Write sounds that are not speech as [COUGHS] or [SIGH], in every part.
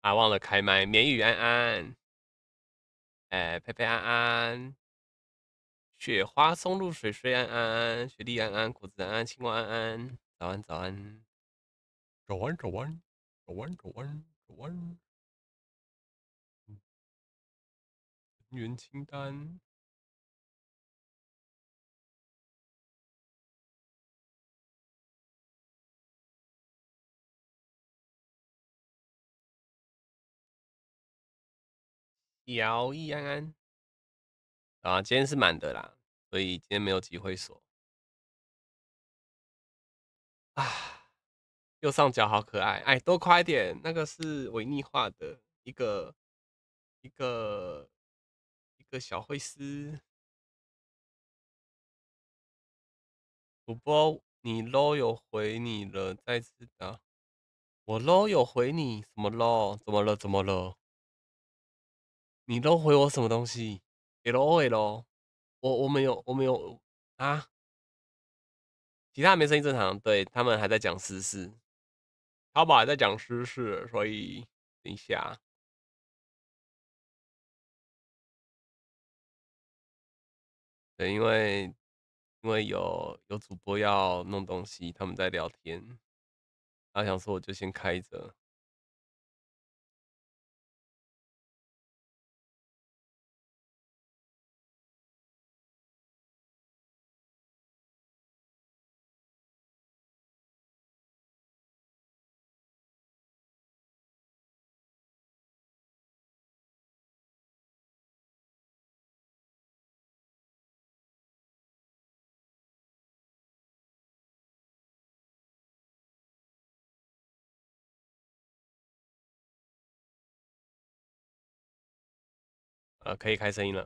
啊，忘了开麦，绵雨安安，哎，佩佩安安，雪花松露水水安安，雪莉安安，谷子安安，青蛙安安，早安早安，早安早安，早安早安早安，人员清单。姚易安安啊，今天是满的啦，所以今天没有机会锁。啊，右上角好可爱，哎，多夸一点，那个是维尼画的一个一个一个小灰丝。主播，你 low 有回你了，再次的，我 low 有回你，什么喽怎么了？怎么了？你都回我什么东西？L O L，我我没有我没有啊，其他没声音正常，对他们还在讲私事，淘宝还在讲私事，所以等一下，对，因为因为有有主播要弄东西，他们在聊天，他想说我就先开着。呃，可以开声音了。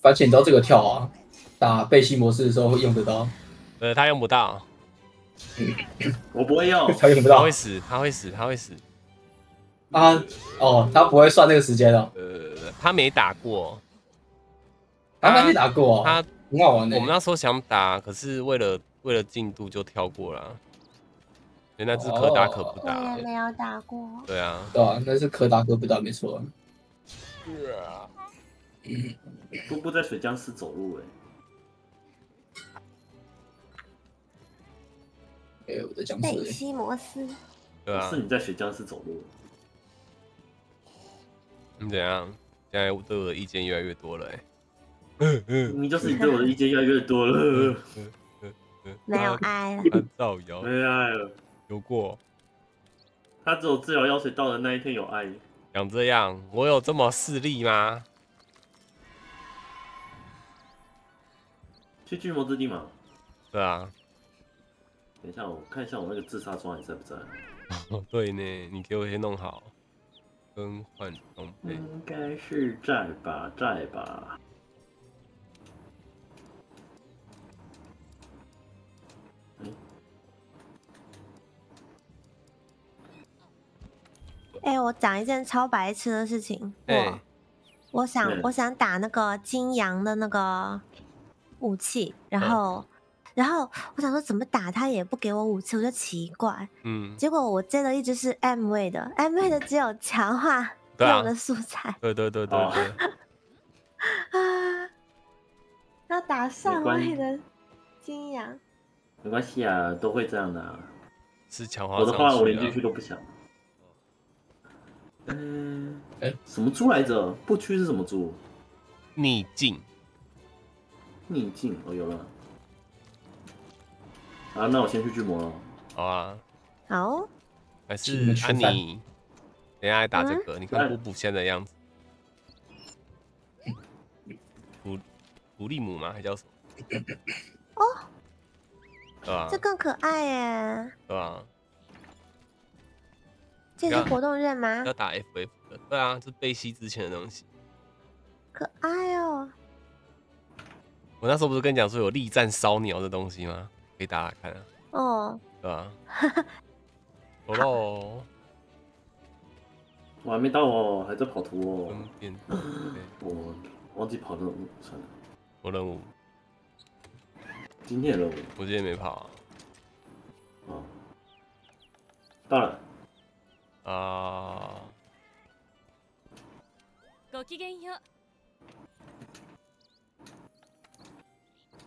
发现你知道这个跳啊，打背心模式的时候会用得到。呃，他用不到。我不会用，[LAUGHS] 他用不到。他会死，他会死，他会死。啊，哦，他不会算那个时间的。呃，他没打过。他没打过。他很好玩的。我们那时候想打，可是为了为了进度就跳过了。那只可打可不打，我也没有打过。对啊，对啊，那是可打可不打，没错。是啊，[CLEARS THROAT] 布布在水僵尸走路哎。哎，我在僵贝西摩斯。对啊，是你在水僵尸走路。你怎样？现在对我的意见越来越多了哎。嗯嗯，你就是你对我的意见越来越多了。没有爱了。造谣。没爱了。有过，他只有治疗药水到的那一天有爱。想这样，我有这么势利吗？去巨魔之地吗？对啊。等一下，我看一下我那个自杀装还在不在。[LAUGHS] 对呢，你给我先弄好，更换装备。应该是在吧，在吧。哎，我讲一件超白痴的事情。我我想我想打那个金阳的那个武器，然后然后我想说怎么打他也不给我武器，我就奇怪。嗯。结果我接的一直是 M 位的，M 位的只有强化 [LAUGHS] 用的素材。对对对对对。[LAUGHS] 啊！要打上位的金阳。没关系啊，都会这样的。是强化。我的话我连进去都不想。嗯，哎，什么猪来着？不屈是什么猪？逆境。逆境，哦，有了。啊，那我先去巨魔了。好啊。好。还是安妮，等下来打这个。你看布布现在的样子。古古利姆吗？还叫什么？哦。对吧？这更可爱耶。对吧？这是活动刃吗？要打 FF 的，对啊，是贝西之前的东西。可爱哦！我那时候不是跟你讲说有力战烧鸟的东西吗？可以打打看啊。哦。对吧？走喽！我还没到哦，还在跑图哦。[CLEARS THROAT] 我忘记跑任务，算了。我任务。今天的任务。我今天没跑。哦。到了。啊。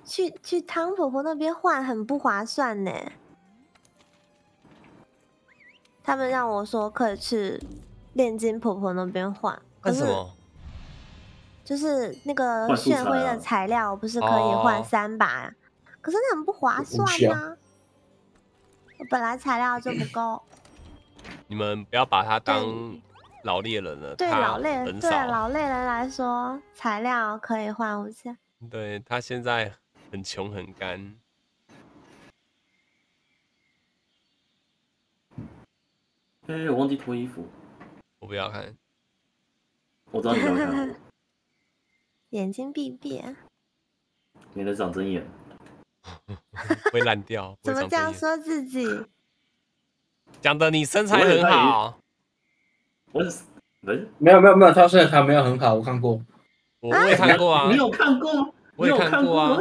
去去汤婆婆那边换很不划算呢。他们让我说可以去炼金婆婆那边换，可是？就是那个炫辉的材料不是可以换三把呀，可是那很不划算呐。我本来材料就不够。你们不要把它当老猎人了。对老猎人，对老猎人来说，材料可以换武器。对他现在很穷很干。哎，我忘记脱衣服。我不要看。我知道你要看。[LAUGHS] 眼睛闭闭。免得长针眼。[LAUGHS] 会烂掉。[LAUGHS] 怎么这样说自己？讲的你身材很好。我是没没有没有没有，他身材没有很好，我看过。我也看过啊。你有看过？我也看过啊。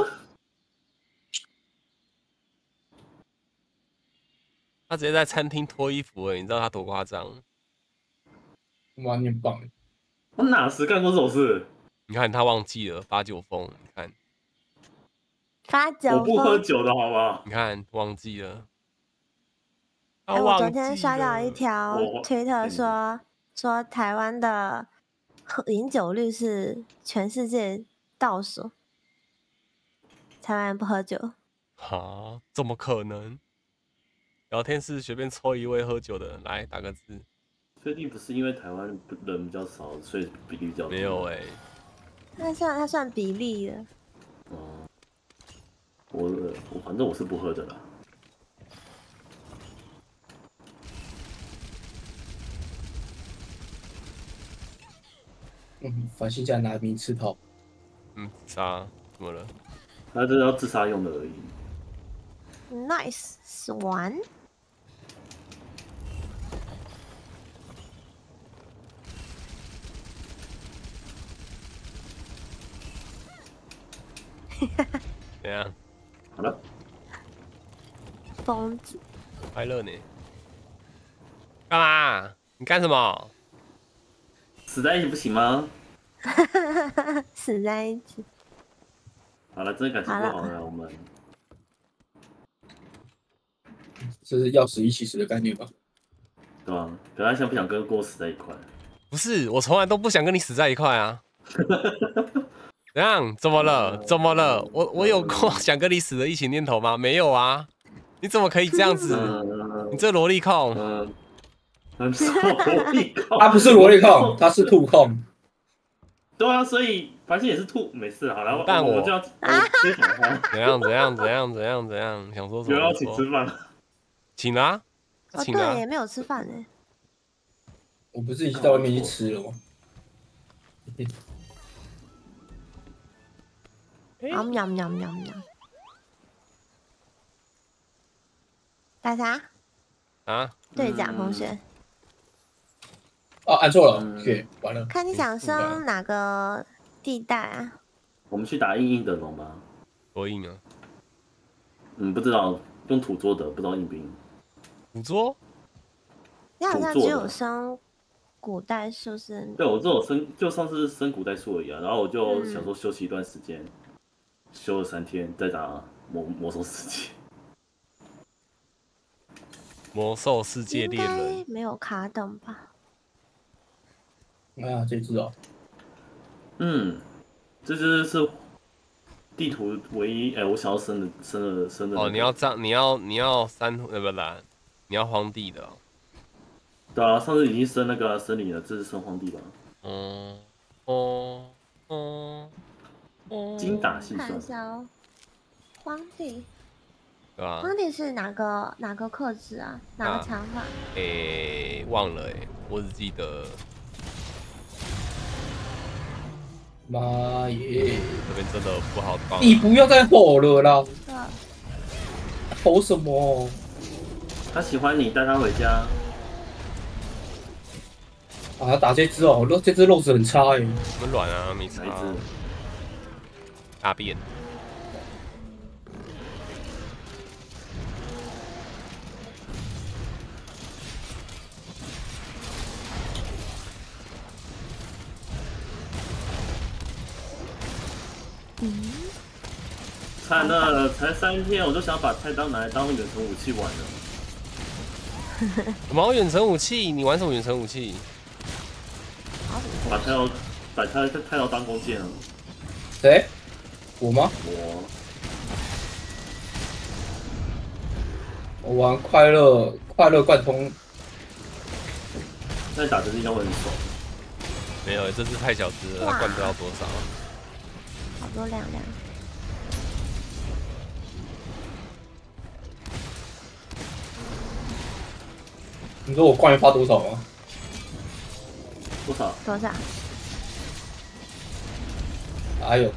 他直接在餐厅脱衣服哎，你知道他多夸张？哇，你很棒！我哪时干过这种事？你看他忘记了发酒疯，你看发酒疯，我不喝酒的好吗？你看忘记了。哎，我昨天刷到一条推特说说台湾的饮酒率是全世界倒数，台湾人不喝酒。哈？怎么可能？聊天室随便抽一位喝酒的来打个字。确定不是因为台湾人比较少，所以比例比较没有哎。那算他算比例的。哦，我我反正我是不喝的啦。嗯，反星家拿名刺炮。嗯，杀？怎么了？他这是要自杀用的而已。Nice swan。怎样？好了。疯子。快乐呢？干嘛？你干什么？死在一起不行吗？[LAUGHS] 死在一起。好了，真的感情不好了，我们。这是要死一起死的概念吧？对啊？可他想不想跟我死在一块？不是，我从来都不想跟你死在一块啊。[LAUGHS] 怎样？怎么了？怎么了？我我有过想跟你死的一起念头吗？没有啊！你怎么可以这样子？你这萝莉控！他不是萝莉控，他是兔控。对啊，所以反正也是兔，没事，好了。但我就要怎样怎样怎样怎样怎样？想说什么？有要请吃饭？请啊！请啊！对没有吃饭呢。我不是已经在外面去吃了吗？喵喵喵喵喵！打啥？啊？对讲同学。哦，按错了，对，完了。看你想升哪个地带啊？我们去打硬硬的龙吧。多硬啊？嗯，不知道，用土做的，不知道硬不硬。土做？你好像只有升古代是是？对，我只有升，就上次升古代树而已啊。然后我就想说休息一段时间。休了三天，再打魔魔兽世界。魔兽世界猎人没有卡等吧？哎呀，这只哦。嗯，这只是地图唯一哎，我想要升的升的升的。哦，你要这样，你要你要三呃不蓝，你要荒地的。对啊，上次已经升那个森林了，这是升荒地吧？哦哦哦。精打细算。荒地，对吧？荒地是哪个哪个克制啊？哪个强化？诶，忘了诶，我只记得。妈耶！这边真的不好帮。你不要再吼了啦！吼什么？他喜欢你，带他回家。啊，打这只哦，肉这只肉质很差哎。很软啊，没差。大便。惨了，才三天，我都想把菜刀拿来当远程武器玩了。什么远程武器？你玩什么远程武器？把菜刀，把菜菜刀当弓箭啊？谁？我吗？我。我玩快乐快乐贯通。那打的应该会很爽。没有，这只太小只了，它灌不了多少。好多亮亮。你说我灌一发多少吗？多少？多少？哎呦！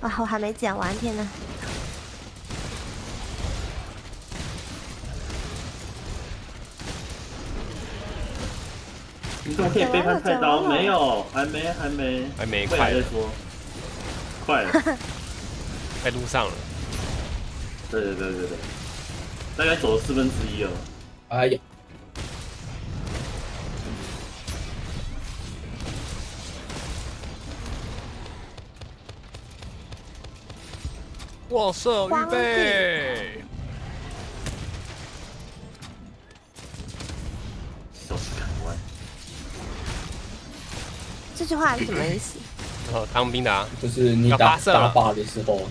啊，我还没讲完，天哪！你怎么可以背叛菜刀？没有，还没，还没，还没，快再说，快了，[LAUGHS] 在路上了。对对对对对，大概走了四分之一了。哎呀！卧射预备。这句话是什么意思？哦，当兵的啊，就是你打打靶的时候，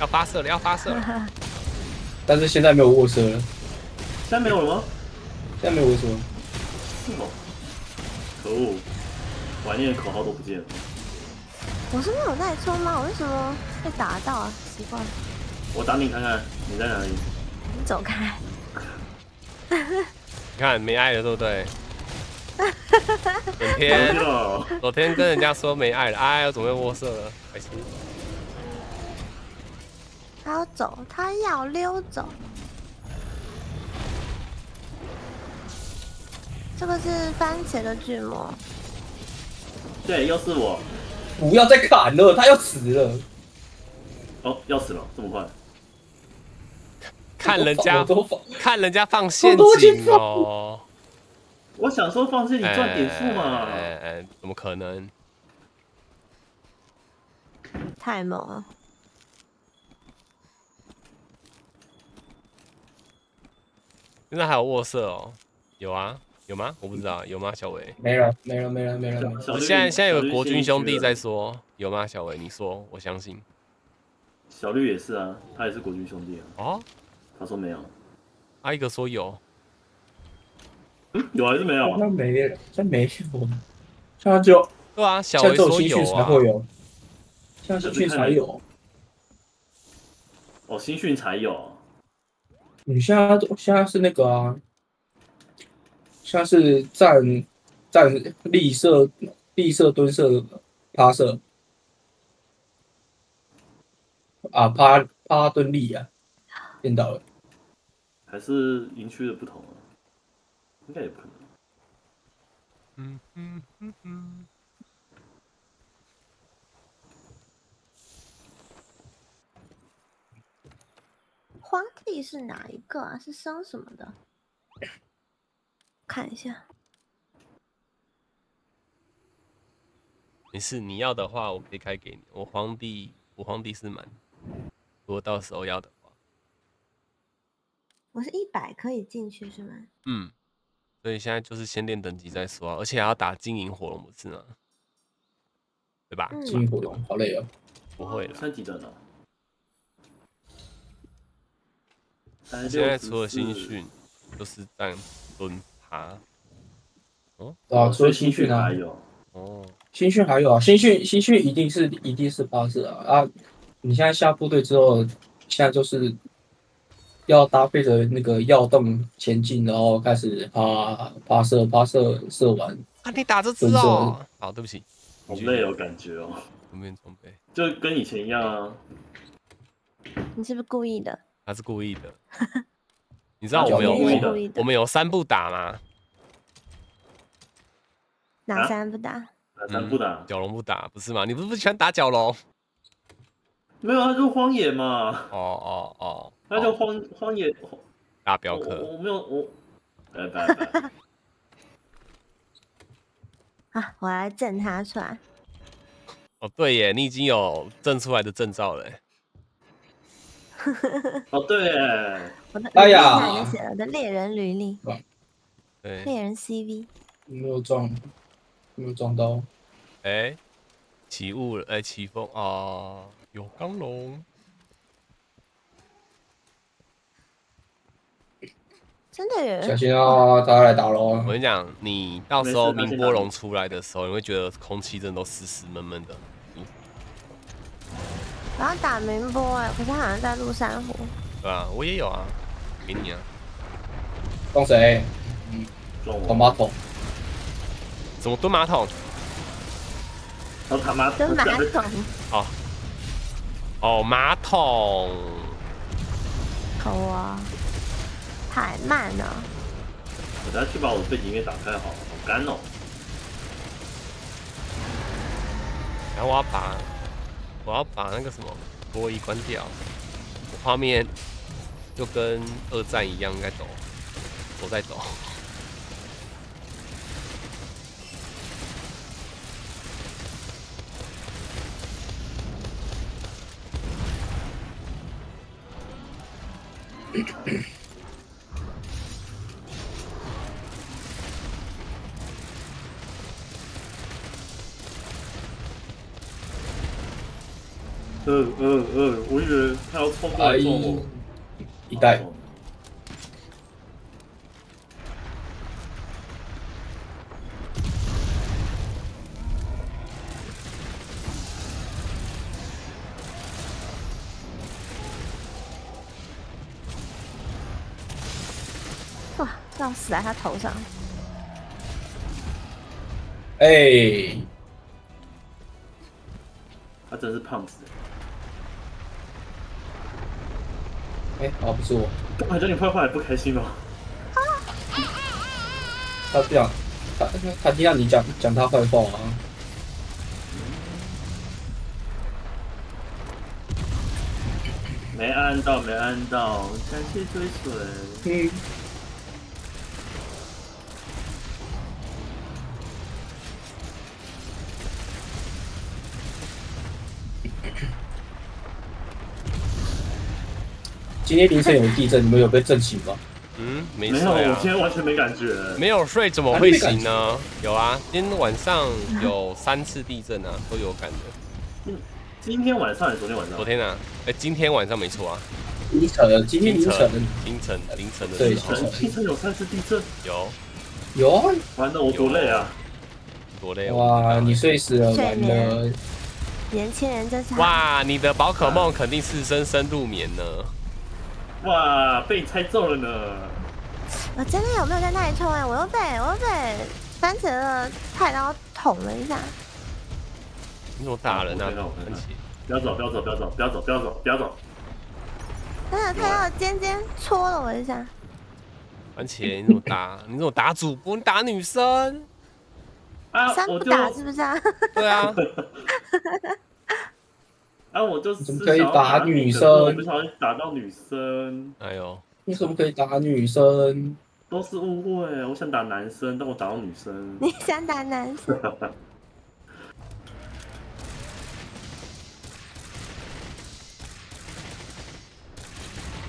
要发射了，要发射了。[LAUGHS] 但是现在没有卧射了。现在没有了吗？现在没有卧射。是吗？可恶，怀念的口号都不见了。我是没有在冲吗？我为什么被打到啊？奇怪。我打你看看，你在哪里？你走开。[LAUGHS] 你看没爱了，对不对？[LAUGHS] 昨天，昨天跟人家说没爱了，哎，我准备窝色了，开心。他要走，他要溜走。这个是番茄的巨魔。对，又是我。不要再砍了，他要死了。哦，要死了，这么快？看人家，看人家放陷阱哦。我想说放陷阱赚点数嘛。哎哎，怎么可能？太猛了！现在还有卧色哦？有啊。有吗？我不知道，有吗？小维没了，没了，没了，没了。现在现在有个国军兄弟在说，有吗？小维，你说，我相信。小绿也是啊，他也是国军兄弟啊。哦，他说没有。阿一个说有。嗯，有还是没有？那没，那没有。现在就对啊，小维说有啊。现在新训才有。哦，新训才有。你现在现在是那个啊。像是站站立射、立射、蹲射、趴射啊，趴趴蹲立啊，变到了，还是营区的不同啊？应该也不可能。嗯嗯嗯嗯。花地是哪一个啊？是生什么的？看一下，没事，你要的话我可以开给你。我皇帝，我皇帝是满，如果到时候要的话，我是一百可以进去是吗？嗯，所以现在就是先练等级再说，而且还要打金银火龙不是吗？对吧？金银火龙好累哦，不会了，三级的呢。现在除了新训，就是站蹲。啊，哦，啊，所以新训还有，哦，新训还有啊，新训新训一定是一定是八字啊啊！你现在下部队之后，现在就是要搭配着那个要洞前进，然后开始发发射发射射完啊！你打这支哦，好，对不起，好累哦，感觉哦，准备准备，就跟以前一样啊。你是不是故意的？他是故意的。你知道我们有我们有三不打吗？哪三不打？哪三不打？角龙不打，不是吗？你不是不喜欢打角龙？没有啊，就荒野嘛。哦哦 [LAUGHS] 哦，那就荒荒野大镖客。我没有我，[LAUGHS] 拜拜拜。[LAUGHS] 啊，我来震他出来。哦，对耶，你已经有证出来的证照了。哦，对耶。哎呀，我的猎人履历。对。猎人 CV。没有撞，没有撞到。哎，起雾了，哎，起风啊，有钢龙。真的耶！小心啊，他来打喽！我跟你讲，你到时候明波龙出来的时候，你会觉得空气真的都湿湿闷闷的。我要打明波哎，可是好像在鹿山湖。对啊，我也有啊，给你啊。撞谁？我马桶。怎么蹲马桶？哦，他妈蹲马桶。哦。哦，马桶。好啊。太慢了，我等下去把我背景音乐打开，好好干哦。然后我要把我要把那个什么波一关掉，画面就跟二战一样在抖，我在抖。嗯嗯嗯，我以为他要冲过来撞我。一代。死在他头上。哎。他真是胖子。哎，哦，不是我，干嘛叫你坏坏不开心哦？他这样，他他听到你讲讲他坏话啊？没按到，没按到，感谢追随。今天凌晨有地震，你们有被震醒吗？嗯，没有，我今天完全没感觉。没有睡怎么会醒呢？有啊，今天晚上有三次地震啊，都有感的。嗯，今天晚上还是昨天晚上？昨天啊，哎，今天晚上没错啊。凌晨，今天凌晨，凌晨，凌晨的。对，凌晨有三次地震。有。有。完了，我多累啊！多累啊哇，你睡死了，完了。年轻人真是。哇，你的宝可梦肯定是深深入眠呢。哇，被你猜中了呢！我真的有没有在那里冲哎？我又被我又被番茄的菜刀捅了一下。你怎么打人啊？不要走，不要走，不要走，不要走，不要走，不要走！真的太刀尖尖戳了我一下。番茄，你怎么打？[LAUGHS] 你怎么打主播？你打女生？啊，三不打是不是啊？对啊。[LAUGHS] 啊！我就是怎么可以打女生？不小心打到女生。哎呦！你怎么可以打女生？都是误会。我想打男生，但我打到女生。你想打男生？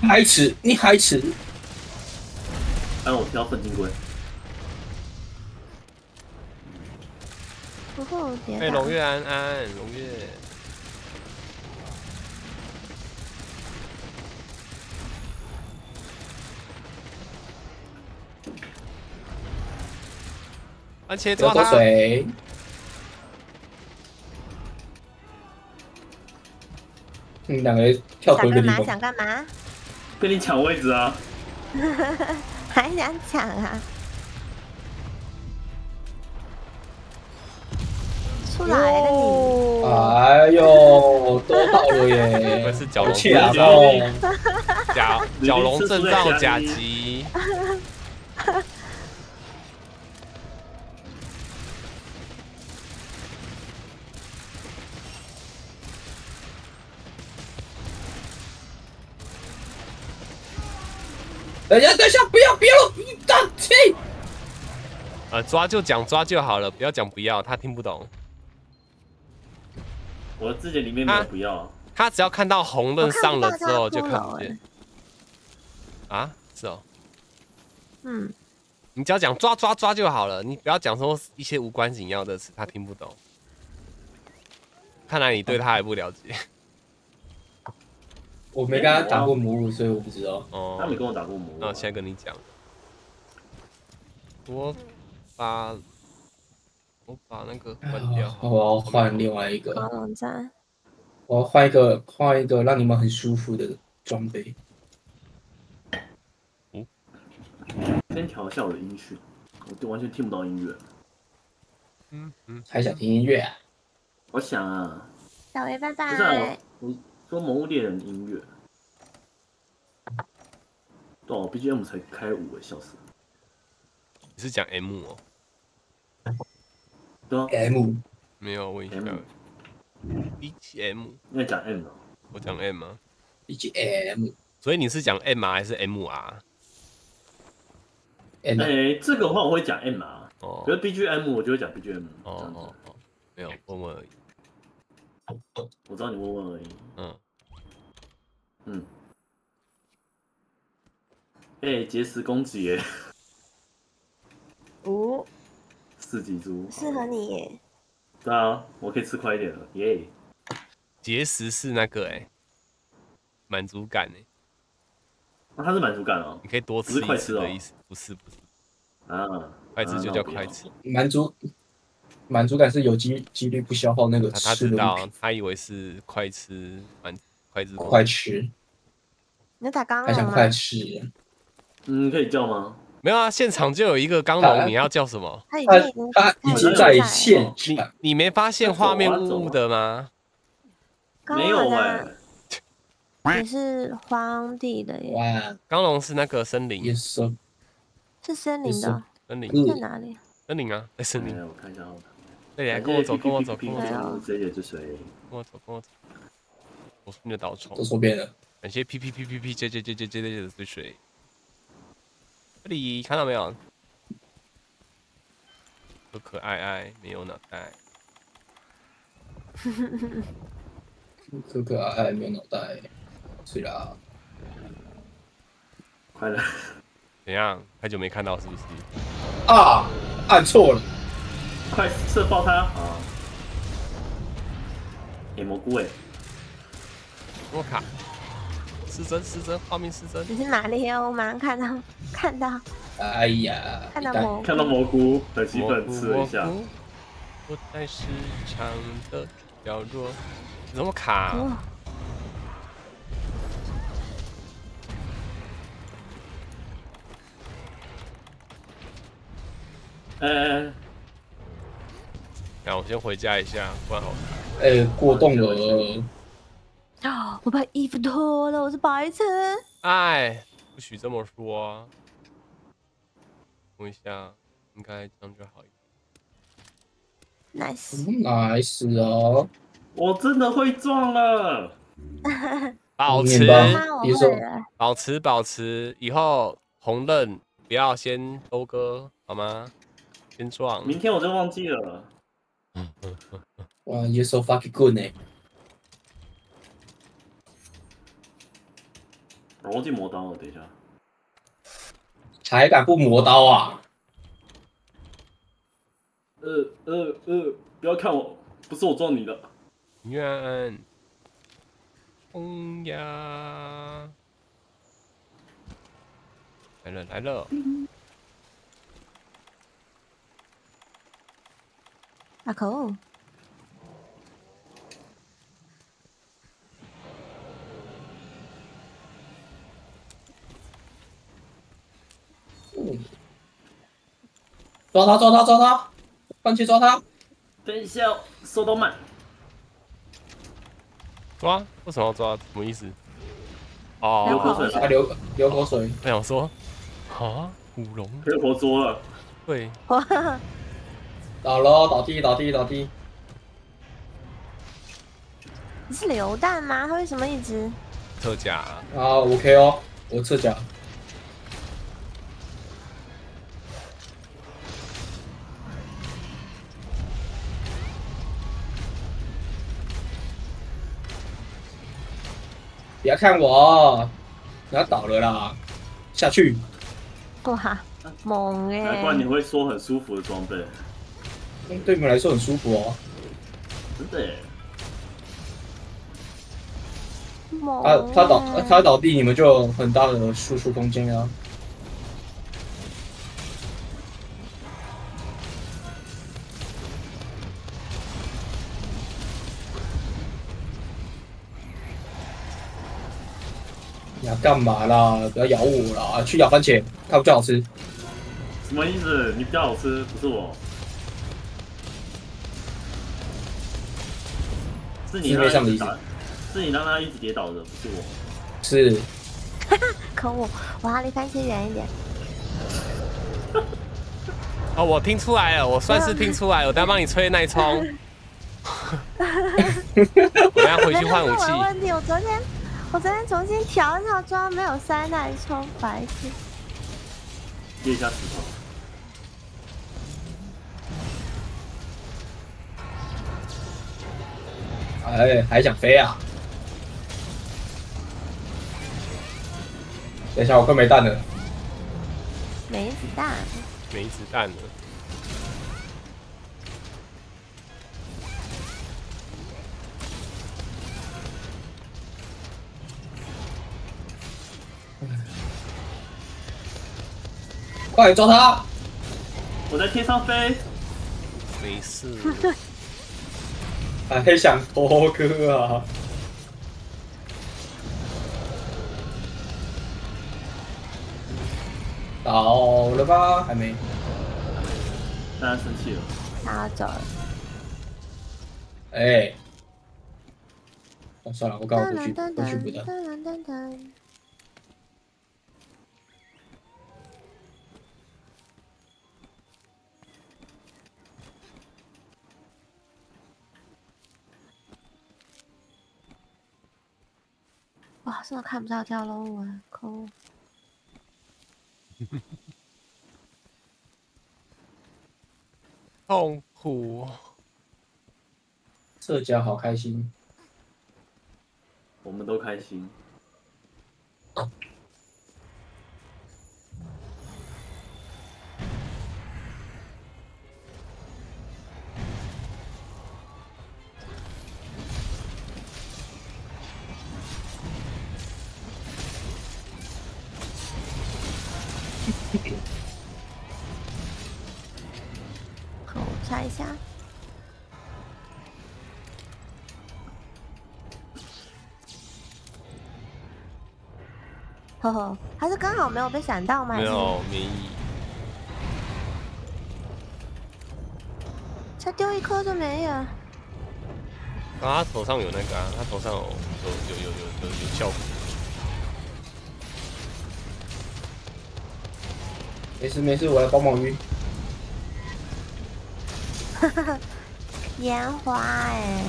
[LAUGHS] 还迟！你还迟！让我挑粉金龟。不过别。哎，龙月安安，龙月。番茄抓他！嗯，两个人跳同一个地方。想干嘛？想干嘛？跟你抢位置啊！[LAUGHS] 还想抢啊？出来了你！哎呦，多到了耶！不是角龙甲甲角龙正照甲级。[LAUGHS] 等下，等下，不要，不要，打气！呃，抓就讲抓就好了，不要讲不要，他听不懂。我的字典里面没有不要。他只要看到红刃上了之后就看不见。啊，是哦。嗯。你只要讲抓抓抓就好了，你不要讲说一些无关紧要的词，他听不懂。看来你对他还不了解。我没跟他打过魔物，所以我不知道。哦，他没跟我打过魔物。那我现在跟你讲，我把我把那个换掉。我要换另外一个。网站。我要换一个，换一个让你们很舒服的装备。嗯先调一下我的音讯，我就完全听不到音乐。嗯嗯，还想听音乐啊？我想啊。小维拜拜。不是，我说《魔物猎人》音乐。哦，BGM 才开五个小时。你是讲 M 哦？对 M。没有问一下。BGM。你在讲 M 哦？我讲 M 吗？BGM。所以你是讲 M 啊还是 MR？哎，这个话我会讲 M 啊，哦，可是 BGM 我就会讲 BGM，哦哦哦，没有问问而已，我知道你问问而已，嗯。嗯，哎，节食攻击耶，哦，四级猪，适合你耶，对啊，我可以吃快一点了，耶，节食是那个哎，满足感哎。它是满足感哦，你可以多吃一次的意思，不是不是。啊，快吃就叫快吃，满足满足感是有机几率不消耗那个他知道，他以为是快吃满快吃快吃，你打刚还想快吃？嗯，可以叫吗？没有啊，现场就有一个刚龙，你要叫什么？他他已经在现，你你没发现画面雾雾的吗？没有哎。你是荒地的耶！刚龙是那个森林，是森林的。森林在哪里？森林啊，在森林。我看一下哦。对来跟我走，跟我走，跟我走。这也是谁？跟我走，跟我走。我是你的导虫。都说遍了。感谢 P P P P P J J J J J J 的追水。这里看到没有？可可爱爱，没有脑袋。[LAUGHS] 可可爱爱，没有脑袋。睡了，快了，[LAUGHS] 怎样？太久没看到是不是？啊，按错了，快射爆他啊！野蘑菇哎，我卡，失真失真，画面失真。你是哪里啊？我马上看到看到。哎呀，看到蘑看到蘑菇，很兴奋，吃了一下。我在市场的角落，怎么卡？呃，那我先回家一下，不然好。哎，过动了。啊！我把衣服脱了，我是白痴。哎，不许这么说。问一下，应该这样就好一点。Nice。Nice 哦！我真的会撞了。[LAUGHS] 保持，保持，保持。以后红刃不要先收割，好吗？先撞，明天我就忘记了。[LAUGHS] 哇，You so fucking good 呢！我忘记磨刀了，等一下。才敢不磨刀啊！呃呃呃，不要看我，不是我撞你的。愿风呀！来了来了。大口。抓他！抓他！抓他！放弃抓他！等一下，收刀慢。抓？为什么要抓？什么意思？哦，流口水，他流流口水。我想说，啊，五龙被活捉了。对。[LAUGHS] 倒了，倒地，倒地，倒地。你是榴弹吗？他为什么一直特甲？啊，OK 哦，我测假。别看我，要倒了啦，下去。哇，猛哎！难怪你会说很舒服的装备，对你们来说很舒服哦。真的。他他倒他倒地，你们就有很大的输出空间啊。你要干嘛啦？不要咬我啦！去咬番茄，它比较好吃。什么意思？你比较好吃，不是我。是你上的意思。是你让他一直跌倒的，不是我。是。[LAUGHS] 可恶！我要离番茄远一点。[LAUGHS] 哦，我听出来了，我算是听出来了。我等下帮你吹那一冲。[LAUGHS] 我要回去换武器。问题，我昨天我昨天重新调一套装，没有塞那一冲，白痴。接一下石头。哎，还想飞啊？等一下，我快没弹了。没子弹。没子弹了。快抓他！我在天上飞。没事。[LAUGHS] 还想拖哥啊？倒了吧？还没。大家生气了。他走了。哎。算了，我刚回去，回去补的。哇，真的看不到跳楼舞啊！可 [LAUGHS] 痛苦，社交好开心，我们都开心。呵呵，还是刚好没有被闪到吗？没有免疫，才丢一颗就没了。啊，他头上有那个，啊他头上有有有有有有效果。没事没事，我来帮忙晕。哈哈，烟花哎，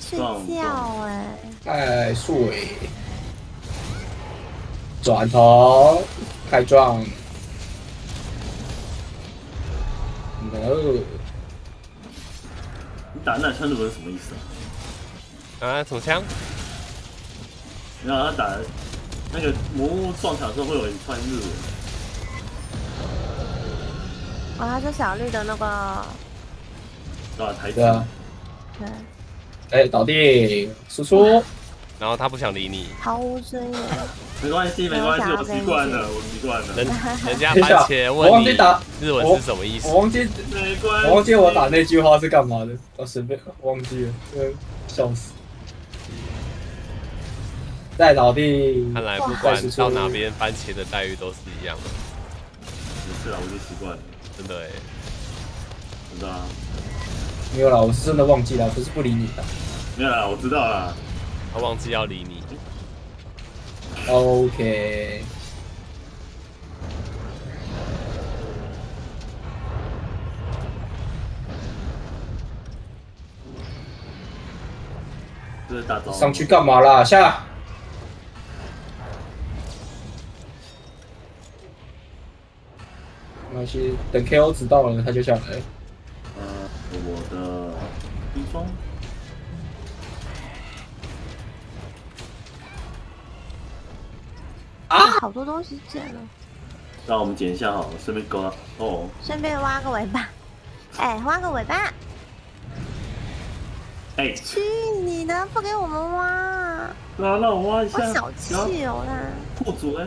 睡觉哎，太睡。转头开撞，no！你打那枪是不是什么意思啊？啊，手枪？然后他打那个魔物撞墙的时候会有一串日文。哦，他是小绿的那个。啊，台子。对。哎，倒地，输出。然后他不想理你，毫无尊严。没关系，没关系，我习惯了，我习惯了。人 [LAUGHS] 人家番茄问你日文是什么意思？我忘记，没关系，我忘记我打那句话是干嘛的，我随便忘记了，笑死。再倒地。看来不管到哪边，番茄的待遇都是一样的。没事了，我就习惯了，真的哎，真的啊。没有啦，我是真的忘记了，不是不理你的。没有啦，我知道啦。他忘记要理你。OK。这是大招。上去干嘛啦？下。没关系，等 KO 值到了，他就下来。好多东西捡了。让我们捡一下哈，顺便勾哦。顺便挖个尾巴，哎，挖个尾巴。哎，去你的，不给我们挖。那让我挖一下。好小气哦，他。副主哎，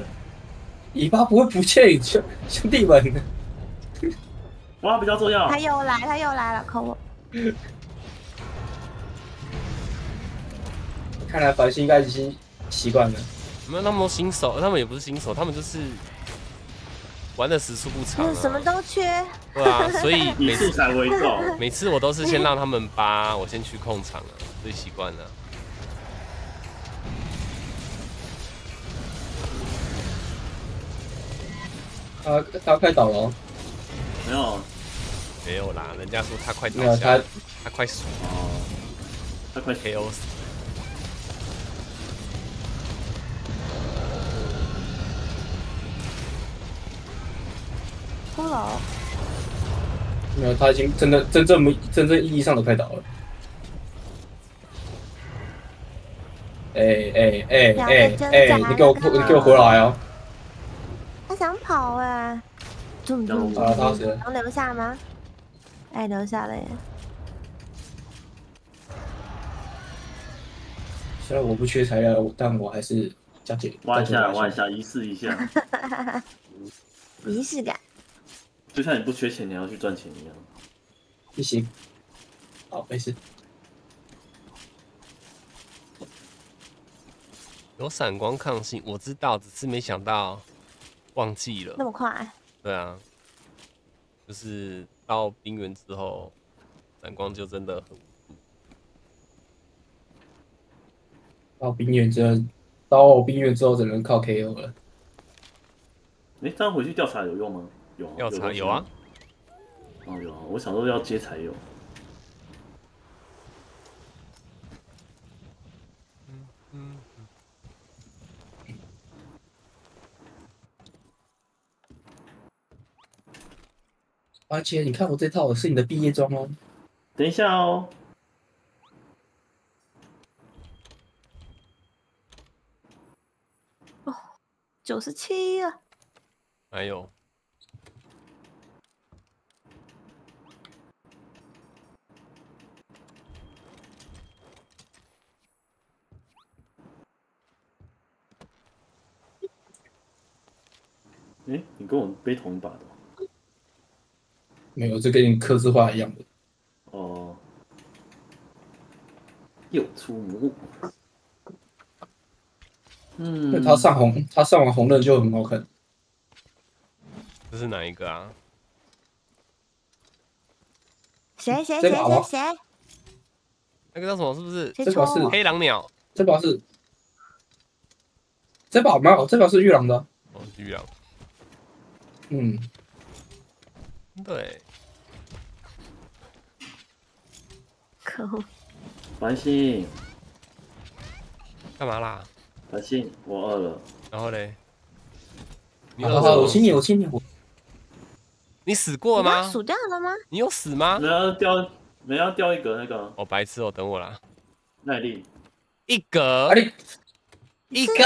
尾巴不会不见，兄兄弟们。挖比较重要。他又来，他又来了，可恶。看来繁星应该已经习惯了。没有那么多新手，他们也不是新手，他们就是玩的时速不长，什么都缺。对啊，所以 [LAUGHS] 以素材为重。每次我都是先让他们扒，我先去控场啊，所以习惯了。他他快倒了。没有，没有啦，人家说他快倒下，他他快死了，他快 KO 死。骷髅。没有，他已经真的真正没真正意义上的快倒了。哎哎哎哎哎，你给我你给我回来哦！他想跑哎。能留下吗？哎，留下了耶！虽然我不缺材料，但我还是加紧挖一下，挖一下，仪式一下。[LAUGHS] 仪式感，就像你不缺钱，你要去赚钱一样。不行，好，没事。有闪光抗性，我知道，只是没想到忘记了。那么快？对啊，就是到冰原之后，闪光就真的很。到冰原之后，到冰原之后只能靠 KO 了。哎，这样回去调查有用吗？有调查有啊。哦，有啊，我想说要接才有。而且你看我这套是你的毕业装哦。等一下哦。哦，九十七啊。没有。哎，你跟我背同一把的。没有，这跟你刻字化一样的。哦，又出魔。嗯，他上红，他上完红刃就很好看。这是哪一个啊？谁谁谁谁谁？那个叫什么？是不是？这把是黑狼鸟。这把是。这把没有，这把是玉狼的。哦，玉狼。嗯。对。可恶！繁星，干嘛啦？繁星，我饿了。然后嘞？好好，我亲你，我亲你，我。你死过吗？死掉了吗？你有死吗？没有掉，没有掉一格那个。哦，白痴哦，等我啦。耐力，一格。一格。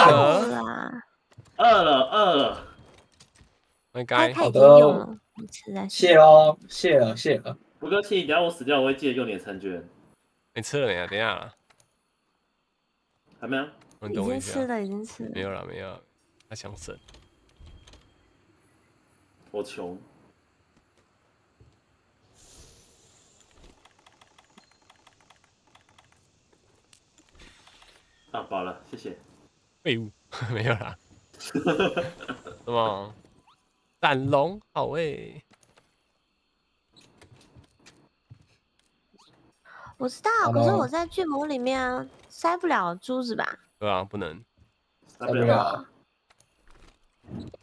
饿了，饿了。应该好的。谢喽，谢了，谢了。不客气，等下我死掉，我会记得用你的餐券。你吃了没啊？等下，还没啊？已经吃了，已经吃了。没有了，没有。他想省。我穷。啊，饱了，谢谢。废物，[LAUGHS] 没有啦。[LAUGHS] 什么？斩龙，好诶。我知道，可是我在巨魔里面塞不了珠子吧？对啊，不能塞不了。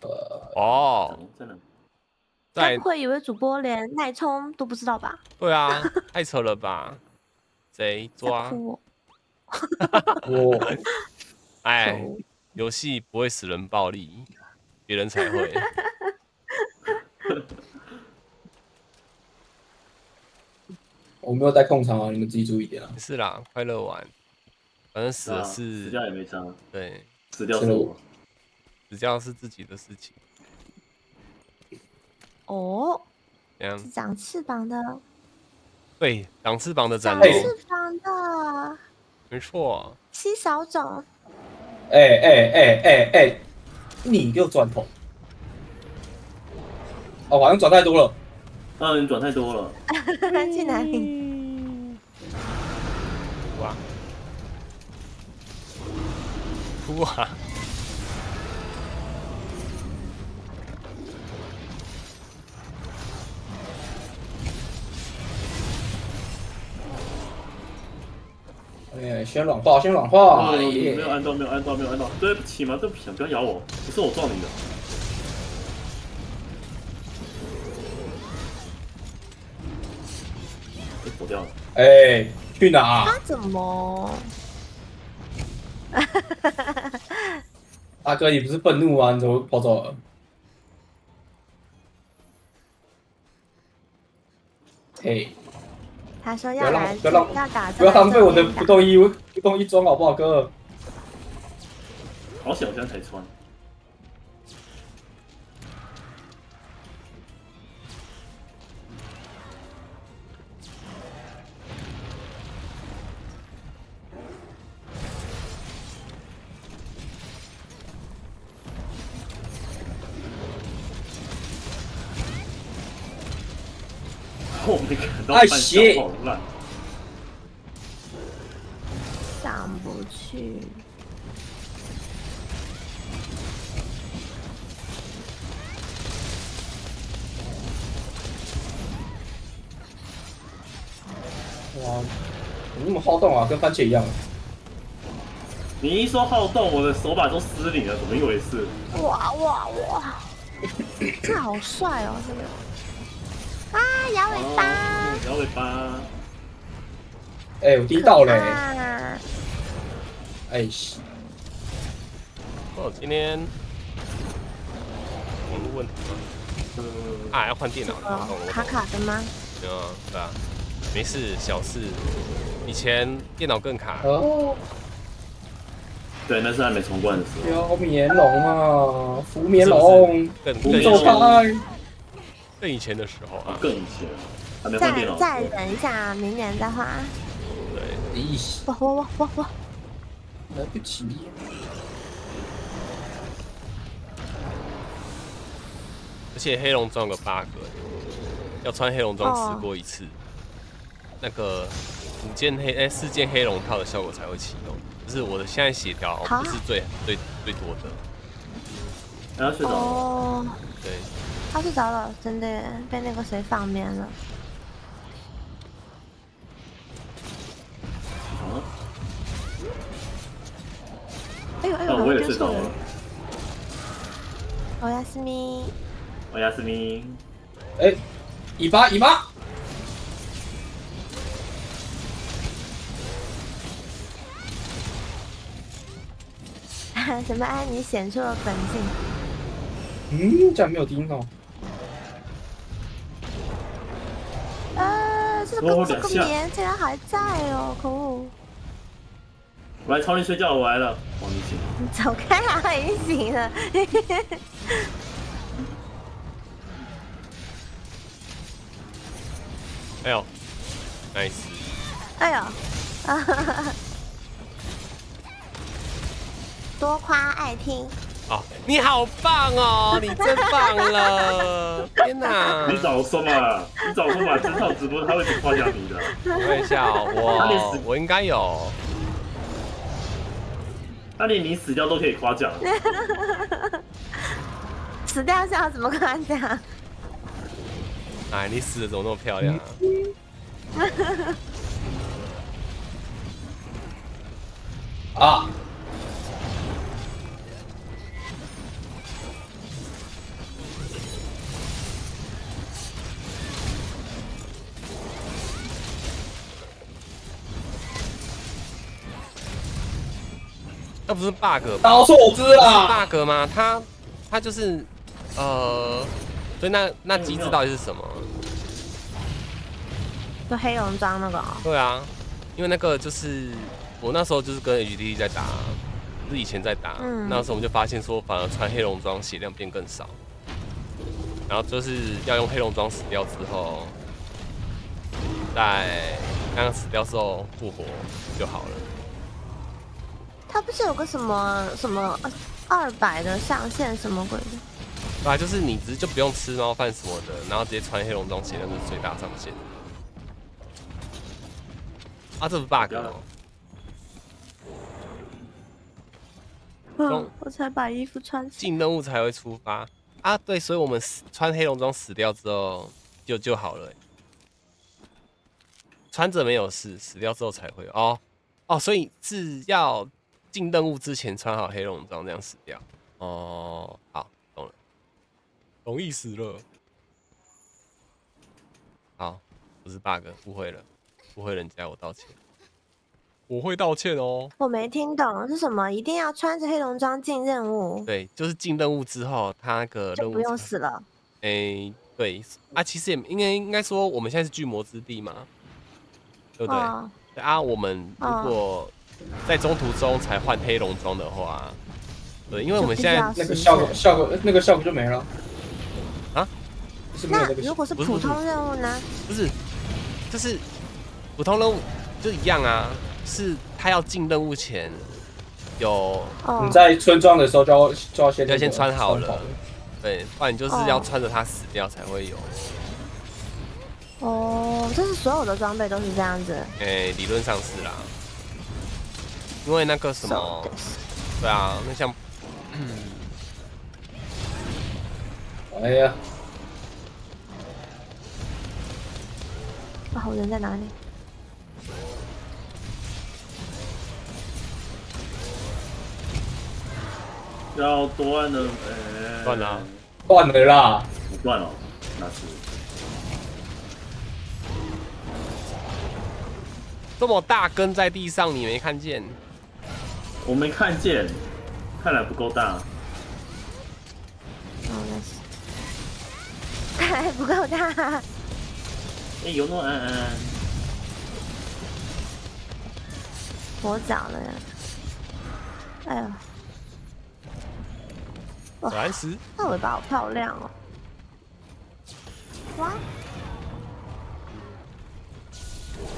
呃，哦，真的。该不会以为主播连耐冲都不知道吧？[LAUGHS] 对啊，太扯了吧！贼抓我！[LAUGHS] 哎，游戏不会使人暴力，别人才会。[LAUGHS] [LAUGHS] 我没有带控场啊，你们自己注意点啊。是啦，快乐玩，反正死的是死掉也没伤。对，死掉是我。只要是自己的事情。哦，这样长翅膀的，对，长翅膀的长翅膀的，没错。七小种，哎哎哎哎哎，你又转头，哦，好像转太多了，嗯，你转太多了，[LAUGHS] 去哪里？哇！哇！哎，先软化，先软化。没有按到，没有按到，没有按到。对不起嘛，对不起，不要咬我，不是我撞你的。掉了。哎，去哪？他怎么？[LAUGHS] 大哥，你不是愤怒吗？你怎么跑走了？嘿，他说要来，不要打，不要浪费我的不动衣不动衣装，好不好，哥？好小箱才穿。哎，血！上不去。哇，你那么好动啊，跟番茄一样。你一说好动，我的手把都失灵了，怎么一回事？哇哇哇！这好帅哦，这个。啊，摇尾巴！摇尾巴！哎，我滴到嘞！哎，哦，今天网络问题吗？啊，要换电脑了，卡卡的吗？嗯啊，对啊，没事，小事。以前电脑更卡。哦。对，那是还没重灌的时候。有棉龙啊，浮棉龙，更走开。更以前的时候啊，更以前，还没换电脑。再再等一下，明年再换。对，咦，哇哇哇哇哇，来不及。而且黑龙装有个 bug，要穿黑龙装死过一次，那个五件黑哎四件黑龙套的效果才会启动。就是我的现在血条不是最最最多的。他睡着了。对。他睡着了，真的被那个谁放眠了。哎呦哎呦，我也睡着了。欧亚斯咪，欧亚斯咪，哎，尾巴尾巴。[LAUGHS] 什么安妮显出了本性？嗯，这样没有听到。这个这个棉竟然还在哦，可恶！我来吵你睡觉，我来了，王你醒。你走开啊，他已经醒了。哎呦，nice！哎呦，[LAUGHS] 多夸爱听。哦，你好棒哦，你真棒了！[LAUGHS] 天哪！你早说嘛，你早说嘛，这场直播他会夸奖你的。我看一下，我我应该有。那连你死掉都可以夸奖。死掉是要怎么夸奖？哎，你死的怎么那么漂亮啊？[LAUGHS] 啊！那不是 bug，搞错知啦，bug 吗？他他就是，呃，所以那那机制到底是什么？就黑龙装那个？对啊，因为那个就是我那时候就是跟 H D 在打，是以前在打，那时候我们就发现说，反而穿黑龙装血量变更少。然后就是要用黑龙装死掉之后，在刚刚死掉之后复活就好了。他不是有个什么什么二百的上限什么鬼的？对啊，就是你直接就不用吃猫饭什么的，然后直接穿黑龙装血量是最大上限。啊，这不 bug 哦。我才把衣服穿。进任务才会出发。啊，对，所以我们穿黑龙装死掉之后就就好了，穿着没有事，死掉之后才会哦哦，所以是要进任务之前穿好黑龙装这样死掉哦，好，懂了，容易死了，好，不是 bug，误会了，误会人家，我道歉。我会道歉哦。我没听懂是什么，一定要穿着黑龙装进任务。对，就是进任务之后，他那个任务不用死了。哎，对啊，其实也应该应该说，我们现在是巨魔之地嘛，对不对？啊，我们如果在中途中才换黑龙装的话，对，因为我们现在那个效果效果那个效果就没了。啊？那如果是普通任务呢？不是，就是普通任务就一样啊。是他要进任务前有你在村庄的时候就要就要先要先穿好了，对，不然你就是要穿着它死掉才会有。哦，这是所有的装备都是这样子？哎，理论上是啦，因为那个什么，对啊，那像，哎呀，啊，人在哪里？要断了，断了，断了啦！不断了，那是这么大根在地上，你没看见？我没看见，看来不够大。哦，那是，看来不够大。哎，有诺安安，我讲了呀！哎呀！钻石，那尾巴好漂亮哦！哇！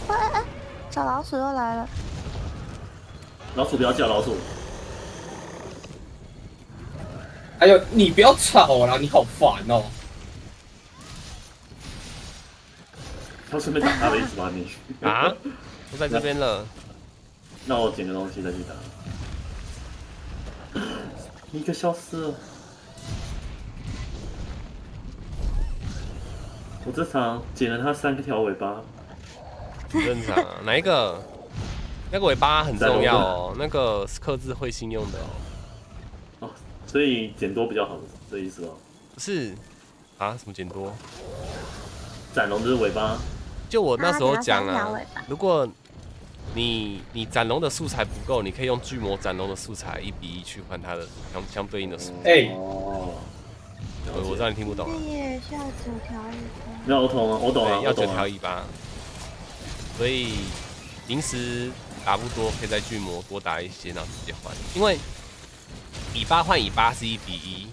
哎哎，小老鼠又来了！老鼠不要叫老鼠！哎呦，你不要吵啦，你好烦哦！他顺便打他的意思吧你？[LAUGHS] 啊？都在这边了，那我捡个东西再去打。[COUGHS] 一个消失了。我这场捡了他三条尾巴，正常啊。哪一个？那个尾巴很重要哦，那个是克制彗星用的哦。哦，所以剪多比较好这意思哦。不是啊？什么剪多？斩龙的尾巴。就我那时候讲啊，如果你你斩龙的素材不够，你可以用巨魔斩龙的素材一比一去换它的相相对应的素材。哎。我我知道你听不懂啊。需要九条尾巴。那我懂啊，我懂啊，要九条尾巴。所以平时打不多，可以在巨魔多打一些，然后直接换。因为以八换以八是一比一，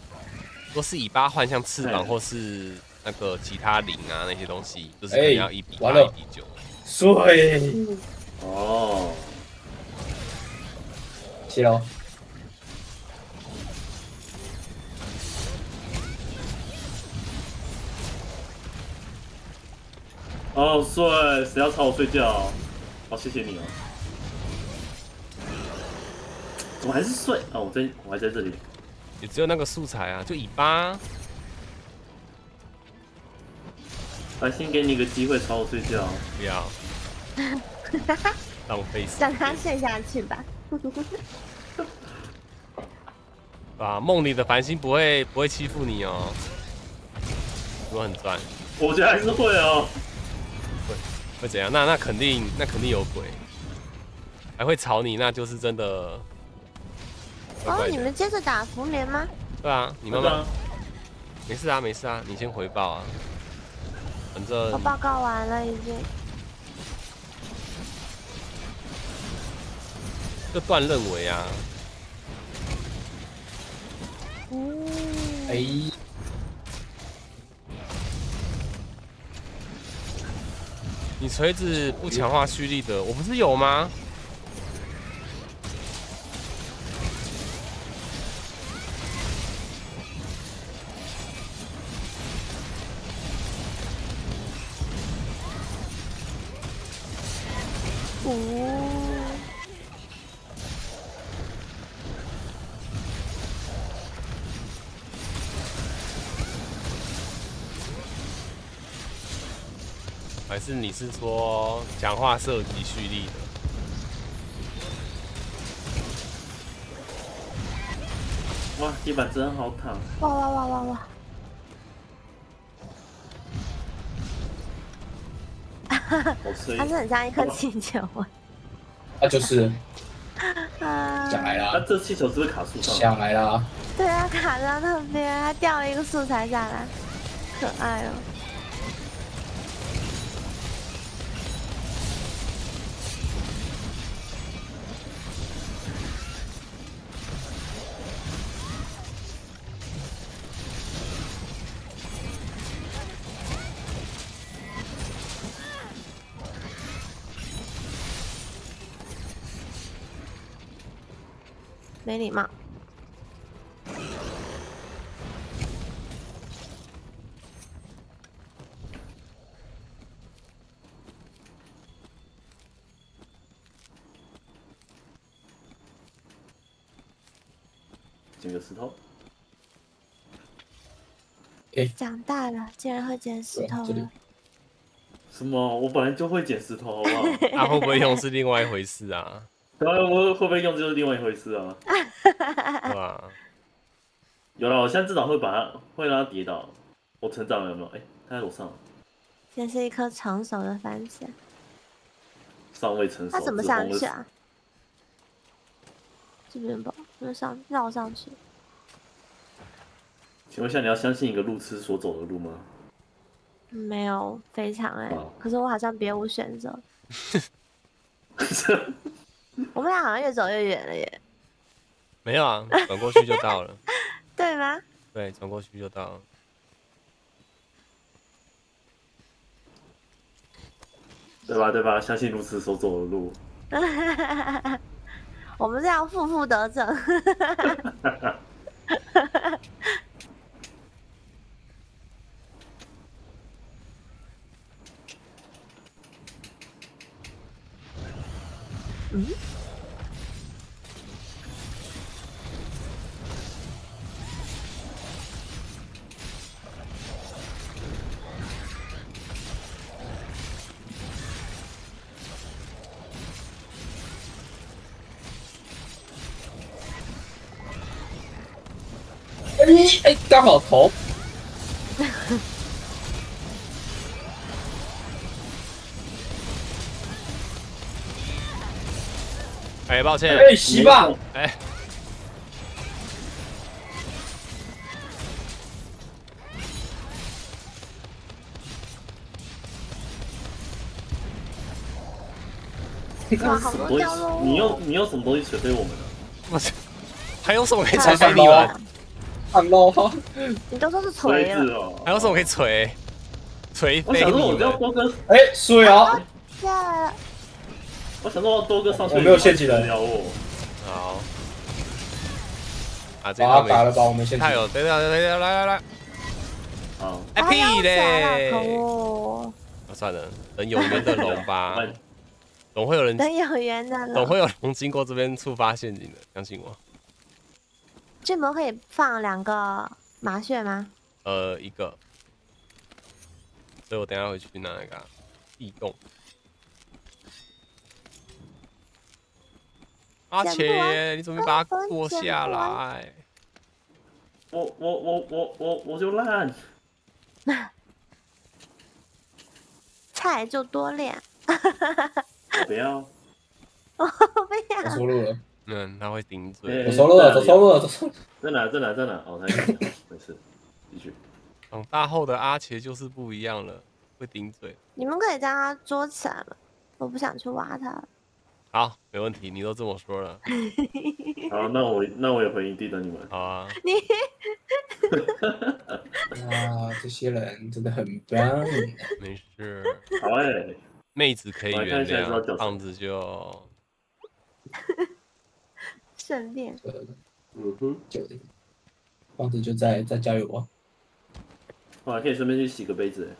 如果是以八换像翅膀或是那个其他灵啊那些东西，就是要一比八、一比九。水。哦。七楼。哦，帅，谁要吵我睡觉？好，谢谢你哦。怎么还是睡？哦，我在，我还在这里。也只有那个素材啊，就尾巴。我先给你个机会吵我睡觉。不要。[LAUGHS] 浪费时间。让他睡下去吧。啊，梦里的繁星不会不会欺负你哦。我很赚。我觉得还是会哦。会怎样？那那肯定，那肯定有鬼，还会吵你，那就是真的。哦，你们接着打福眠吗？对啊，你慢慢。没事啊，没事啊，你先回报啊。反正我报告完了已经。就断认为啊，哎，你锤子不强化蓄力的，我不是有吗？是你是说讲话射击蓄力的？哇，地板真好躺！哇哇哇哇哇！它是很像一颗气球啊！那，就是 [LAUGHS] 想来啦。那这气球是不是卡树上？想来啦。对啊，卡在那边，还掉了一个素材下来，可爱哦。没礼貌。捡个石头。哎，长大了竟然会捡石头了。什么？我本来就会捡石头，好不好？他 [LAUGHS] 会不会用是另外一回事啊。对啊，我会不会用就是另外一回事啊。[LAUGHS] 哇？有了，我现在至少会把它，会让它跌倒。我成长了有没有？哎，它在楼上。这是一颗成熟的番茄。尚未成熟。它怎么上去啊？这边吧，那上绕上去。请问一下，你要相信一个路痴所走的路吗？没有，非常哎。可是我好像别无选择。[LAUGHS] [LAUGHS] 我们俩好像越走越远了耶！没有啊，转过去就到了。[LAUGHS] 对吗？对，转过去就到了。对吧？对吧？相信如此所走的路。[LAUGHS] 我们是要负负得正。嗯。哎，刚好头。哎，抱歉。哎，洗吧。哎。哇，好多掉你用你用什么东西扯飞我们呢？我操！还有什么可以扯飞你们？很 low。你都说是锤了。还有什么可以锤？锤飞你们？哎，水啊！下。我想说多个上去，我没有陷阱人。好，啊，这把打了吧我们陷阱。他有，对对对对，来来来。好，哎屁嘞！啊，算了，等有缘的龙吧。[LAUGHS] 总会有人等有缘的龙，总会有龙经过这边触发陷阱的，相信我。这门可以放两个麻雀吗？呃，一个。所以我等下回去拿一个异动。阿切，你准备把它剁下来？我我我我我我就烂。[LAUGHS] 菜就多练。[LAUGHS] 不要。我不要。我收录了。嗯，他会顶嘴。走收录了，走收录了，收录了。在哪？在哪？在哪？哦，他没事，继续。长大后的阿杰就是不一样了，会顶嘴。你们可以将它捉起来了，我不想去挖它。好，没问题，你都这么说了。[LAUGHS] 好，那我那我也回营地等你们。好啊。[LAUGHS] 你。[LAUGHS] 哇，这些人真的很棒。没事。好哎。妹子可以原谅，胖子就。顺便。嗯哼，就胖子就在在加油啊。我还可以顺便去洗个杯子。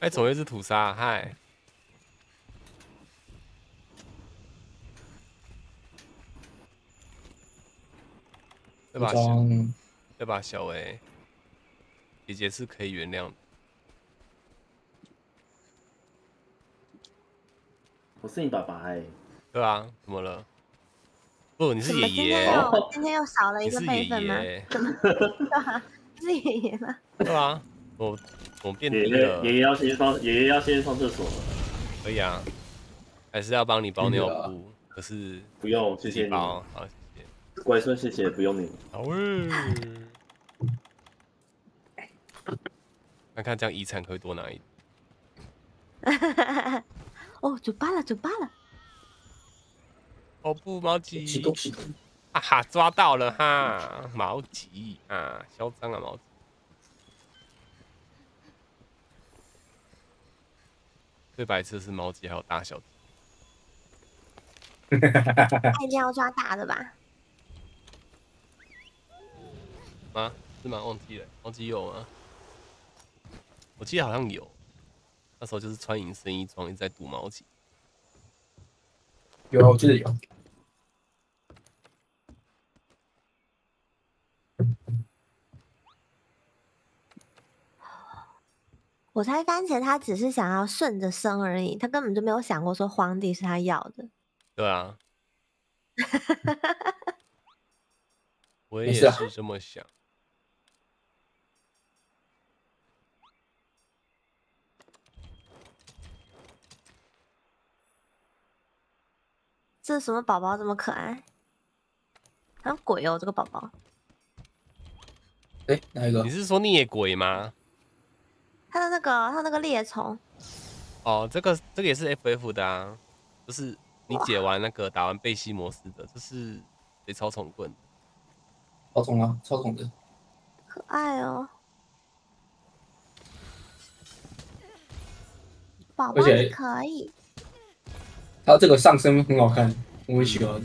哎，怎么又是屠杀？嗨。这把小，这把，小薇？姐姐是可以原谅的。我是你爸爸哎。对啊，怎么了？不，你是爷爷。今天又今天又少了一个辈分吗？[LAUGHS] 是爷爷吗？[LAUGHS] 对啊，我我变爷爷爷爷要先上爷爷要先上厕所。可以啊，还是要帮你包尿布？可是不用，谢谢你。好。谢谢乖孙，谢谢，不用你。好诶。看看这样遗产可以多拿一点。[LAUGHS] 哦，嘴巴了，嘴巴了。哦不，毛吉。哈哈，抓到了哈，毛吉啊，嚣张啊，毛吉。最白痴是毛吉，还有大小。[LAUGHS] 他一定要抓大的吧？吗？是吗？忘记了，忘记有吗？我记得好像有，那时候就是穿银身衣装，一直在赌毛巾。有，我记得有。我猜番茄他只是想要顺着生而已，他根本就没有想过说皇帝是他要的。对啊。我也是这么想。这是什么宝宝这么可爱？好像鬼哦，这个宝宝。哎，哪一个？你是说孽鬼吗？他的那个，他那个猎虫。哦，这个这个也是 FF 的啊，就是你解完那个打完贝西模式的，这是得超宠棍。超宠啊，超宠的。可爱哦。宝宝可以。他这个上身很好看，我喜欢。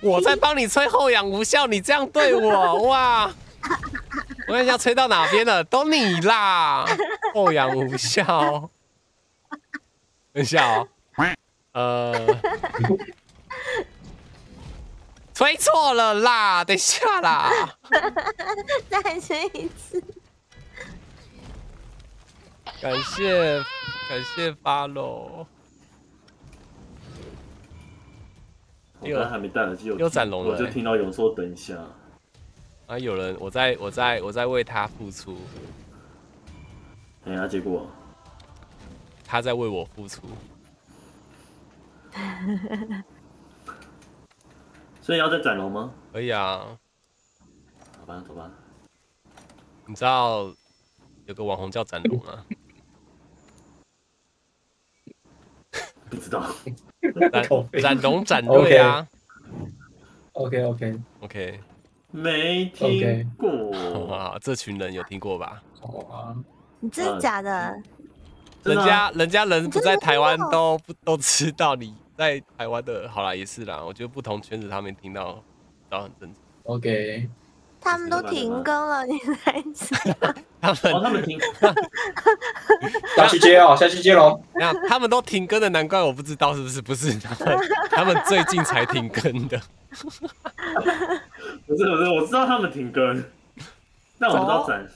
我在帮你吹后仰无效，你这样对我哇！我看一下吹到哪边了，都你啦！后仰无效。等一下哦，呃，吹错了啦！等一下啦，[LAUGHS] 再吹一次。感谢感谢发喽！又还没戴耳机，又斩龙了，我就听到有人说等一下。啊，有人，我在我在我在为他付出。哎呀，结果他在为我付出。[LAUGHS] 所以要再斩龙吗？可以啊。好吧，走吧。你知道？有个网红叫斩龙啊，不知道。斩斩龙斩对啊。OK OK OK，没听过啊，[LAUGHS] 这群人有听过吧？你真的假的？人家人家人不在台湾都不都知道你在台湾的，好啦，也是啦。我觉得不同圈子他们听到都很正常。OK。他们都停更了，你才知道。他们他们停，[LAUGHS] 下去接哦，下去接喽。那他们都停更的，难怪我不知道是不是？不是他们，他们最近才停更的。[LAUGHS] 不是不是，我知道他们停更，[LAUGHS] 但我不知道展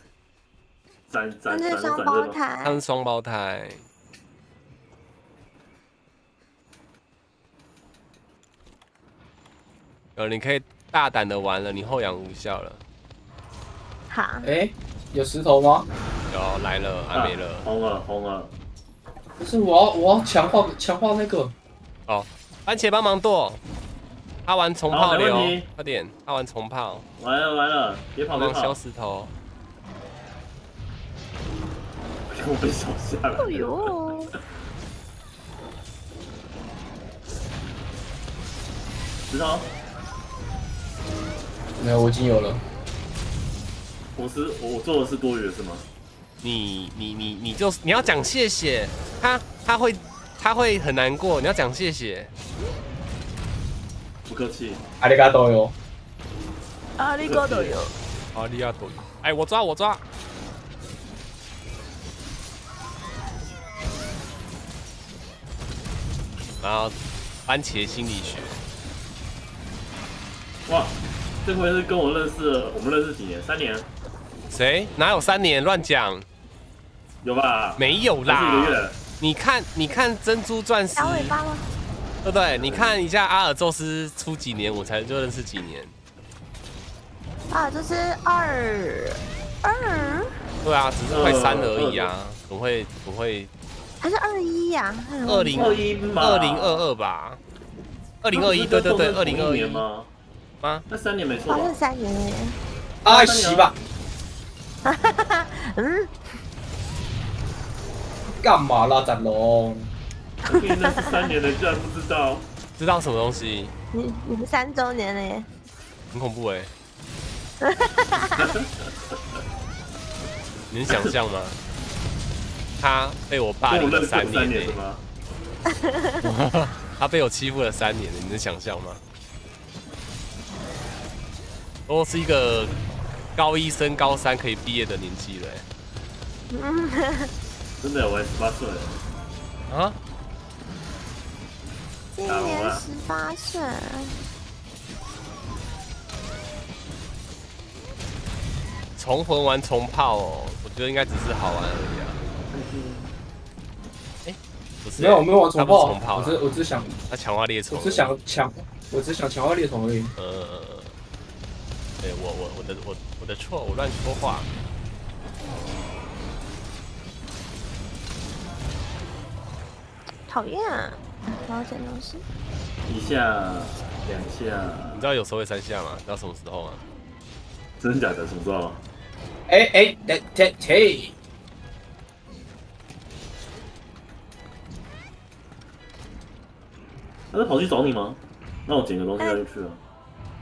展展展双胞胎，他们双胞胎。呃，你可以。大胆的玩了，你后仰无效了。好，哎，有石头吗？有来了，还没了。红了，红了。不是，我要我要强化强化那个。哦，番茄帮忙剁。他玩重炮流，快点，他玩重炮。完了完了，别跑，别跑。削石头。我被扫下来。哎呦！知道？没有，我已经有了。我是我做的是多余的是吗？你你你你就你要讲谢谢他，他会他会很难过。你要讲谢谢。不客气。阿里嘎多哟。阿里嘎多哟。阿里嘎多哟。哎，我抓我抓。然后，番茄心理学。哇，这回是跟我认识，我们认识几年？三年？谁？哪有三年？乱讲。有吧？没有啦。你看，你看珍珠钻石。小尾巴吗？对不对？你看一下阿尔宙斯出几年，我才就认识几年。阿尔宙斯二二。对啊，只是快三而已啊，怎么会不会？还是二一呀？二零二一二零二二吧？二零二一，对对对，二零二一吗？啊，那三年没错。好像三年耶。阿西吧。哈哈哈！嗯。干嘛啦，展龙？那是三年的，居然不知道？知道什么东西？你你们三周年了耶！很恐怖哎！[LAUGHS] 你能想象吗？他被我霸凌了三年吗？[LAUGHS] 他被我欺负了三年，你能想象吗？我是一个高一升高三可以毕业的年纪了。[LAUGHS] 真的，我十八岁。啊？今年十八岁。重魂玩重炮哦，我觉得应该只是好玩而已啊。哎，不是，没有，我没有玩重炮，重炮，我只我只想他强化猎宠，我只想抢，我只想强化猎宠而已。呃，对我我我的我我的错，我乱说话。讨厌，我要捡东西。一下，两下。你知道有时候会三下吗？知道什么时候吗？真的假的？什么时候？哎哎，哎，切切。他是跑去找你吗？那我捡个东西他就去了。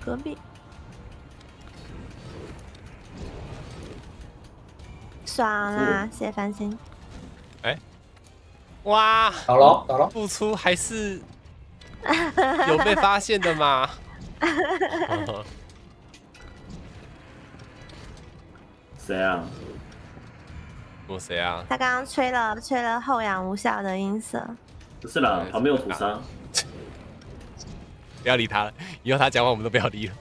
隔壁。爽啦！谢谢繁星。哎。哇，倒了倒了，付出还是有被发现的嘛？[LAUGHS] 谁啊？我谁啊？他刚刚吹了吹了后仰无效的音色。不是啦，旁边有屠杀。[LAUGHS] 不要理他了，以后他讲话我们都不要理了。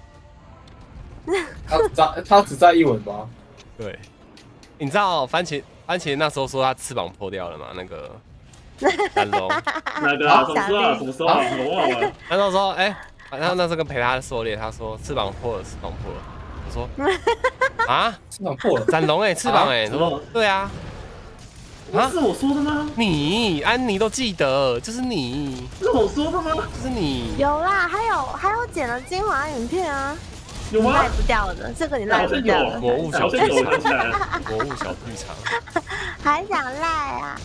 [LAUGHS] 他在他只在一吻吧？对，你知道番茄番茄那时候说他翅膀破掉了嘛？那个。[LAUGHS] 三龙，那个啊？什么时候啊？什么时候啊？我忘了。他时说：“哎，然后那时候跟陪他狩猎，他说翅膀破了，翅膀破了。”我说：“ [LAUGHS] 啊，翅膀破了？斩龙哎，翅膀哎，什么？对啊，啊，是我说的吗？你安妮都记得，就是你，是我说的吗？就是你。有啦，还有还有剪了精华影片啊，有吗？赖不掉的，这个你赖不掉的。魔物 [LAUGHS] 小剧场，魔物小剧场，还想赖啊？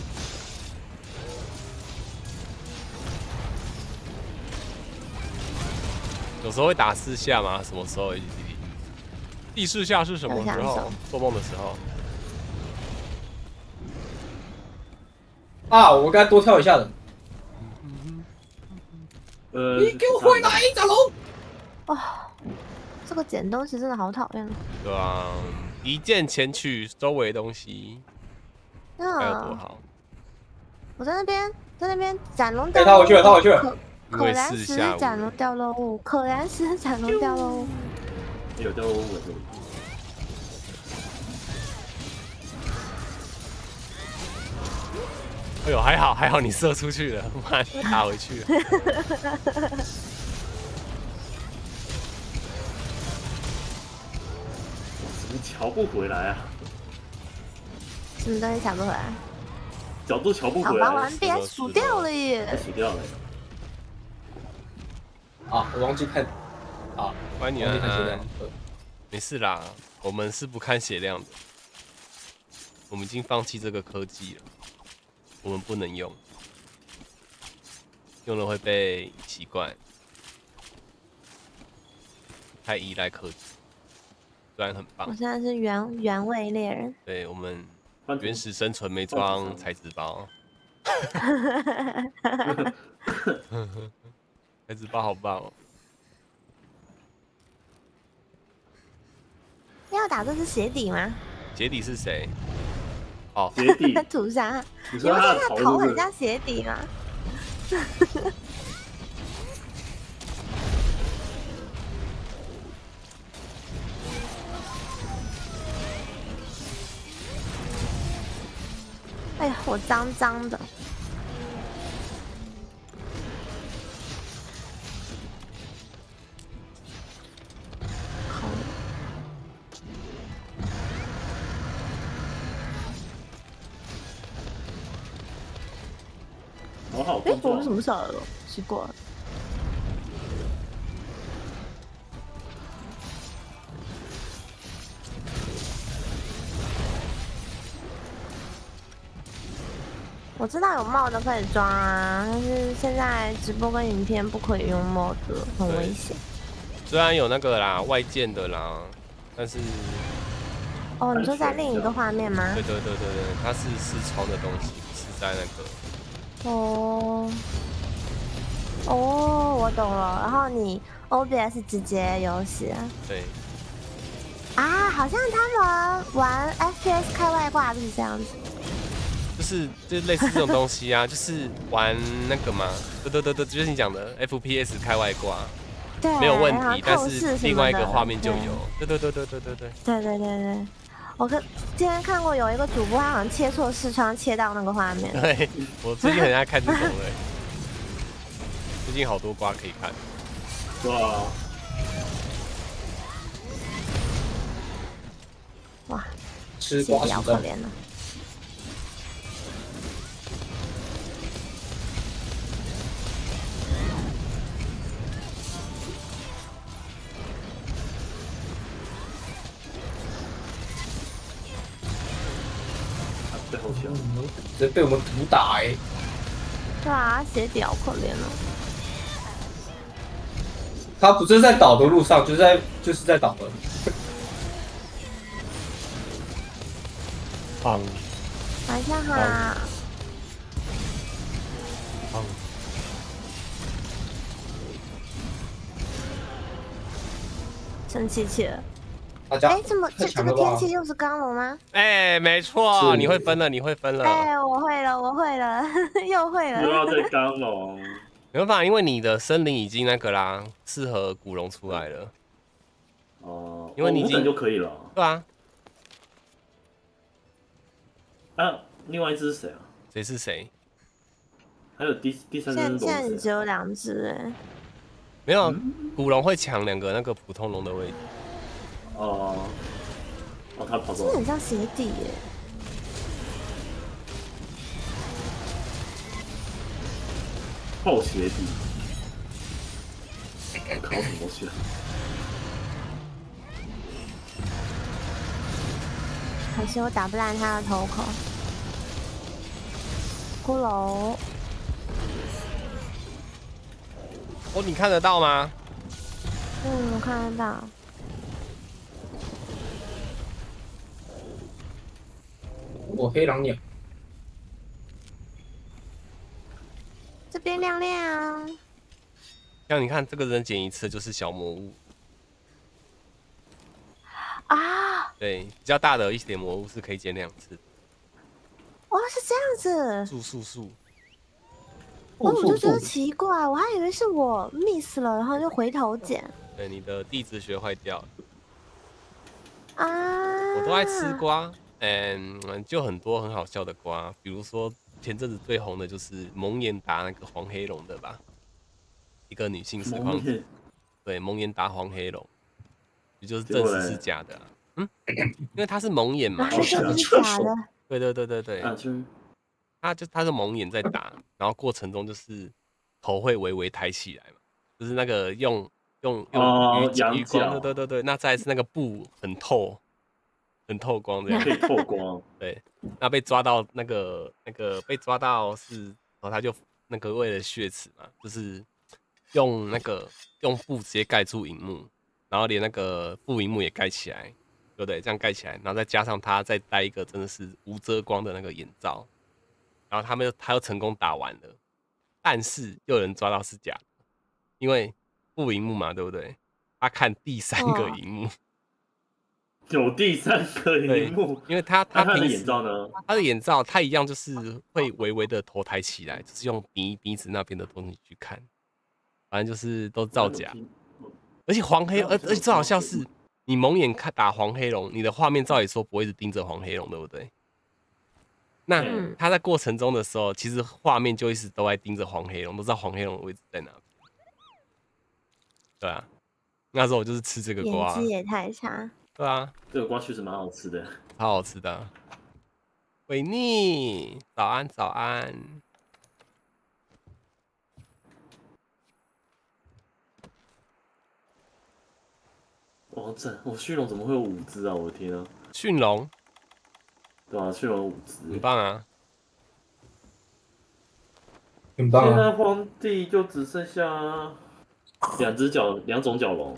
有时候会打四下吗？什么时候？第四下是什么时候？做梦的时候。啊！我该多跳一下的。呃，你给我回来，小龙！啊，这个捡东西真的好讨厌。对啊，一键前取周围东西，那有多好？我在那边，在那边斩龙。哎，他回去了，他回去了。可燃石斩龙掉落物，可燃石斩龙掉落物。有掉落物是哎呦，还好还好，你射出去了，[LAUGHS] 妈打回去了。[LAUGHS] 瞧不回来啊？什么东西瞧不回来？角度瞧不回来。好吧，完毕，数掉了耶！数掉了。啊，我忘记看，啊，欢迎你啊！没事啦，我们是不看血量的。我们已经放弃这个科技了，我们不能用，用了会被习惯，太依赖科技，虽然很棒。我现在是原原味猎人，对我们原始生存没装材质包，[LAUGHS] 材质包好棒哦。要打这是鞋底吗？鞋底是谁？哦，鞋底 [LAUGHS] 土沙，你说他的头很像鞋底吗？哎呀，我脏脏的。好哎，我们什么少了？奇怪。我知道有帽的可以装啊，但是现在直播跟影片不可以用帽子，很危险。虽然有那个啦，外建的啦，但是……哦，你说在另一个画面吗？对对对对对，它是试窗的东西，是在那个。哦，哦，我懂了。然后你 OBS 直接游戏，对。啊，好像他们玩 FPS 开外挂就是这样子。就是就类似这种东西啊，[LAUGHS] 就是玩那个嘛，对对对对，就是你讲的 FPS 开外挂，对，没有问题。但是另外一个画面就有，对对对对对对对。对对对对。我看今天看过有一个主播，他好像切错视窗，切到那个画面。对，我最近很爱看这种的，[LAUGHS] 最近好多瓜可以看。哇！哇！吃瓜比较可怜呢。直接被我们毒打哎！对啊，鞋底好可怜哦。他不是在倒的路上，就是在就是在倒的。棒！晚上好。棒！生气气。哎，这么这这个天气又是刚龙吗？哎，没错，你会分了，你会分了。哎，我会了，我会了，[LAUGHS] 又会了。又要再刚龙。没办法，因为你的森林已经那个啦，适合古龙出来了。哦，因为你已经就可以了。对啊。啊，另外一只是谁啊？谁是谁？还有第第三只龙。现在只有两只哎。没有，古龙会抢两个那个普通龙的位置。哦，哦，他跑走，真的很像鞋底耶。泡鞋底，靠什么东西啊？可惜我打不烂他的头口。骷髅。哦，你看得到吗？嗯，我看得到。我黑狼鸟，这边亮亮。像你看，这个人捡一次就是小魔物啊。对，比较大的一点魔物是可以捡两次。哇，是这样子。速速速！我我就觉得奇怪，我还以为是我 miss 了，然后就回头捡。对，你的地质学坏掉了。啊。我都爱吃瓜。嗯，就很多很好笑的瓜，比如说前阵子最红的就是蒙眼打那个黄黑龙的吧，一个女性实况，对，蒙眼打黄黑龙，也就是证实是假的，嗯，因为他是蒙眼嘛，是假的，对对对对对，他就他是蒙眼在打，然后过程中就是头会微微抬起来嘛，就是那个用用用余余光，对对对对，那再是那个布很透。很透光这样，可以 [LAUGHS] 透光。对，那被抓到那个那个被抓到是，然后他就那个为了血池嘛，就是用那个用布直接盖住荧幕，然后连那个副荧幕也盖起来，对不对？这样盖起来，然后再加上他再戴一个真的是无遮光的那个眼罩，然后他们又他又成功打完了，但是又有人抓到是假的，因为副荧幕嘛，对不对？他看第三个荧幕。有第三个荧幕，因为他他的眼罩呢？他的眼罩他一样就是会微微的头抬起来，就是用鼻鼻子那边的东西去看，反正就是都造假。而且黄黑，而而且最好笑是，你蒙眼看打黄黑龙，你的画面照理说不会是盯着黄黑龙，对不对？那他在过程中的时候，其实画面就一直都在盯着黄黑龙，都知道黄黑龙的位置在哪。对啊，那时候我就是吃这个瓜，演技也太差。对啊，这个瓜确实蛮好吃的，超好吃的。维尼，早安早安。哇，这我驯龙怎么会有五只啊？我的天啊！驯龙，对啊，驯龙五只，很棒啊，很棒。现在荒地就只剩下两只角，两种角龙。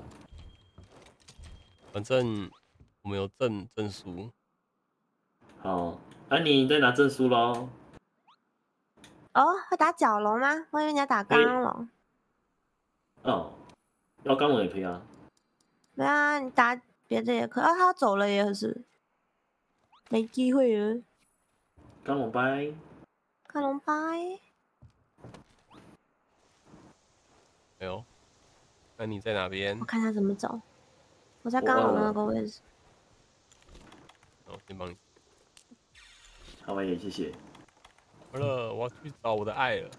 反正我们有证证书。好，安妮在拿证书喽。哦，会打角龙吗？我以为你要打钢龙。哦，要钢龙也可以啊。没啊，你打别的也可以。哦，他走了也是，没机会了。钢龙拜。钢龙拜。哎呦，那你在哪边？我看他怎么走。我在刚好那个位置。好，先帮你。好，王爷，谢谢。好了，我要去找我的爱了。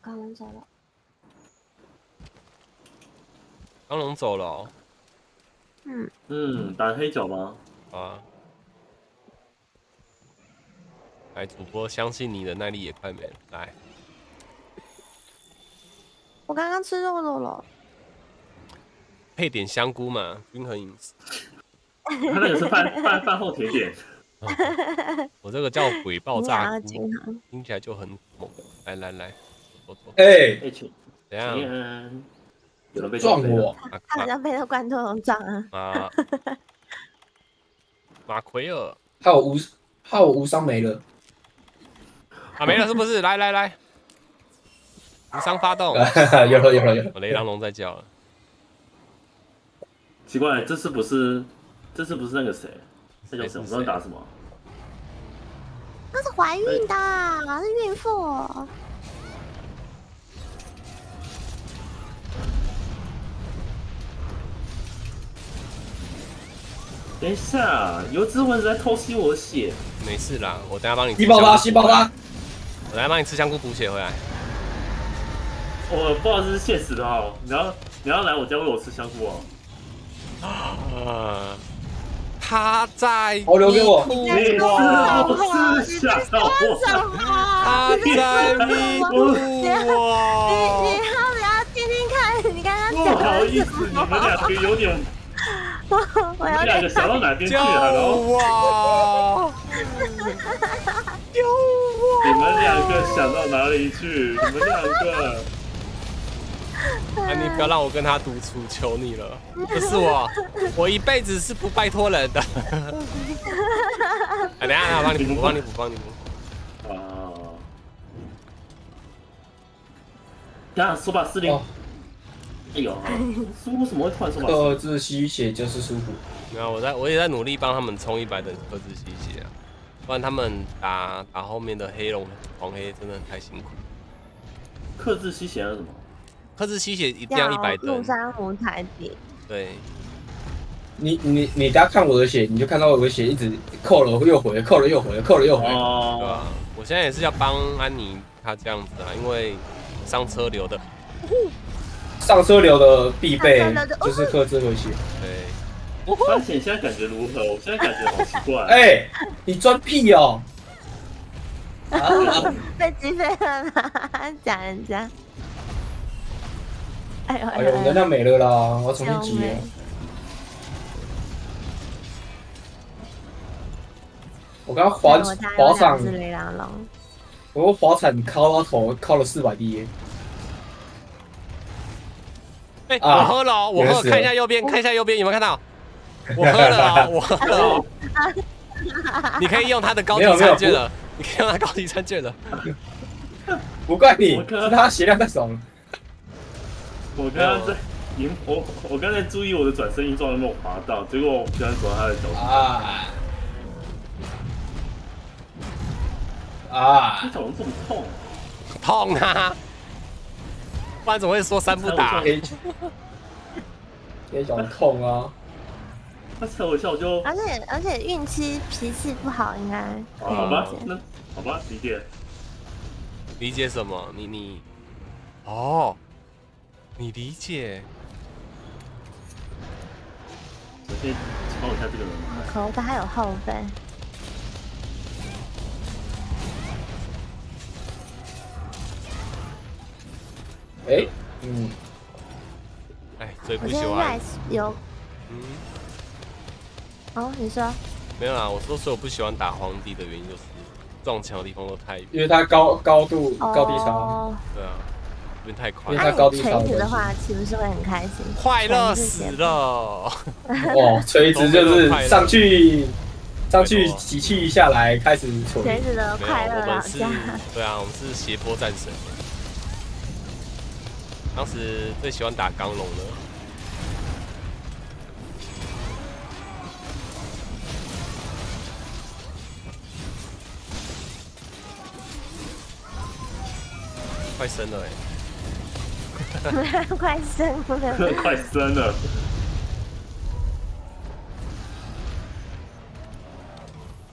刚龙走了。刚龙走了。嗯。嗯，打黑角吗？啊。来，主播，相信你的耐力也快没了。来。我刚刚吃肉肉了。配点香菇嘛，均衡饮食。他那个是饭 [LAUGHS] 饭饭后甜点。我这个叫鬼爆炸菇，听起来就很猛。来来来，坐坐。哎，怎样？有人被撞我？他好像被那罐头龙撞啊。马马奎尔，怕我无怕我无伤没了。啊，没了是不是？来来来，无伤发动。有了有了有了，雷狼龙在叫了。奇怪，这次不是，这次不是那个谁？那叫什么？不知道打什么？那是怀孕的，是孕妇。等一下，有只蚊子在偷吸我的血。没事啦，我等下帮你。吸爆它，吸爆它！我来帮你吃香菇补血回来。我不知道这是现实的哦，你要你要来我家喂我吃香菇哦。啊！他在我留给我，你是我是想到我，他在迷路我。你你要不要听听看？你刚刚讲不好意思，你们两个有点，你们两个想到哪边去了？救我！救我！你们两个想到哪里去？你们两个。啊！你不要让我跟他独处，求你了！不是我，我一辈子是不拜托人的。哎，等下，我帮你补，帮你补，帮你补。啊！等下说吧，司令。哎呦，师傅怎么会突然说？克制吸血就是舒服。没有，我在，我也在努力帮他们冲一百等克制吸血啊，不然他们打打后面的黑龙黄黑真的太辛苦。克制吸血是什么？克制吸血一定要一百等。陆山湖台底。对。你你你，大家看我的血，你就看到我的血一直扣了又回，扣了又回，扣了又回。哦。对吧？我现在也是要帮安妮她这样子啊，因为上车流的。上车流的必备就是克制回血。对。番茄现在感觉如何？我现在感觉好奇怪。[LAUGHS] 哎，你装屁哦！[LAUGHS] 被击飞了吗？讲人家。哎呦哎呦能量没了啦我重新集我刚刚滑滑上我滑铲敲他头敲了四百滴我喝了我喝看一下右边看一下右边有没有看到？[LAUGHS] 我喝了 [LAUGHS] 我喝了你可以用他的高级餐券了你可以用他高级餐券的。不怪你是他血量太少了。我刚刚在，我我刚才注意我的转身运状有没有滑到，结果我不小心走到他的脚。啊啊！这脚这么痛？痛啊！不然怎么会说三不打？这脚痛啊！他扯我一下我就……而且而且孕期脾气不好，应该好吧？那好吧，理解。理解什么？你你哦，你理解？我先抄一下这个人。可他还有后背。哎，嗯，哎，最不喜欢有，嗯，哦，你说没有啊？我说，所以我不喜欢打皇帝的原因就是撞墙的地方都太远，因为它高高度高低差，对啊，因为太快。因为它高低差的话，岂不是会很开心？快乐死了！哦，[LAUGHS] 垂直就是上去上去洗去下来开始锤。锤子的快乐老家，对啊，我们是斜坡战神。当时最喜欢打钢龙了。快生了哎！快生了！快生了！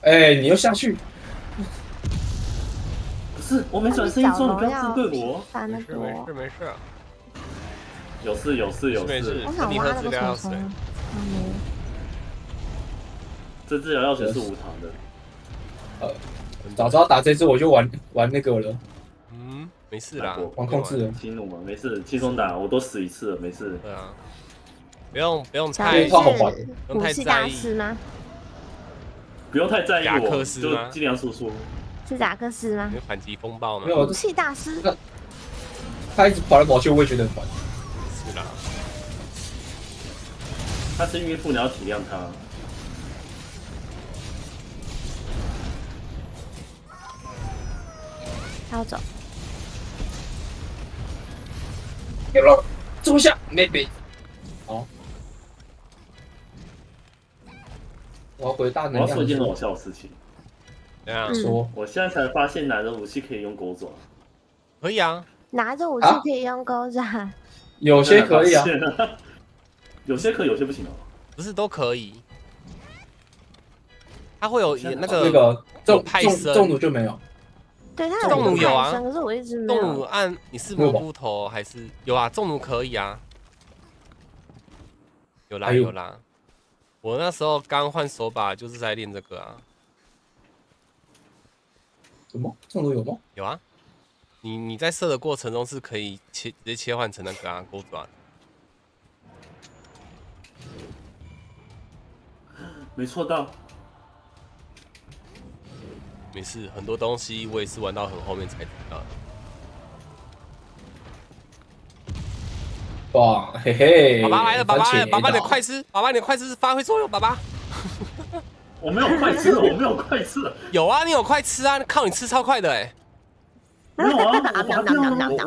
哎，你又下去？不是，我没转身一说，你不要针对我。没事没事没事。有事有事有事，你喝治疗药水。这治疗药水是无糖的。呃，早知道打这支我就玩玩那个了。嗯，没事啦，玩控制。轻弩嘛，没事，轻松打，我都死一次了，没事。对啊，不用不用太不用太在意吗？不用太在意我，就尽量输出。是贾克斯吗？有反击风暴吗？武器大师。他一直跑来跑去，我也觉得很烦。他是孕妇，你要体谅他。他要走。给了坐下，妹妹。好。我要回大能量。我要说一件很好笑的事情。怎样说？我现在才发现拿着武器可以用钩爪。可以啊。拿着武器可以用钩爪。有些可以啊。[LAUGHS] 有些可以，有些不行哦。不是都可以，它会有那个那个重派生，重弩就没有。对，它重弩有啊，可是我一直重弩按你是蘑菇头还是有啊？重弩可以啊，有啦有啦。我那时候刚换手把就是在练这个啊。什么重弩有吗？有啊，你你在射的过程中是可以切直接切换成那个啊钩爪。没错到，没事，很多东西我也是玩到很后面才知道。哇，嘿嘿！爸爸来了，爸爸来了，爸爸你快吃，爸爸你快吃发挥作用，爸爸。我没有快吃，我没有快吃。有啊，你有快吃啊，靠你吃超快的哎。没有啊，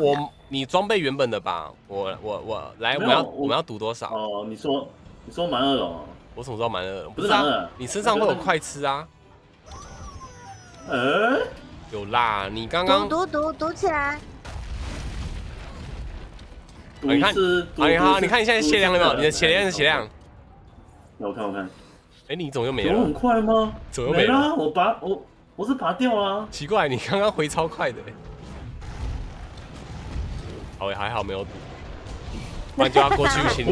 我我你装备原本的吧？我我我来，我们要我们要赌多少？哦，你说你说蛮二龙。我怎么知道蛮饿？不是啊，你身上会有快吃啊？呃，有啦，你刚刚读读读起来。你看，你好，你看你现在血量了没有？你的血量是血量。那我看我看。哎，你怎么又没了？走很快吗？怎么没了？我拔我我是拔掉啊。奇怪，你刚刚回超快的。[LAUGHS] 好，还好没有堵。不然就要过去请，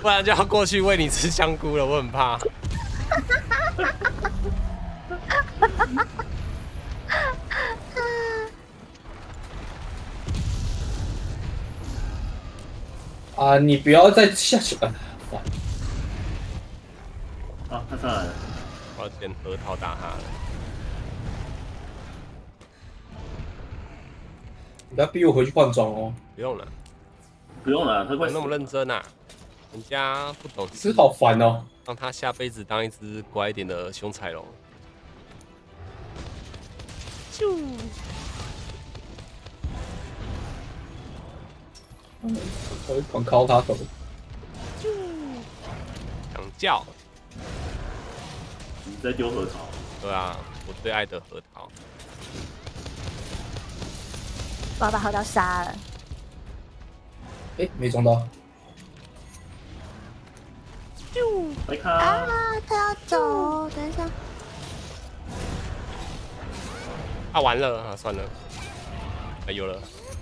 不然就要过去喂你吃香菇了，我很怕。[LAUGHS] 啊！你不要再下去了，啊，他上来了，我要捡核桃打他了。你要逼我回去换装哦？不用了，不用了，他为什么那么认真啊？人家不懂，其实好烦哦。让他下辈子当一只乖一点的凶彩龙。我会狂敲他头。就，想叫。你在丢核桃？对啊，我最爱的核桃。我要把核桃杀了。哎，没中到。就，啊，他要走，等一下。啊，完了啊，算了，哎，有了。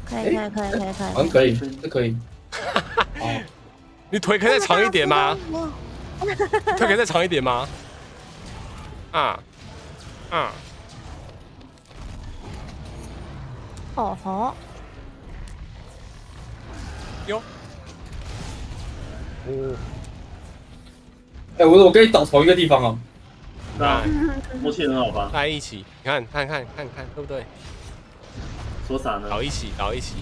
可以，可以，可以，可以，可以。嗯，可以，这可以。哦，[LAUGHS] 你腿可以再长一点吗？腿可以再长一点吗？啊，啊。哦吼！哟，哦，哎，我我跟你找同一个地方啊，那默契很好吧？在一起，你看，看看看看，对不对？说啥呢？倒一起，倒一起，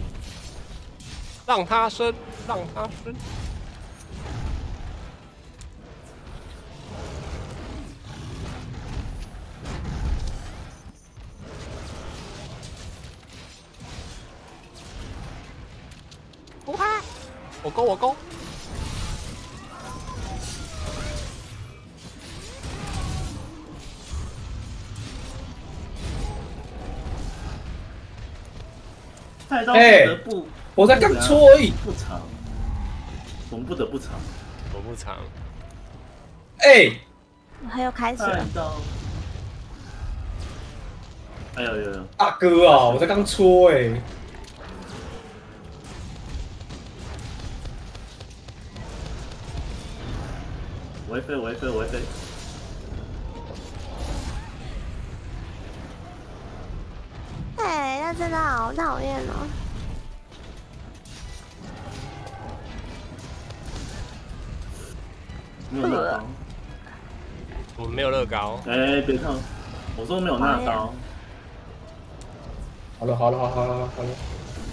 让他升，让他升。不怕，我勾我勾。哎，不我在刚搓而已，不长，我们不得不长，我不长。哎，还要开始了。哎呦呦呦！大哥啊，我在刚搓哎。微飞，微飞，微飞。哎，那真的好讨厌哦。没有乐高。我们没有乐高。哎，别看，我说没有那刀。好了，好了，好了，好了，好了，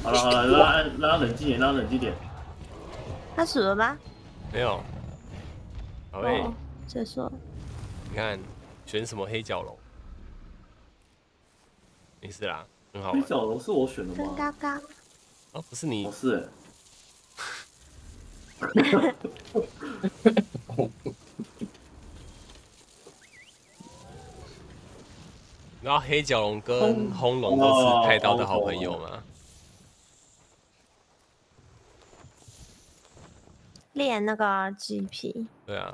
好了，好了，让让他冷静点，让他冷静点。他死了吗？没有。好嘞，结束。你看，选什么黑角龙？没事啦，很好玩。黑角龙是我选的吗？刚刚。啊，不是你。不是。[LAUGHS] 然后黑角龙跟轰龙都是开刀的好朋友吗？练那个 GP，对啊，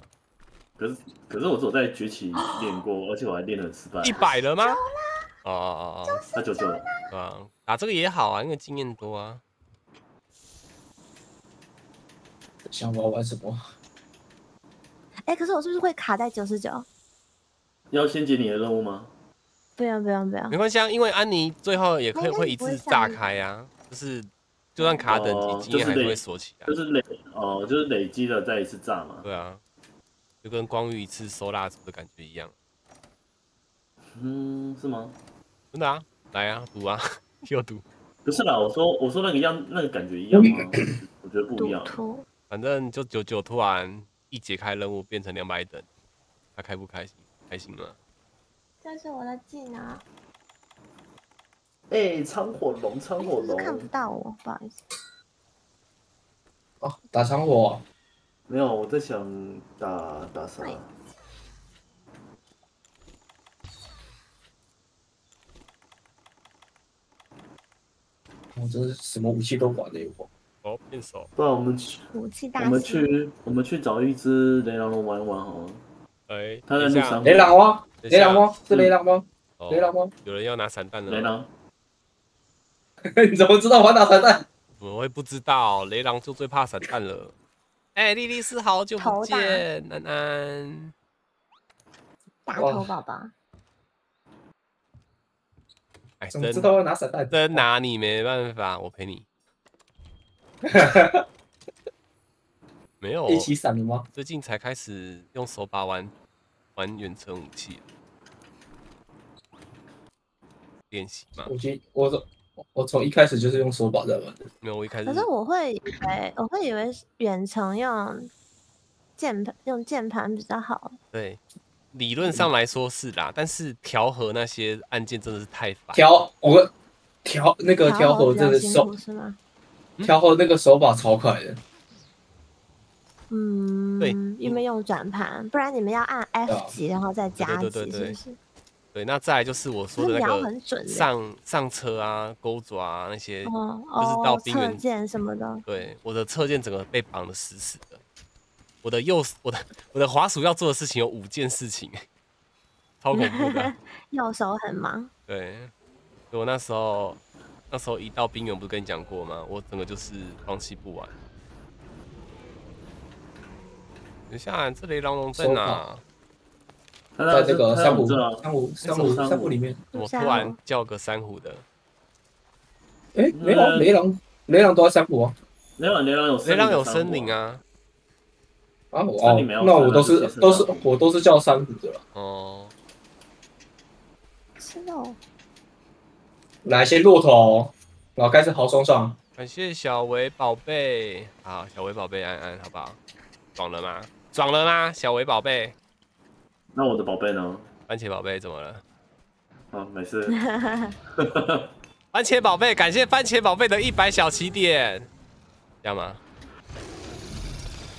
可是可是我只有在崛起练过，而且我还练的很失败。一百了吗？哦哦哦，那九九啊，打这个也好啊，因为经验多啊。想玩玩什么？哎，可是我是不是会卡在九十九？要先解你的任务吗？不用不用不用，没关系啊，因为安妮最后也可以会一次炸开呀，就是。就算卡等级，经验还是会锁起来。就是累哦，就是累积了再一次炸嘛。对啊，就跟光遇一次收蜡烛的感觉一样。嗯，是吗？真的啊，来啊，赌啊，[LAUGHS] 又赌。不是啦，我说我说那个样那个感觉一样吗？我觉得不一样。反正就九九突然一解开任务变成两百等，他开不开心？开心吗？这是我的技能。哎，仓火龙，仓火龙，看不到我，不好意思。哦，打苍火？没有，我在想打打啥？我真是什么武器都玩的有我。哦，变手。不然我们去武器大我们去，我们去找一只雷狼龙玩一玩好了。哎，他在路上。雷狼吗？雷狼吗？是雷狼吗？雷狼吗？有人要拿散弹了。雷狼。[LAUGHS] 你怎么知道我拿散弹？怎么会不知道，雷狼就最怕散弹了。哎，莉莉丝，好久不见，安安。大头宝宝。哎，怎么知道要拿散弹？真拿你没办法，我陪你。[LAUGHS] 没有一起闪了吗？最近才开始用手把玩玩远程武器，练习嘛。我今我从。我从一开始就是用手把在玩的。没有，我一开始。可是我会以为，我会以为远程用键盘用键盘比较好。对，理论上来说是啦，但是调和那些按键真的是太烦。调我调那个调和真的手是吗？调和那个手把超快的。嗯，对，因为用转盘，不然你们要按 F 级，然后再加级，是不是？对，那再来就是我说的那个上上车啊、钩爪啊那些，就是到冰原键什么的。对，我的侧键整个被绑的死死的。我的右我的我的滑鼠要做的事情有五件事情，[LAUGHS] 超恐怖的。[LAUGHS] 右手很忙。对，我那时候那时候一到冰原，不是跟你讲过吗？我整个就是放弃不玩。等一下，这雷狼龙在哪？在这个珊瑚珊瑚珊瑚珊瑚里面。我突然叫个珊瑚的。哎，雷狼雷狼，雷狼都在珊瑚啊。雷狼雷狼有雷狼有森林啊。啊，我哦，那我都是都是我都是叫珊瑚的了。哦。是哦。来，先骆驼，然后开始豪爽爽。感谢小维宝贝，好，小维宝贝安安，好不好？爽了吗？爽了吗，小维宝贝？那我的宝贝呢？番茄宝贝怎么了？啊，没事。番茄宝贝，感谢番茄宝贝的一百小起点，这样吗？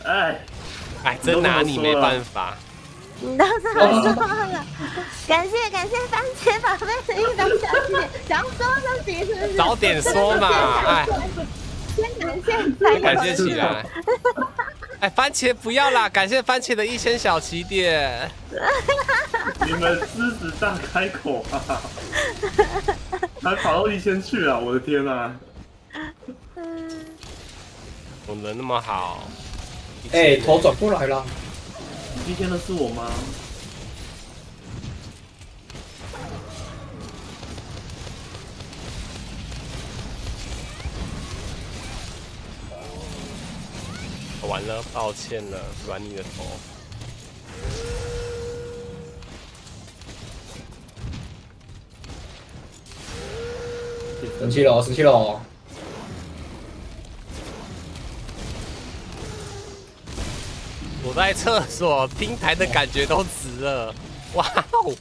哎，哎，真拿你没办法。你都这么说了，感谢感谢番茄宝贝的一百小起点，想说就行，是不是？早点说嘛，[LAUGHS] 哎。先感谢，感谢起来。哎，番茄不要啦！感谢番茄的一千小起点。你们狮子大开口啊！[LAUGHS] 还跑到一千去啊！我的天哪！我人那么好。哎，头转过来了。今天的是我吗？完了，抱歉了，软你的头。生气了，生气了！我在厕所听台的感觉都值了，哇哦！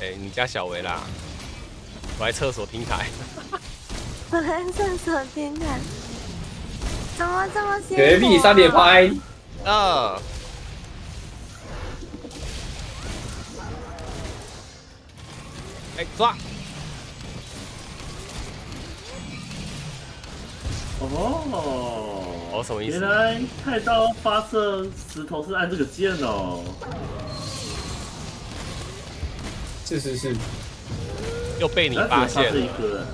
哎，你家小维啦？我在厕所听台。我在厕所听台。怎么这么辛苦？绝壁三连拍，啊。哎，抓！哦，哦，什么意思？原来太刀发射石头是按这个键哦。是是是，又被你发现了。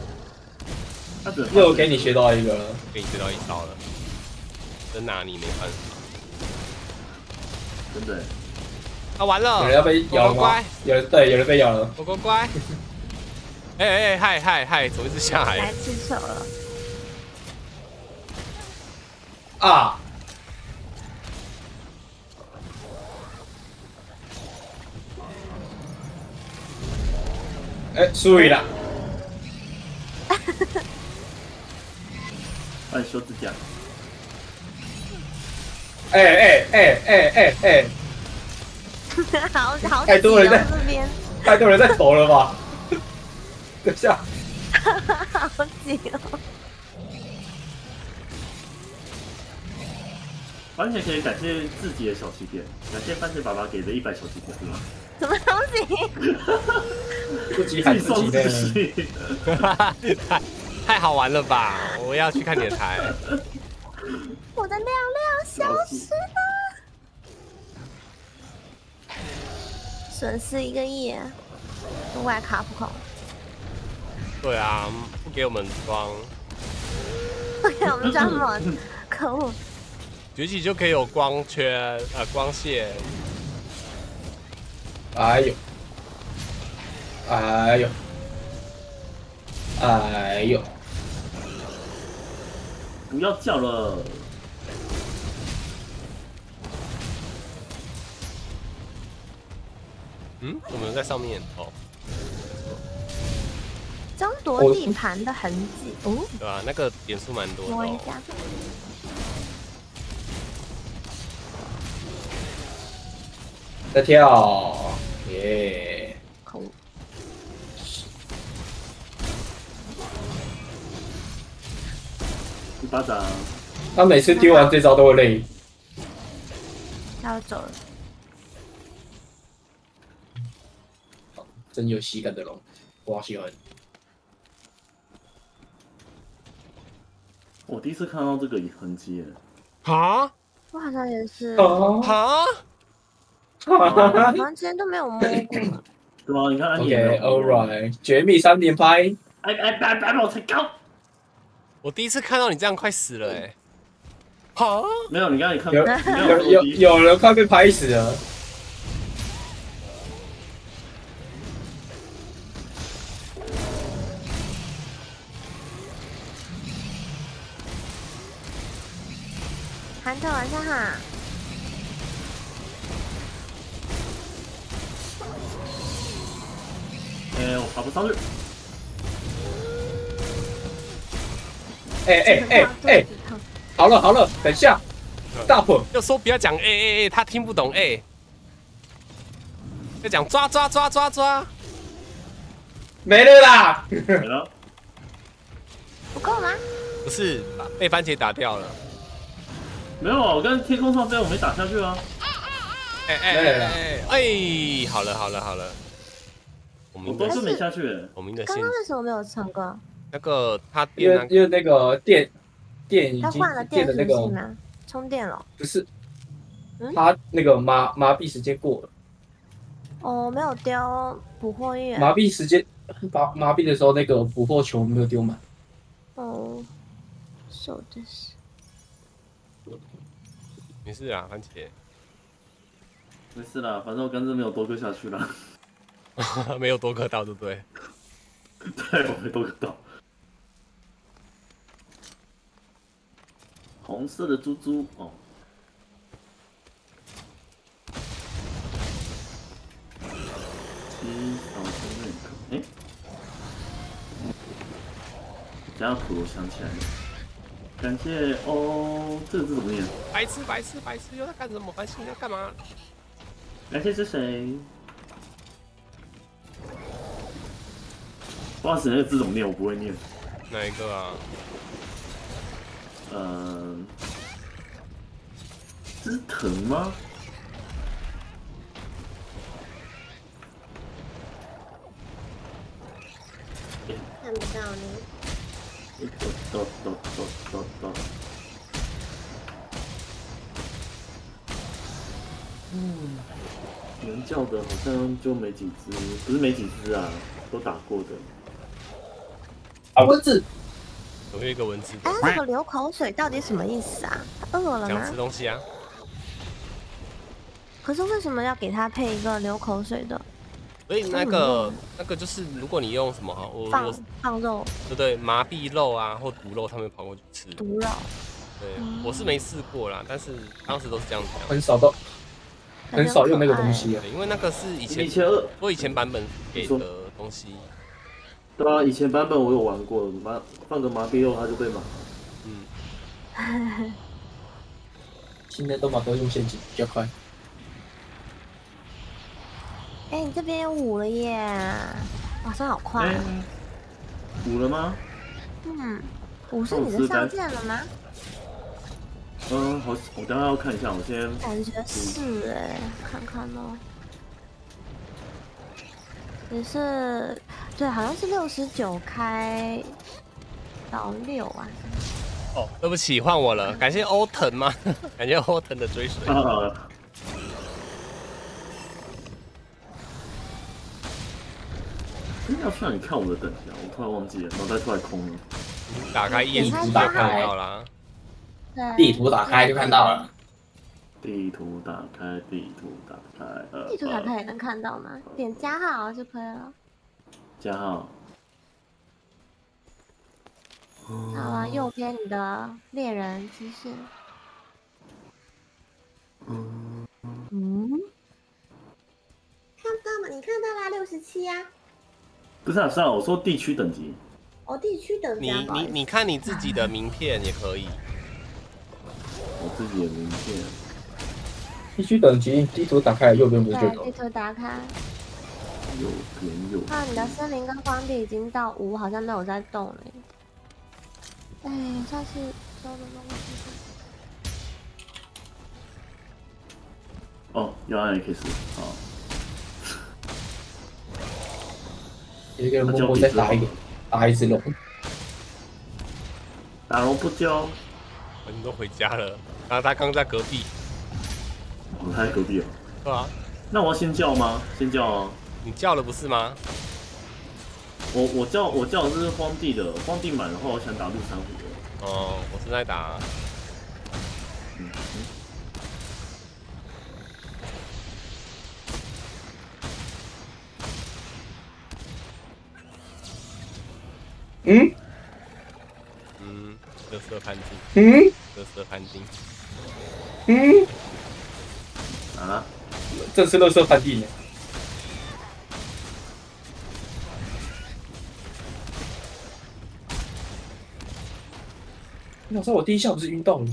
又给你学到一个了，给你学到一招了，真拿你没办法，真的。啊，完了，有人要被咬了吗？有人对，有人被咬了。乖乖乖。[LAUGHS] 哎哎，嗨嗨嗨，怎么一直下来？来吃手了。啊！哎，输了。帮你修指甲。哎哎哎哎哎哎！[LAUGHS] 好好太多人在这边，太多人在投了吧？[LAUGHS] [LAUGHS] 等下。好紧哦。番茄可以感谢自己的小气垫，感谢番茄爸爸给的一百小气垫，是吗？什么东西？自己喊自己的。太 [LAUGHS] 太好玩了吧！我要去看你的台。我的亮亮消失了，损失一个亿，外卡不空。对啊，不给我们装，不给我们装吗？可恶！崛起就可以有光圈，呃，光线。哎呦！哎呦！哎呦！不要叫了。嗯，我们在上面哦。争夺地盘的痕迹，哦，对啊？那个点数蛮多的。摸一下。在跳，耶！空。一巴掌。他每次丢完这招都会累。他要走了。真有喜感的龙，我好喜欢。我第一次看到这个痕迹耶。啊？我好像也是。啊？完全都没有摸过。对 [LAUGHS] 啊，你看。OK，All right，绝密三连拍。哎哎哎哎！我才高。我第一次看到你这样快死了哎。好。没有，你刚才看有有有有人快被拍死了。韩特晚上好。哎，我爬不上去。哎哎哎哎！好了好了，等下，大鹏要说不要讲哎哎哎，他听不懂哎。要讲抓抓抓抓抓，没了啦。没了。不够吗？不是，被番茄打掉了。没有啊，我跟天空上飞，我没打下去啊。哎哎哎哎！好了好了好了。我们都是没下去。我们的刚刚为什么没有成功？那个他电，因为那个电电已经换了电的那个充电了。不是，他那个麻麻痹时间过了。哦，没有丢捕获液。麻痹时间麻麻痹的时候，那个捕获球没有丢满。哦，手的是。没事啊，番茄。没事啦，反正我刚才没有多个下去了。[LAUGHS] 没有多个到，对不对？对，我没多个到。红色的猪猪哦。七少中认可，哎，家谱我想起来了，感谢哦，这个字怎么念？白痴白痴白痴又在干什么？白痴你要干嘛？感谢是谁？不好意思，那个字怎么念？我不会念。哪一个啊？嗯，这是藤吗？看不到呢。走走走走走走。嗯，能叫的好像就没几只，不是没几只啊，都打过的。啊，蚊子，有一个蚊子。哎，那个流口水到底什么意思啊？饿了吗？想吃东西啊。可是为什么要给他配一个流口水的？所以那个那个就是，如果你用什么哈，我放放肉，对对，麻痹肉啊或毒肉，他们跑过去吃。毒肉。对，我是没试过啦，但是当时都是这样子。很少到很少用那个东西啊，因为那个是以前以前我以前版本给的东西。对啊，以前版本我有玩过，麻放个麻痹肉它就被麻。嗯。现在都把都用陷阱比较快。哎，你这边有五了耶！哇，这好快。五了吗？嗯，五是你的上限了吗？嗯，好，我等下要看一下，我先。感觉是哎，看看哦。也是，对，好像是六十九开到六啊。哦，对不起，换我了，感谢欧腾吗？[LAUGHS] 感谢欧腾的追随。要算你看我的等级啊！我突然忘记了，脑袋突然空了。打开地图，打开到了。地图打开就看到了。地图打开，地图打开，呃，地图打开也能看到吗？点加号就可以了。加号。好了，右边你的猎人机械。嗯。看到吗？你看到啦，六十七呀。不是啊，是啊，我说地区等级。哦，地区等级。你你你看你自己的名片也可以。我自己的名片。地区等级，地图打开右边不是就有？地图打开。右边右。那你的森林跟荒地已经到五，好像没有在动了。哎，上次收的东西。哦，要按 X，好。一个默默再打一个，打一只龙。打龙不交。你都回家了，然后他刚在隔壁。我在隔壁哦。对啊。那我要先叫吗？先叫啊。你叫了不是吗？我我叫我叫的是荒地的，荒地满的话，我想打陆山虎的。哦，我是在打。嗯，嗯，乐色潘金。嗯，乐色潘金。嗯，啊，这是乐色判定。我说我第一下不是运动。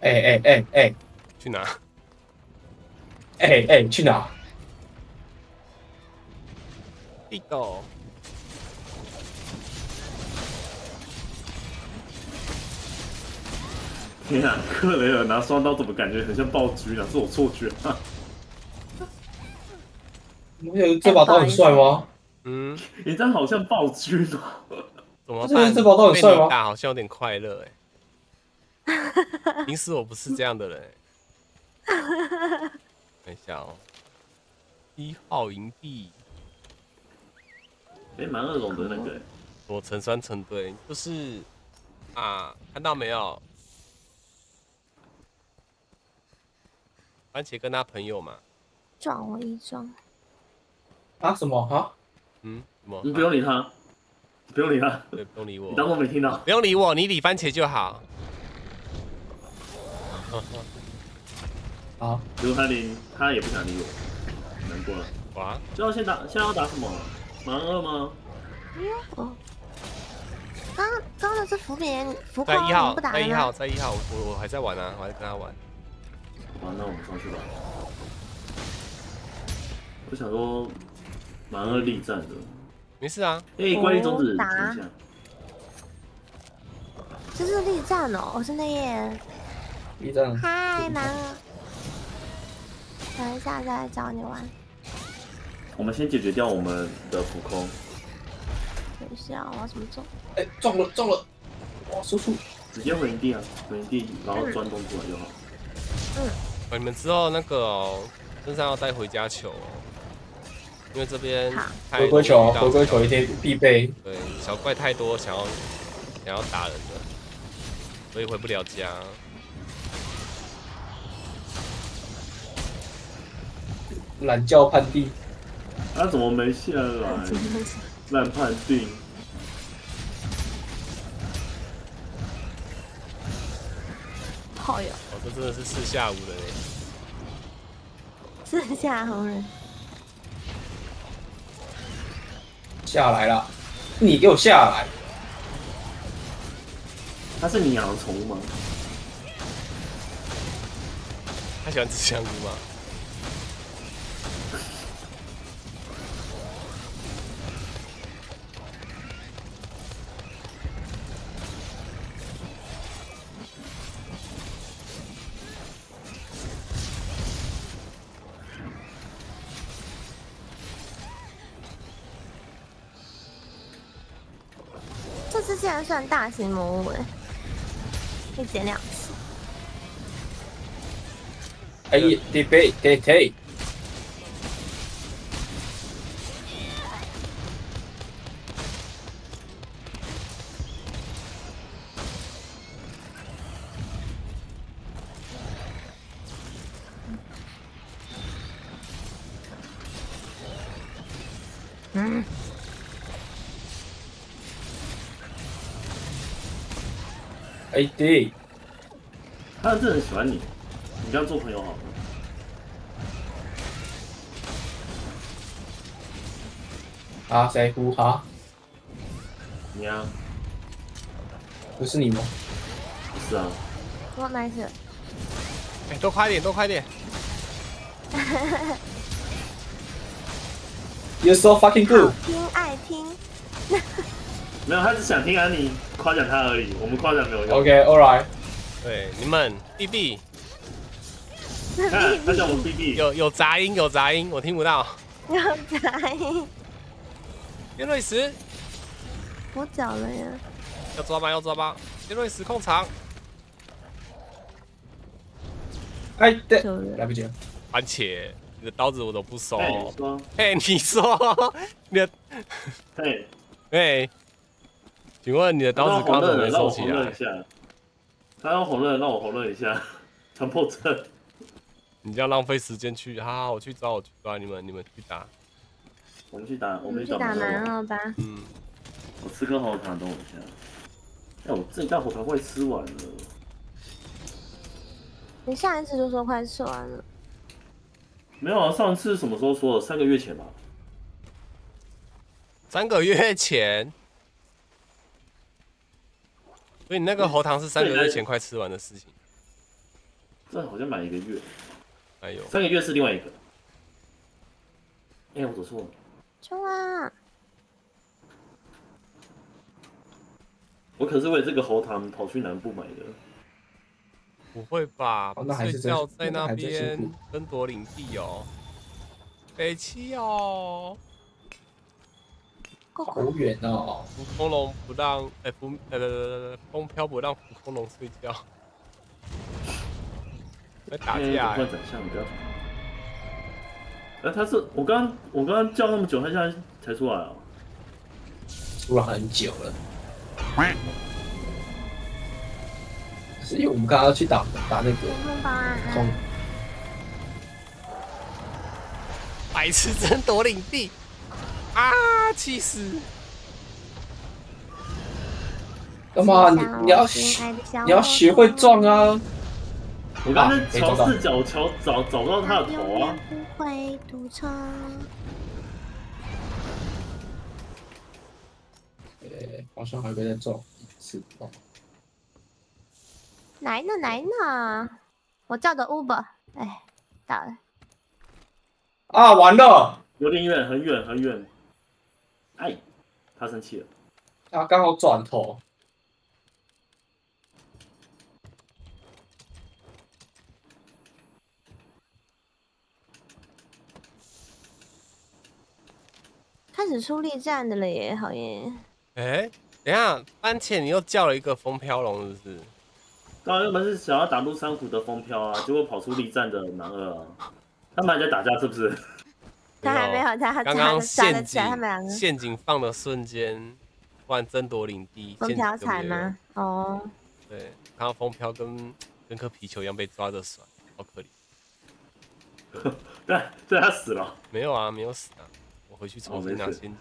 哎哎哎哎，去哪？哎哎，去哪？地狗。天啊，克雷尔拿双刀怎么感觉很像暴狙啊？是我错觉吗？你不觉得这把刀很帅吗？嗯，你这样好像暴狙哦。怎么办？这把刀很帅吗？打好像有点快乐哎。平时我不是这样的人。等一下哦，一号营地。哎，蛮恶龙的那个。我成双成对，就是啊，看到没有？番茄跟他朋友嘛，撞我一撞。啊什么啊？嗯，什么？你不用理他，不用理他，对，不用理我。你当我没听到？不用理我，你理番茄就好。好，如果他理他也不想理我，难过了。哇！最后先打，现在要打什么？马上二吗？哦。刚刚的是伏笔，伏在一号，在一号，在一号，我我还在玩啊，我还在跟他玩。好，那我们上去吧。我想说，蛮二力战的。没事啊。哎，关于种子，打。这是力战哦，我是那页。力战。嗨，蛮二。等一下再来找你玩。我们先解决掉我们的浮空。等一下，我要怎么做？哎，中了，中了！哇，输出。直接回营地啊，回营地，然后钻洞出来就好。嗯。你们之后那个哦，身上要带回家球，因为这边回归球，回归球一定必备。对，小怪太多，想要想要打人的，所以回不了家。懒觉判定，他怎么没下来？烂判定。好呀。这真的是四下无人哎！四下无人，下来了，你给我下来！他是你养的宠物吗？他喜欢吃香菇吗？算大型魔物哎，可以捡两次。哎，得背得推。哎对，他真的很喜欢你，你跟他做朋友好了？啊，谁呼哈？你啊？不是你吗？不是啊。我 nice。哎，多快点，多快点。You're so fucking good。听爱听。[LAUGHS] 没有，他只想听安妮夸奖他而已。我们夸奖没有用。OK，All right。对，你们 B B。看，他叫我 B B。有有杂音，有杂音，我听不到。有杂音。叶瑞石。我脚了呀。要抓吗？要抓吗？天瑞石控场。哎，对，来不及了。番茄，你的刀子我都不收。哎，你说，你的，嘿，哎，请问你的刀子刚怎么收起来？他要红热，让我红热一下，强迫症。你这样浪费时间去，好好，我去找，我去抓你们，你们去打。我们去打，我们去打南二吧。嗯，我吃根喉糖，等我一下。哎，我这一袋喉糖快吃完了。你上一次就说快吃完了，没有啊？上次什么时候说的？三个月前吧。[LAUGHS] 三个月前，所以你那个喉糖是三个月前快吃完的事情。这好像满一个月。哎呦，三个月是另外一个。哎，我走错了。冲啊！我可是为这个喉糖跑去南部买的。不会吧？睡觉在那边争夺领地哦，北七哦，好远哦！浮空龙不让哎浮呃风飘不让浮空龙睡觉，在打架。换长相，不要。哎，他是我刚我刚刚叫那么久，他现在才出来哦，出来很久了。是因为我们刚刚要去打打那个空，白痴争夺领地啊！气死！干嘛？你你要学你要学会撞啊！我刚才调视角调找找不到他的头啊！不会堵车。呃，好像还会再撞一次哦。来呢来呢，我叫的 Uber，哎，到了。啊，完了，有点远，很远很远。哎，他生气了。他刚好转头。开始出力战的了耶，好耶。哎，等下，番茄，你又叫了一个风飘龙，是不是？刚刚原本是想要打入山谷的风飘啊，结果跑出力战的男二啊，他们还在打架是不是？他还没有，他刚刚陷阱，陷阱放的瞬间，突然争夺领地，风飘踩吗？哦，对，看到风飘跟跟颗皮球一样被抓着甩，好可怜。[LAUGHS] 对，对他死了？没有啊，没有死啊，我回去重新拿陷阱。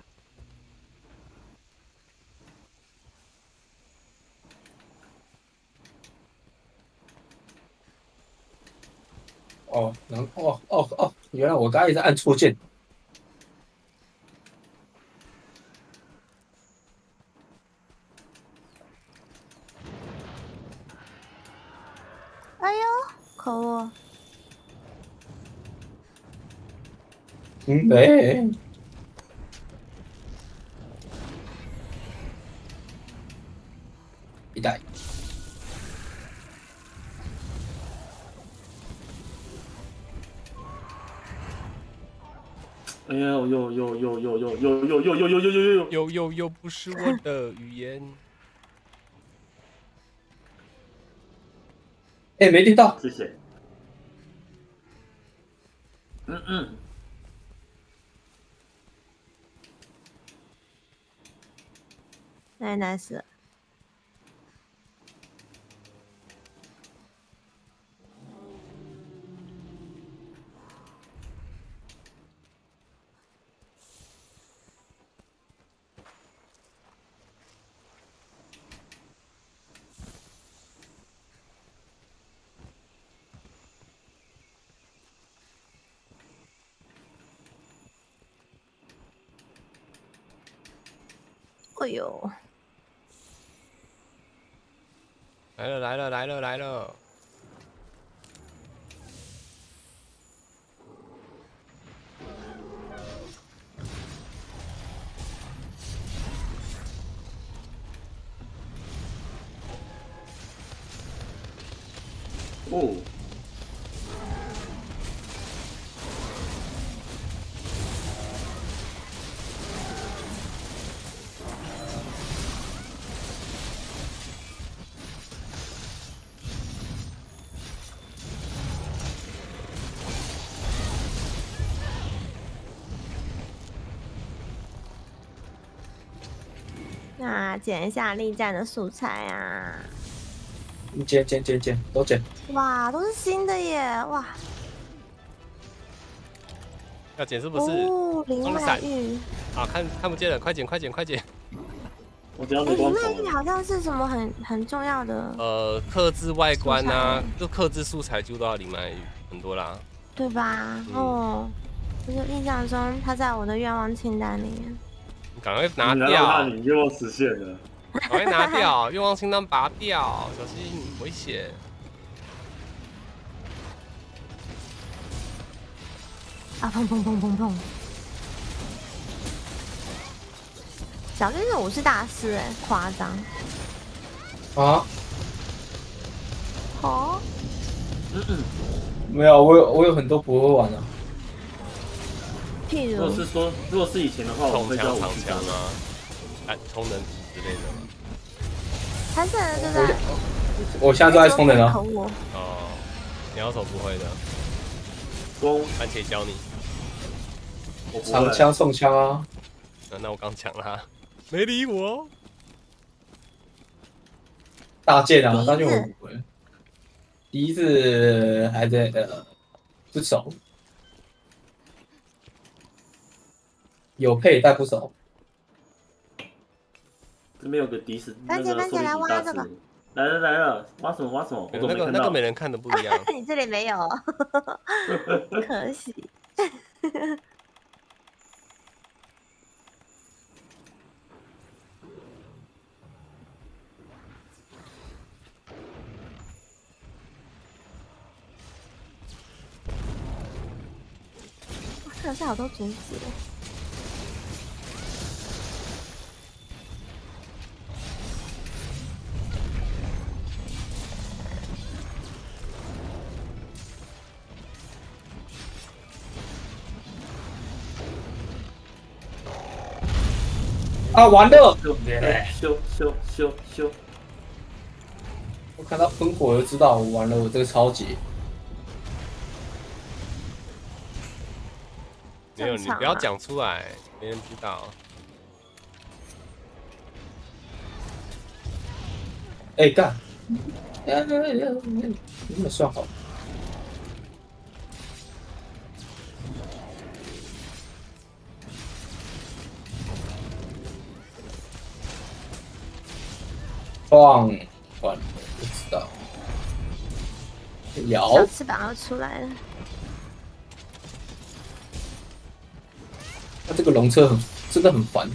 哦，能哦哦哦，原来我刚才也是按错键。哎呦，可恶！嗯，对，一代。哎呀，又又又又又又又又又又又又又又又又又不是我的语言。哎，没听到，谢谢。嗯嗯。太难死。哎呦，来了来了来了来了！哦。捡一下力战的素材啊！捡捡捡捡，都捡！哇，都是新的耶！哇，要捡是不是？哦，灵脉玉啊，看看不见了，快捡快捡快捡！[LAUGHS] 我只要灵脉玉好像是什么很很重要的。呃，克制外观啊，就克制素材就都要灵脉玉，很多啦。对吧？哦，我就印象中它在我的愿望清单里面。赶快拿掉！你愿望实现了。赶快拿掉！愿望清单拔掉，小心危险！啊砰砰砰砰砰！小绿是武士大师哎，夸张！啊？哦？嗯嗯，没有，我有我有很多不会玩的。如果是说，如果是以前的话，我会叫长枪啊，哎，充能之类的。还是对不对？我现在都在充能啊。哦，鸟手不会的。攻，番茄教你。长枪送枪啊！那那我刚抢了，没理我。大剑啊，大剑我不会。笛子还在呃，不熟。有配但不熟。这边有个敌死，那个收来挖这个，来了来了，挖什么挖什么？那个那个没人看的不一样。[LAUGHS] 你这里没有，[LAUGHS] 可惜。哇，这是好多竹子。啊，完了！修修修修！我看到喷火就知道我完了，我这个超级。没有，你不要讲出来，没人知道。哎，干！哎哎哎哎，你们算好。放，放不知道。摇，翅膀要出来了。他这个龙车很，真的很烦。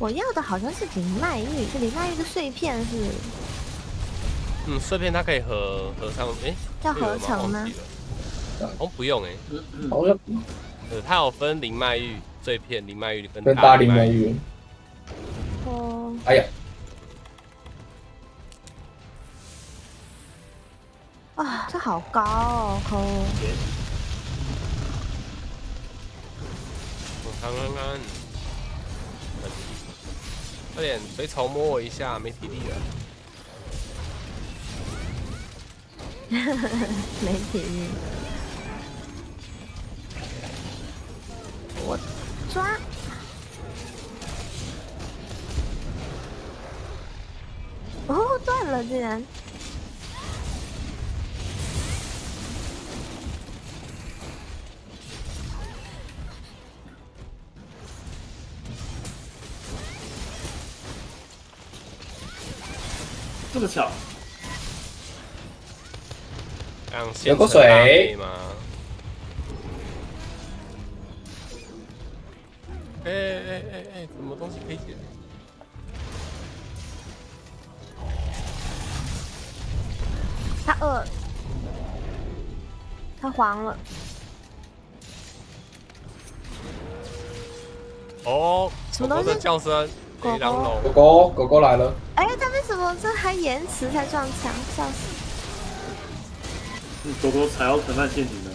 我要的好像是灵脉玉，这灵脉玉的碎片是。嗯，碎片它可以合合成，哎，要合成吗？哦，不用哎。好像。呃，它有分灵脉玉碎片，灵脉玉跟大灵脉玉。哦，哎呀！啊，这好高哦，抠！我看看看，快点随手摸我一下，没体力了。[LAUGHS] 没体力。我抓。哦，断了竟然！这么巧？有口水。哎哎哎哎，什么东西可以捡？他黄了。哦，什么东西？叫声，狗狗，狗狗，狗狗来了。哎、他为什么这还延迟才撞墙？笑死！狗狗踩到藤蔓陷阱了。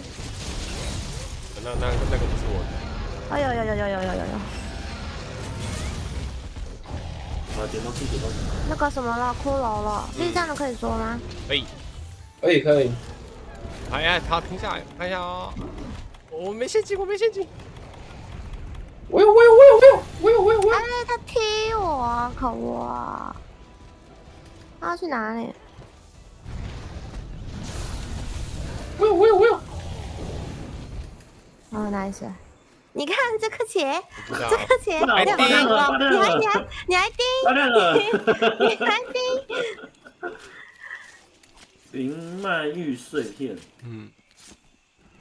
那那那个不、是我的。哎呦呦呦呦呦呦呦！啊，点到地点。那个什么了，骷髅了，地上的可以说吗？可以。可以可以。哎呀，他停下来，看一下啊！我没陷阱，我没陷阱。我有我有我有我有我有我有我有！哎，他踢我，可恶！他要去哪里？我有我有我有！哦，nice！你看这颗茄，这颗茄，你还盯，你还你还你还盯，你还盯！[LAUGHS] 灵脉玉碎片，嗯，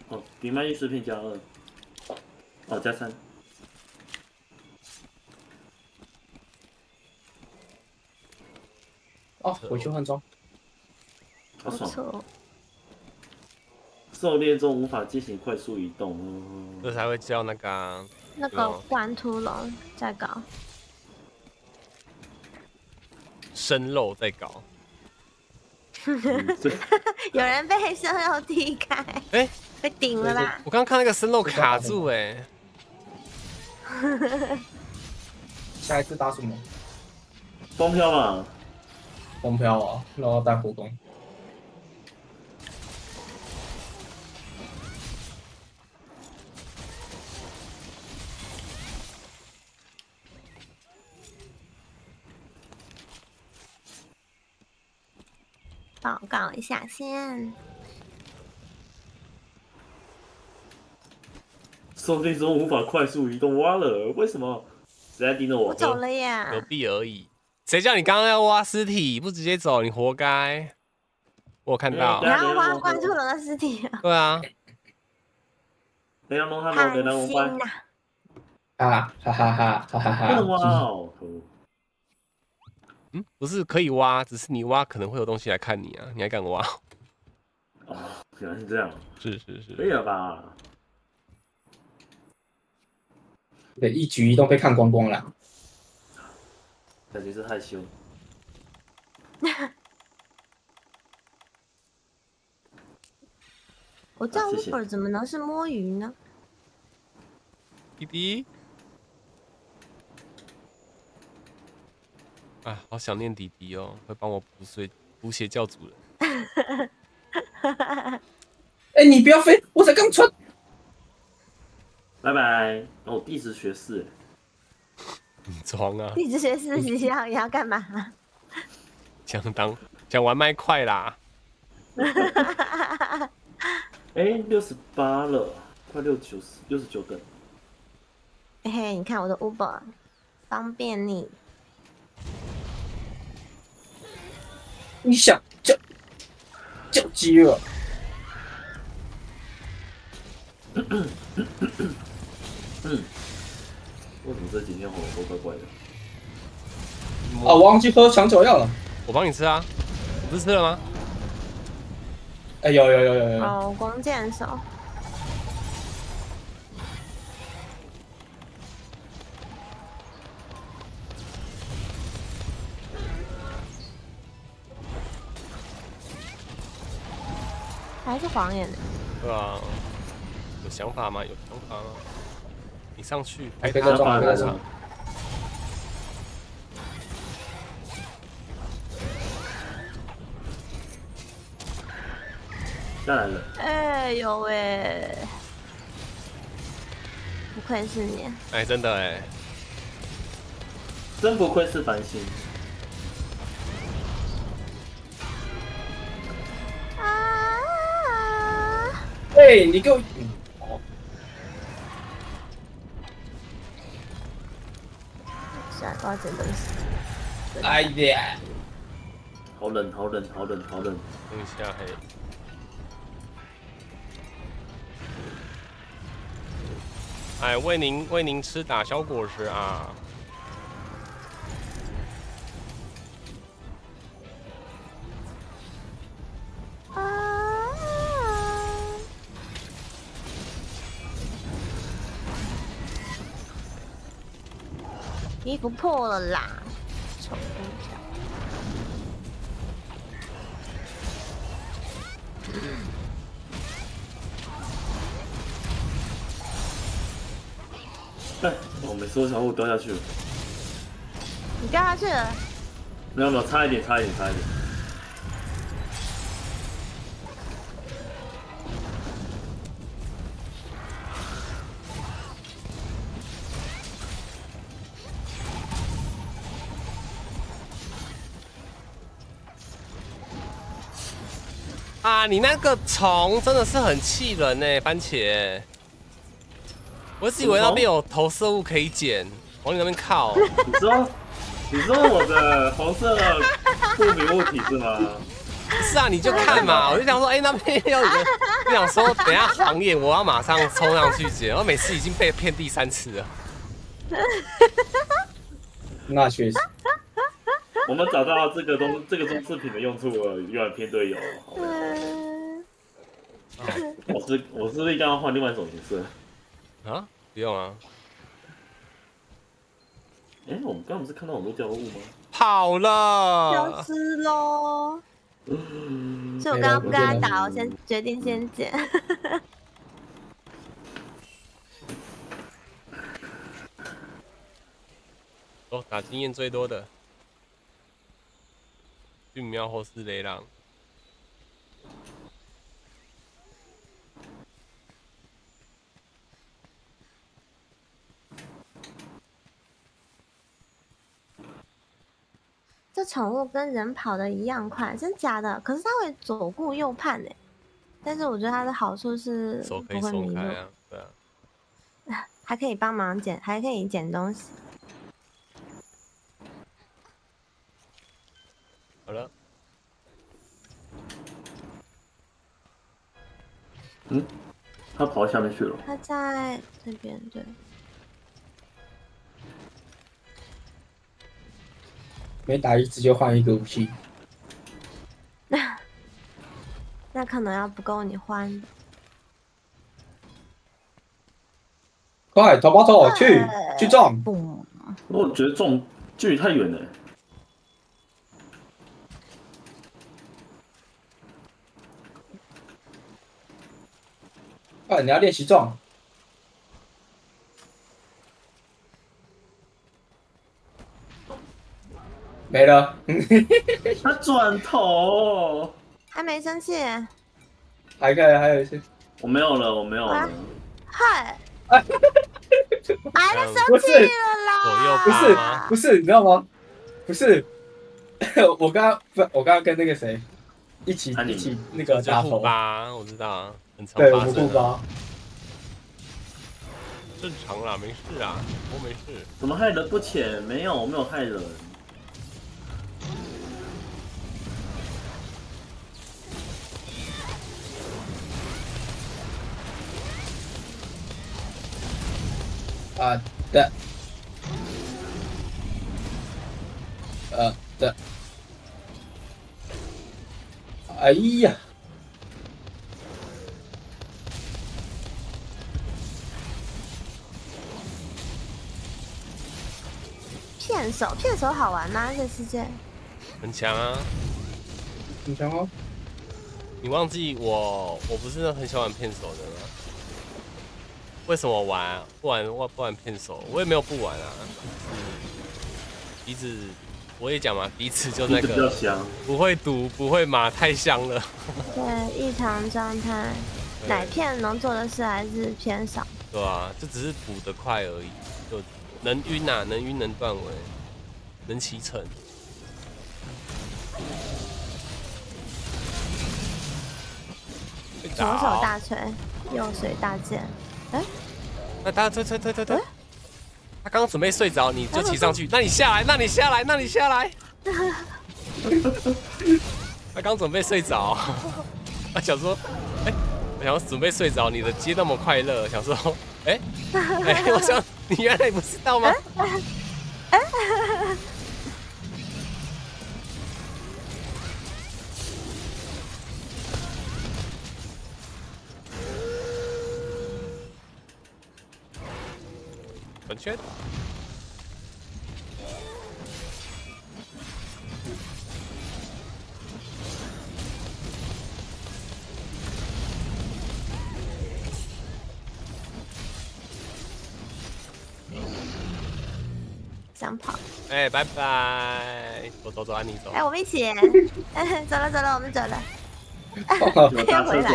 哦，灵脉玉碎片加二，哦，加三。哦，我去换装，好爽！狩猎中无法进行快速移动，这才会叫那个那个关屠龙在搞，生肉在搞，[LAUGHS] 有人被生肉踢开，哎，被顶了吧！我刚刚看那个生肉卡住，哎，[LAUGHS] 下一次打什么？风飘嘛。风飘啊，然后带火攻。报告一下先。受力中无法快速移动，挖了？为什么？谁在盯着我？我走了耶。隔壁而已。谁叫你刚刚要挖尸体，不直接走，你活该！我看到。你要挖关注人的尸体。对啊。等下弄他们给他们挖。啊哈哈哈哈哈哈！挖哦。嗯，不是可以挖，只是你挖可能会有东西来看你啊，你还敢挖？哦，原来是这样。是是是。可以了吧？对，一举一动被看光光了。感觉是害羞。[LAUGHS] 我叫 Uber 怎么能是摸鱼呢？弟弟，啊，好想念弟弟哦，会帮我补睡补血教主人。[LAUGHS] 哎，你不要飞，我才刚穿。拜拜，哦，地质学士。装啊！你这些事情要要干嘛？[LAUGHS] 想当想玩麦快啦！[LAUGHS] 哎，六十八了，快六九十六十九等。嘿嘿，你看我的 Uber，方便你。你想叫叫饥饿？嗯。为什么这几天喉咙都怪怪的？啊，我忘记喝强酒药了。我帮你吃啊，你不是吃了吗？哎，有有有有有。哦，弓箭手。还是黄眼的。对啊，有想法吗？有想法吗？你上去，哎，别再撞，别再撞。下来了。哎呦喂！不愧是你。哎，真的哎。真不愧是繁星。哎，你给我。我要捡东西。哎呀！好冷，好冷，好冷，好冷。等一下，嘿。哎，为您为您吃打消果实啊！衣服破了啦，丑不丑？哎，我每次我小物掉下去了。你掉下去了？没有没有，差一点，差一点，差一点。啊，你那个虫真的是很气人呢，番茄。我一直以为那边有投射物可以捡，往你那边靠。你说，你说我的红色不明物体是吗？是啊，你就看嘛，我就想说，哎，那边有一个，我想说，等下行业我要马上冲上去捡，我每次已经被骗第三次了。那确实。[LAUGHS] 我们找到这个东这个装饰品的用处了，用来骗队友。我是我是不是应该要换另外一种颜色？啊，不用啊。哎，我们刚刚不是看到很多掉落物吗？跑了，消失喽。所以我刚刚不跟他打，我先决定先捡。[LAUGHS] 哦，打经验最多的。俊妙后是雷狼，这宠物跟人跑的一样快，真假的？可是它会左顾右盼呢。但是我觉得它的好处是不会迷路，对啊，[LAUGHS] 还可以帮忙捡，还可以捡东西。好了，嗯，他跑到下面去了。他在这边，对。没打一直就换一个武器。那 [LAUGHS] 那可能要不够你换。快，逃跑走，去去撞！我觉得撞距离太远了。快，你要练习撞。没了。[LAUGHS] 他转头。还没生气。还可以，还有一些。我没有了，我没有了。嗨。[LAUGHS] 哎，他生气了啦！不是，不是，你知道吗？不是，[LAUGHS] 我刚刚不，我刚刚跟那个谁一起一起那个打头吧，我知道。对，我们不发。正常啦，没事啊，我没事。怎么害人不浅？没有，我没有害人。啊的，呃的，哎呀！骗手，骗手好玩吗？这世界很强啊，很强哦。你忘记我，我不是很喜欢骗手的吗？为什么玩？不玩，我不玩骗手，我也没有不玩啊。鼻子，我也讲嘛，鼻子就那个不会赌，不会麻，太香了。对，异常状态，奶片能做的事还是偏少。对啊，这只是补得快而已，就。能晕啊，能晕能断尾，能骑乘。左手大锤，右手大剑。哎，那他推推推推推，他刚刚准备睡着，你就骑上去，那你下来，那你下来，那你下来。[LAUGHS] 他刚准备睡着，[LAUGHS] 他想说，哎，我想准备睡着，你的接那么快乐，想说。哎哎，[LAUGHS] 我想你原来不知道吗？准确。想跑？哎，拜拜！走走走，安妮走。哎，我们一起。[LAUGHS] 走了走了，我们走了。又 [LAUGHS] 回来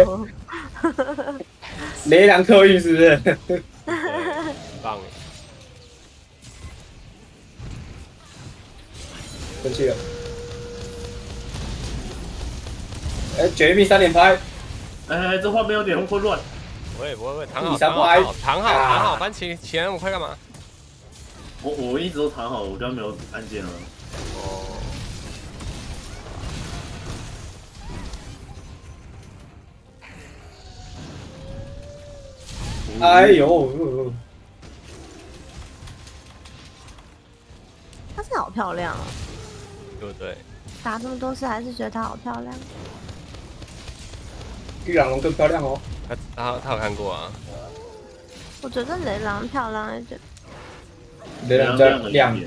了。雷狼客运是不是？棒！生气了。哎，绝密三连拍。哎，这画面有点混乱。不会不会不会，躺好躺好躺好躺好，番茄前我快干嘛？我我一直都藏好了，我刚刚没有按键了。哦。哎呦！她是好漂亮啊，对不对？打这么多次还是觉得她好漂亮。玉狼龙更漂亮哦。他他他有看过啊？我觉得雷狼漂亮一点。亮亮的亮，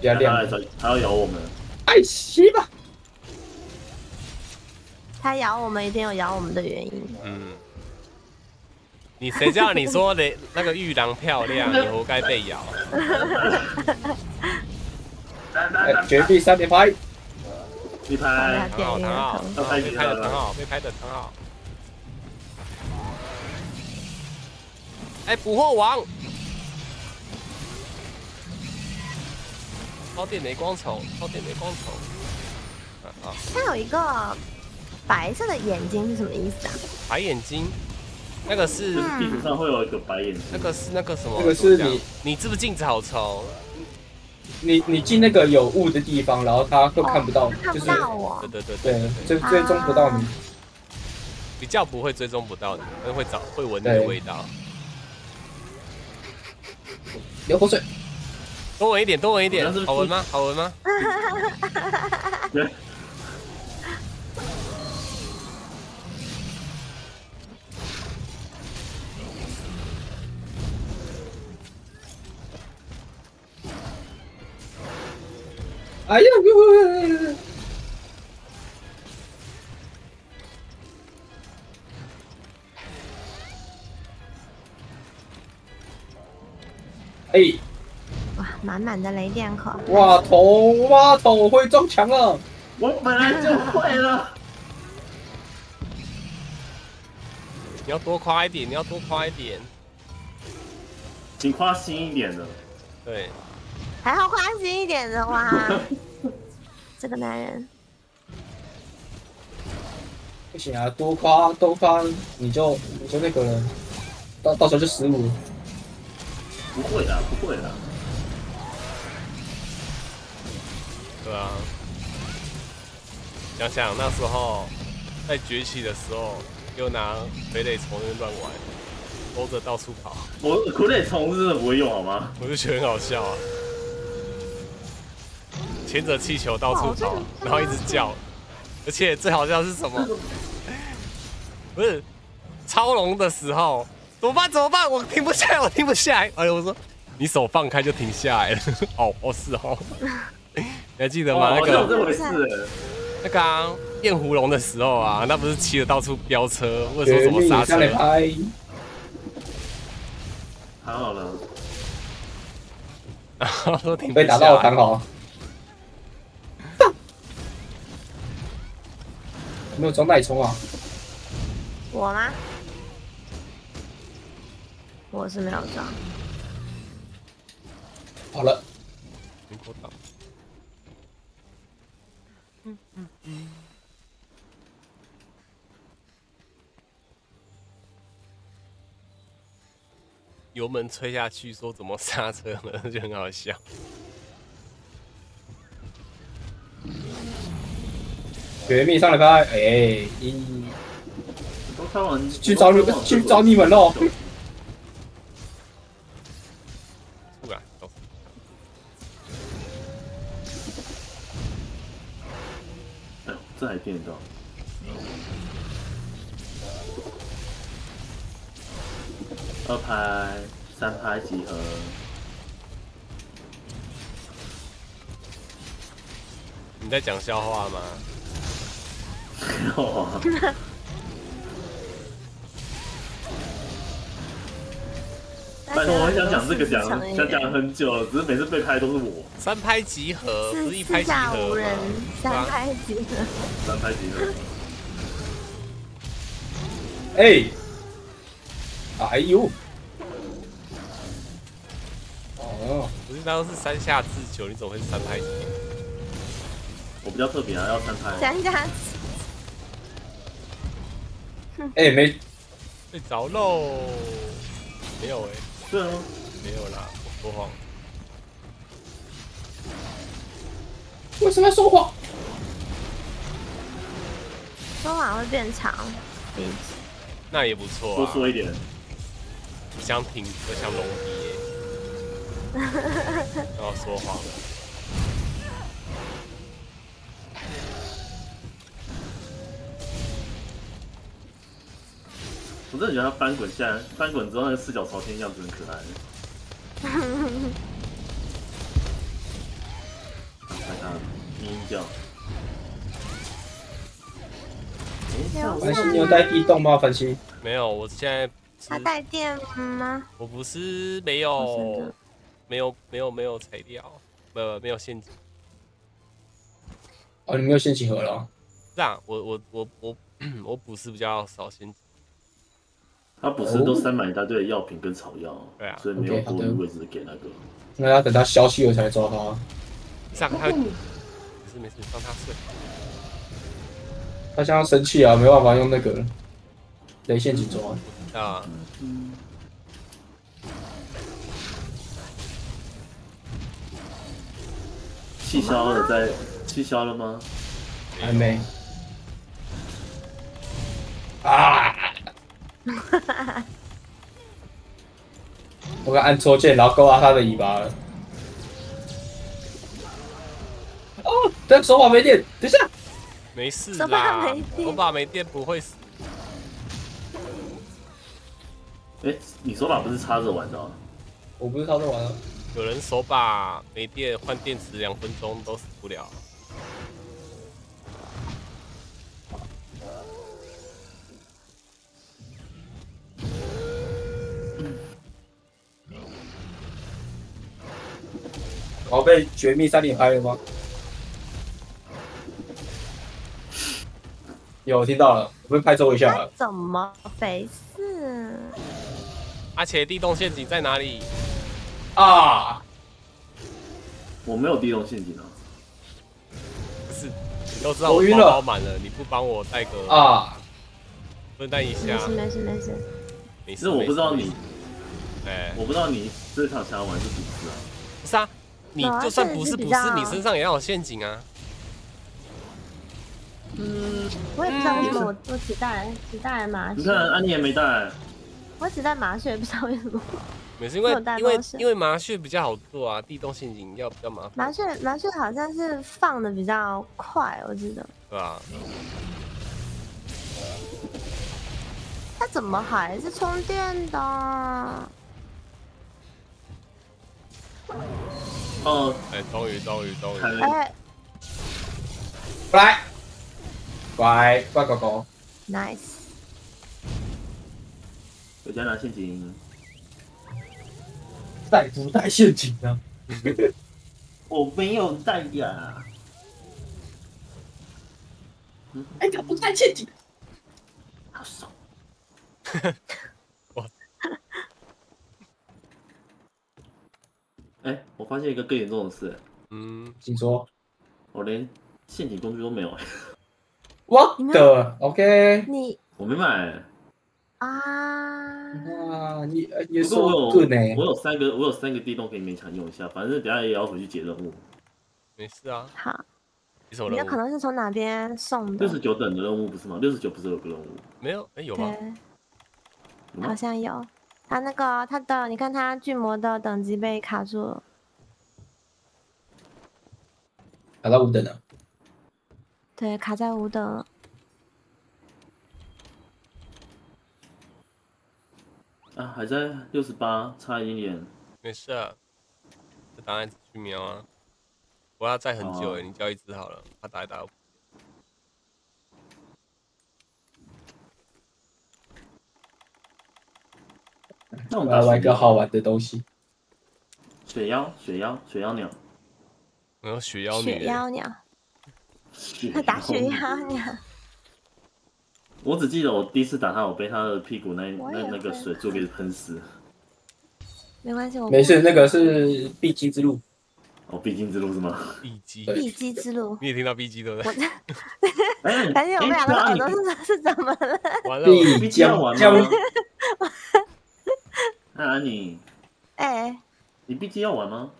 比较亮。它要咬我们，爱惜吧。它咬我们一定有咬我们的原因。嗯。你谁叫你说的那个玉狼漂亮，你活该被咬。[LAUGHS] 绝壁三连拍。一拍。很好，很好，被拍的很好，被拍的很好。哎，捕获王。超电雷光虫，超电雷光虫。啊它有一个白色的眼睛是什么意思啊？白眼睛，那个是地图上会有一个白眼睛。那个是那个什么？那个是你，你是不是进草丛？你你进那个有雾的地方，然后它会看不到，就是对对对对，追追踪不到你。比较不会追踪不到你，但会找会闻你的味道。流口水。多闻一点，多闻一点，好闻吗？好闻吗？[LAUGHS] 哎呀！哎。哇，满满的雷电口！哇头哇头会撞墙了，我本来就会了。你要多夸一点，你要多夸一点，请夸新一点的。对，还好夸新一点的哇，[LAUGHS] 这个男人不行啊，多夸多夸你就你就那个了，到到时候就十五。不会的，不会的。对啊，想想那时候在崛起的时候，又拿傀儡虫那乱玩，偷着到处跑。我傀儡虫真的不会用好吗？我就觉得很好笑啊，牵着气球到处跑，然后一直叫，而且最好笑是什么？不是超龙的时候，怎么办？怎么办？我停不下来，我停不下来。哎呦，我说你手放开就停下来了。[LAUGHS] 哦，哦是哦。你还记得吗？那个这回事。那刚焰狐龙的时候啊，那不是骑着到处飙车，或者说什么刹车？躺好了。然后都停被打到躺好。有没有装脉冲啊？我吗？我是没有装。好了。油门吹下去，说怎么刹车呢？[LAUGHS] 就很好笑。绝密上来拍，哎，都看完去找你们，去找你们喽。听得到。二拍、三拍集合？你在讲笑话吗？[LAUGHS] [LAUGHS] 拜托，我很想讲这个讲，想讲很久，只是每次被拍都是我。三拍集合，不是一拍即合人，三拍即合。三拍即合。哎，哎呦！哦，不是，那都是三下自九，你怎么会三拍集合？我比较特别啊，要三拍。三下。哎，没睡着喽？没有哎。对啊，没有啦，我说谎。为什么要说谎？说谎会变长。嗯，那也不错。啊多说一点。想听，我想龙鼻。[LAUGHS] 然后说谎。我真的觉得他翻滚下来，翻滚之后那个四脚朝天样子很可爱。[LAUGHS] 看他鸣叫。繁星，你有带地洞吗？繁星？没有，我现在。他带电吗？我不是没有，没有，没有，没有材料，没有没有陷阱。哦，你没有陷阱盒了？这样，我我我我我补是比较少陷阱。他不是都塞满一大堆的药品跟草药，对啊，所以没有多余位置给那个。那要等他消气了才抓他。上他，没事没事，让他睡。他现在生气啊，没办法用那个雷陷阱抓。啊。气消了在气消了吗？还没。刚按抽键，然后勾到他的尾巴了。哦，这手把没电，等下。没事啦，手把没电不会死。哎，你手把不是插着玩的？我不是插着玩的。有人手把没电，换电池两分钟都死不了。我被绝密三连拍了吗？有听到了，我被拍走一下了。怎么回事？而且地洞陷阱在哪里？啊！我没有地洞陷阱啊。不是，你都知道我包包满了，你不帮我带个啊？分担一下。没事没事没事。没事，是我不知道你。哎，我不知道你这场想要玩是几次啊？不是啊。你就算不是不是，你身上也要有陷阱啊。嗯，我也不知道为什么我我只带只带麻雀。你看安妮也没带。我只带麻雀，不知道为什么。没事，因为因为因为麻雀比较好做啊，地洞陷阱要比较麻烦。麻雀麻雀好像是放的比较快，我记得。对啊。它怎么还是充电的？哦，哎，终于，终于，终于！哎，来，乖，乖狗狗，nice。回家拿陷阱，带不带陷阱呢？[LAUGHS] 我没有带呀。哎，他不带陷阱，好爽。[LAUGHS] 哎，我发现一个更严重的事。嗯，请说。我连陷阱工具都没有。我的，OK。你我没买。啊。啊，你你不过我有，我有三个，我有三个地洞可以勉强用一下。反正等下也要回去解任务。没事啊。好。你有可能是从哪边送的？六十九等的任务不是吗？六十九不是有个任务？没有，哎，有吗？好像有。他那个他的，你看他巨魔的等级被卡住了，卡到五等了。对，卡在五等了。啊，还在六十八，差一点。没事啊，这答案去瞄啊！我要再很久哎，你叫一只好了，他打一打。那我们来玩一个好玩的东西。雪妖，雪妖，雪妖鸟。我要雪妖雪妖鸟。他打雪妖鸟。我只记得我第一次打他，我被他的屁股那那那个水柱给喷死。没关系，我没事。那个是必经之路。哦，必经之路是吗？必经，必经之路。你也听到必经对不对？而且我们两个耳朵是是怎么了？完了，必经要 [LAUGHS] 玩吗？那你，哎，你必经要玩吗？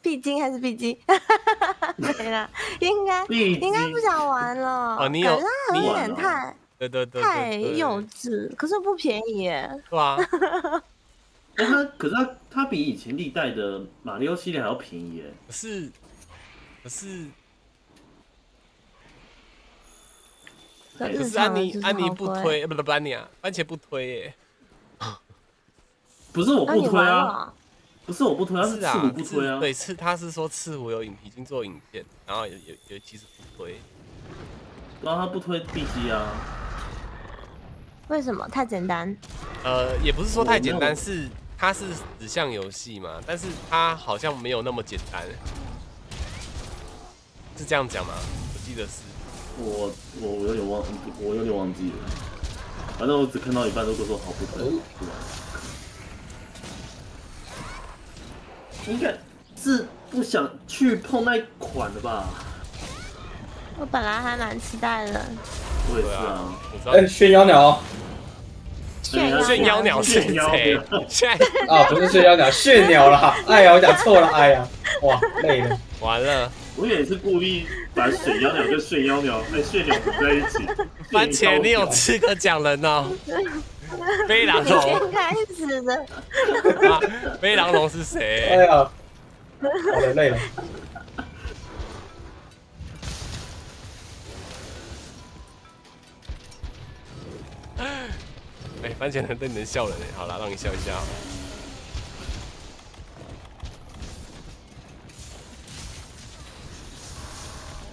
必经还是必经？[LAUGHS] 没了，应该应该不想玩了。哦，你有，你有点太，对对对，太幼稚。可是不便宜耶。对啊。[LAUGHS] 哎，它可是它它比以前历代的马里奥系列还要便宜耶。可是，可是，可是安妮安妮不推，不不安妮啊，番茄不推耶。不是我不推啊，不是我不推，是刺虎不推啊。对，刺他是说刺虎有影已经做影片，然后也也也其实不推。然后他不推 B G 啊？为什么？太简单？呃，也不是说太简单，是它是指向游戏嘛，但是它好像没有那么简单，是这样讲吗？我记得是。我我我有点忘，我有点忘记了。反正我只看到一半，都都说好不推，是吧？应该是不想去碰那一款的吧？我本来还蛮期待的。我也是啊。哎，炫妖鸟。炫炫耀鸟是谁？炫啊，不是炫妖鸟，炫鸟了。哎呀，我讲错了。哎呀，哇，累了。完了。我也是故意把炫妖鸟跟炫妖鸟、哎炫鸟合在一起。[LAUGHS] 番茄，你有资格讲人哦。[LAUGHS] 飞狼龙开始的，[LAUGHS] 飞狼龙是谁？哎呀，好的累了。哎，番茄能对你能笑人好了，让你笑一下。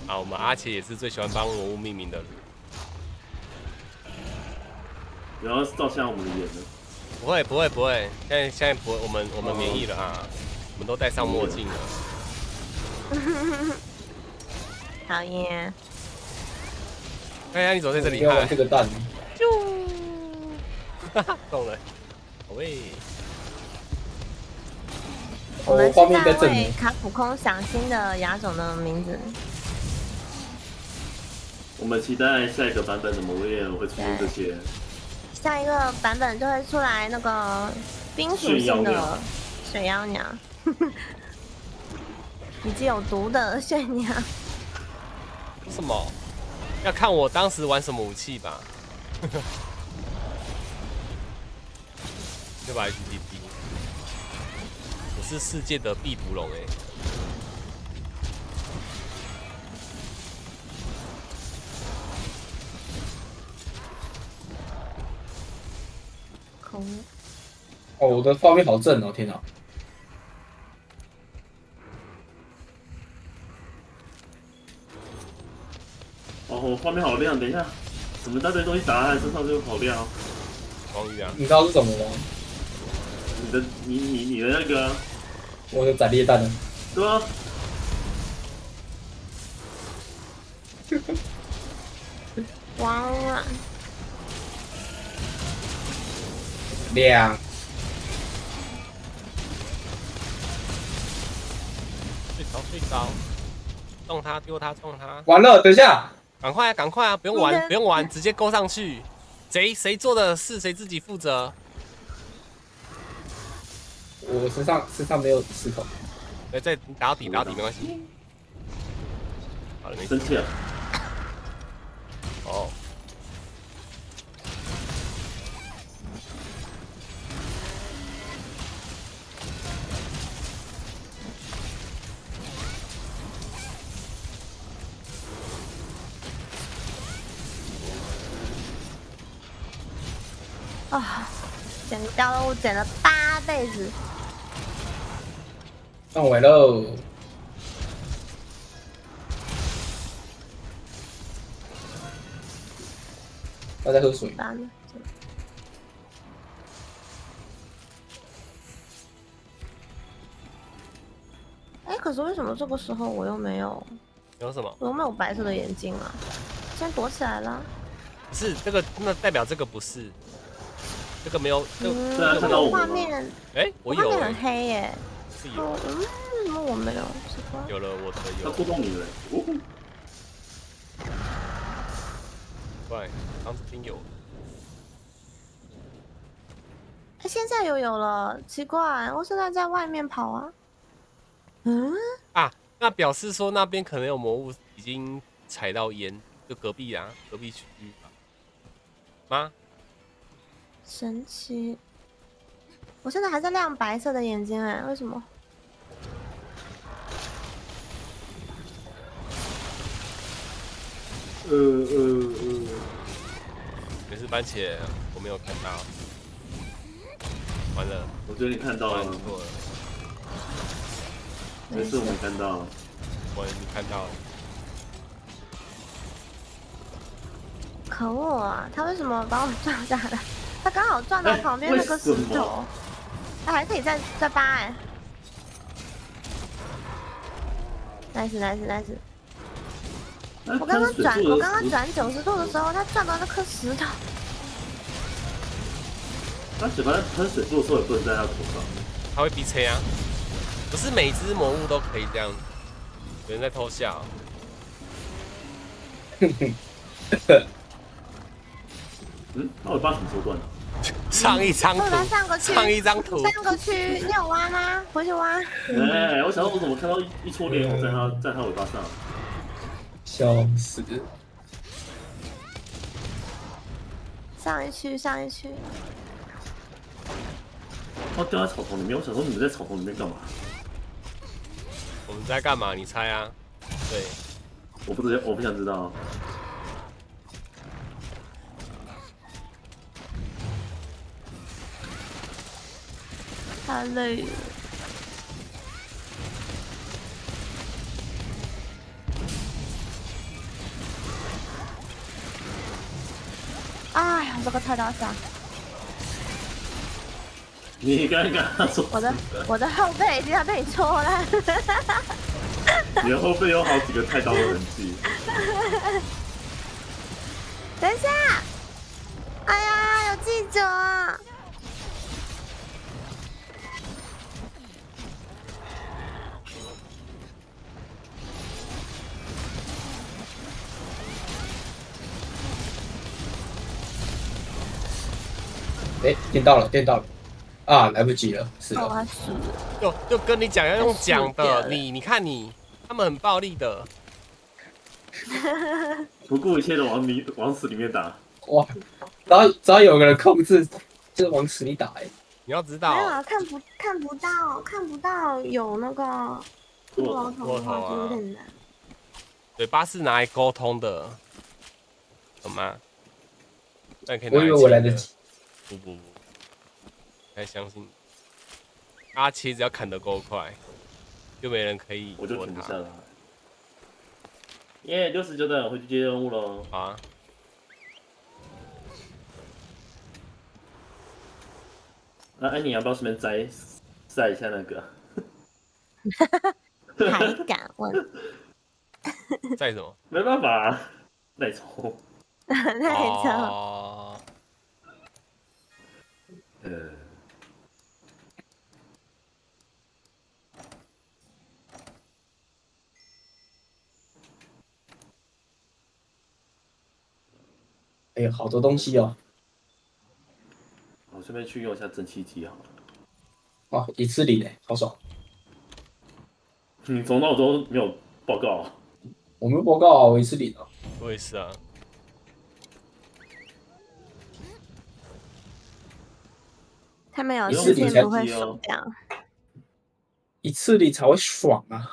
好，我们阿奇也是最喜欢帮文物命名的人。然后照下我们的眼呢？不会不会不会，现在现在不，我们我们免疫了啊，我们都戴上墨镜了。[LAUGHS] 讨厌。哎呀，你怎么在这里？看这个蛋。就，哈哈，中了。喂。我们现在为卡普空想新的牙种的名字。我们期待下一个版本的魔猎会出现这些。下一个版本就会出来那个冰属性的水妖娘，以及 [LAUGHS] 有毒的炫娘。什么？要看我当时玩什么武器吧。[LAUGHS] 这把 H D D，我是世界的壁虎龙哎。哦，我的画面好正哦！天哪！哦，我画面好亮，等一下，怎么大堆东西打在身上就好亮？光鱼啊！你知道是什么吗？你的，你你你的那个，我的斩裂弹呢？对啊。哇哇！亮。最高最高，动他丢他中他。完了，等一下，赶快啊赶快啊！不用玩不用玩，直接勾上去。谁谁做的事谁自己负责。我身上身上没有石头。哎，再打到底打到底没关系。好了，没生气了。哦。啊，剪掉了，我剪了八辈子。上尾喽！他在喝水。哎，可是为什么这个时候我又没有？有什么？我又没有白色的眼睛啊！先躲起来了。是这个，那代表这个不是。这个没有，这个画面，哎，我有，画面很黑耶。有，嗯，为什么我没有？有了，我的有。他触动你了。怪，当时兵有。他现在又有了，奇怪，我现在在外面跑啊。嗯？啊，那表示说那边可能有魔物已经踩到烟，就隔壁啊，隔壁区域吧？吗？神奇！我现在还在亮白色的眼睛哎，为什么？呃呃呃，没事，番茄，我没有看到。完了，我觉得你看到了。没事，我没看到。我你看到了。可恶啊！他为什么把我撞下来？他刚好撞到旁边那个石头，他还可以再再扒哎！nice nice nice！我刚刚转我刚刚转九十度的时候，他撞到那颗石头。他喜欢喷水柱的时候也不能在他头上，他会逼车啊！不是每只魔物都可以这样，有人在偷笑。[LAUGHS] 嗯，那尾巴什么时候断的？上一张图，上一张图，上个区，你有挖吗？回去挖。哎，我想到我怎么看到一撮莲藕在它在它尾巴上？笑死！上一区，上一区。它掉在草丛里面，我想说你们在草丛里面干嘛？我们在干嘛？你猜啊？对，我不知道，我不想知道。太累了。哎呀，这个菜刀伤！你刚刚说我的我的后背已经要被你戳了。[LAUGHS] 你的后背有好几个太刀的痕迹。等一下！哎呀，有记者。哎，电到了，电到了，啊，来不及了，是的，就就跟你讲要用讲的，你你看你，他们很暴力的，[LAUGHS] 不顾一切的往里往死里面打，哇，只要只要有个人控制，就往死里打，哎，你要知道，没有啊，看不看不到，看不到有那个骷髅头的话就有点难，嘴巴是拿来沟通的，懂吗？那可以，我以为我来得及。不不不，太相信阿奇，只要砍得够快，就没人可以我就停不下来。耶，六十九等，回去接任务喽。啊。那安妮要不要顺便摘晒一下那个？[LAUGHS] 还敢问？[LAUGHS] 摘什么？没办法，[LAUGHS] 耐抽。耐抽。呃，哎呀，好多东西哦！我顺便去用一下蒸汽机好了。哇，一次里嘞，好爽！你从那都没有报告？啊我没有报告啊，我一次里的。我也是啊。他们有一次里不会死掉，一次你才会爽啊！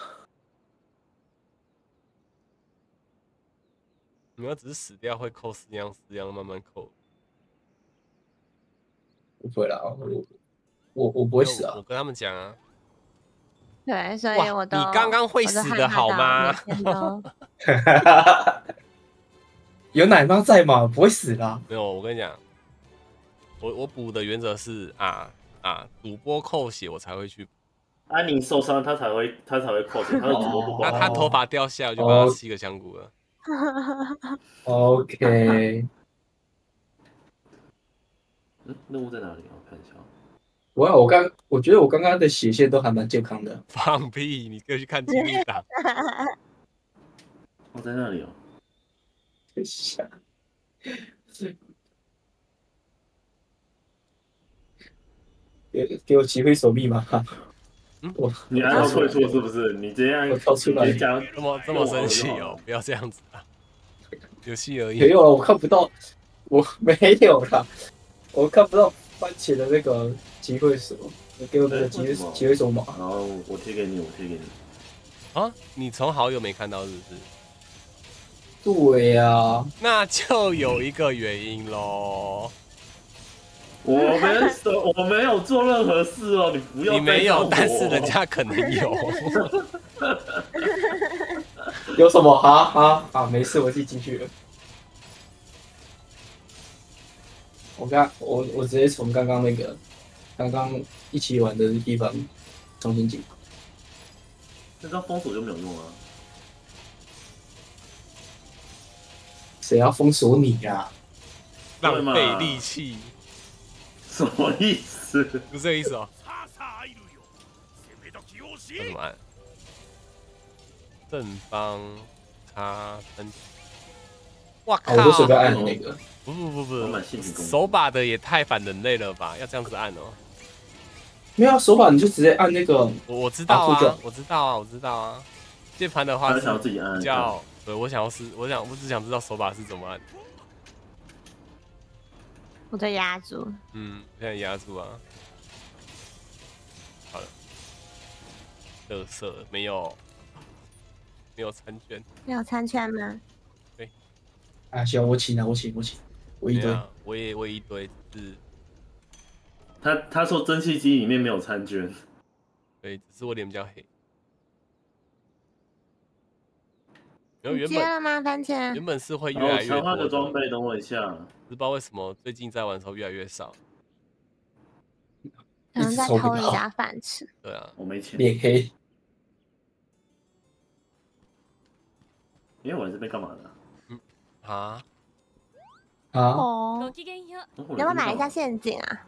你要只是死掉会扣四样，四样慢慢扣。不会啦，我我我不会死啊。我跟他们讲啊。对，所以我都你刚刚会死的好吗？[LAUGHS] [LAUGHS] 有奶妈在吗？不会死啦。没有，我跟你讲，我我补的原则是啊啊，主播扣血我才会去。安宁受伤，他才会他才会扣血，他的主播不那他头发掉下，我就帮他吸个香菇了。OK。[LAUGHS] 嗯，任务在哪里？我看一下。我我刚我觉得我刚刚的血线都还蛮健康的。[LAUGHS] 放屁！你可以去看记录档。我 [LAUGHS] 在那里哦。等下，给给我机会守密码。嗯，我你按到退出是不是？你这样我跳出来，这么这么生气哦！不要这样子啊，游戏而已。没有了，我看不到，我没有了，我看不到。番茄的那个机会手，你给我那个机会机会手码，然后我贴给你，我贴给你。啊，你从好友没看到是不是？对呀，那就有一个原因喽。我没说，我没有做任何事哦，你不要。你没有，但是人家可能有。[LAUGHS] 有什么？啊啊啊！没事，我自己进去了。我刚我我直接从刚刚那个刚刚一起玩的地方重新进。那张封锁就没有用啊？谁要封锁你呀？浪费力气。什么意思？不是这个意思哦。怎么按？正方他分。哇靠！我都随便按那个。不不不不，手把的也太反人类了吧？要这样子按哦。没有手把，你就直接按那个。我我知道啊，我知道啊，我知道啊。键盘的话是自己按。叫对，我想要是，我想我只想知道手把是怎么按。我在压住。嗯，现在压住啊。好了。乐色没有，没有参圈。没有参圈吗？对。啊，行，我请啊，我请，我请。我一堆，我也我一堆是。他他说蒸汽机里面没有参券，对，只是我脸比较黑。接了吗？番茄？原本是会越来越多。强化的装备，等我一下。不知道为什么最近在玩的时候越来越少。可能在偷人家饭吃。对啊，我没钱。脸黑。因为我这边干嘛的？嗯啊。哦，你要不要买一下陷阱啊？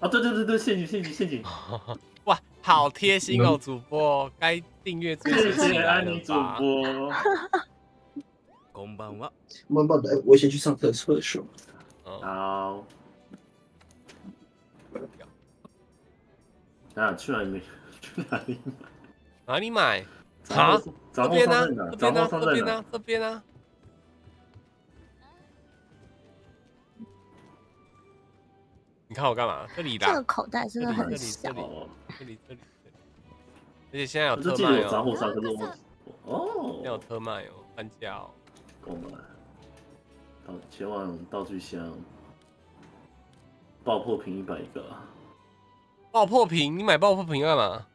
啊，对对对对，陷阱陷阱陷阱！[LAUGHS] 哇，好贴心哦，主播该订阅支持起来了吧？主播，[LAUGHS] こんばんは。慢慢来，我先去上厕所。好。啊，去哪里买？[LAUGHS] 去哪里买？哪里买？啊？这边呢？这边呢？这边呢？这边呢？ 你看我干嘛？这里的这个口袋真的很小。这里这里这里，而且现在有特卖哦。哦，现在有特卖哦，半价哦。购买。到前往道具箱。爆破瓶一百个。爆破瓶？你买爆破瓶干嘛？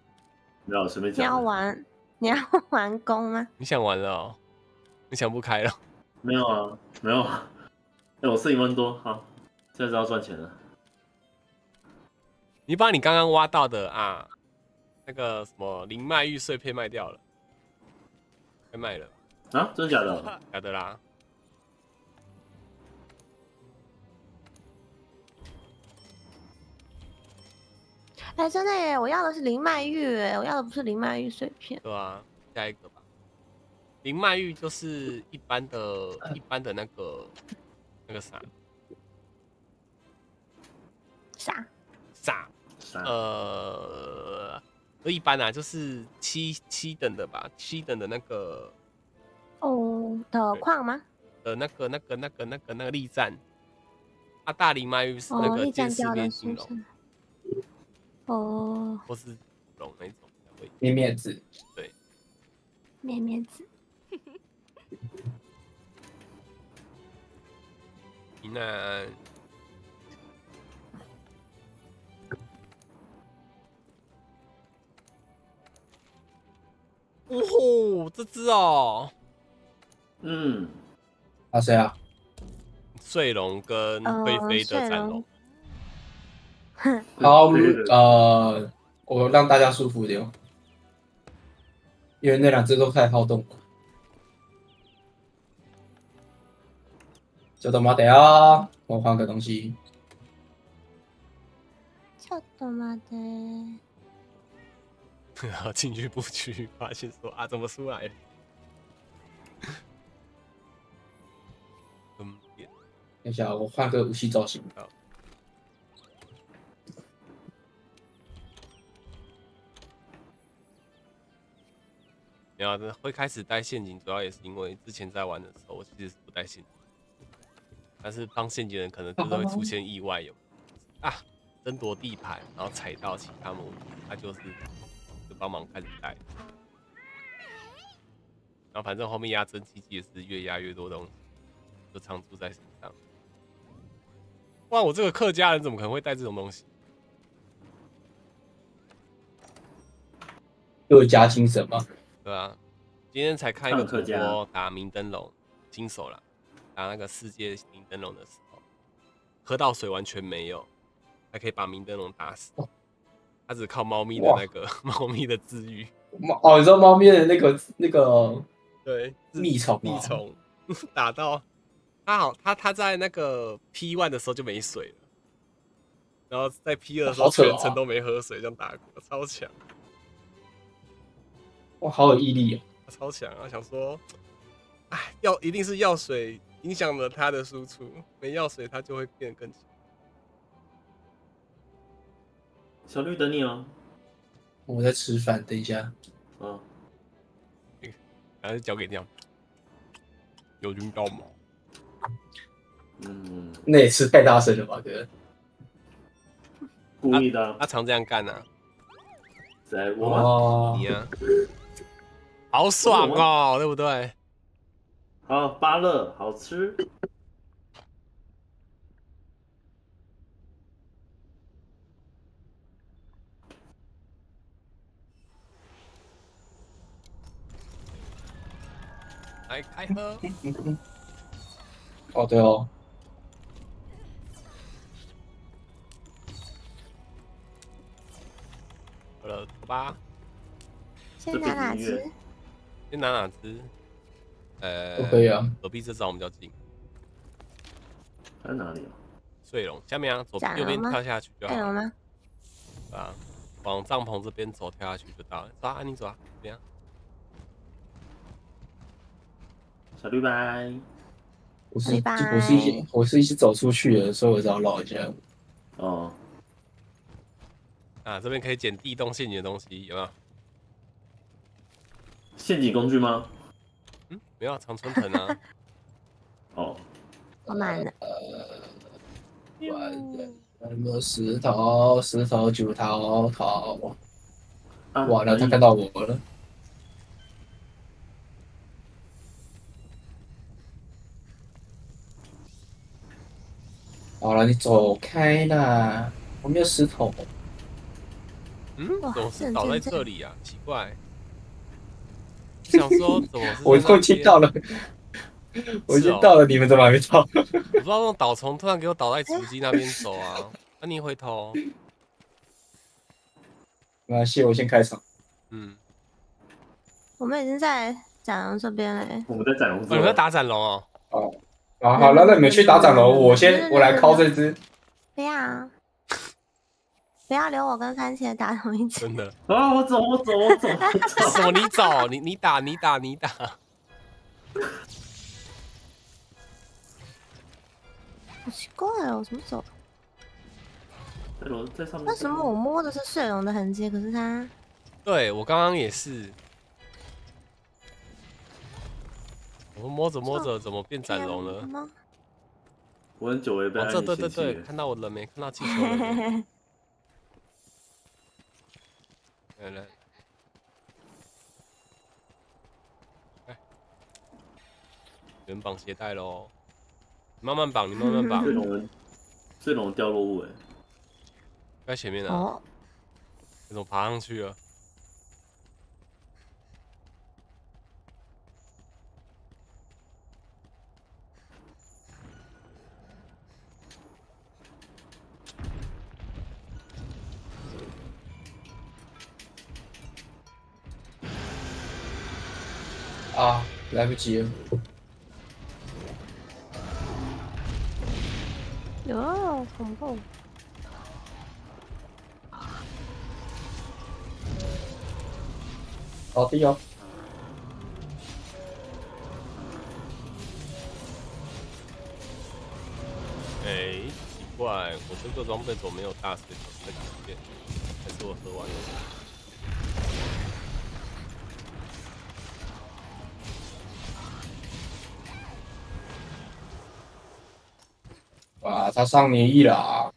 没有，随便讲。你要玩？你要玩弓吗？你想玩了？哦？你想不开了？没有啊，没有啊。哎，我剩一万多，好，现在是要赚钱了。你把你刚刚挖到的啊，那个什么灵脉玉碎片卖掉了，被卖了啊？真的假的？[LAUGHS] 假的啦！哎，真的耶！我要的是灵脉玉，哎，我要的不是灵脉玉碎片。对啊，下一个吧。灵脉玉就是一般的、[LAUGHS] 一般的那个那个啥啥。炸，呃，一般啊，就是七七等的吧，七等的那个哦的矿吗？呃那个、那个、那个、那个、那个力战，啊，大林麦玉是那个剑士变金龙，哦，或是龙那种面面子，对，面面子，[LAUGHS] 那。哦，这只哦，嗯，啊谁啊？睡龙跟会飞的战龙。好，呃，我让大家舒服点，因为那两只都太好动了。就等妈的啊！我换个东西。就等妈的。然后进去布局，发现说啊，怎么出来？嗯，[LAUGHS] 等一下，我换个武器造型。没有，会开始带陷阱，主要也是因为之前在玩的时候，我其实是不带陷阱。但是放陷阱人可能就是会出现意外，有啊，争夺地盘，然后踩到其他魔物，他就是就帮忙开始带。然后反正后面压蒸汽机也是越压越多东西，就常住在身上。哇，我这个客家人怎么可能会带这种东西？客家精神吗？对啊，今天才看一个主播打明灯笼，新手了。打那个世界明灯笼的时候，喝到水完全没有，还可以把明灯笼打死。他只靠猫咪的那个 [LAUGHS] 猫咪的治愈。猫哦，你知道猫咪的那个那个对蜜虫蜜虫 [LAUGHS] 打到他好，他他在那个 P one 的时候就没水了，然后在 P 二的时候全程都没喝水，这样打过，超强。哇，好有毅力啊！超强啊！想说，哎，药一定是药水。影响了它的输出，没药水它就会变得更强。小绿等你哦，我在吃饭，等一下。嗯，还是交给这样。有晕到吗？嗯，那也是太大声了吧，哥。故意的。他常这样干呢。在我你啊，好爽哦，对不对？好，芭乐好吃。来开喝。[LAUGHS] 哦，对哦。好了，走吧。先拿哪只？先拿哪只？呃，可以啊。隔壁这招我们比较近。在哪里啊？睡龙下面啊，左右边跳下去就好。了吗？啊，往帐篷这边走，跳下去就到了。走啊，你走啊，这边。小绿拜。我是我是一我是一起走出去的，所以我只要绕一下。哦。啊，这边可以捡地洞陷阱的东西，有没有？陷阱工具吗？嗯，没有长春藤啊！[LAUGHS] 哦，我买了。呃什么石头？石头就逃逃。完了，他看到我了。好了，你走开啦！我没有石头。嗯，怎么是倒在这里啊？奇怪。[LAUGHS] 想说怎么？我已经到了，我已经到了，你们怎么还没到？我不知道用导虫突然给我倒在主机那边走啊！那 [LAUGHS] 你回头。没关系，我先开场。嗯。我们已经在展龙这边嘞。我们在展龙，你们在打展龙哦。哦。啊，好了，那你们去打斩龙，我先我来敲这只。不要。不要留我跟番茄打同一真的啊！我走，我走，我走。什么？你走？你你打？你打？你打？好奇怪哦，我怎么走？在楼在上面。为什么我摸的是睡龙的痕迹？可是他……对我刚刚也是。我摸着摸着，怎么变斩龙了？我很久没被。这对对对，看到我了没？看到气球了。[LAUGHS] 来来，哎，人绑鞋带喽，慢慢绑，你慢慢绑。这种，这种掉落物哎，在前面啊，怎么爬上去了？啊，来不及了。哟，恐怖！好的哦。哎，奇怪，我这个装备怎么没有大水的改变？还是我喝完了？哇，他上年一了。啊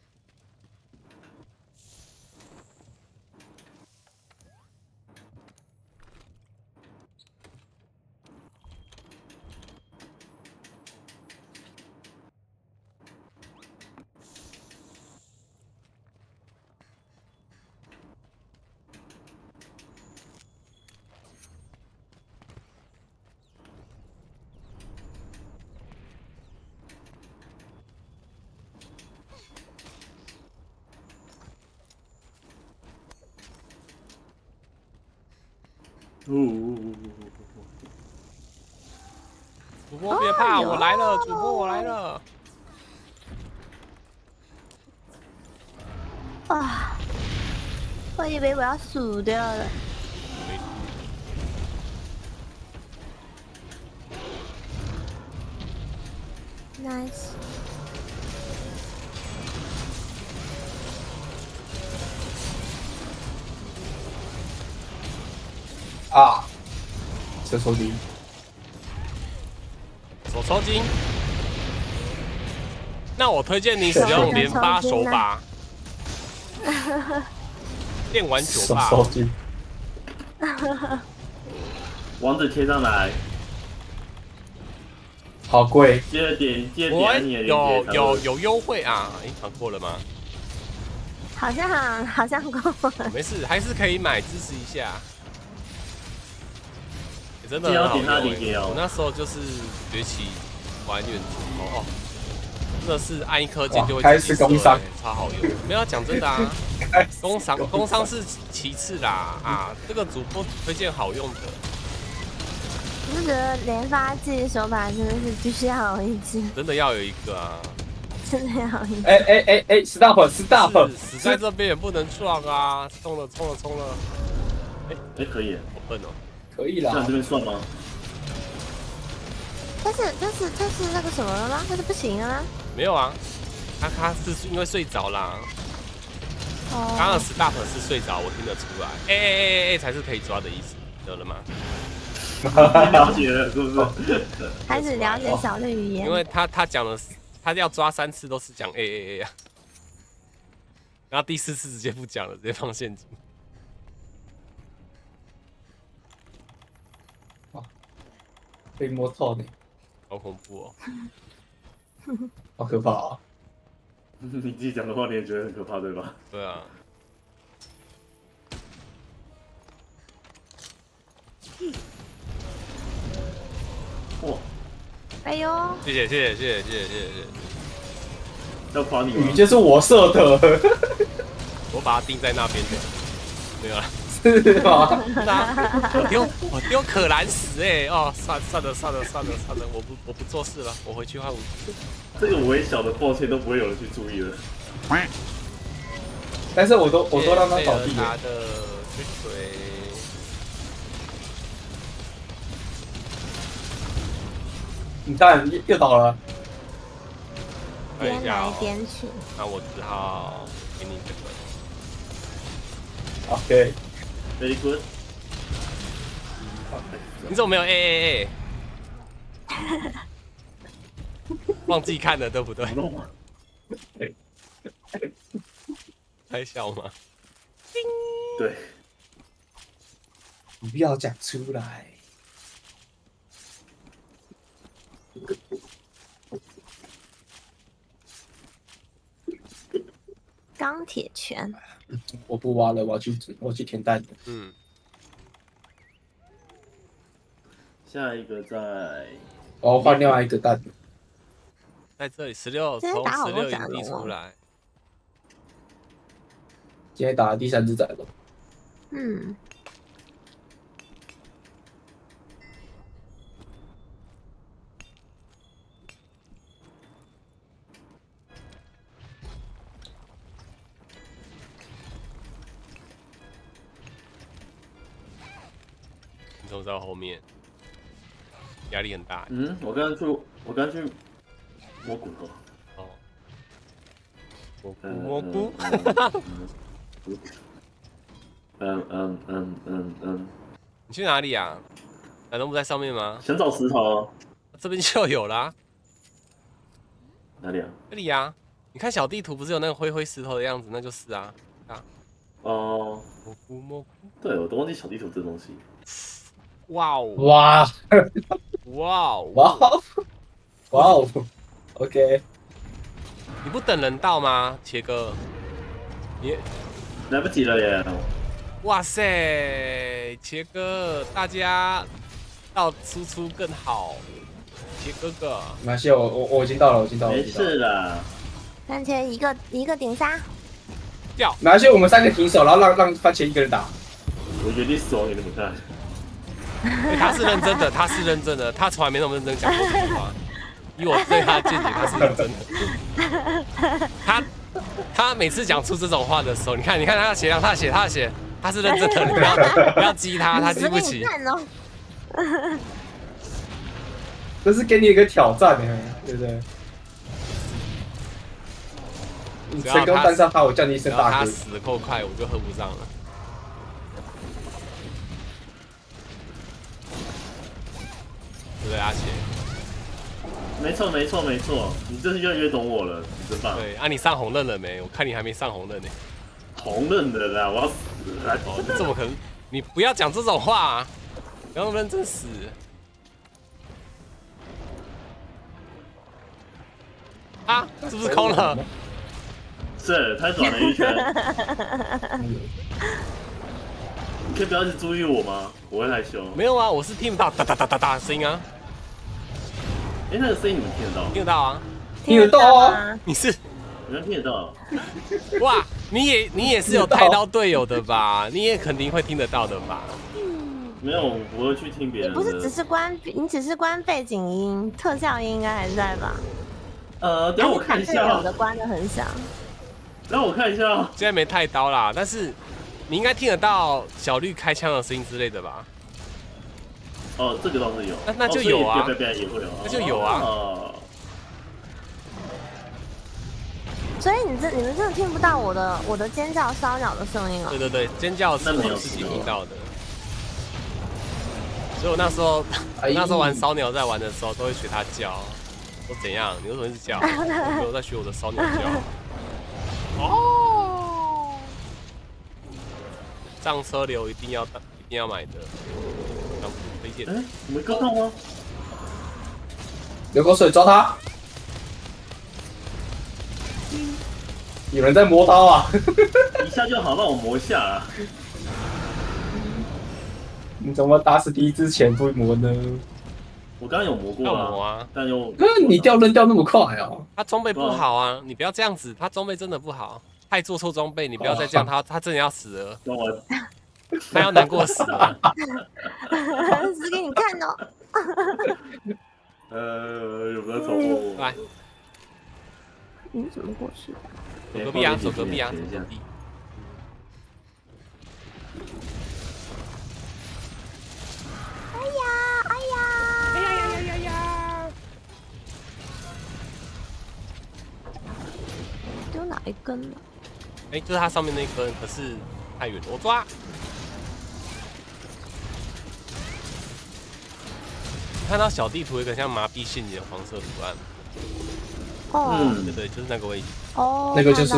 播别怕，我来了！主播我来了！啊！我以为我要死掉了。Nice。啊！手抽筋，手抽筋。那我推荐你使用连发手把，电玩酒吧。手抽筋。王子贴上来，好贵。接着点，接着点有有有优惠啊！哎，团过了吗？好像好像过了。没事，还是可以买，支持一下。真的很好用，我那时候就是崛起玩远足哦，真的是按一颗键就会开始工伤，超好用。没有讲真的啊，工伤工伤是其次啦啊，这个主播推荐好用的。我觉得连发技手把真的是必须要有一只，真的要有一个啊，[LAUGHS] 真的要一个。哎哎哎哎，stop stop，死在这边也不能撞啊！冲了冲了冲了，哎哎可以，好笨哦。可以啦，这边算吗？但是但是但是那个什么了吗？但是不行了吗？没有啊，他他是因为睡着啦。哦。刚刚 stop 是睡着，我听得出来。哎哎哎哎哎，才是可以抓的意思，得了吗？[LAUGHS] 了解了，是不是？[LAUGHS] 开始了解小绿语言。因为他他讲了，他要抓三次都是讲 A A A 啊，然后第四次直接不讲了，直接放陷阱。哇被摸透你，好恐怖哦，[LAUGHS] 好可怕啊！[LAUGHS] 你自己讲的话你也觉得很可怕对吧？对啊。哇！哎呦！谢谢谢谢谢谢谢谢谢谢。要夸你雨就是我射的，[LAUGHS] 我把它定在那边的，没有了。是吗？我丢我丢可兰石哎哦，算算了算了算了算了，我不我不做事了，我回去换武器。这个微小的抱歉都不会有人去注意了。但是我都我都让他倒地了。的水水。你蛋又倒了。那我只好给你这个。OK。Very good。你怎么没有 A A A？[LAUGHS] 忘记看了对不对？还笑吗？对。你不要讲出来。钢铁拳。我不挖了，我要去我去填蛋。嗯。下一个在，我要换另外一个蛋。在这里，十六从十六营地出来。今天打了第三只仔了。嗯。你怎么在后面？压力很大。嗯，我刚刚去，我刚刚去摸骨头。哦。蘑菇，蘑菇。[LAUGHS] 嗯嗯嗯嗯嗯。你去哪里啊？难道不在上面吗？想找石头。这边就有啦。哪里啊？这里呀。你看小地图不是有那个灰灰石头的样子？那就是啊。啊。哦。蘑菇，蘑菇。对，我都忘记小地图这东西。哇哦！哇！哇哦！哇哦！哇哦！OK。你不等人到吗，切哥？你来不及了耶！哇塞，切哥，大家到输出更好。切哥哥，没关系，我我我已经到了，我已经到了。没事了。番茄一个一个顶杀。掉。没关系，我们三个停手，然后让让番茄一个人打。我原地死亡给你们看。[LAUGHS] 他是认真的，他是认真的，他从来没那么认真讲过这句话。以我对他的见解，他是认真的。他他每次讲出这种话的时候，你看，你看他的血量，他的血，他的血，他是认真的，你不要不要激他，他激不起。这是给你一个挑战呢，对不对？你成功单杀他，我叫你一声大哥。他死的够快，我就喝不上了。对阿杰，没错没错没错，你真是越来越懂我了，你真棒。对啊，你上红刃了没？我看你还没上红刃呢。红刃的啦，我要死了！哦，你怎么可能？你不要讲这种话，不要认真死。啊，是不是空了？是，他转了一圈。[LAUGHS] 你可以不要去注意我吗？我会害羞。没有啊，我是听不到哒哒哒哒哒声音啊。哎，那个声音你们听得到？听得到啊，听得到啊！你是，你能听得到？[LAUGHS] 哇，你也你也是有太刀队友的吧？你也肯定会听得到的吧？没有，我不会去听别人。你不是只是关，你只是关背景音，特效音应该还在吧？呃，等我看一下。有的关的很响。让我看一下。现在没太刀啦，但是你应该听得到小绿开枪的声音之类的吧？哦，这个倒是有，那那就有啊，也会有，那就有啊。所以你这你们真的听不到我的我的尖叫骚扰的声音了？对对对，尖叫是我自己听到的。所以我那时候 [LAUGHS] 那时候玩烧鸟在玩的时候，都会学它叫。我怎样？你为什么一直叫？[LAUGHS] 我在学我的烧鸟叫。[LAUGHS] 哦。上车流一定要一定要买的。哎，没看到吗？流口水，抓他！有人在磨刀啊！[LAUGHS] 一下就好，让我磨一下啊！你怎么打死第一只前不磨呢？我刚刚有磨过啊，但又……哥，你掉扔掉那么快啊？他装备不好啊！你不要这样子，他装备真的不好，太做错装备，你不要再这样，他他真的要死了。[LAUGHS] 他要难过死了，死给你看哦。[LAUGHS] 呃，有没有走？来，你怎么过去？走隔壁啊，走隔壁啊，隔壁。哎呀，哎呀，哎呀呀呀呀呀！丢哪一根呢？哎，就是它上面那一根，可是太远了，我抓。看到小地图一个像麻痹陷阱的黄色图案，哦，对对，就是那个位置，哦，那个就是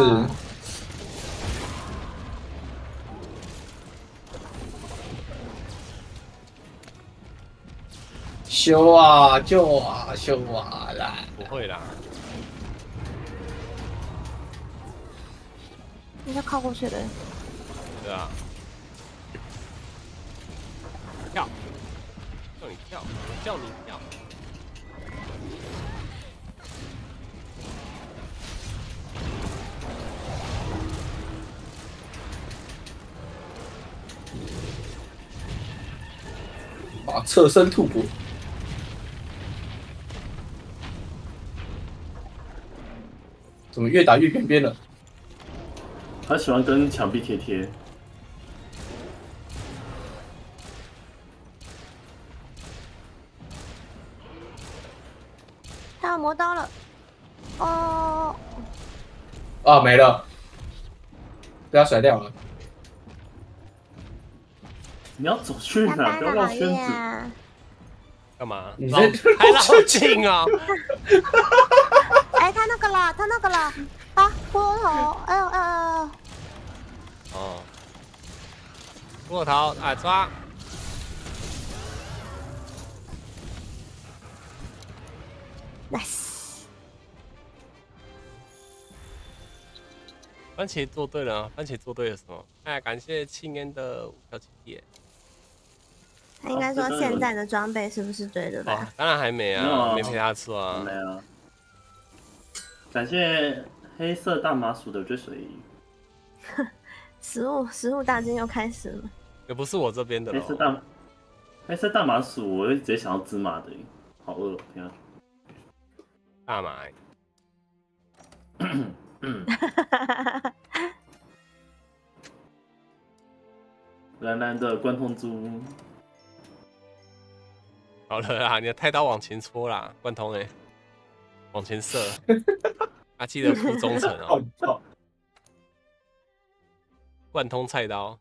修啊，救啊，修啊，来，不会啦，应该靠过去的，对啊，跳。叫你跳，叫你跳，啊！侧身吐步，怎么越打越边边了？他喜欢跟墙壁贴贴。磨刀了。哦。哦，没了。不要甩掉了。你要走去哪？不要绕圈子。干嘛？你这还绕近啊！[LAUGHS] 哎，他那个了，他那个了。啊，骷髅头！哎呦哎呦！哦。骷髅头，哎抓！Nice。番茄做对了啊，番茄做对了什么？哎，感谢庆恩的五条金币。他应该说现在的装备是不是对的吧？当然还没啊，没陪他吃啊。没啊。感谢黑色大麻薯的追随。[LAUGHS] 食物食物大军又开始了。也不是我这边的。黑色大黑色大麻薯，我就直接想要芝麻的，好饿，天啊！大麻。嗯，[LAUGHS] 蓝蓝的贯通猪，好了啦，你的太刀往前戳啦，贯通哎，往前射，[LAUGHS] 啊记得附中层哦，贯通菜刀，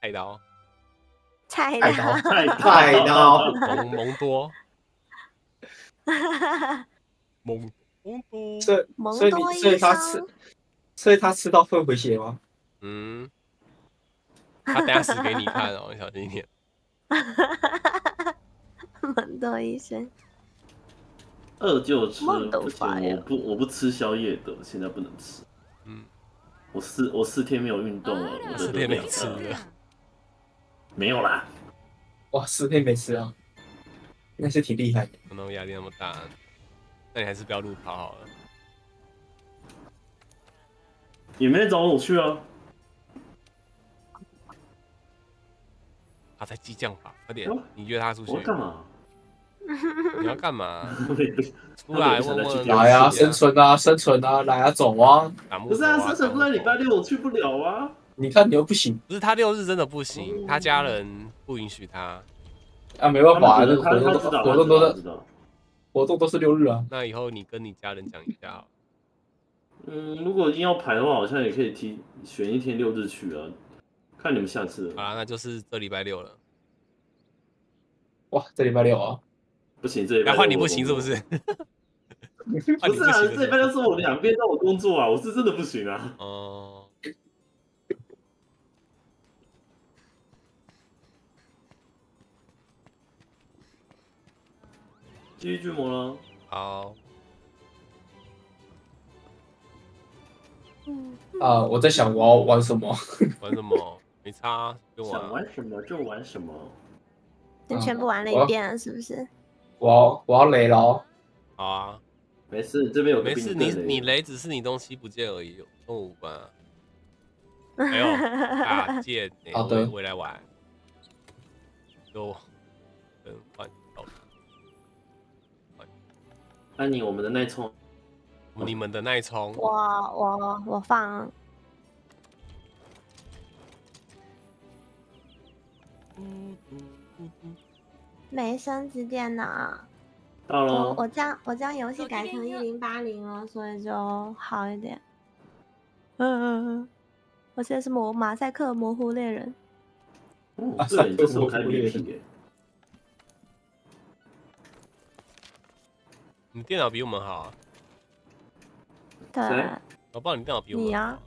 菜刀，菜刀，菜刀，[LAUGHS] 蒙蒙多，蒙。所以，所以你，所以他吃，所以他吃到会回血吗？嗯，[LAUGHS] 他等下死给你看哦，小心一点。[LAUGHS] 蒙多医生，饿就吃，不行，我不，我不吃宵夜的，现在不能吃。嗯，我四，我四天没有运动了，我四天没吃了，[LAUGHS] 没有啦。哇，四天没吃啊，那是挺厉害的。可能压力那么大。那你还是不要路跑好了。也没找我去啊。他在激将法，快点，你约他出去。我干嘛？[LAUGHS] 你要干嘛？[LAUGHS] 出来问问。来啊，生存啊，生存啊，来啊，走啊。不是啊，生存不在礼拜六，我去不了啊。你看你又不行。不是他六日真的不行，他家人不允许他。啊，没办法，这个活动活动都是。活动都是六日啊，那以后你跟你家人讲一下。嗯，如果硬要排的话，好像也可以提选一天六日去啊，看你们下次。好啦，那就是这礼拜六了。哇，这礼拜六啊，不行，这礼拜 [LAUGHS] 换你不行是不是？不是啊，这礼拜六是我两边都有工作啊，我是真的不行啊。哦。继续巨魔了，好。啊，我在想我要玩什么？玩什么？没差，就玩。想玩什么就玩什么。就全部玩了一遍了，是不是？我要我要雷了。好啊，没事，这边有没事，你你雷只是你东西不见而已，跟我无关啊。[LAUGHS] 没有大剑，好的，回来玩。就那你我们的耐充，你们的耐充，我我我放，嗯没升级电脑，到了，我我将我将游戏改成一零八零了，所以就好一点。嗯嗯嗯，我现在是模马赛克模糊猎人，马赛克模糊猎人。你电脑比我们好啊？对，我不知道你电脑比我们。你啊？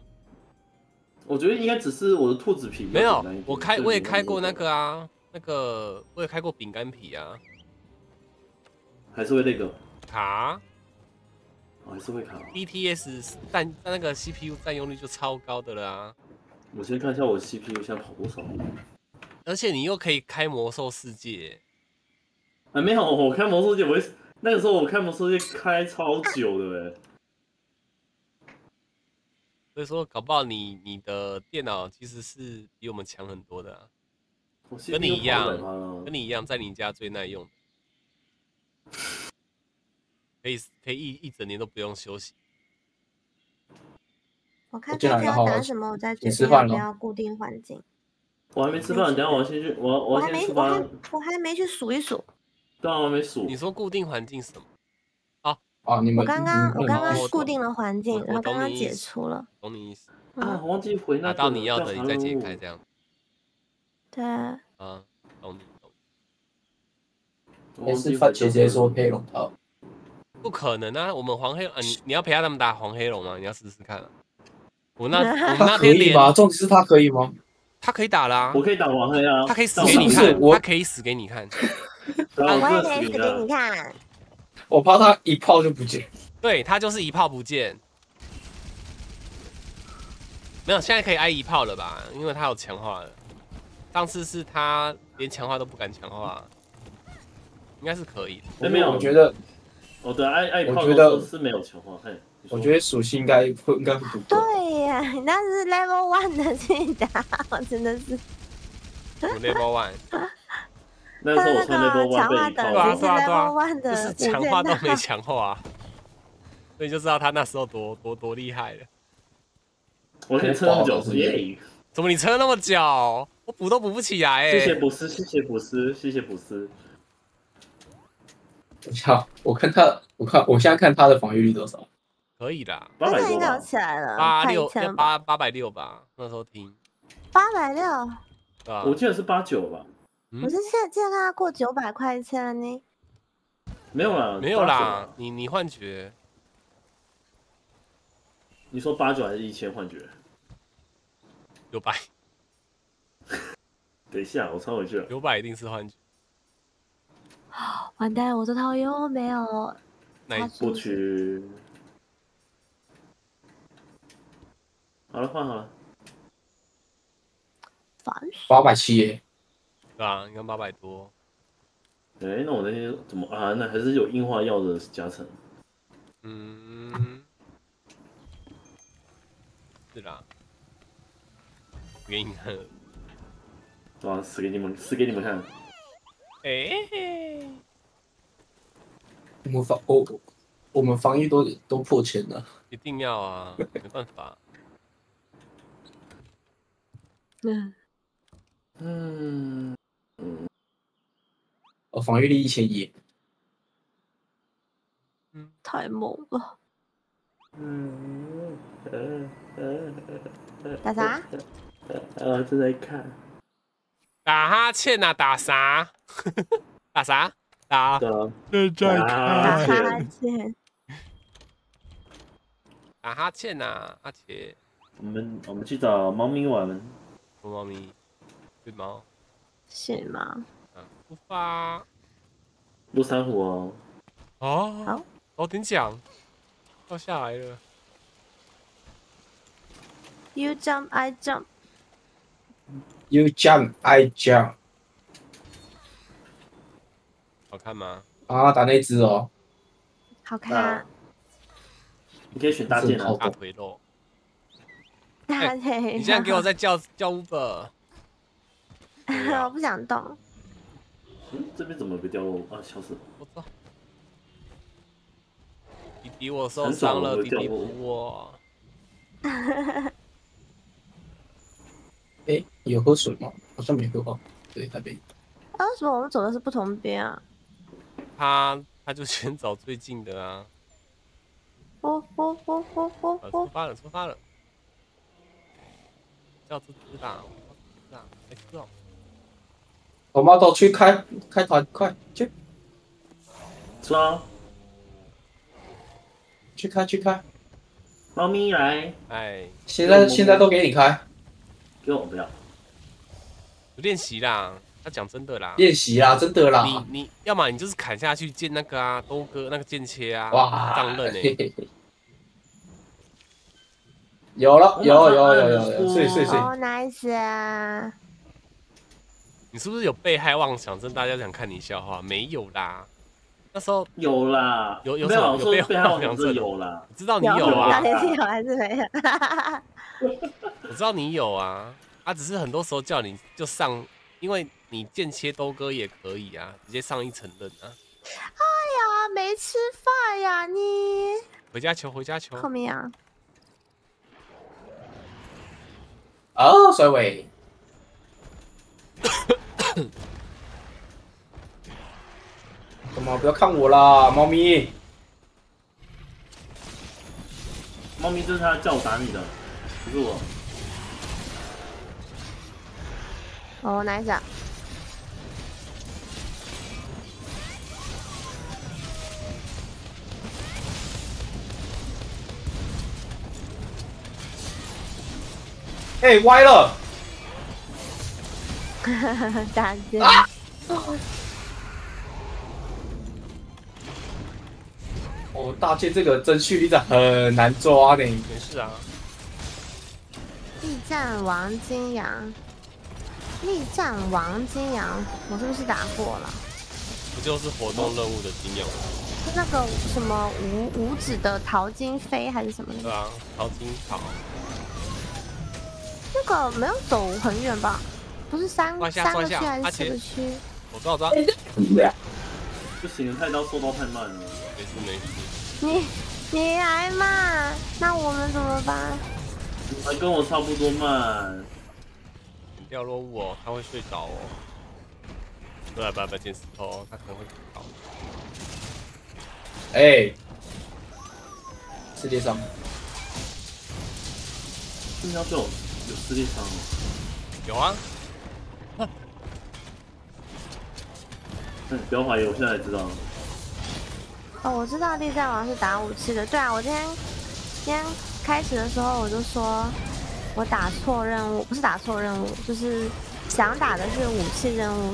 我觉得应该只是我的兔子皮。没有，我开我也开过那个啊，那个我也开过饼干皮啊。还是会那个卡？还是会卡。BTS 占那个 CPU 占用率就超高的了啊！我先看一下我 CPU 现在跑多少。而且你又可以开魔兽世界。啊，没有，我开魔兽世界我会。那个时候我看魔兽界开超久的哎，所以说搞不好你你的电脑其实是比我们强很多的啊，跟你一样，跟你一样在你家最耐用，可以可以一一整年都不用休息。我看大家打什么，我在决定要不要固定环境。我还没吃饭，等下我先去，我我先吃饭。我还没去数一数。刚刚没数。你说固定环境是什么？哦，啊，你们我刚刚我刚刚固定了环境，然后刚刚解除了。懂你意思啊，忘记回那拿到你要的，你再解开这样。对。啊，懂你懂。也是番茄直接说黑龙套。不可能啊！我们黄黑啊，你你要陪他们打黄黑龙吗？你要试试看。我那 [LAUGHS] 我那天连吗？重点是他可以吗？他可以打啦，我可以打黄黑啊，他可以死给你看，他可以死给你看。我也可以死给你看。我怕他一炮就不见。对他就是一炮不见。没有，现在可以挨一炮了吧？因为他有强化了。上次是他连强化都不敢强化，应该是可以。没有，我觉得。我的，挨挨炮是没有强化，嘿。我觉得属性应该会应该会不对呀，那是 level one 的最打，[LAUGHS] 我真的是。level one。那时候我穿 level one 被对啊对啊对啊，就是强化都没强化，[LAUGHS] 所以就知道他那时候多多多厉害了。我可以撑那么久，耶！怎么你撑那么久？我补都补不起来。谢谢补斯，谢谢补斯，谢谢补斯。好，我看他，我看我现在看他的防御力多少。可以的，八百多吧，起来了，八六八八百六吧，那时候听八百六，啊，我记得是八九吧，我是现现在看他过九百块钱了呢，没有啦，没有啦，你你幻觉，你说八九还是一千幻觉？九百，[LAUGHS] 等一下，我穿回去了，九百一定是幻觉，[GASPS] 完蛋，我这套又没有，那不去。好了，换好了。八百七耶。对啊，你看八百多。哎，那我那天怎么啊？那还是有硬化药的加成。嗯。是啦。给你看。啊，死给你们，死给你们看。哎。我们防我我们防御都都破千了。一定要啊，没办法。[LAUGHS] 嗯嗯嗯，哦，防御力一千一，嗯，太猛了。嗯打啥？呃，正在看。打哈欠呐？打啥？打啥？打。正在看。打哈欠。打哈欠呐，阿杰。我们我们去找猫咪玩。猫咪，对猫，是吗？嗯，出发，录珊瑚哦。哦，好，哦，顶奖，掉下来了。You jump, I jump. You jump, I jump. 好看吗？啊，打那只哦。好看。你可以选大件啊，大腿肉。你现在给我在叫叫 Uber，[LAUGHS] 我不想动。嗯，这边怎么被掉落啊？消失了。我操！弟弟我受伤了，弟弟扶我。[LAUGHS] 哎，有喝水吗？好像没喝吧？对，那边。啊？为什么我们走的是不同边啊？他他就先找最近的啊。哦哦哦哦哦！出发了，出发了。叫这只大，这样没事哦。我们都去开开团，快去！抓！去开去开！猫咪来！哎，现在现在都给你开。给我不要。练习啦，他讲真的啦。练习啦，真的啦。你你要么你就是砍下去剑那个啊，东哥那个剑切啊，哇，上刃哎。有了，有有有有有，碎碎碎。好 nice 啊！你是不是有被害妄想症？大家想看你笑话？没有啦，那时候有啦，有有什么有被害妄想症？有啦，我知道你有啊。有还是没有？[LAUGHS] 我知道你有啊，啊只是很多时候叫你就上，因为你间切兜哥也可以啊，直接上一层刃啊。哎呀，没吃饭呀你！回家求，回家求。后面啊。哦，甩尾。[LAUGHS] [COUGHS] 干嘛不要看我啦，猫咪？猫咪这是他叫我打你的，不是我。哦，拿一下？哎，歪了！[LAUGHS] 大姐。哦，大剑这个真蓄力斩很难抓的，没事啊。力战王金阳，力战王金阳，我是不是打过了？不就是活动任务的金阳吗？是那个什么五五指的淘金飞还是什么的？对啊，淘金淘。那个没有走很远吧？不是三三个区还是四个区？我抓我抓。不行，太刀速度太慢了。没事没事。你你还慢，那我们怎么办？还跟我差不多慢。掉落物哦，他会睡着哦。不来不来，捡石头，他可能会倒。哎，世界上，新加坡有世界上吗？有啊。哼，不要怀疑，我现在知道了。哦，我知道地战王是打武器的。对啊，我今天今天开始的时候我就说，我打错任务，不是打错任务，就是想打的是武器任务，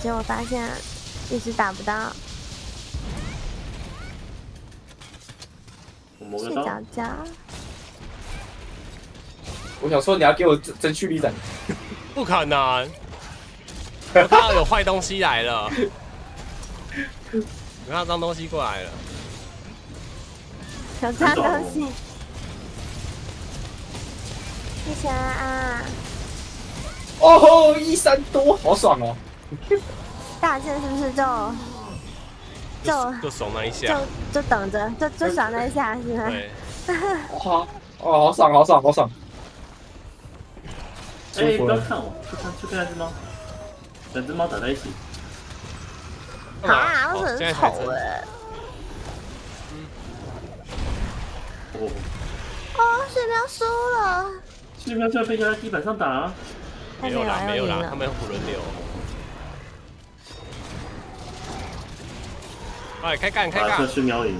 结果发现一直打不到。睡觉觉。我想说你要给我争争取力斩，不可能！我看到有坏东西来了。有脏东西过来了，有脏东西，谢谢啊！哦吼，一三多，好爽哦！大剑是不是就就就爽那一下，就就等着，就就爽那一下是吗？对，[LAUGHS] 好，哦，好爽，好爽，好爽！哎，不要看我，去看去看那只猫，两只猫打在一起。啊，我很丑哎！哦，哦，水喵输了。水喵就要被压在地板上打。没有啦，没有啦，他们五轮流。哎，开干，开干！水喵赢。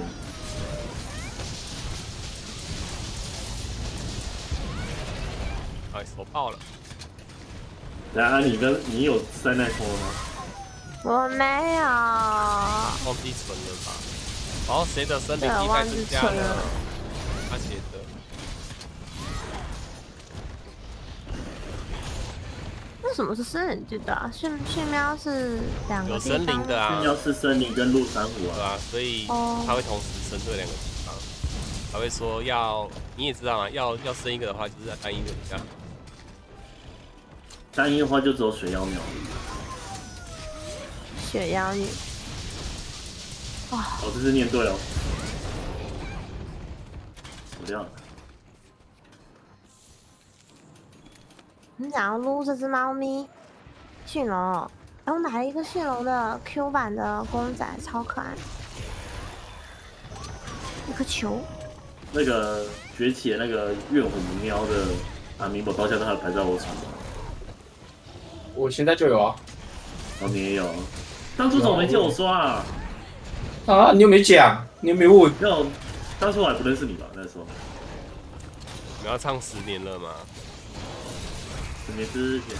哎，我爆了。然后你跟你有三代拖吗？我没有，忘记存了吧？哦，谁的生命力在增加了？他写的。为什么是森林的啊？训训喵是两个有森林的啊，训喵是森林跟陆山湖啊，对啊，所以他会同时生这两个地方。他会说要，你也知道啊，要要生一个的话，就是在单一的这样。单一的话就只有水妖鸟。雪妖女，哇！我这是念对了。怎么样？你想要撸这只猫咪？驯龙，哎，我买了一个驯龙的 Q 版的公仔，超可爱。一颗球。那个崛起的那个怨魂喵的啊，米宝到现在还排在我手上。我现在就有啊。哦，你也有。当初怎么没见我刷啊？啊，你又没讲，你又没问。那当初我还不认识你吧？那时候。你要唱十年了吗？十年之前。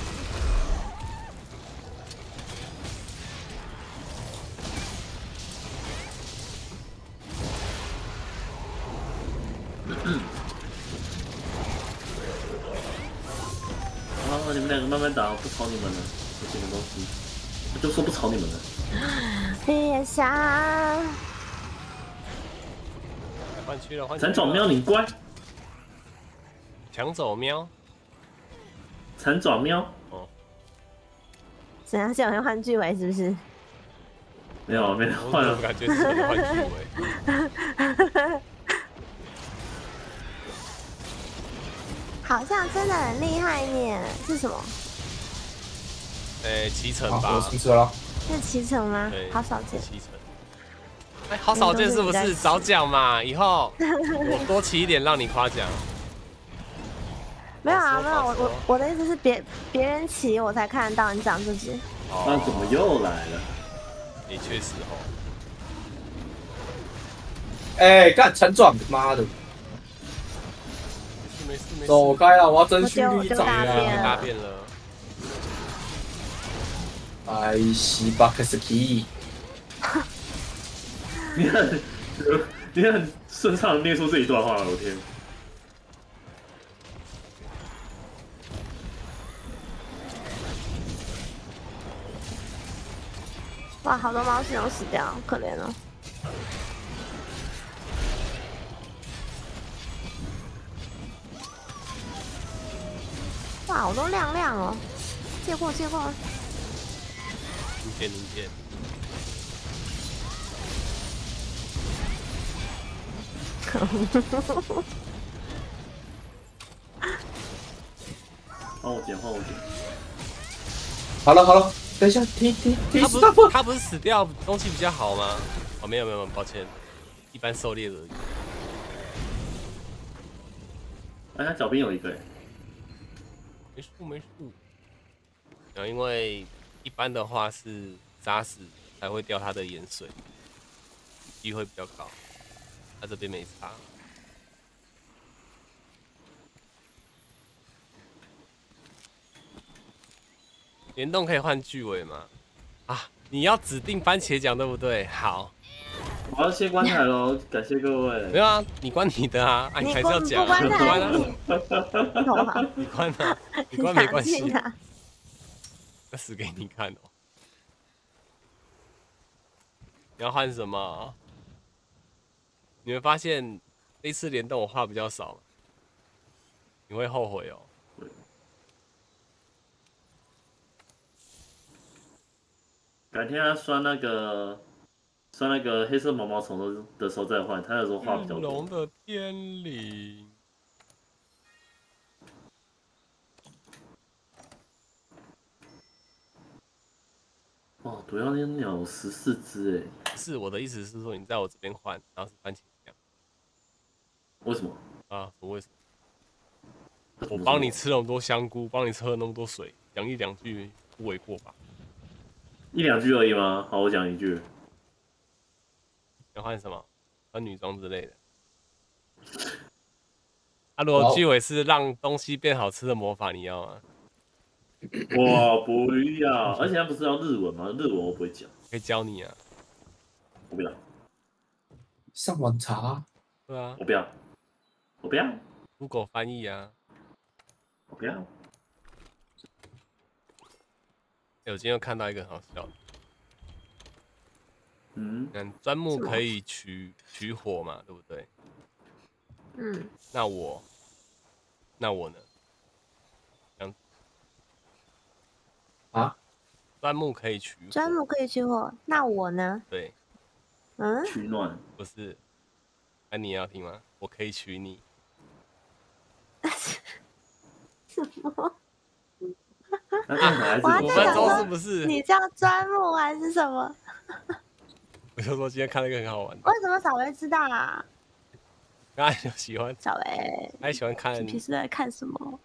吵你们了，这些东西。就说不吵你们了。别想。换区了，换。残爪喵，你乖。抢走喵。残爪喵。哦。怎样？想要换剧尾是不是？没有，没有换了。感觉是换剧尾。好像真的很厉害耶，是什么？诶，骑乘吧，我骑车了。是骑乘吗？好少见。骑乘。哎，好少见是不是？早讲嘛，以后 [LAUGHS] 我多骑一点让你夸奖。没有啊，没有，我我我的意思是别别人骑我才看得到你讲自己。那怎么又来了？你确实哦。哎，干陈壮，妈的！没事没事。走开了，我要争蓄力长啊！大便了。哎，西巴克斯基。你看，你看，顺畅念出这一段话，我天！哇，好多猫系统死掉，可怜了。哇，好多亮亮哦！借货，借货。零件，零件。帮我捡，帮我捡。好了，好了。等一下，停停停！他不是他不是死掉东西比较好吗？哦，没有没有，抱歉，一般狩猎而已。哎，他脚边有一个，没事没事。然后因为一般的话是扎死才会掉他的盐水，机会比较高。他这边没差。联动可以换巨尾吗？啊，你要指定番茄奖对不对？好，我要先关台喽，感谢各位。没有啊，你关你的啊，你还是要讲。关啊，你关啊，你关没关系。那死给你看哦。你要换什么？你会发现这次联动我话比较少，你会后悔哦。改天他刷那个刷那个黑色毛毛虫的的时候再换，他那时候话比较多。龙的天灵。哦，毒药鸟有十四只哎。是我的意思是说，你在我这边换，然后是番茄酱。为什么？啊，我为什么？我帮你吃那么多香菇，帮你喝了那么多水，讲一两句不为过吧？一两句而已吗？好，我讲一句。要换什么？换女装之类的。[LAUGHS] 啊，如果剧尾是让东西变好吃的魔法，你要吗？[COUGHS] 我不要，[COUGHS] 而且他不是要日文吗？日文我不会讲，可以教你啊。我不要。上网查。对啊。我不要。我不要。Google 翻译啊。我不要。我今天又看到一个很好笑的，嗯，钻木可以取取火嘛，对不对？嗯，那我，那我呢？啊？钻木可以取，钻木可以取火，那我呢？对，嗯，取暖不是？那你要听吗？我可以娶你。什么？五分钟是不是？你叫钻木还是什么？我就说今天看了一个很好玩的。为什么小薇知道啊？刚才喜欢小薇，还喜欢看。你平时在看什么？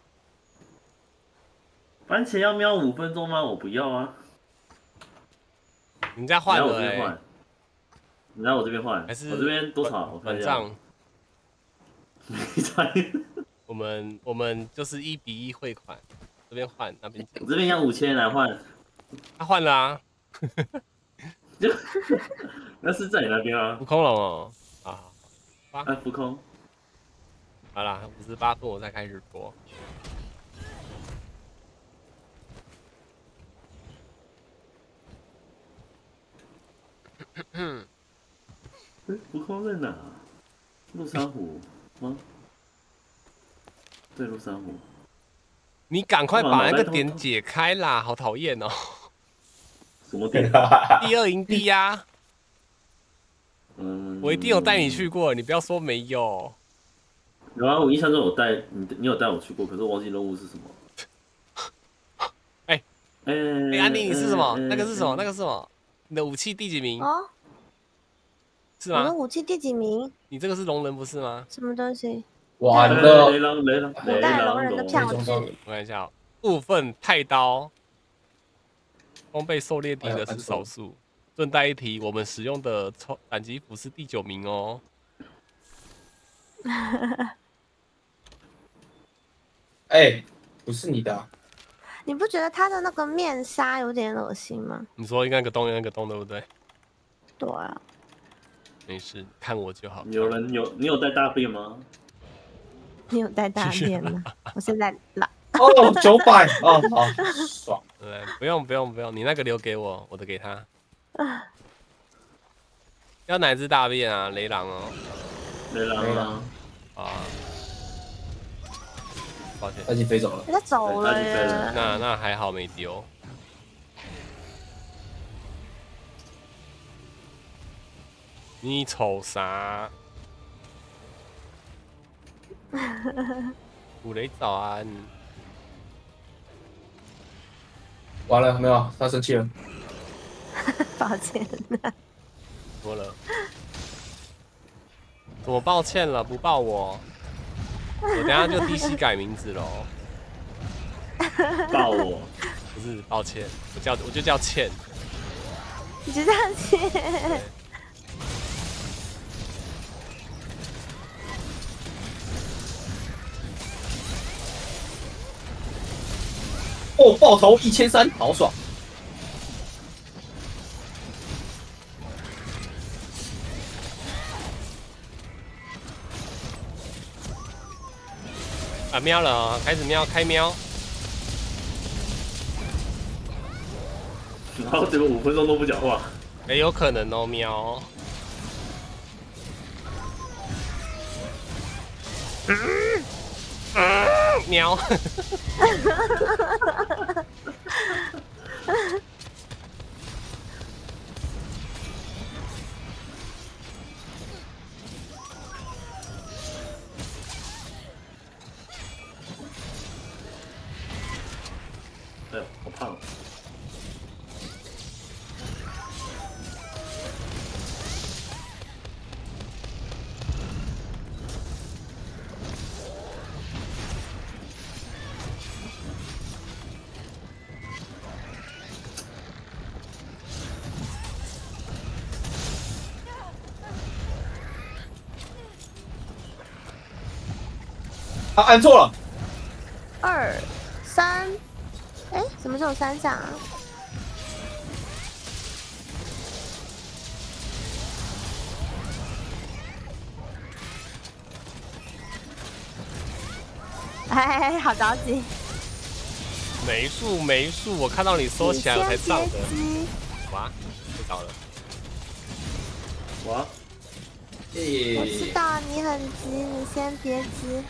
番茄要喵五分钟吗？我不要啊。你再换了哎。你来我这边换，还是我这边多少？我看一下。没差。我们我们就是一比一汇款。这边换那边，我这边要五千来换，他换了啊，就 [LAUGHS] 那是在你那边啊，浮空了哦，啊，八浮空，好啦，五十八分我再开始播，浮空在哪？陆山湖吗？对，陆山湖。你赶快把那个点解开啦！好讨厌哦。什么 [LAUGHS] 点？第二营地呀。嗯。我一定有带你去过，你不要说没有。有啊，我印象中有带你，你有带我去过，可是我忘记任务是什么。[LAUGHS] 哎哎哎，安妮，你是什么？那个是什么？那个是什么？你的武器第几名？哦。是吗？我的武器第几名？你这个是龙人不是吗？什么东西？完了，雷狼雷狼古代龙人的票子。我看一下，部分太刀，装备狩猎敌的是少数。顺带一提，我们使用的超斩击斧是第九名哦。[LAUGHS] 哎，不是你的。你不觉得他的那个面纱有点恶心吗？你说应该个洞，应该个洞，对不对？对啊。没事，看我就好。有人有你有带大便吗？你有带大便吗？[LAUGHS] 我现在拉。哦，九百哦，好 [LAUGHS] 爽。对，不用不用不用，你那个留给我，我的给他。要哪只大便啊？雷狼哦。雷狼啊。啊。抱歉。他已经飞走了。他走了那那还好没丢。你瞅啥？五雷早安。完了没有？他生气了。[LAUGHS] 抱歉。多了。怎么抱歉了？不抱我。我等下就 DC 改名字喽。抱我？不是，抱歉，我叫我就叫倩。你就叫倩。哦，爆头一千三，好爽！啊，喵了，开始喵，开喵。[LAUGHS] 然后结果五分钟都不讲话，哎，有可能哦，喵。[LAUGHS] 喵。[LAUGHS] 好胖！他按错了。二，哎，什么时候三下啊？[LAUGHS] 哎，好着急。没数没数，我看到你收起来我才上的。哇，睡着了。哇。我知道你很急，你先别急。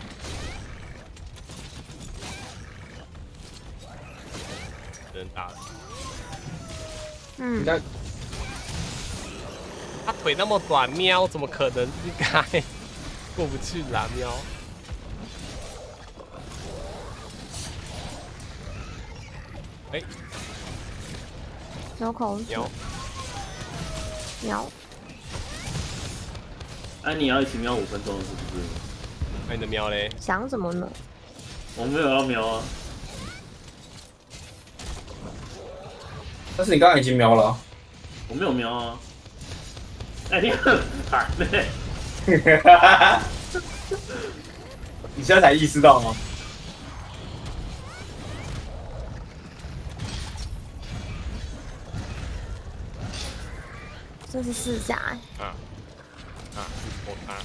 真大了。嗯。他腿那么短，喵，怎么可能应该 [LAUGHS] 过不去啦，喵。哎。有口。喵。喵。哎，你要一起喵五分钟是不是？那你的喵嘞？想什么呢？我没有要瞄啊。但是你刚刚已经瞄了。我没有瞄啊。哎，你很烦呢。你现在才意识到吗？这是四甲哎。啊。啊，我看，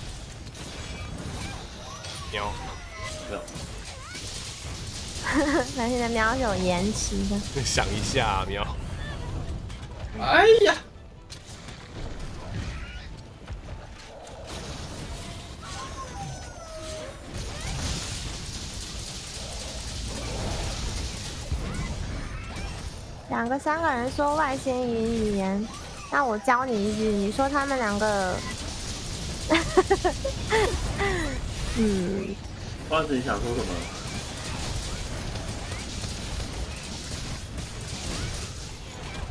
喵，喵，那现在瞄是有延迟的。想一下，喵。哎呀！两个三个人说外星语语言，那我教你一句，你说他们两个。嗯，花子，你想说什么？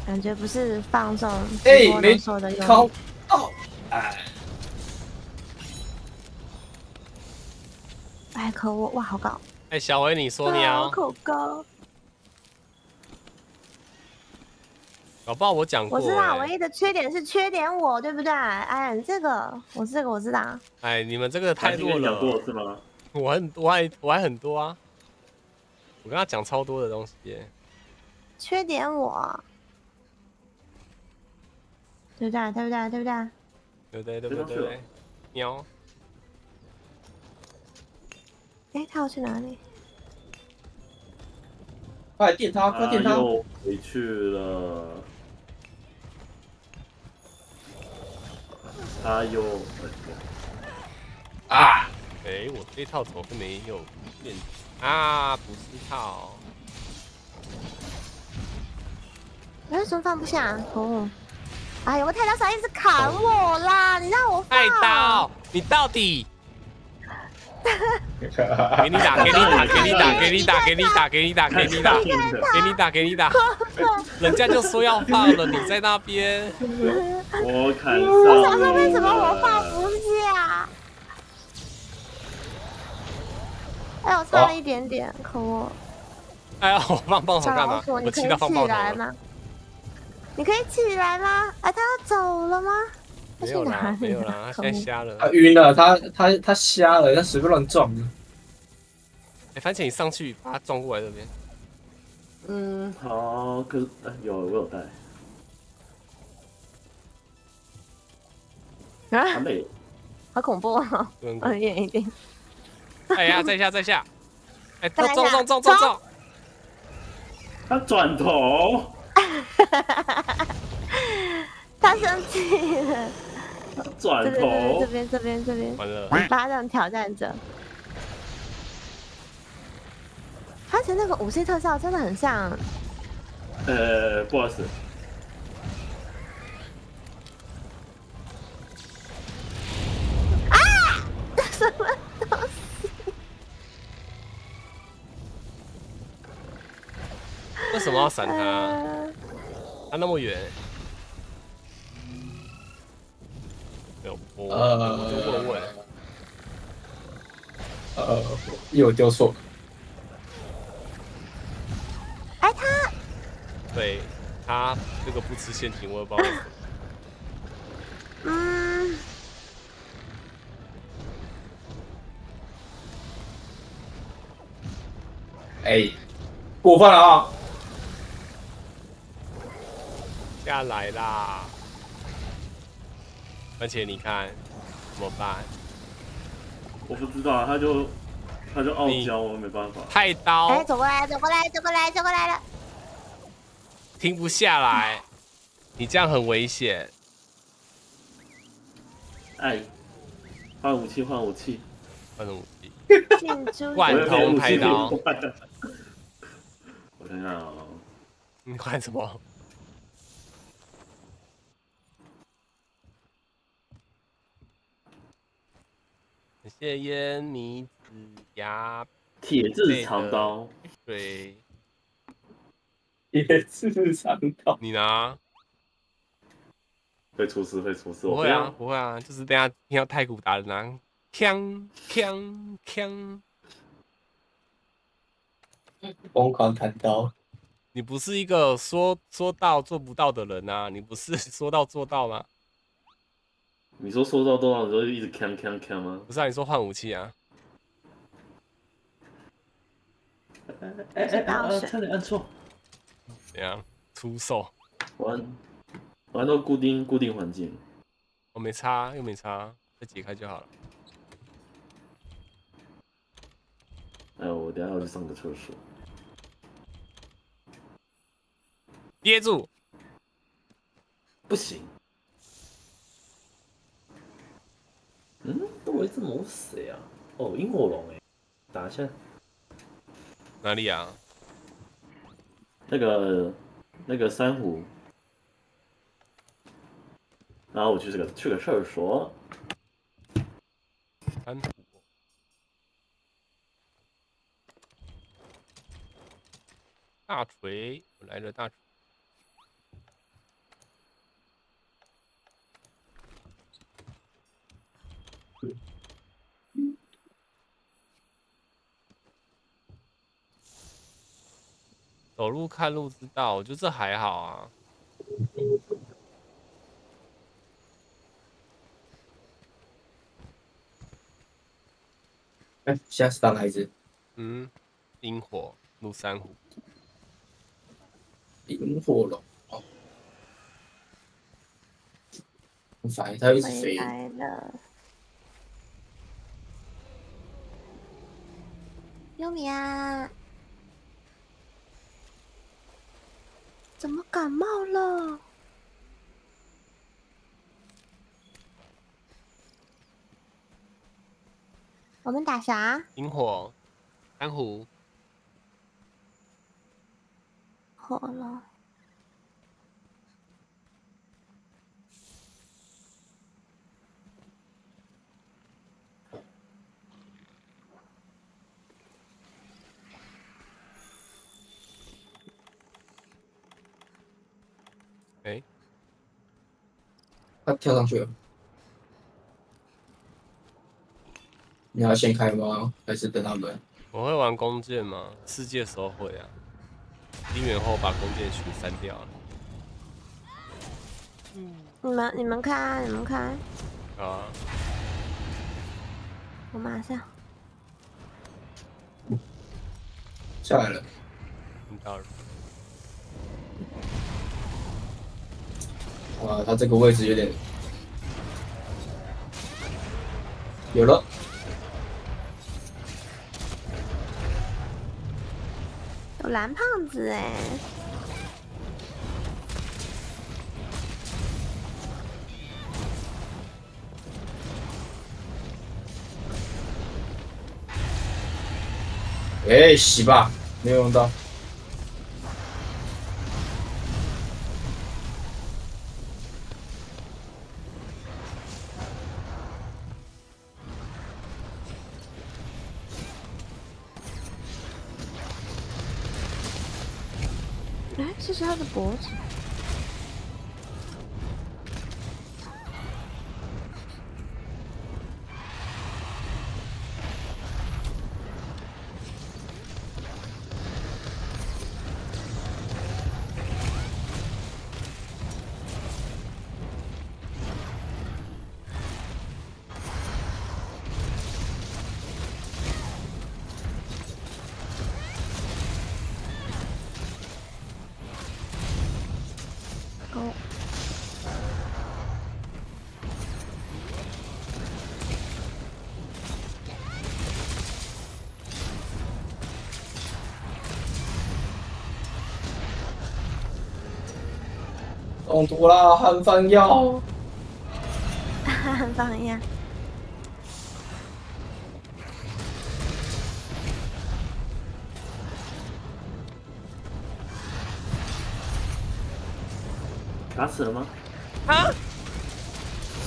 感觉不是放松对你说的有超哦哎。哎可恶哇好高。哎小伟你说你啊。好高。老爸我讲过我知道唯一的缺点是缺点我对不对？哎这个我这个我知道。哎你们这个太弱了。我很我还我还很多啊。我跟他讲超多的东西缺点我对不对？对不对？对不对？对对对不对？喵。哎，他要去哪里？快电他！快电他！回去了。他又啊！哎，我这套怎么会没有变啊？不是套。为什么放不下？哦，哎呀，我太刀啥一直砍我啦！你让我太刀，你到底？给你打，给你打，给你打，给你打，给你打，给你打，给你打，给你打，给你打。人家就说要放了，你在那边。我看。我想说，为什么我放不下？哎，我差了一点点，可恶！哎呀，我放棒手干嘛？我气到放爆头。你可以起来吗？啊，他要走了吗？没有啦，没有啦，他现在瞎了。他晕了，他他他瞎了，他随便乱撞。哎，番茄，你上去把他撞过来这边。嗯，好，可是有我有带。啊！好恐怖啊！嗯，远一点。哎呀，在下在下。哎，他撞撞撞撞撞！他转头。[LAUGHS] 他生气了。转头。这边这边这边。完了。巴掌挑战者。而且那个武器特效真的很像。呃，，boss。啊！[LAUGHS] 什么东西？为什么要闪他？他那么远。没有，我我问问。呃，又丢错。哎，他，对他这个不吃陷阱，我也不知道。嗯。哎，过分了啊！下来啦！而且你看，怎么办？我不知道，他就。他就傲娇，我没办法。太刀！哎，走过来，走过来，走过来，走过来了。停不下来，你这样很危险。哎，换武器，换武器，换武器。罐头太刀。[LAUGHS] 我想想啊，你换什么？谢烟迷。牙铁质长刀，对，[LAUGHS] 铁质长刀，你拿，会出事，会出事，不会啊，不会啊，就是等下听到太古达人啊，锵锵锵，[LAUGHS] 疯狂砍刀，你不是一个说说到做不到的人啊，你不是 [LAUGHS] 说到做到吗？你说说到多少的时候就一直锵锵锵吗？不是啊，你说换武器啊。哎哎哎！差点按错。怎样？出手？玩玩到固定固定环境。我没插，又没插，再解开就好了。哎，我等下要去上个厕所。憋住！不行。嗯，都我一只谋死呀！哦，萤火龙哎，打一下。哪里啊？那个那个珊瑚，然后我去这个去个厕所。珊瑚，大锤，我来了大锤。走路看路知道，我觉得这还好啊。哎，现在是哪一只？嗯，萤火鹿山虎。萤火龙。哦。很烦，它一直飞。来了。优米啊！怎么感冒了？我们打啥？萤火，珊瑚。火了。哎，他跳上去了。你要先开吗？还是等他们？我会玩弓箭吗？世界时候会啊。离远后把弓箭群删掉了。嗯，你们你们开，你们开。啊。我马上。下来了。听到了。哇，他这个位置有点有了，有蓝胖子哎！哎，洗吧，没有用到。中毒啦！寒方药，寒方药，打死了吗？啊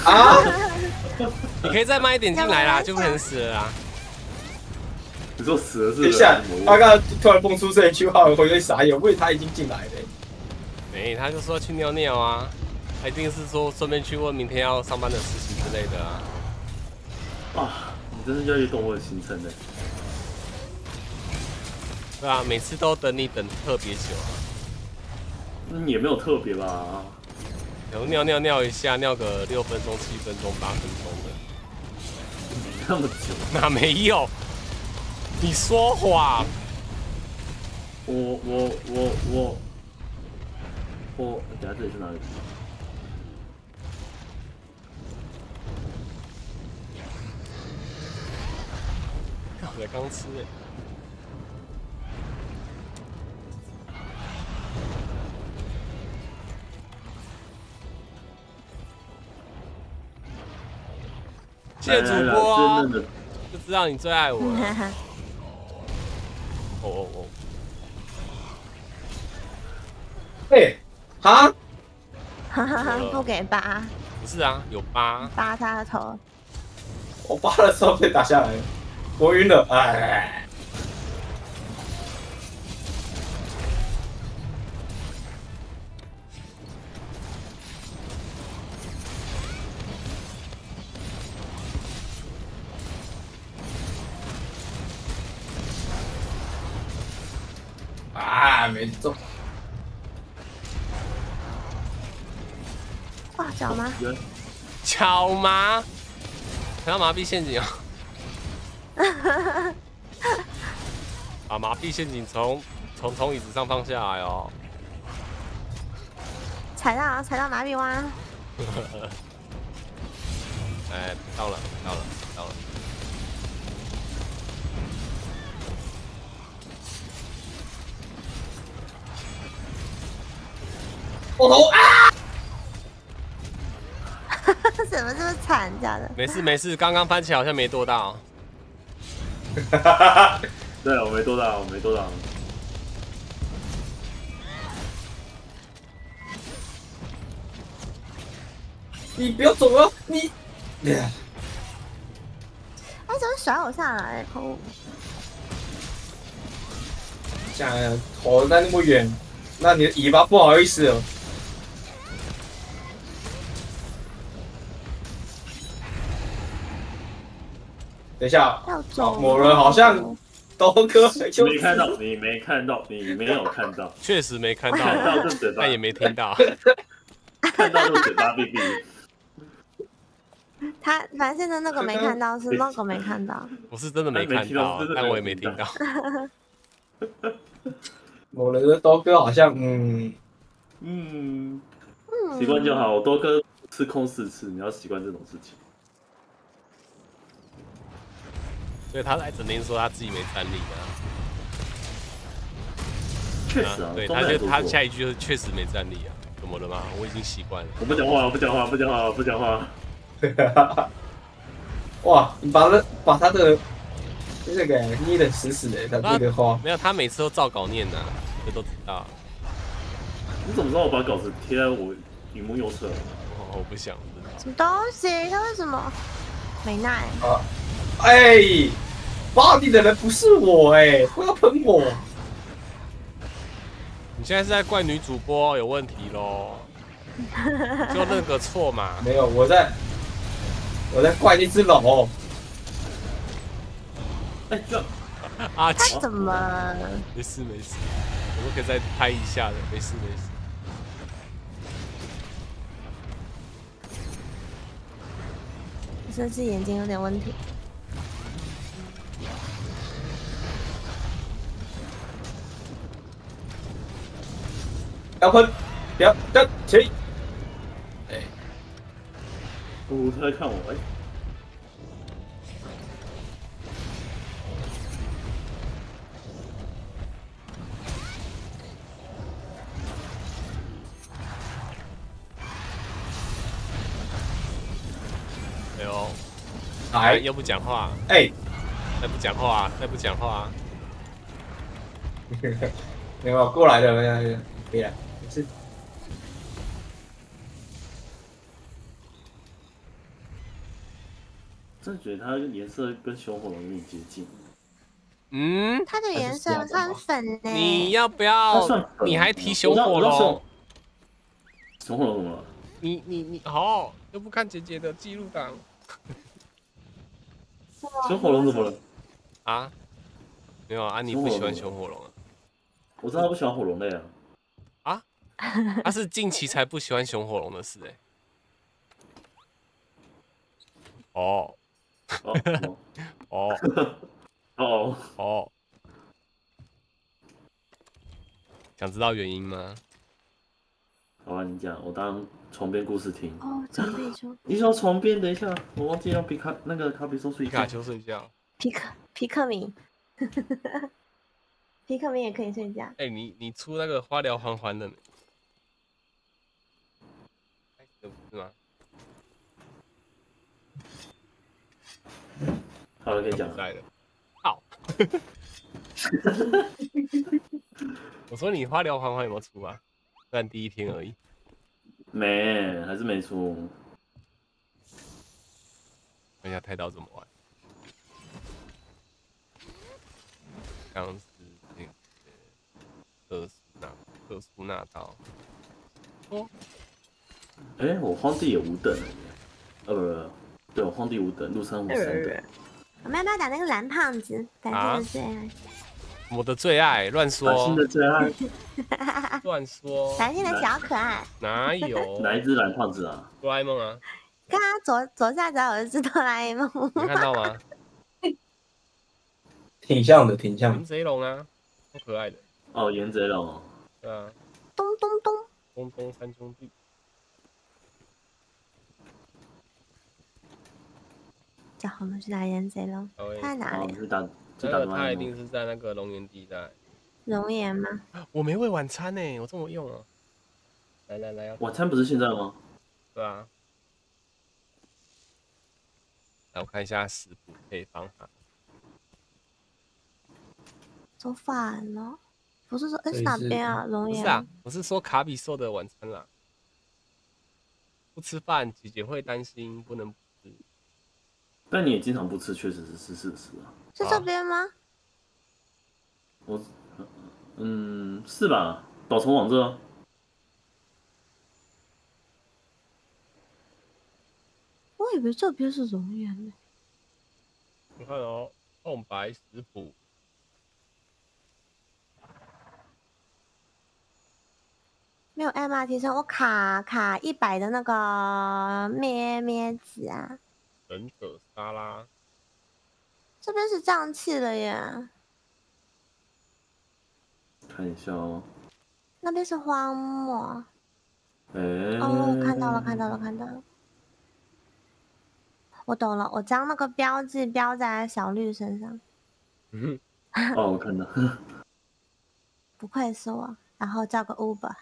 啊！你可以再慢一点进来啦，就不能死了啦。你说死了是？等一下，他刚刚突然蹦出这一句话，我有点傻眼，为他已经进来了。没，他就说去尿尿啊，他一定是说顺便去问明天要上班的事情之类的啊。啊，你真是要懂我的行程呢。对啊，每次都等你等特别久啊。嗯，也没有特别吧。然后尿尿尿一下，尿个六分钟、七分钟、八分钟的。那么久？那没有。你说谎。我我我我。我等下这里是哪里？我才刚吃诶。谢主播，就知道你最爱我。[LAUGHS] 哦哦哦！嘿。啊！哈哈哈，不给扒。不是啊，有扒。扒他的头。我扒的时候被打下来了，我晕了，哎。啊！没中。哇，脚吗？巧吗？还要麻痹陷阱啊！[LAUGHS] 把麻痹陷阱从从从椅子上放下来哦。踩到踩到麻痹蛙。[LAUGHS] 哎，到了到了到了。我头啊！[LAUGHS] 怎么这么惨，假的？没事没事，刚刚番茄好像没剁到。[LAUGHS] 对，我没多大，我没剁到。你不要走啊！你，哎，怎么甩我下来？头，想头在那么远，那你的尾巴不好意思哦。等一下，某人好像刀哥没看到，你没看到，你没有看到，确实没看到，看到就嘴巴，但也没听到，看到就嘴巴闭闭。他反正现在那个没看到，[LAUGHS] 是那个没看到，我是真的没看到，但我也没听到。[LAUGHS] 某人的刀哥好像，嗯。嗯，习惯就好。我刀哥吃空四次，你要习惯这种事情。所以他在整天说他自己没战力啊。确实啊，对，他就他下一句就是确实没战力啊，怎么了嘛？我已经习惯了。我不讲话，不讲话，不讲话，不讲话。[LAUGHS] 哇，你把他把他的那个捏的死死的，他这个话没有，他每次都照稿念的，这都知道。你怎么知道我把稿子贴在我屏幕右侧？我不想知道。什么东西？他为什么？没耐啊！哎。巴你的人不是我哎，不要喷我！你现在是在怪女主播有问题喽？[LAUGHS] 就认个错嘛？没有，我在，我在怪那只龙。哎，这啊？他怎么？没事没事，我们可以再拍一下的，没事没事。我这是眼睛有点问题。要喷，不要站起。哎，呜，他在看我哎。哎又不讲话。哎，再不讲话，再不讲话。[LAUGHS] 没有过来的，没有，可以了。是，真觉得它颜色跟熊火龙有点接近。嗯，它的颜色很粉呢。你要不要？你还提熊火龙？熊火龙怎么了？你你你好，又不看姐姐的记录档。熊火龙怎么了？啊？没有啊，你不喜欢熊火龙啊？我知道他不喜欢火龙类啊。他是近期才不喜欢熊火龙的事哎。哦。哦。哦。哦。哦。想知道原因吗？好啊，你讲，我当床边故事听。哦，床边说。你说床边，等一下，我忘记让皮卡那个卡比兽睡皮卡丘睡觉。皮克皮克明。皮克明 [LAUGHS] 也可以睡觉。哎，你你出那个花疗环环的。是吗？好了，可以讲来了。好。[LAUGHS] 我说你花疗环环有没有出啊？但第一天而已。没，还是没出。看一下太刀怎么玩。刚是那个特殊那特殊那刀。哦。哎，我荒地也五等，呃，不，对，我荒地五等，陆山五三等。我们要不要打那个蓝胖子？打这个最爱。我的最爱，乱说。蓝星的最爱，[LAUGHS] 乱说。蓝星的小可爱，哪有？哪一只蓝胖子啊？哆啦 A 梦啊。刚刚左左下角有一只哆啦 A 梦，你看到吗？挺像的，挺像。岩贼龙啊，好可爱的。哦，岩贼龙。对啊。咚咚咚，咚咚三兄弟。叫我们去打岩贼龙，他在哪里？去打，这个他一定是在那个熔岩地带。熔岩吗？我没喂晚餐呢，我这么用啊。来来来，晚餐不是现在吗？对啊。来，我看一下食谱配方哈。走反了？不是说哎哪边啊？熔岩？是啊，我是说卡比兽的晚餐啦。不吃饭，姐姐会担心，不能吃。但你也经常不吃，确实是是事实啊。是这边吗？我，嗯，是吧？导虫往这。我以为这边是熔岩呢。你看哦，空白食谱。没有 MRT 上，我卡卡一百的那个咩咩子啊。忍者沙拉，这边是胀气了耶。看一下哦。那边是荒漠。哎。哦，看到了，看到了，看到了。我懂了，我将那个标记标在小绿身上。嗯。[LAUGHS] 哦，我看到。[LAUGHS] 不愧是我，然后叫个 Uber。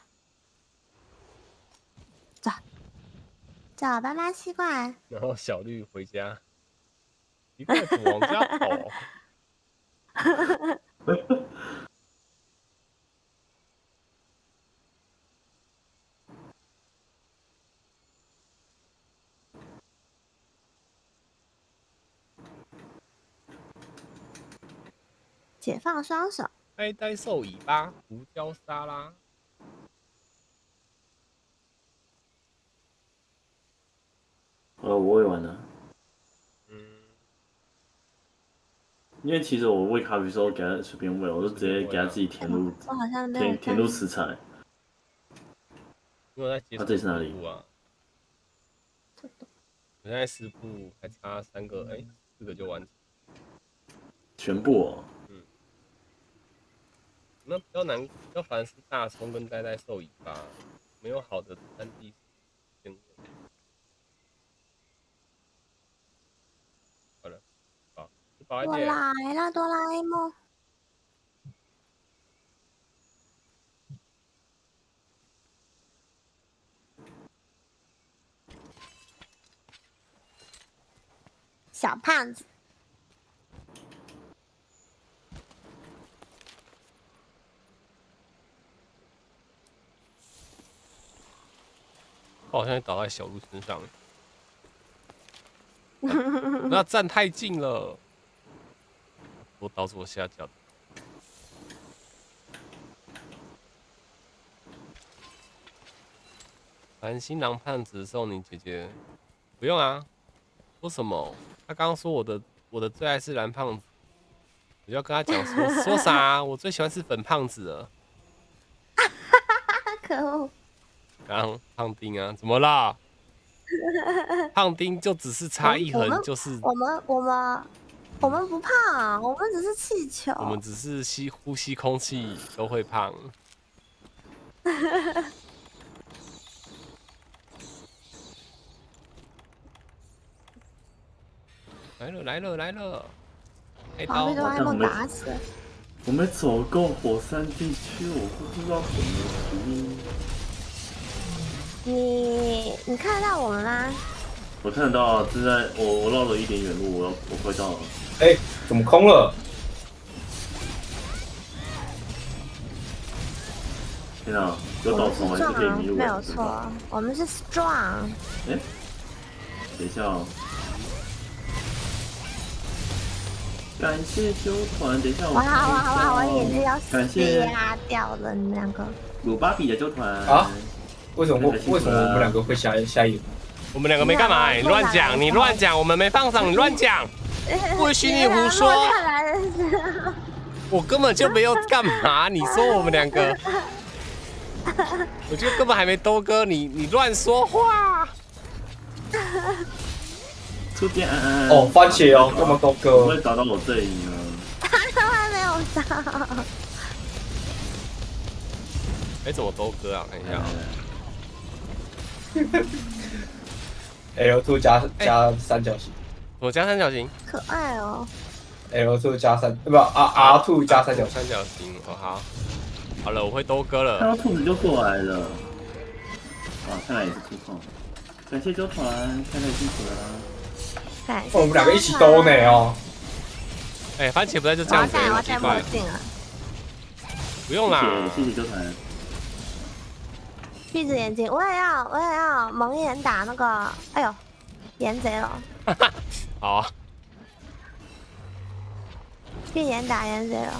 走。叫爸妈习惯，然后小绿回家，一个子往家跑。[LAUGHS] 解放双手，呆呆兽尾巴，胡椒沙拉。呃，我也玩了。嗯，因为其实我喂咖啡的时候给它随便喂，我就直接给它自己填入，我好像填填入食材。他这是哪里啊？我现在十步还差三个，哎，四个就完成。全部哦。嗯。那比较难，比较烦是大葱跟呆呆兽尾巴，没有好的三 D。我来了，哆啦 A 梦。小胖子，我好像倒在小鹿身上。[LAUGHS] 不要站太近了。我导致我下降。蓝新郎胖子送你姐姐，不用啊。说什么？他刚刚说我的我的最爱是蓝胖子，我要跟他讲说说啥？我最喜欢是粉胖子了。[LAUGHS] 可恶！刚胖丁啊，怎么啦？[LAUGHS] 胖丁就只是差一横，就是我们我们。我们不胖，我们只是气球。我们只是吸呼吸空气都会胖。来了来了来了！被哆啦 A 梦打死。我们走过火山地区，我不知道怎么去。你你看得到我们吗？我看得到啊，正在我我绕了一点远路，我要我快到了。哎，怎么空了？天啊，有导虫还是可以迷路？没有错，我们是 strong。哎，等一下哦。感谢纠团，等一下我。哇哇哇！我眼睛要瞎掉了，你们两个。鲁巴比的纠团啊？为什么？为什么我们两个会瞎瞎眼？我们两个没干嘛，你乱讲，你乱讲，我们没放上，你乱讲。不许你胡说！我根本就没有干嘛，你说我们两个，我就根本还没兜哥，你你乱说话。出点哦，番茄哦，干嘛兜哥？不会打到我阵营啊？他还没有打。哎，怎么兜哥啊？看一下。[LAUGHS] L two 加加三角形，我加三角形，可爱哦。L two 加三，不 R R two 加三角三角形，哦好，好了，我会兜哥了。看到兔子就过来了，啊，看来也是出控。感谢周团，看来辛苦了。感谢。我们两个一起兜呢哦。哎，番茄不在就这样子，我戴墨镜了。不用啦，谢谢周团。闭着眼睛，我也要，我也要蒙眼打那个，哎呦，眼贼了。[LAUGHS] 好啊。闭眼打眼贼了。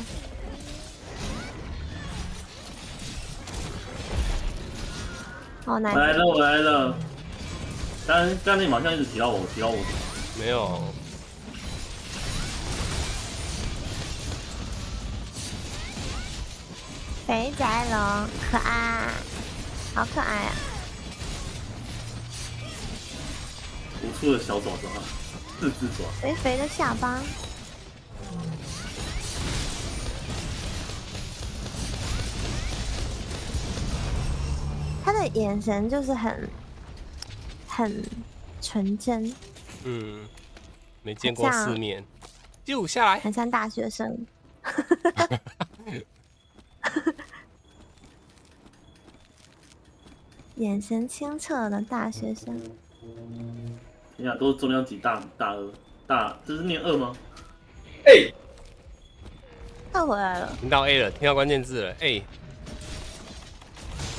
好难。来了，我来了。刚刚那马上一直提到我，提到我。没有。肥宅龙，可爱。好可爱啊！无数的小爪爪，四只爪，肥肥的下巴。他的眼神就是很很纯真。嗯，没见过世面，就下来，很像大学生。[LAUGHS] 眼神清澈的大学生，你俩都是中央级大大二大，这是念二吗？哎，他回来了，听到 A 了，听到关键字了，A。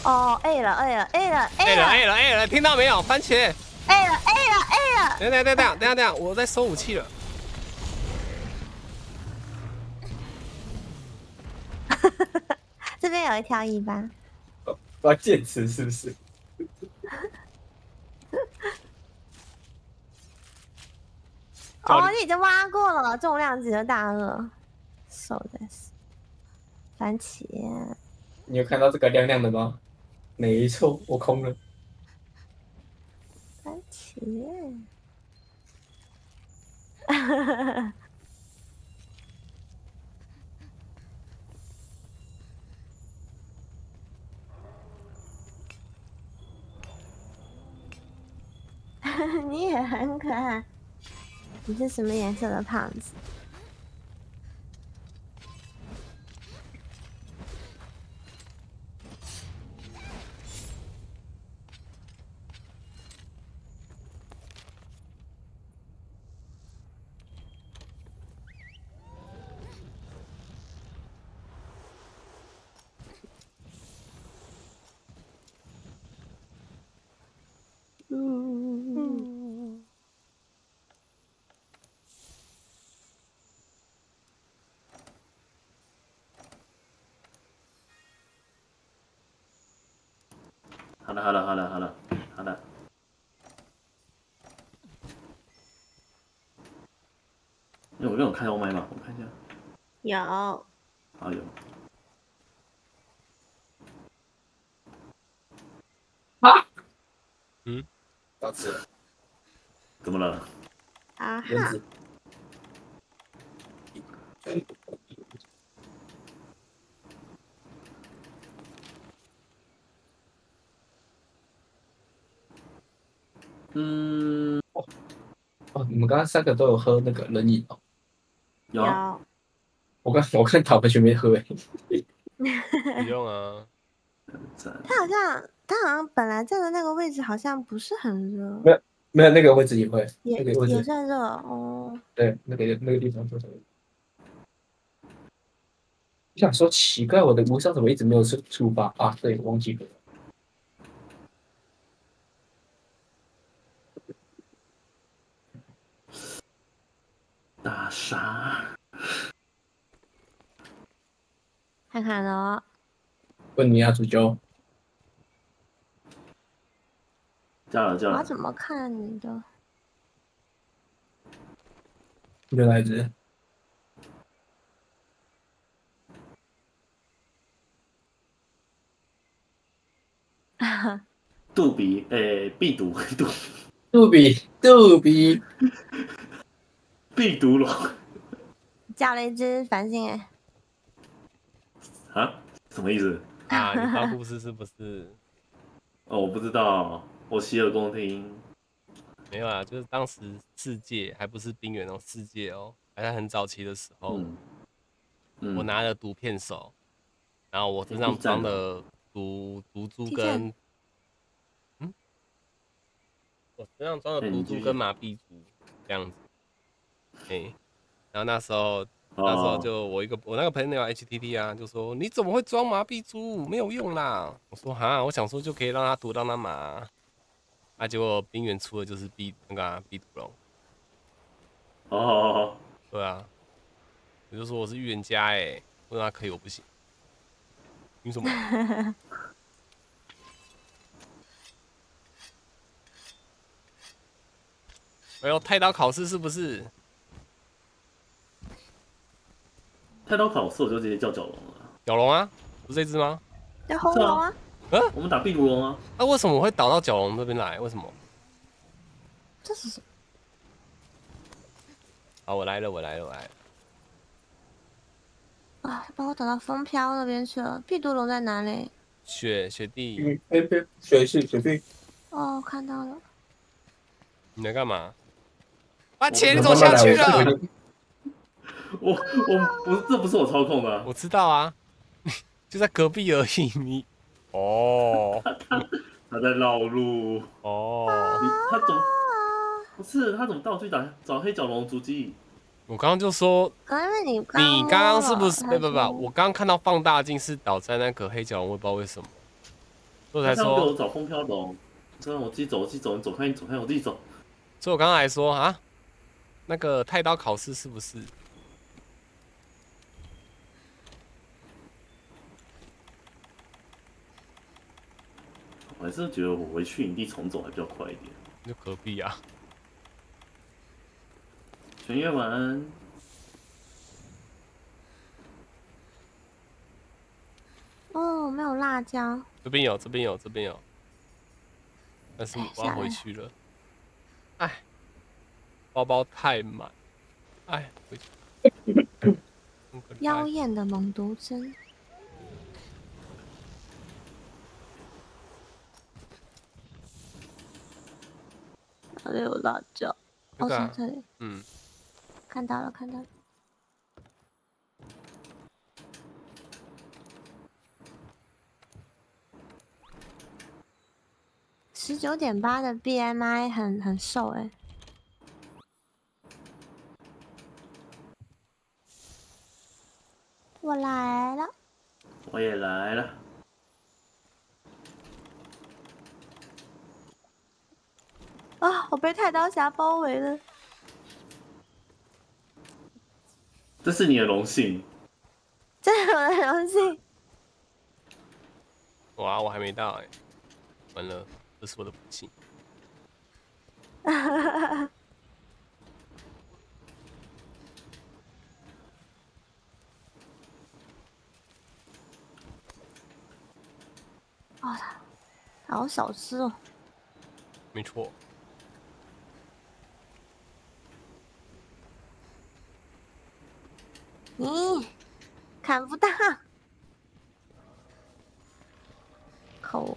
哦，A 了，A 了，A 了，A 了，A 了，A 了，听到没有？番茄，A 了，A 了，A 了。等等等等等下等下，我在收武器了。[LAUGHS] 这边有一条尾巴。关键词是不是？[LAUGHS] 哦，你已经挖过了重量级的大鳄，手在死。番茄，你有看到这个亮亮的吗？没错，我空了。番茄，哈哈哈 [LAUGHS] 你也很可爱。你是什么颜色的胖子？好了好了好了好了，有我有开到麦吗？我看一下。有。啊有。啊？嗯？到此了。怎么了？啊哈。嗯，哦，哦，你们刚刚三个都有喝那个冷饮哦？有。我刚 [LAUGHS] 我看塔们全没喝哎。[LAUGHS] [LAUGHS] 不用啊。他好像他好像本来站的那个位置好像不是很热。没有没有那个位置也会，也也算热哦。对，那个那个地方就是。我想说奇怪，我的无伤怎么一直没有出出发啊？对，忘记了。大傻，看看哦。问你啊，主角。我怎么看你的？哪只？一哈！杜比，诶，必读，[LAUGHS] 读，杜比，杜比，必读了。加了一只繁星诶。啊？什么意思？啊？你发故事是不是？哦，我不知道。我洗耳恭听。没有啊，就是当时世界还不是冰原哦，世界哦，还在很早期的时候，我拿了毒片手，然后我身上装的毒毒株跟，嗯，我身上装的毒株跟麻痹珠这样子，哎，然后那时候。那时候就我一个我那个朋友 H T T 啊，就说你怎么会装麻痹猪？没有用啦。我说哈，我想说就可以让他毒到他麻。啊，结果冰原出的就是 B 那个 B 毒龙。哦，对啊，我就说我是预言家哎，问他可以我不行。凭什么？[LAUGHS] 哎呦，太刀考试是不是？太刀考试我就直接叫角龙了。角龙啊，不是这只吗？叫红龙啊。嗯，我们打壁炉龙啊。那为什么会导到角龙这边来？为什么？这是什么？啊，我来了，我来了，我来了。啊，把我导到风飘那边去了。壁毒龙在哪里？雪雪地。嗯，哎对，雪是雪地。哦，看到了。你在干嘛？把钱走下去了。我我 [LAUGHS] 不，这不是我操控的。我知道啊，[LAUGHS] 就在隔壁而已。你哦，[LAUGHS] 他在绕路哦。你他怎么不是他怎么带我去找找黑角龙足迹？我刚刚就说，你你刚刚是不是？不不不，我刚刚看到放大镜是倒在那个黑角龙，我不知道为什么。所以才说我找风飘龙，让我自己走，我自己走，你走开，你走开，我自己走。所以我刚刚还说啊，那个太刀考试是不是？还是觉得我回去营地重走还比较快一点。那隔壁啊。全月完。哦，没有辣椒。这边有，这边有，这边有。但是我要回去了。哎，包包太满。哎，回去。[LAUGHS] 妖艳的猛毒针。哪里有辣椒？哦，在这里。嗯，看到了，看到了。十九点八的 BMI 很很瘦哎。我来了。我也来了。啊！我被太刀侠包围了，这是你的荣幸，这是我的荣幸。哇，我还没到哎，完了，这是我的不幸。[LAUGHS] 啊，好小吃哦。没错。咦，砍不到，口。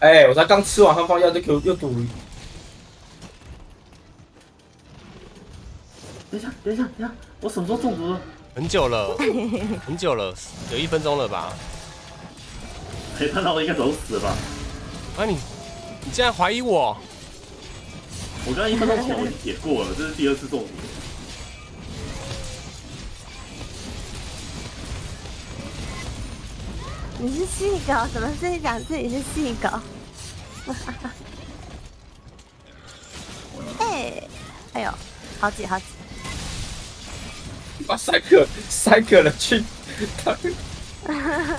哎，我才刚吃完汉方药就又又堵。等一下，等一下，等一下，我什么时候中毒了？很久了，很久了，有一分钟了吧？没看到我应该走死了吧？啊你！你竟然怀疑我？我刚刚一分钟前我也过了，这是第二次中毒。你是细狗？怎么自己讲自己是细狗？哎，哎呦，好挤好挤！把三个三个人去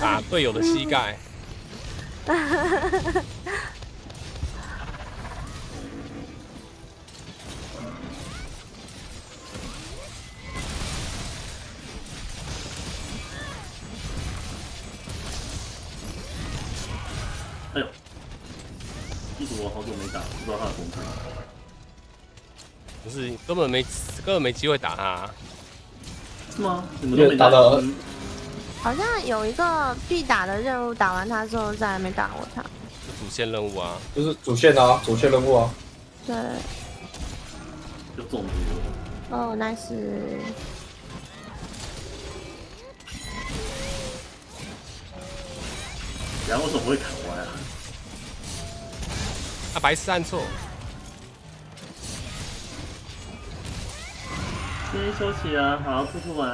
打 [LAUGHS] 队友的膝盖。[LAUGHS] 根本没根本没机会打他。是吗？怎么都没打到？好像有一个必打的任务，打完他之后再也没打过他。主线任务啊，就是主线啊，主线任务啊。对。就中毒。哦，nice。然后为什么会砍歪啊？啊，白痴按错。先休息啊，好，兔兔玩。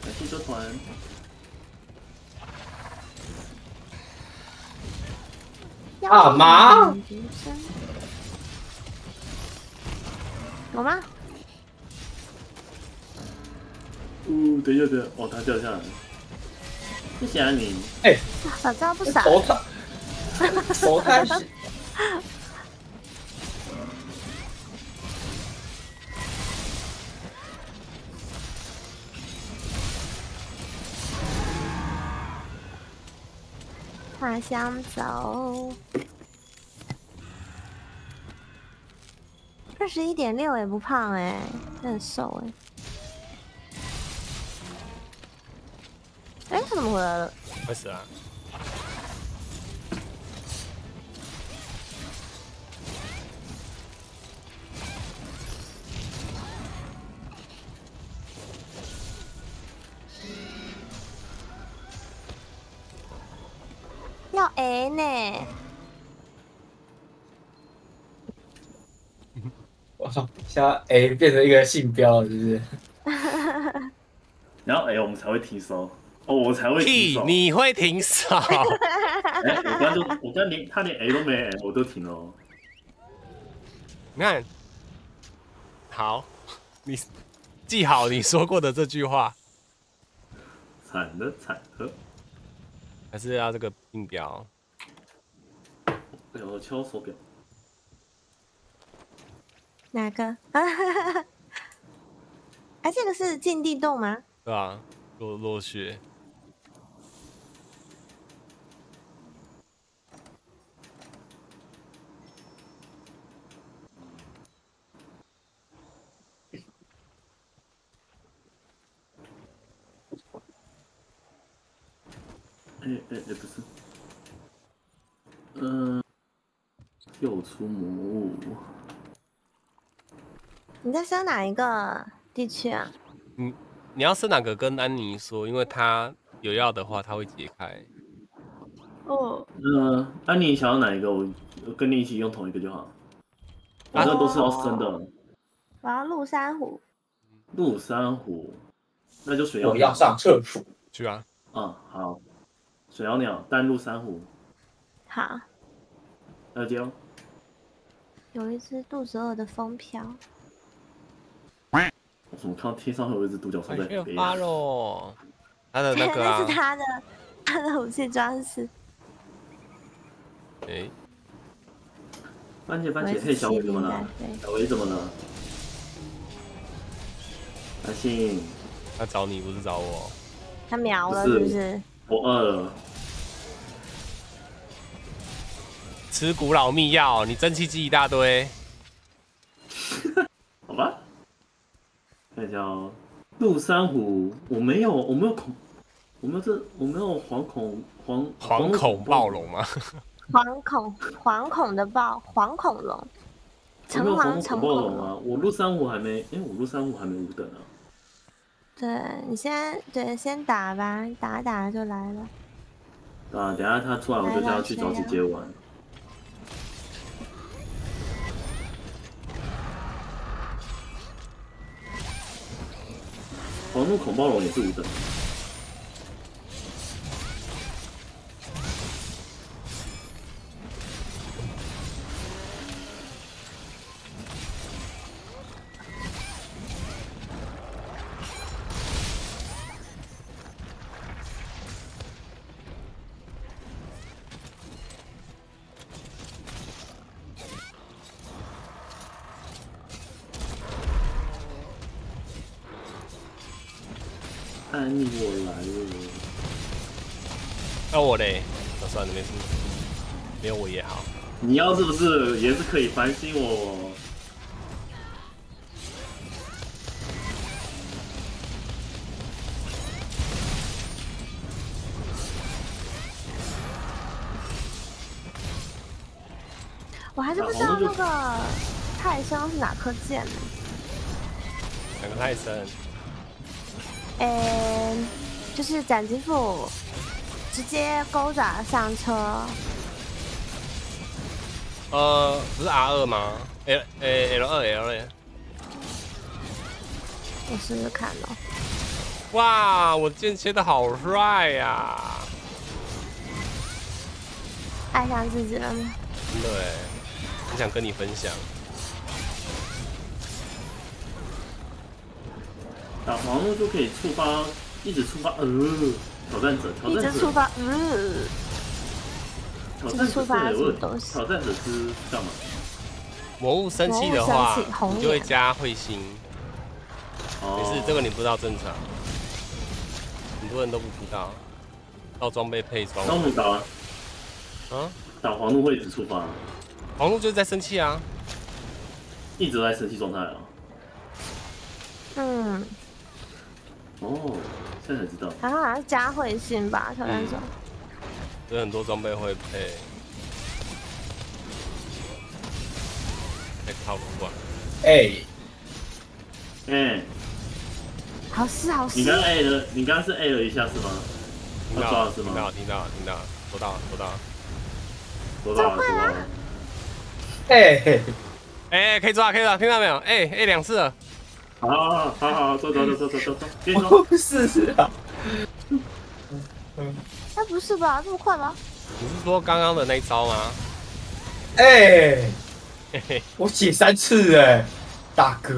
感谢周团。啊妈！有吗？呜，等一下，等，哦，他掉下来了。谢谢啊你。哎，反正不傻。头太，[LAUGHS] 头太。他想走。二十一点六也不胖哎，很瘦哎。哎，他怎么回来了？快死了！要 A 呢？[LAUGHS] 我操！现在 A 变成一个信标了，是不是？[LAUGHS] 然后 A 我们才会停手。哦，我才会停手。你会停手？[LAUGHS] 哎，我刚就我刚连他连 A 都没，我都停了。你看，好，你记好你说过的这句话。惨了惨了，还是要这个硬表。哎呦，敲手表。哪个？哎，[LAUGHS] 这个是禁地洞吗？对啊，落落雪。哎哎哎，不是，嗯，又出魔物。你在升哪一个地区啊？你你要升哪个？跟安妮说，因为他有要的话，他会解开。哦。嗯，安妮想要哪一个？我我跟你一起用同一个就好。反正都是要升的。我要鹿山湖。鹿山湖，那就水我要上厕所。去啊。嗯，好。水鸟鸟，淡入珊瑚。好。二舅。有一只肚子饿的风飘。我怎么看到天上有一只独角兽在飞？发喽！他的那个那是他的，[LAUGHS] 他的武器装饰。哎。番茄番茄，嘿，小伟怎么了？小伟怎么了？阿信。他找你不是找我。他瞄了是不是？我饿了，吃古老秘药，你蒸汽机一大堆。[LAUGHS] 好吧，看一下哦，鹿珊瑚，我没有，我没有恐，我没有这，我没有惶恐惶惶恐暴龙吗？[LAUGHS] 惶恐惶恐的暴惶恐龙，诚惶诚暴龙啊！我鹿珊瑚还没，哎，我鹿珊瑚还没五等啊。对你先对先打吧，打打就来了。啊，等下他出来我就叫他去找姐姐玩。黄怒恐暴龙也是五等。你要是不是也是可以反省我？我还是不知道那个泰森是哪颗剑呢？哪个泰森？嗯，就是斩击斧，直接钩爪上车。呃，不是 R 二吗？L L 二 L 二。我试试看哦。哇，我剑切的好帅呀！爱上自己了吗？对，很想跟你分享。打黄路就可以触发，一直触发，呃，挑战者，挑战者，一直触发，呃。挑战者是挑战者是干嘛？魔物生气的话，你就会加彗星。没事，这个你不知道正常，很多人都不知道。到装备配装。当你打，啊？打黄路会一直触发？黄路就是在生气啊，一直在生气状态啊。嗯。哦，现在才知道。好像好像加彗星吧，挑战者。有很多装备会配，太靠不惯。哎，哎，好湿好湿。你刚 A 了，你刚刚是 A 了一下是吗？听到了是吗？听到听到听到，收到收到，收到了收到了。哎哎，可以抓可以抓，听到没有？哎哎，两次了。好好好好，走走走走走走走，不是啊。哎，不是吧？这么快吗？你是说刚刚的那一招吗？哎，[LAUGHS] 我写三次哎，大哥，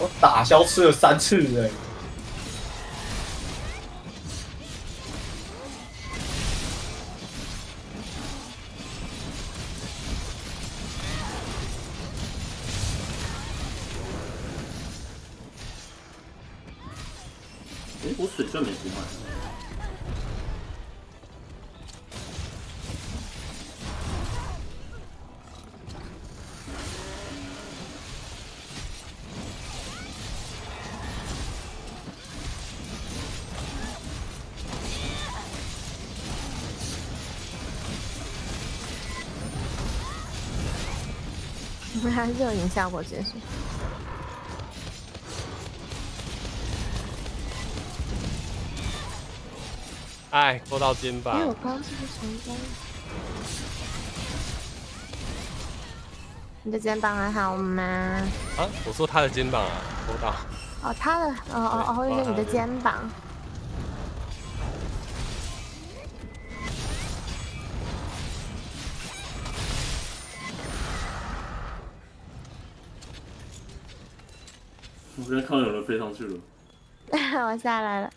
我打消吃了三次哎。[LAUGHS] 我水钻没出卖。你们还热影效果结束。哎，勾到肩膀。哎，我刚是不是成功？你的肩膀还好吗？啊，我说他的肩膀啊，勾到。哦，他的，哦哦哦，我以为你的肩膀。我刚看到有人飞上去了。[LAUGHS] 我下来了。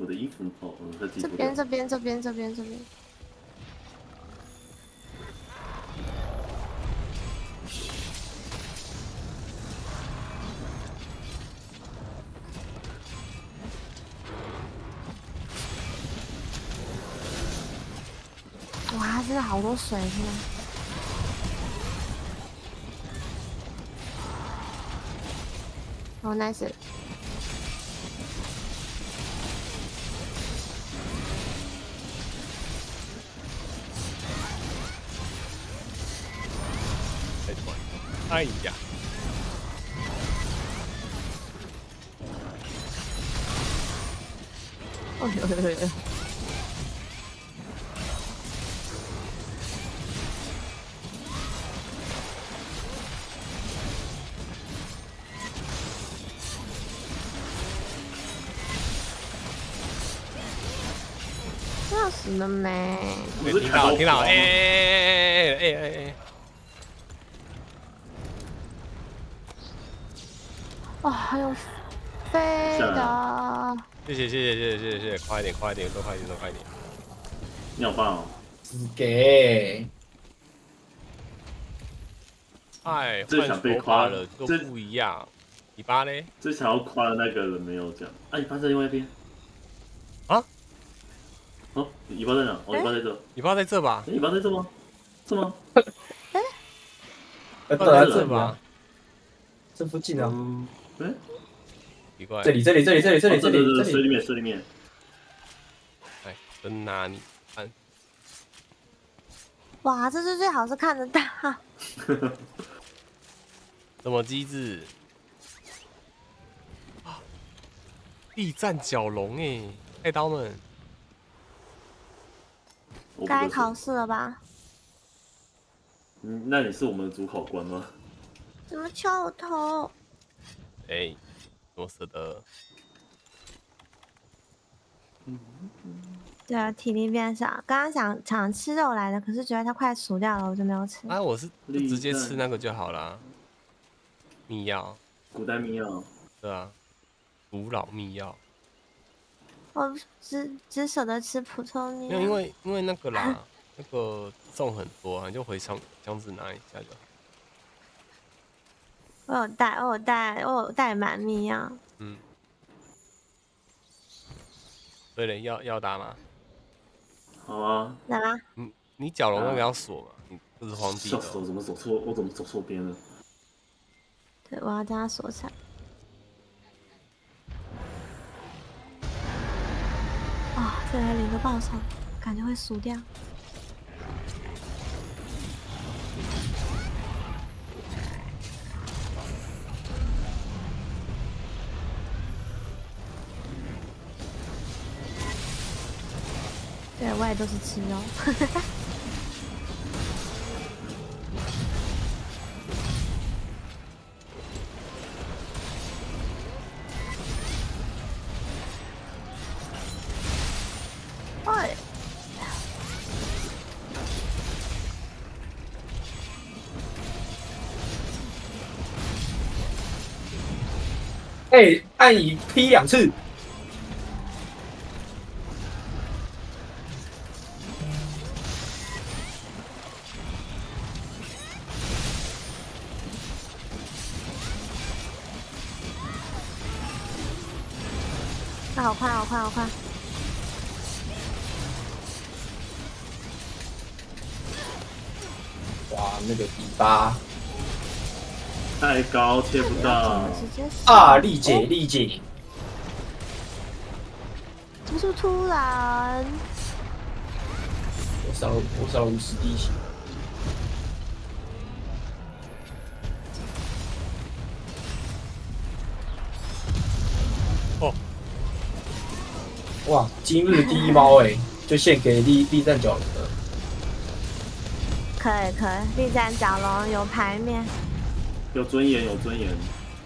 我的衣服哦，这边这边这边这边这边。哇，真的好多水，是吗？哦，nice。哎呀！哎呦呦呦！要死了没？听到听到，哎哎哎哎哎哎！哇，还有飞的！谢谢谢谢谢谢谢谢，快一点快一点，多快一点多快一点！你好棒哦！只给。哎，最想被夸了就不一样。尾巴嘞？最想要夸的那个人没有讲。啊，尾巴在另外一边。啊？哦，尾巴在哪？哦，尾巴在这。尾巴在这吧？尾巴在这吗？是吗？哎，[LAUGHS] 尾巴在这吧？这附近啊？哎，奇怪。这里，这里，这里，这里，这里，这里，这里，水里面，水里面。哎，真拿你看。哇，这是最好是看得到。[LAUGHS] 什么机制？力战角龙哎，开刀们。该考试了吧？嗯，那你是我们的主考官吗？怎么敲我头？哎，我舍得。对啊，体力变少。刚刚想想吃肉来的，可是觉得它快熟掉了，我就没有吃。啊，我是直接吃那个就好了。秘药，古代秘药，对啊，古老秘药。我只只舍得吃普通秘药。因为因为那个啦，那个重很多，你就回箱箱子拿一下就好。我有带，我有带，我有带满密钥。嗯。对了，要要打吗？好啊，来吧。你你角龙那个要锁嘛？你不是皇帝的。我怎么走错？我怎么走错边了？对，我要将它锁起来。啊，再来领个爆冲，感觉会输掉。对，我也都是吃肉。[LAUGHS] 哎！哎，按乙劈两次。那个底巴太高，贴不到。啊，丽姐，丽姐，怎么这么突然？我少，我少五十滴血。哇，今日第一猫哎，就献给力力战角龙的。可以可以，力战角龙有牌面，有尊严有尊严。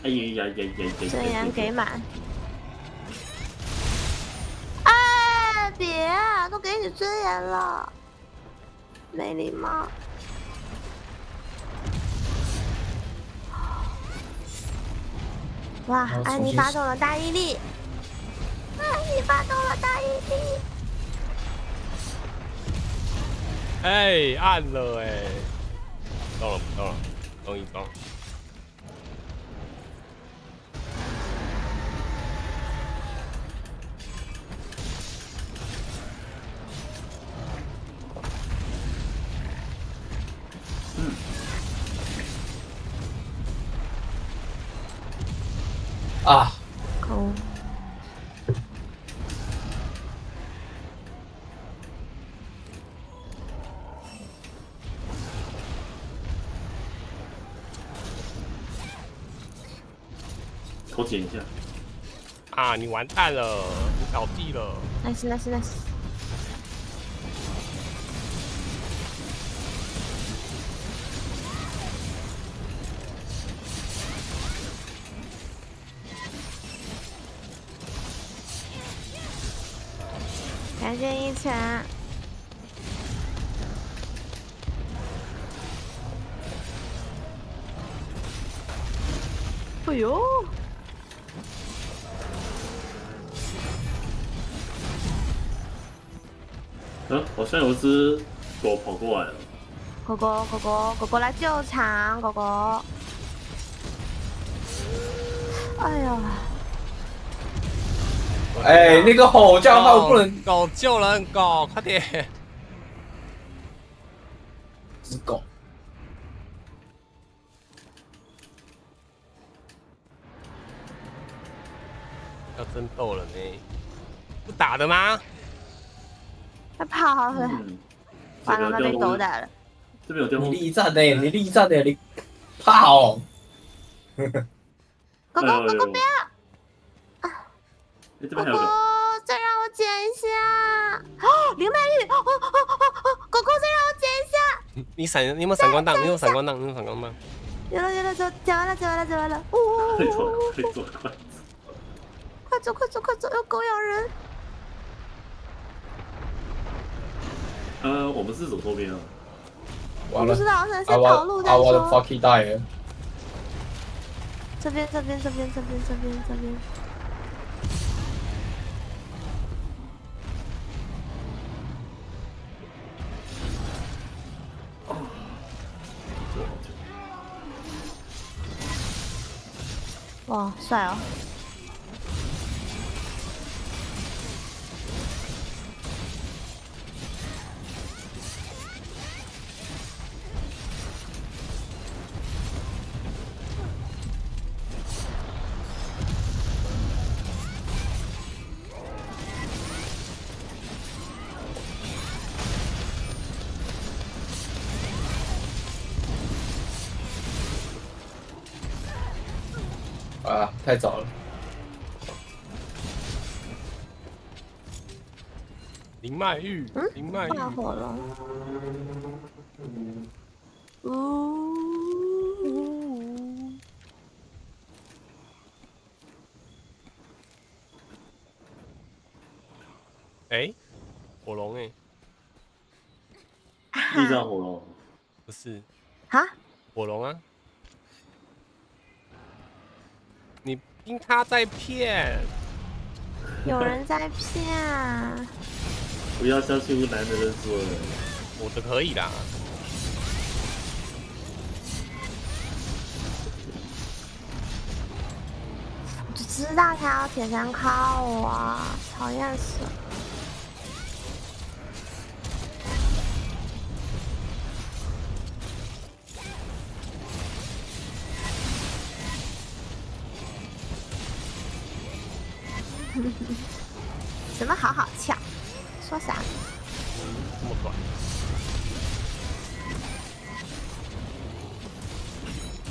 哎呀呀呀呀呀！尊严给满。哎，别，都给你尊严了，没礼貌。哇，安妮发动了大毅力。你发动了大毅力！哎，按了哎，到了到了，终于到。嗯。啊。捡一下啊！你完蛋了，你倒地了。Nice，Nice，Nice。感谢一拳。哎呦！嗯，好像有只狗跑过来了。狗狗狗狗狗狗来救场，狗狗。哎呀！哎，那个吼叫号不能狗救人，狗快点！只狗。要真斗了呢？不打的吗？他跑了，完了，他被狗打了。这边有电话。你力战的，你力战的，你跑。[LAUGHS] 狗狗狗狗不要！狗狗再让我捡一下。哦，林曼玉，哦哦哦哦，狗狗再让我捡一下。你闪，你有没有闪光弹？你有闪光弹？你有闪光弹？有了有了，走，捡完了捡完了捡完了。快走快走快走！快走快走快走！有狗咬人。呃，我们是走错边了。我不知道，先先跑路再说。这边这边这边这边这边这边。哇，帅哦！太早了！林曼玉，林曼玉，大火了！呜！哎，火龙哎，地上火龙，不是？哈？火龙啊！听他在骗，有人在骗。不要相信男人的说，我的可以啦。我就知道他要铁山靠我，讨厌死了。[LAUGHS] 什么好好笑？说啥？这么短。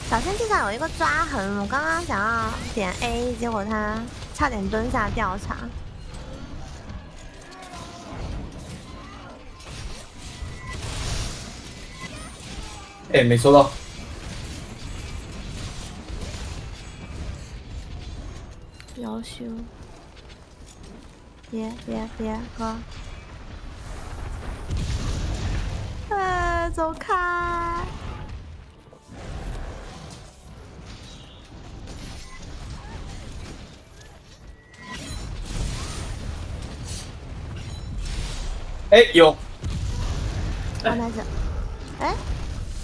小心地上有一个抓痕，我刚刚想要点 A，结果他差点蹲下调查。哎，没收到。要求。别别别喝！哎，走开！哎，有！哎，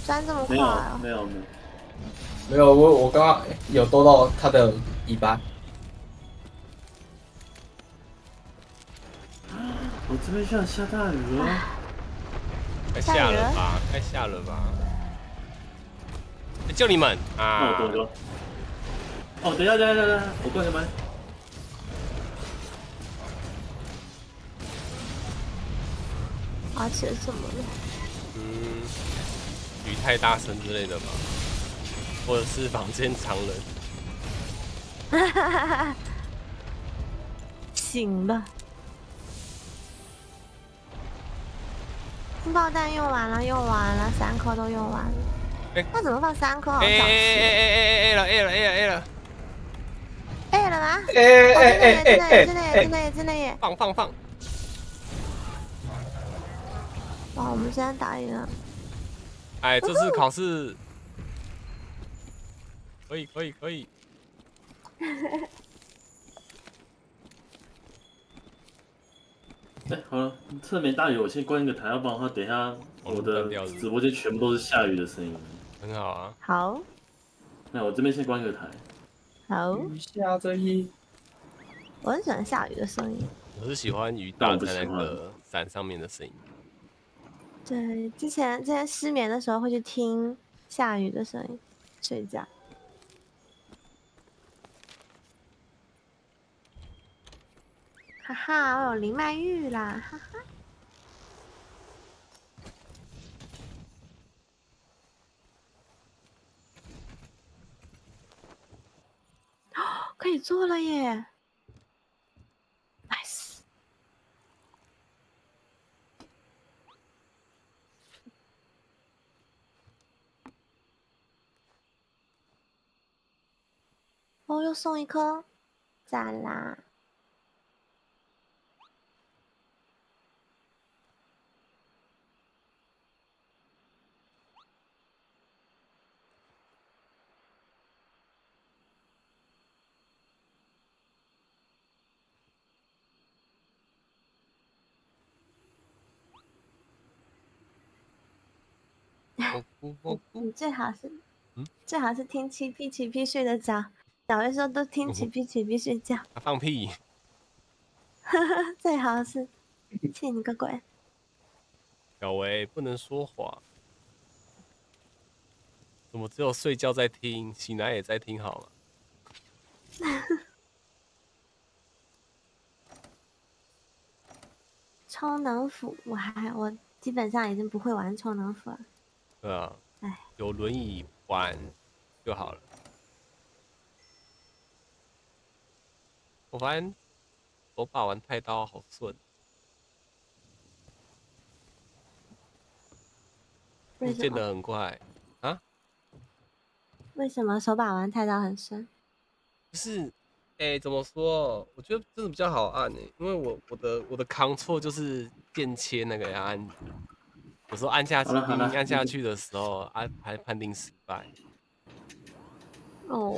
钻这么快啊？没有没有没有，我我刚刚有兜到他的尾巴。我这边像下大雨了，快下了吧，快下了吧！叫你们啊！哦，等一下，等一下，等一下，我关个门。而且怎么了？嗯，雨太大声之类的吧，或者是房间藏人。哈哈哈！醒了。爆弹用完了，用完了，三颗都用完了。哎，那怎么放三颗？好小气。A A A A A 了，A 了，A 了，A 了。哎了吗哎哎哎哎哎真的耶，真的耶，真的耶，放放放。哇，我们现在打赢了。哎，这次考试可以，可以，可以。哎，好了，侧面大雨，我先关一个台，要不然的话，等一下我的直播间全部都是下雨的声音。很好啊。好。那我这边先关一个台。好。雨下着雨。我很喜欢下雨的声音。我是喜欢雨打在那个伞上面的声音。对，之前之前失眠的时候会去听下雨的声音睡觉。哈哈，我有林曼玉啦！哈哈，哦，可以做了耶！Nice。哦，又送一颗，赞啦！你最好是，嗯，最好是听七屁七屁睡得着。小薇说都听起屁起屁睡觉。他放屁。[LAUGHS] 最好是，气你个鬼！小薇不能说谎。怎么只有睡觉在听，醒来也在听好了？[LAUGHS] 超能斧，我还我基本上已经不会玩超能斧了。对啊，哎，有轮椅玩就好了。我发现我把玩太刀好顺，见得很快啊？为什么手把玩太刀很顺？不是，哎，怎么说？我觉得真的比较好按诶，因为我我的我的扛错就是键切那个要按。有时候按下去，按下去的时候，按还判定失败。哦。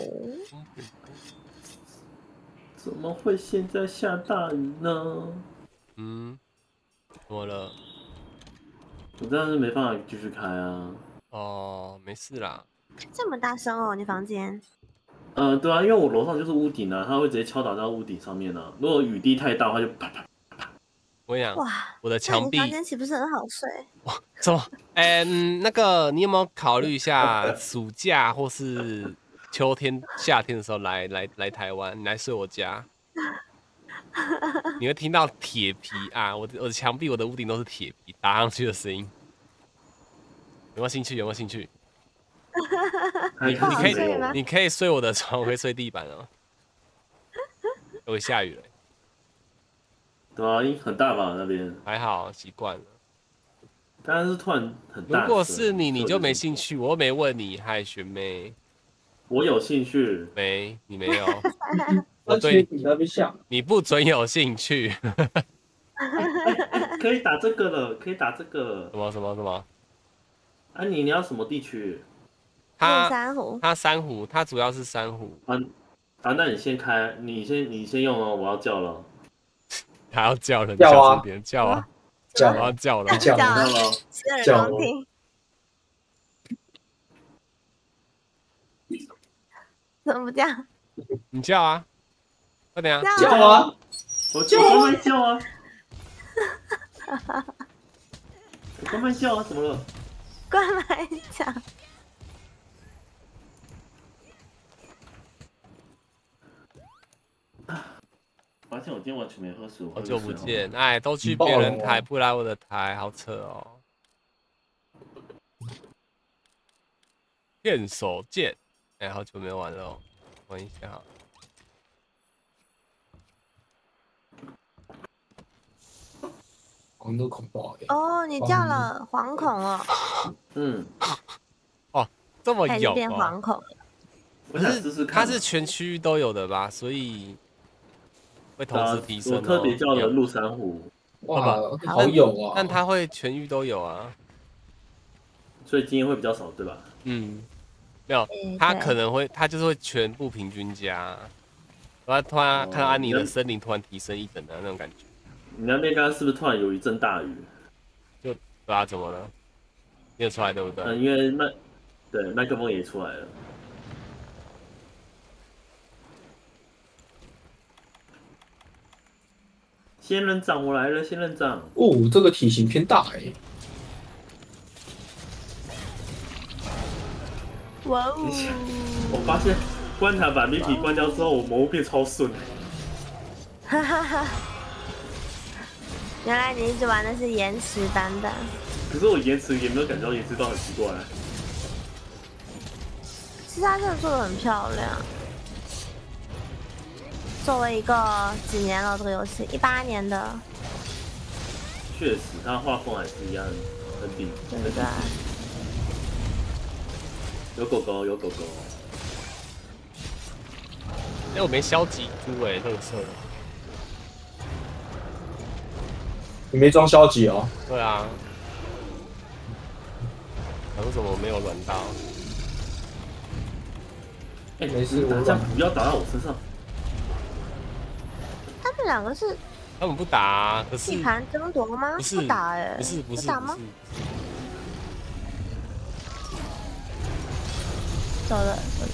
怎么会现在下大雨呢？嗯。怎么了？我这样是没办法继续开啊。哦，没事啦。这么大声哦，你房间？呃，对啊，因为我楼上就是屋顶啊，它会直接敲打到屋顶上面啊。如果雨滴太大的话，就啪啪。我跟你讲，哇，我的墙壁，房间岂不是很好睡？[LAUGHS] 哇，什么？嗯，那个，你有没有考虑一下暑假或是秋天、夏天的时候来来来台湾，你来睡我家？[LAUGHS] 你会听到铁皮啊，我的我的墙壁、我的屋顶都是铁皮打上去的声音。有没有兴趣？有没有兴趣？[LAUGHS] 你你可以你可以睡我的床，我可以睡地板哦。会下雨了。对啊，音很大吧？那边还好，习惯了。刚刚是突然很大。如果是你，你就没兴趣。我又没问你，嗨，学妹。我有兴趣。没，你没有。[LAUGHS] 我对你那边像。你不准有兴趣。可以打这个了，可以打这个。什么什么什么？啊，你你要什么地区？它珊瑚。它珊瑚，它主要是珊瑚。啊啊，那你先开，你先你先用哦，我要叫了。他要叫人叫啊，叫啊，叫啊，叫了，叫了，叫了，听。怎么不叫？你叫啊，快点啊！叫啊！[LAUGHS] 我叫，慢慢叫啊！慢慢叫啊！怎么了？关麦叫。发现我今天完全没喝水，好久不见，哎，都去别人台，不来我的台，好扯哦。剑手剑，哎，好久没玩了，玩一下。很多恐怖哦，你叫了惶恐哦。嗯。[LAUGHS] 哦，这么有变惶恐。不是，它是全区域都有的吧？所以。会同时提升。我特别叫了陆珊瑚。哇，好有啊！但它会全域都有啊。所以经验会比较少，对吧？嗯，没有，它可能会，它就是会全部平均加。然后突然看到安妮的森林突然提升一等的那种感觉。你那边刚刚是不是突然有一阵大雨？就不知道怎么了，念出来对不对？嗯，因为麦对麦克风也出来了。仙人掌，我来了！仙人掌。哦，这个体型偏大哎。哇哦！[LAUGHS] 我发现关卡把 Miki 关掉之后，我魔物变超顺。哈哈哈！原来你一直玩的是延迟版本。可是我延迟也没有感觉到延迟到很奇怪。其实他真的做的很漂亮。作为一个几年了这个游戏，一八年的，确实，它画风还是一样很顶，对不对？有狗狗，有狗狗。哎，我没消极猪哎，特色。你没装消极哦？对啊。为什么没有轮到？哎，没事，我这样不要打到我身上。他们两个是？他们不打，可是地盘争夺吗？不是打哎，不是不是打吗？走了走了。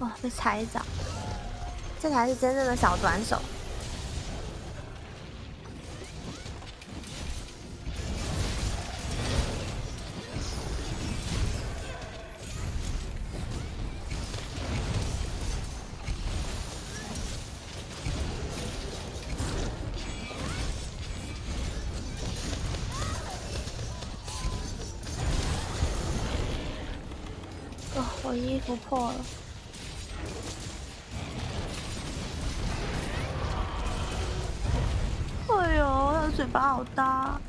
哇，被踩着，这才是真正的小短手。衣服破了！哎呦，他的嘴巴好大！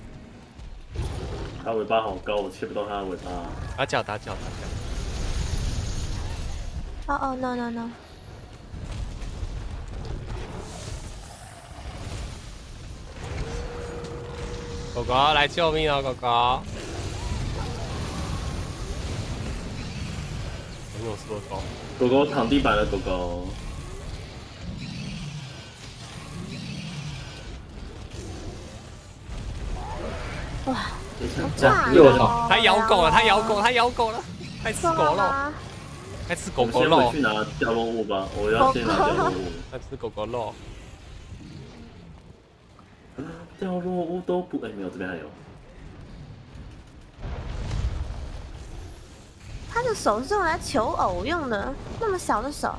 他尾巴好高，我切不到他的尾巴。打脚，打脚，打脚！哦哦，no no no！狗狗来救命啊，狗狗！狗狗躺地板了，狗狗。哇！这样又跑，他咬狗了，他咬狗，他咬狗了，爱吃狗肉，爱吃狗狗肉。先回去拿掉落物吧，我要先拿掉落物。爱吃狗狗肉。掉落物都不，哎，没有，这边还有。他的手是用来求偶用的，那么小的手。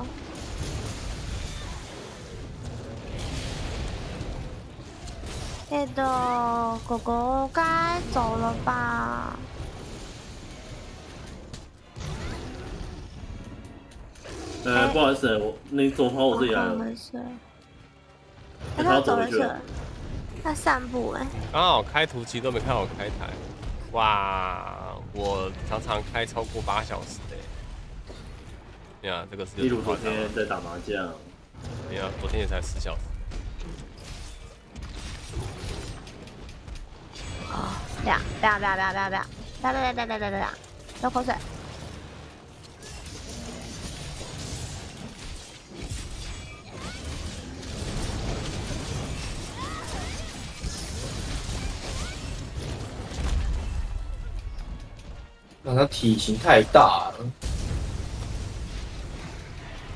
哎的，狗狗该走了吧？呃，不好意思，我你走跑我这里来了。没事。他走回去了。他散步哎。刚好开图其实都没看我开台。哇。我常常开超过八小时的，对啊，这个是。例如昨天在打麻将，对呀，昨天也才四小时。啊！不要不要不要不要不要不要不要不要不要不要不要！流口水。那他体型太大了。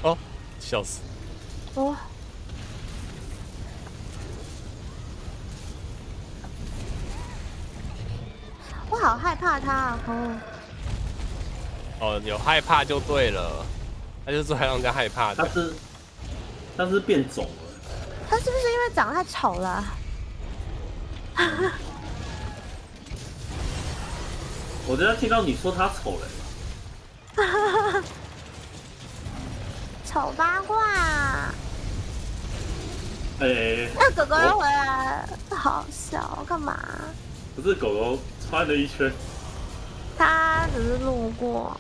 哦，笑死！哦，我好害怕他啊！哦，哦，有害怕就对了，他就是会让人家害怕的。他是，他是变种了。他是不是因为长得太丑了？[LAUGHS] 我刚刚听到你说他丑了，[LAUGHS] 丑八卦。哎，那狗狗又回来了，好笑，干嘛？不是狗狗穿了一圈，它只是路过。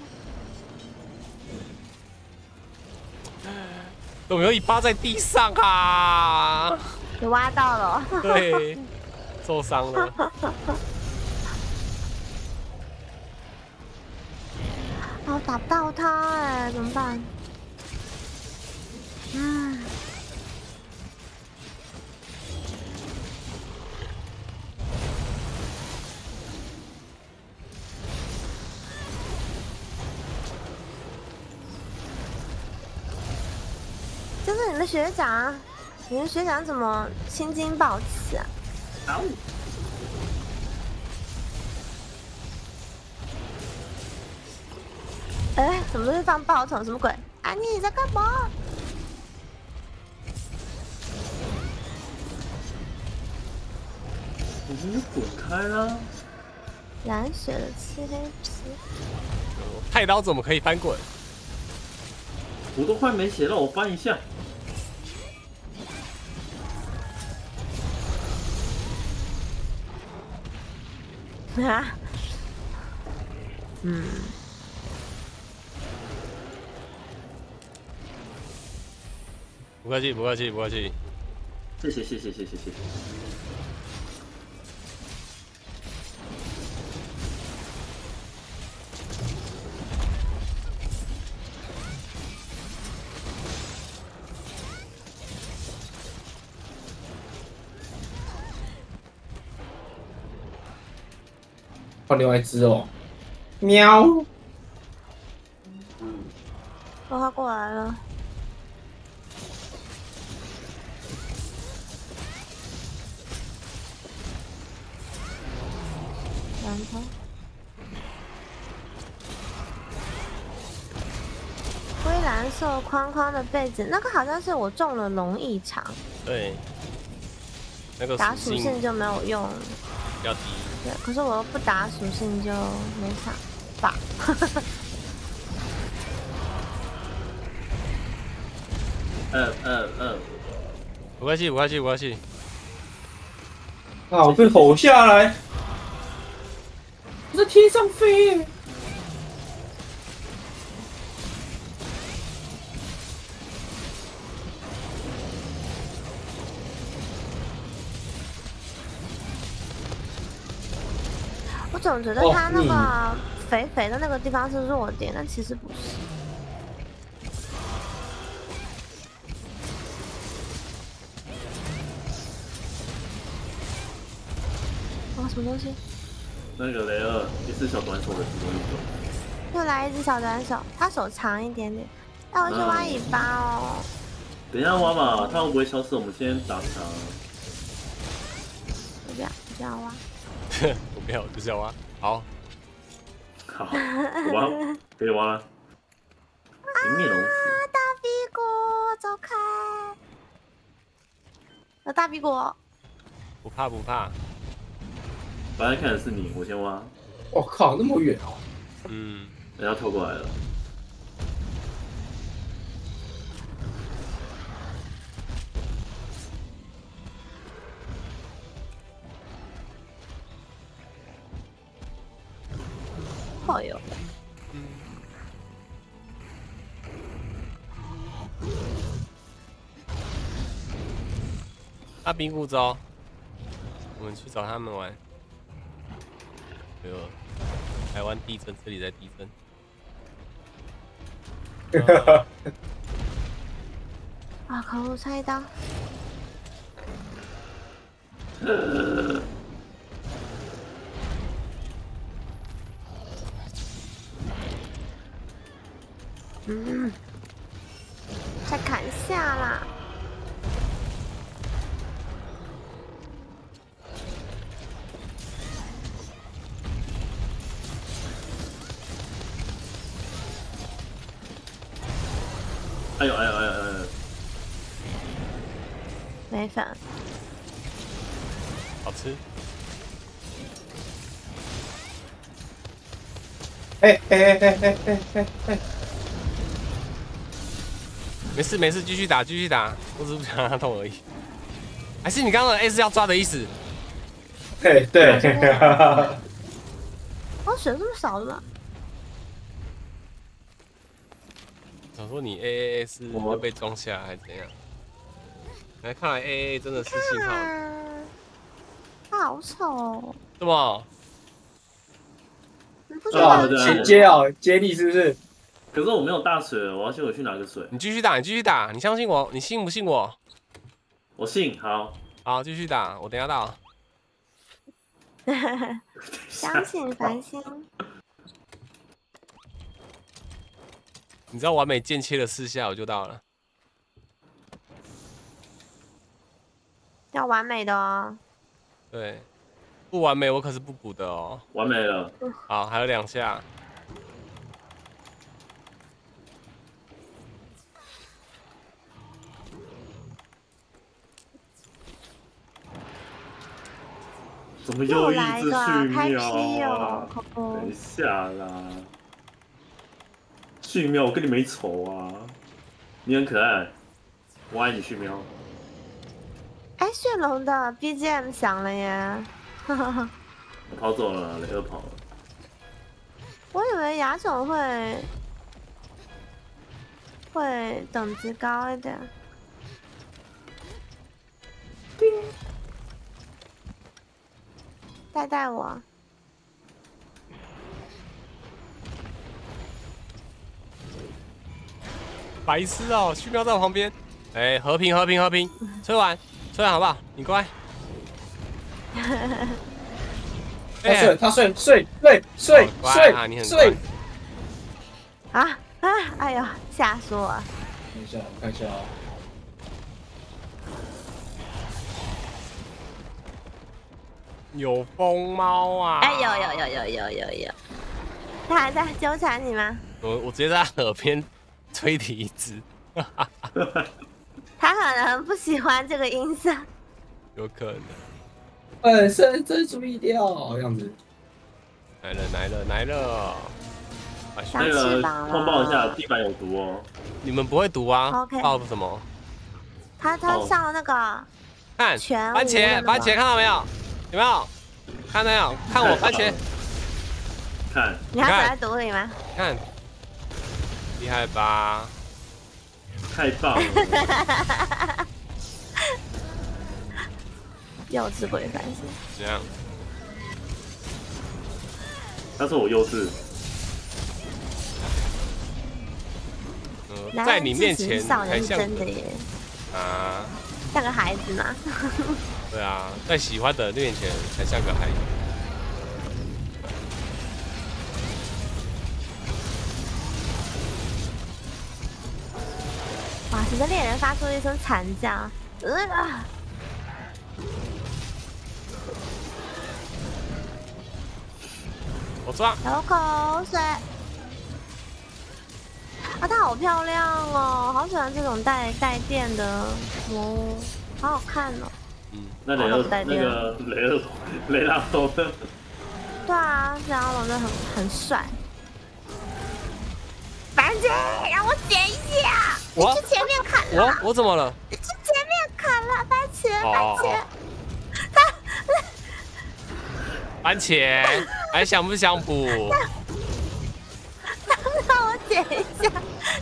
有没有尾巴在地上啊？[LAUGHS] 你挖到了？对，受伤了。[LAUGHS] 我打不到他哎，怎么办？嗯。这是你的学长，你的学长怎么青筋暴起啊？哎，怎么是放爆头？什么鬼？啊，你在干嘛？你滚开啦！蓝血的漆黑皮，太刀怎么可以翻滚？我都快没血了，我翻一下。啊？[LAUGHS] 嗯。不客气，不客气，不客气。谢谢，谢谢，谢谢，谢谢。换另外一只哦，喵！嗯，他过来了。蓝头，灰蓝色框框的被子，那个好像是我中了龙异常。对，那个打属性就没有用，比较低。对，可是我又不打属性就没啥吧。嗯嗯嗯，不关系，不关系，不关系。啊！我被吼下来，我在天上飞。我总觉得他那个肥肥的那个地方是弱点，但其实不是。啊，什么东西？那个雷二，一只小短手的其中一种。又来一只小短手，他手长一点点。那我去挖尾巴哦。等一下挖嘛，他会不会消失？我们先打墙。不要，不要挖。[LAUGHS] 我不要，就是要挖。好，好，挖，可以挖了。迎面龙死。大屁股，走开！有大屁股。不怕不怕。本来看的是你，我先挖。我靠，那么远哦。嗯，人家透过来了。好哟。大冰谷招，我们去找他们玩。哎呦，台湾地震，这里在地震。[LAUGHS] 啊，考路差一刀。嗯，再砍下啦！哎呦哎呦哎呦哎呦！没反，好吃。哎哎哎哎哎哎哎哎！没事没事，继续打继续打，我只是不想让他痛而已。还是你刚刚的 S 要抓的意思？对对。我血这么少的吗？想说你 A A A 是要被装下还是怎样？来，看来 A A 真的是信号。他好丑。是么？啊，请接哦，接力是不是？可是我没有大水，我要先回去拿个水。你继续打，你继续打，你相信我，你信不信我？我信，好，好，继续打，我等下到。[LAUGHS] 相信繁星。你知道完美间切了四下，我就到了。要完美的哦。对，不完美我可是不补的哦。完美了。好，还有两下。怎么又一只续喵啊？等一下啦，续喵，我跟你没仇啊！你很可爱，我爱你续喵。哎，炫龙的 BGM 响了耶！我跑走了，雷二跑了。我以为雅总会会等级高一点。带带我！白痴哦，虚喵在我旁边。哎，和平和平和平，吹完吹完好不好？你乖。[LAUGHS] 他睡他睡睡睡睡睡睡。啊啊！哎呦，吓死我！等一下，我看一下啊。有疯猫啊！哎，有有有有有有有，他还在纠缠你吗？我我直接在耳边吹笛子，他可能不喜欢这个音色，有可能。本身真注意掉样子。来了来了来了！那个通报一下，地板有毒哦。你们不会毒啊？OK。报什么？他他上了那个看番茄番茄看到没有？有没有看到没有？看我番茄，看，你还躲在毒里吗？看，厉害吧？太棒了！[LAUGHS] 幼稚鬼番茄，这样？他说我幼稚。呃，在你面前才像真的耶。啊。像个孩子嘛。[LAUGHS] 对啊，在喜欢的面前才像个孩子。哇！整个猎人发出一声惨叫，呃！我抓。流口水。啊，它好漂亮哦，好喜欢这种带带电的魔物，好好看哦。嗯，那雷二那个雷二雷拉多的，对啊，雷拉多真的很很帅。番茄，让我捡一下。我去前面砍了。我我怎么了？你去前面砍了 [LAUGHS] 番茄，番茄。他番茄还想不想补？让我捡一下，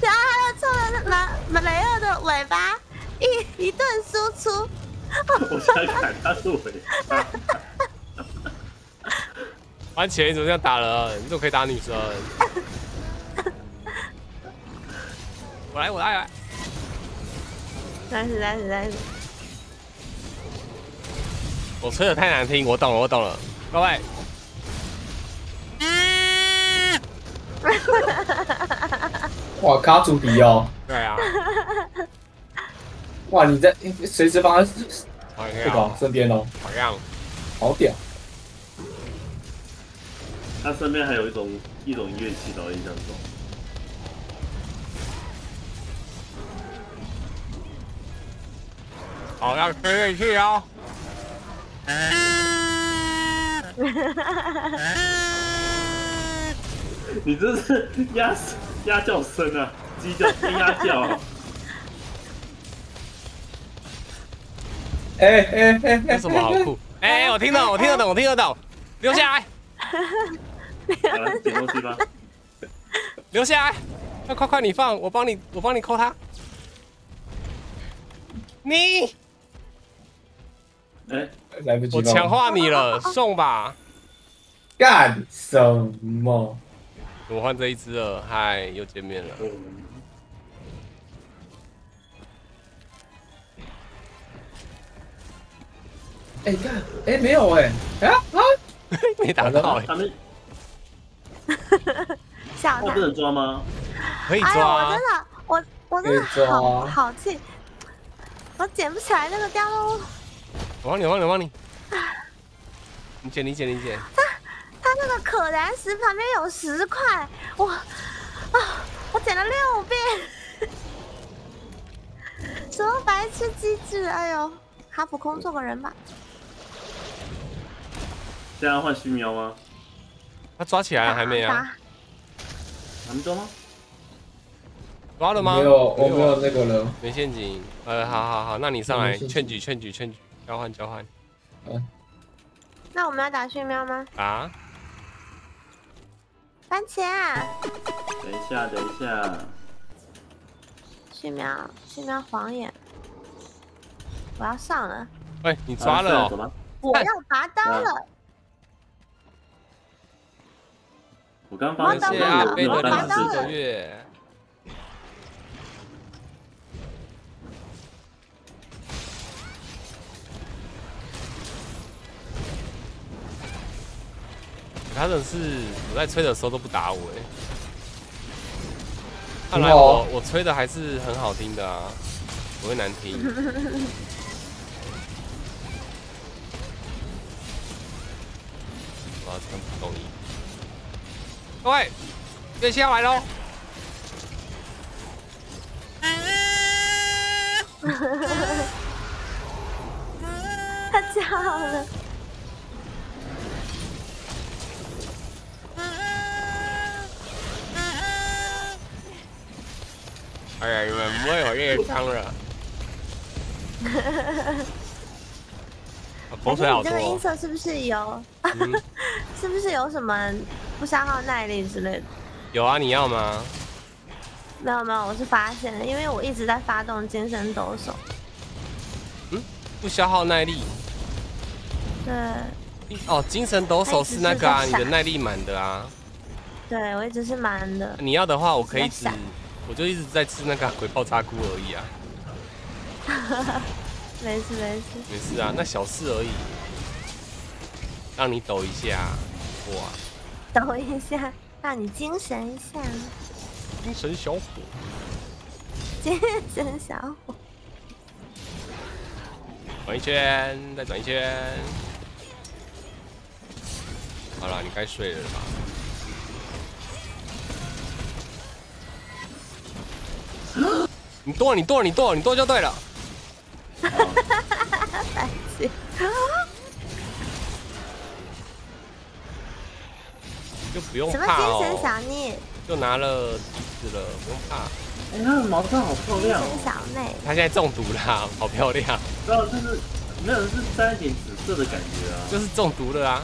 然后他又冲了马雷二的尾巴，一一顿输出。[LAUGHS] 我想砍他的尾巴。番茄，你怎么这样打人？你怎么可以打女生？我来，我来，来。来死，来死，来死！我吹的太难听，我懂了，我懂了，各位。[LAUGHS] 哇，卡祖迪哦！对啊。哇，你在随时帮他这个身边哦，好样，好屌。他身边还有一种一种乐器，我印象中。好，要吹乐器哦。[LAUGHS] 你这是鸭鸭叫声啊，鸡叫鸭叫。[LAUGHS] 哎哎哎，有什么好酷？哎，我听得懂，我听得懂，我听得懂。留下来。来捡东西吧。留下来。快快快，你放，我帮你，我帮你扣他。你。哎，来不及我强化你了，送吧。干什么？我换这一只了，嗨，又见面了。哎，看，哎，没有哎，啊啊，[LAUGHS] 没打到，他们，[LAUGHS] 吓到，不能抓吗？可以抓，我真的，我我真的好好气，我捡不起来那个掉喽。我帮你，我帮你，我帮你。你捡，你捡，你捡。他他那个可燃石旁边有十块，我啊，我捡了六遍。[LAUGHS] 什么白痴机制？哎呦，哈普空做个人吧。现在换虚喵吗？他抓起来了还没啊？还没抓吗？抓了吗？没有，我没有那个了。没陷阱。呃，好好好，那你上来劝举劝举劝举，交换交换。嗯。那我们要打虚喵吗？啊？番茄。等一下，等一下。虚喵，虚喵晃眼。我要上了。喂，你抓了哦。我要拔刀了。我刚发现阿飞的两他真的是我在吹的时候都不打我哎，看来我我吹的还是很好听的啊，不会难听。[LAUGHS] 我要穿普通衣。各位，月下来喽！[LAUGHS] 他叫了。哎呀，你们不会有夜枪了。[LAUGHS] 风水好多。这个音色是不是有？[LAUGHS] 是不是有什么？不消耗耐力之类的，有啊，你要吗？没有没有，我是发现的，因为我一直在发动精神抖擞。嗯，不消耗耐力。对。哦，精神抖擞是那个啊，你的耐力满的啊。对，我一直是满的。你要的话，我可以只，我就一直在吃那个鬼爆炸菇而已啊。[LAUGHS] 没事没事。没事啊，那小事而已。让你抖一下，哇。抖一下，让你精神一下。精神小伙，[LAUGHS] 精神小伙。转一圈，再转一圈。好了，你该睡了吧？你剁，你剁，你剁，你剁就对了。哈哈哈哈哈！白痴。就不用怕哦。什么精神小逆？就拿了几次了，不用怕。哎，他的毛色好漂亮。精神小妹。他现在中毒了，[LAUGHS] 好漂亮。知道，就是没有，是沾一点紫色的感觉啊。就是中毒了啊！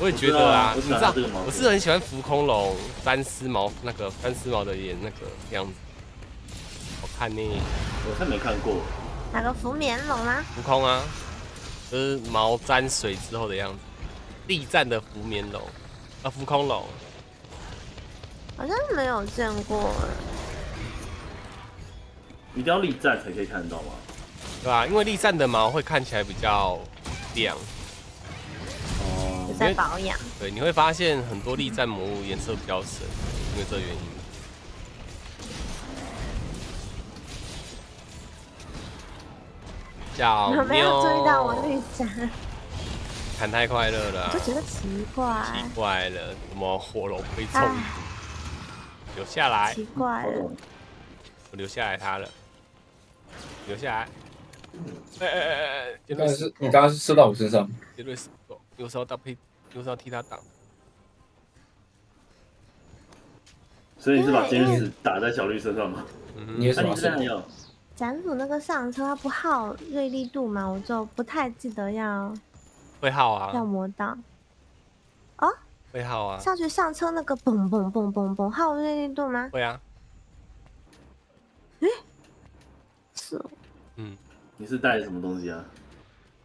我也觉得啊，你知道，我是很喜欢浮空龙单丝毛那个单丝毛的眼那个样子，好看呢。我还没看过。哪个浮棉龙啊？浮空啊，就是毛沾水之后的样子，力战的浮棉龙。啊，浮空龙，好像没有见过。一定要立战才可以看得到吗？对吧？因为立战的毛会看起来比较亮。哦。在保养。对，你会发现很多立战魔物颜色比较深，因为这原因。小喵。没有注意到我立战。看太快乐了，就觉得奇怪，奇怪了，怎么火龙被中毒？留下来，奇怪了，我留下来他了，留下来。哎哎哎哎，刚刚是你刚刚是射到我身上，绝对死不够，有时候搭配，有时候替他挡。所以你是把尖石打在小绿身上吗？嗯你也是吗？斩斧那个上车它不耗锐利度嘛，我就不太记得要。会耗啊！要魔道啊！会耗啊！上去上车那个嘣嘣嘣嘣嘣耗锐利度吗？会啊！哎，是哦。嗯，你是带了什么东西啊？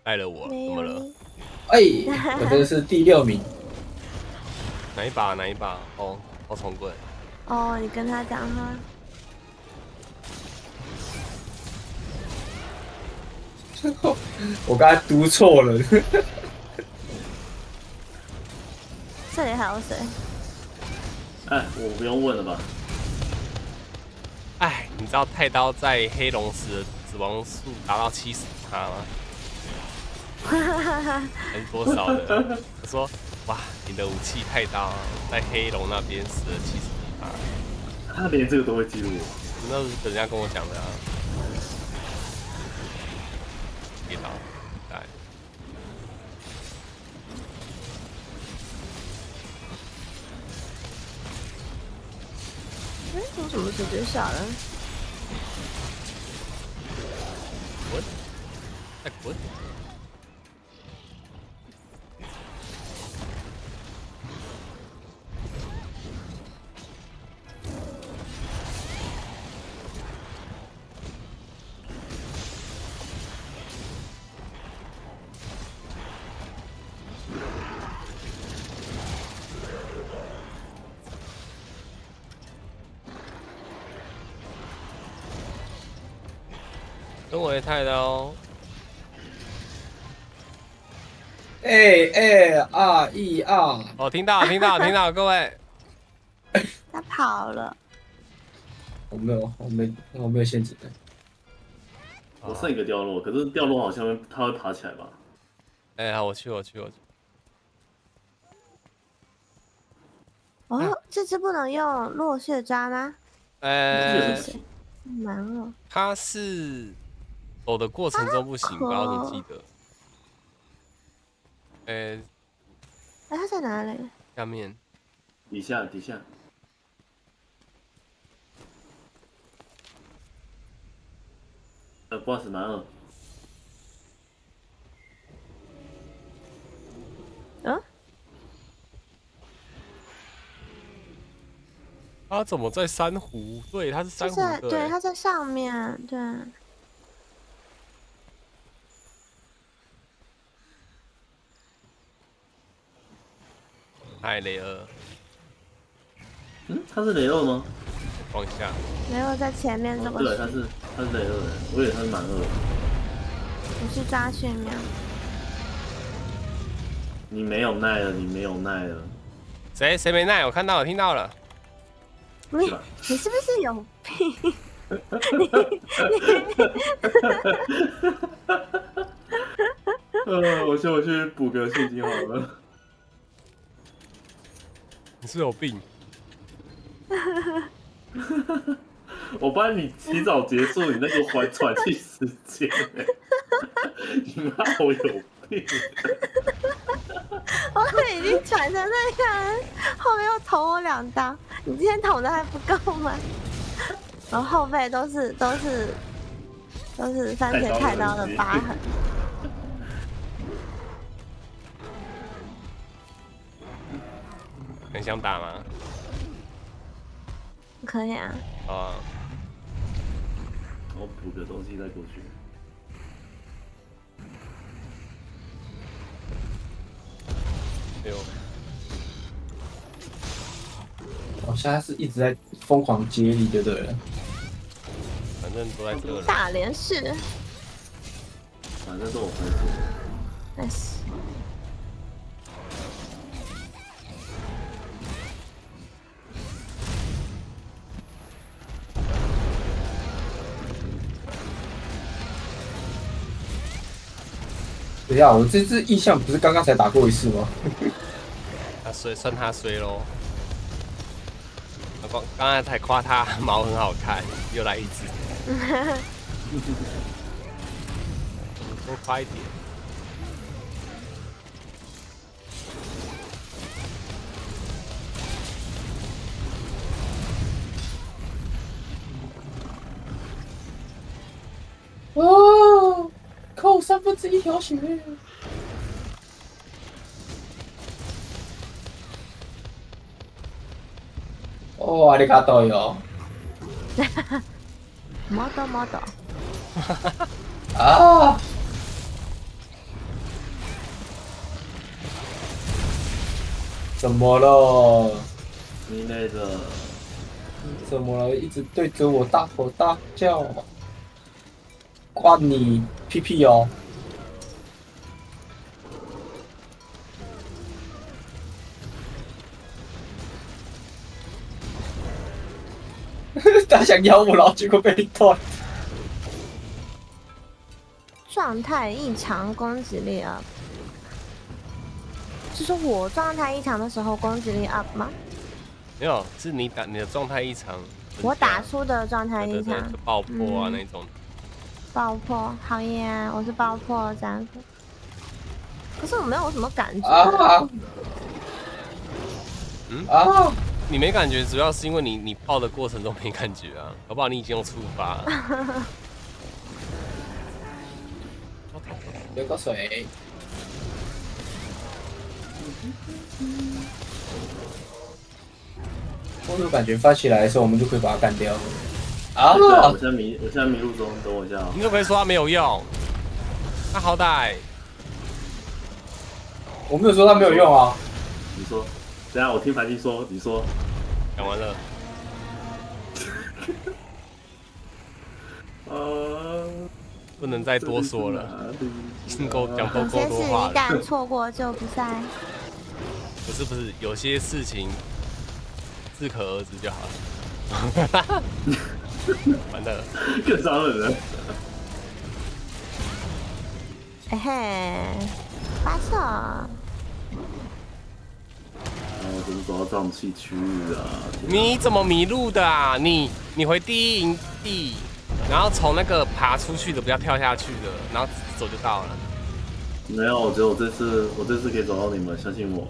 带了我，怎么了？哎，[LAUGHS] 我这是第六名。哪一把？哪一把？哦，哦，重棍。哦，你跟他讲哈。我刚才读错了。[LAUGHS] 这里还有谁？哎，我不用问了吧？哎，你知道太刀在黑龙时死亡数达到七十趴吗？[LAUGHS] 还是多少的？他说：“哇，你的武器太刀在黑龙那边死了七十趴。”他连这个都会记录？那是人家跟我讲的啊。哎，我怎么直接下来？滚！再滚！跟我太刀。A A R E R，哦，听到，[LAUGHS] 听到，听到，各位。他跑了。我没有，我没，我没有陷阱的。我剩一个掉落，可是掉落好像他会爬起来吧？哎，好，我去，我去，我去。哦，这只不能用落血抓吗？呃，蛮哦。他是。走的过程中不行，不要你记得。哎，哎，他在哪里？下面，底下，底下。呃，boss 男二。嗯？他怎么在珊瑚？对，他是珊瑚。对，他在上面。对。嗨，雷二。嗯，他是雷二吗？放下。雷二在前面这个。对，他是他是雷二，我以为他是满二。我是扎血苗。你没有耐了，你没有耐了。谁谁没耐？我看到了，听到了。你你是不是有 [LAUGHS] 病？[LAUGHS] 呃，我先我去补个现金好了。你是有病！[LAUGHS] 我帮你提早结束你那个缓喘气时间。你妈，我有病！我已经喘成那样，后面又捅我两刀，你今天捅的还不够吗？然后后背都是都是都是番茄菜刀的疤痕。很想打吗？可以啊。啊。我补个东西再过去。哎呦！我现在是一直在疯狂接力，就对了。反正都在这了。大连市。反正都我分组。nice。等下，我这只意象不是刚刚才打过一次吗？[LAUGHS] 他衰，算他衰喽。刚刚才才夸他 [LAUGHS] 毛很好看，又来一只。[LAUGHS] 多快一点。哦。扣三分之一条血。哦，阿里卡多哟。[LAUGHS] 哈哈，毛豆毛豆。啊！怎么了？你那个怎么了？一直对着我大吼大叫，关你屁屁哦！[LAUGHS] 他想咬我，然后结果被断。状态异常，攻击力 up。是说我状态异常的时候攻击力 up 吗？没有，是你打你的状态异常。我打出的状态异常，爆破啊那种。爆破，好耶！我是爆破战士。可是我没有什么感觉。啊！嗯啊！你没感觉，主要是因为你你泡的过程中没感觉啊，好不好？你已经用触发。流个水。我有感觉发起来的时候，我们就可以把它干掉。啊！我现在迷，我现在迷路中，等我一下。你可不可以说他没有用？他好歹，我没有说他没有用啊。你说，等下我听繁星说，你说，讲完了。呃，[LAUGHS] 不能再多说了，够讲够够多话了。一旦错过就不再。不是不是，有些事情适可而止就好了。完蛋了，更伤人了。嘿嘿，发射。我怎么走到瘴气区域啊？你怎么迷路的啊？你你回第一营地，然后从那个爬出去的，不要跳下去的，然后走就到了。没有，我觉得我这次我这次可以找到你们，相信我。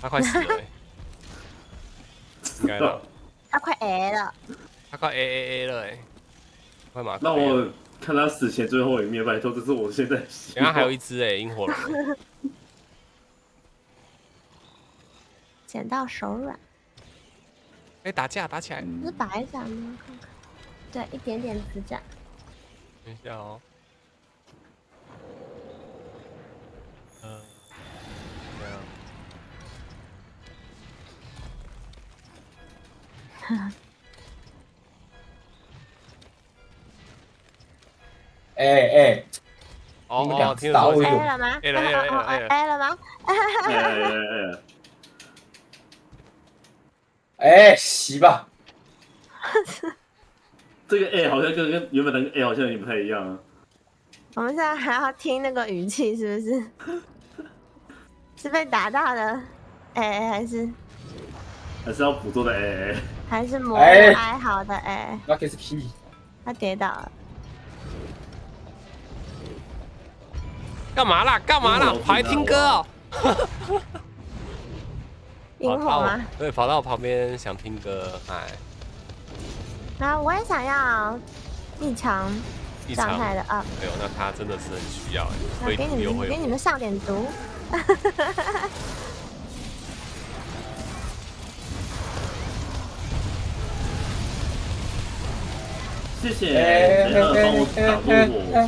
他快死了，[LAUGHS] 应该了。他快 A 了。他快 A A A 了哎，快马。那我看他死前最后一面，拜托，这是我现在。原来还有一只哎，萤火龙。捡到手软。哎，打架打起来。是白斩吗？看看。对，一点点指甲。等一下哦。嗯。这样。[LAUGHS] 哎哎，哦哦，听到了吗？A 了 A 了 A 了吗？哎哎哎！哎，洗吧。这个 A 好像跟跟原本那个 A 好像也不太一样啊。我们现在还要听那个语气，是不是？是被打到的 A 还是？还是要捕捉的 A？还是魔哀嚎的 A？那可是 Key。他跌倒了。干嘛啦？干嘛啦？跑来听歌哦！[LAUGHS] 萤火吗？对，跑到我旁边想听歌，哎。啊，我也想要异常状态的 up。没有，那他真的是很需要哎。给你们，给你们上点毒。[LAUGHS] 谢谢，没了，帮我打过我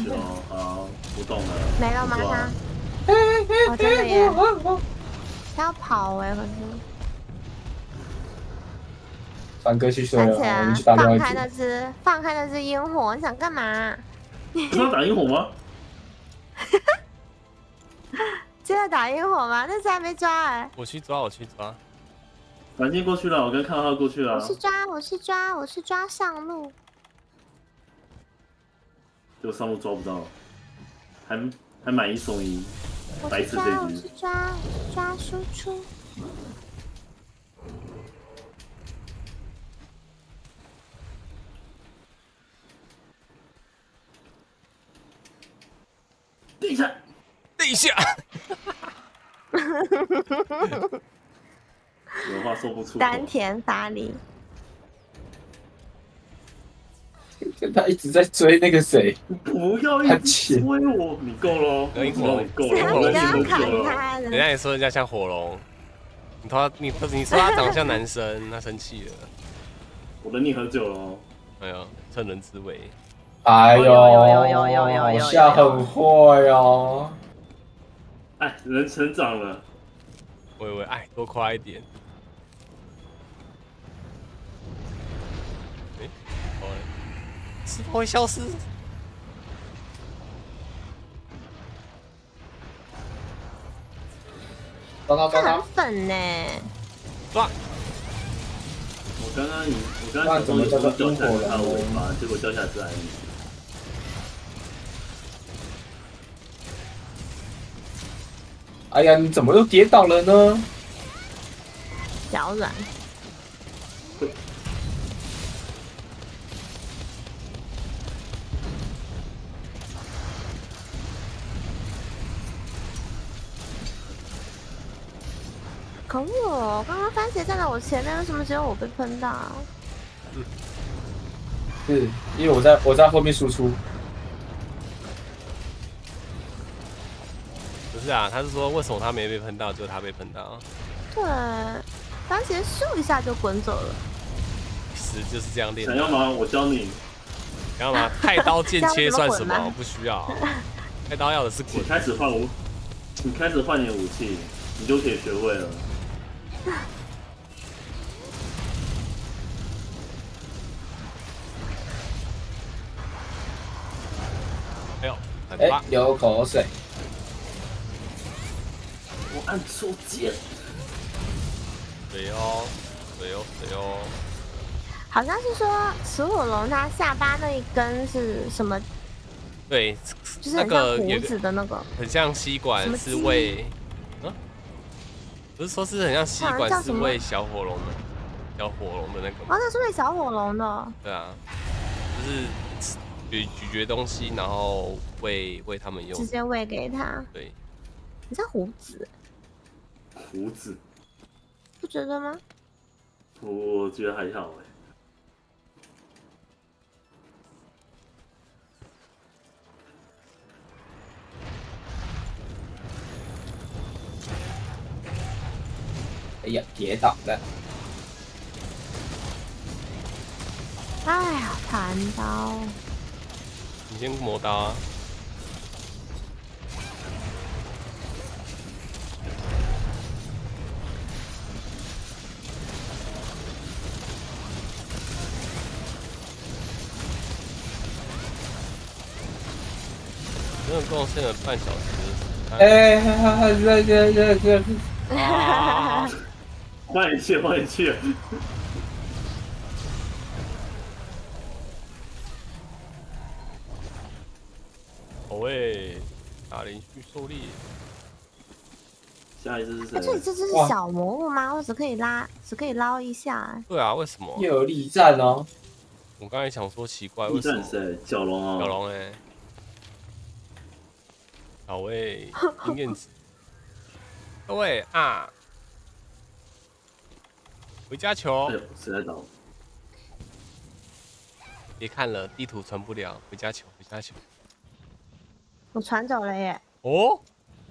去了，好，不动了。没了吗？他？哦，真的耶！他要跑哎，可是。凡哥去睡了，我们去打放开那只，放开那只烟火，你想干嘛？你要打烟火吗？真的打烟火吗？那只还没抓哎。我去抓，我去抓。反正过去了，我刚看到他过去了。我去抓，我去抓，我去抓上路。就上路抓不到，还还买一送一。我去抓，我去抓，抓输出。等一下，等一下。有话说不出。丹田发力。他一直在追那个谁，不要一直追我，你够了，你够了，你够了，你够了。人家也说人家像火龙，你他你你说他长得像男生，他生气了。我等你很久了，哎呀，趁人之危。哎呦，我下很坏哦。哎，人成长了，喂喂，哎，多夸一点。石头会消失。抓他抓他！很粉呢。抓！我刚刚你，我刚刚怎么叫做掉下来他尾巴，结果掉下来是艾米。哎呀，你怎么又跌倒了呢？脚软。可恶！刚刚番茄站在我前面，为什么只有我被喷到？是，因为我在我在后面输出。不是啊，他是说为什么他没被喷到，就他被喷到。对，番茄咻一下就滚走了。是就是这样练。想要吗？我教你。想要吗？太刀剑切算什么？[LAUGHS] 不需要。太刀要的是滚。开始换武，你开始换你的武器，你就可以学会了。哎呦，哎，有口水。我按错键。对哦，对哦，对哦。好像是说石火龙它下巴那一根是什么？对，就是那个胡子的那个，很像吸管，是为。不是说是很像吸管，是喂小火龙的，小火龙的那个。吗？啊，那是喂小火龙的。对啊，就是咀咀嚼东西，然后喂喂他们用。直接喂给他。对。你像胡子。胡子。不觉得吗？我觉得还好哎。哎呀，跌倒了！哎呀，弹刀！你先磨刀啊！真的贡献了半小时。哎，这这这这！啊！换一气，换一气。好诶，打连续狩猎。下一只是谁？这里这只是小魔物吗？我只可以拉，只可以捞一下。对啊，为什么？又有力战哦。我刚才想说奇怪，为什么？角龙啊，角龙诶。好喂，经验值。各位啊！回家球，谁在找？别看了，地图传不了。回家球，回家球。我传走了耶。哦，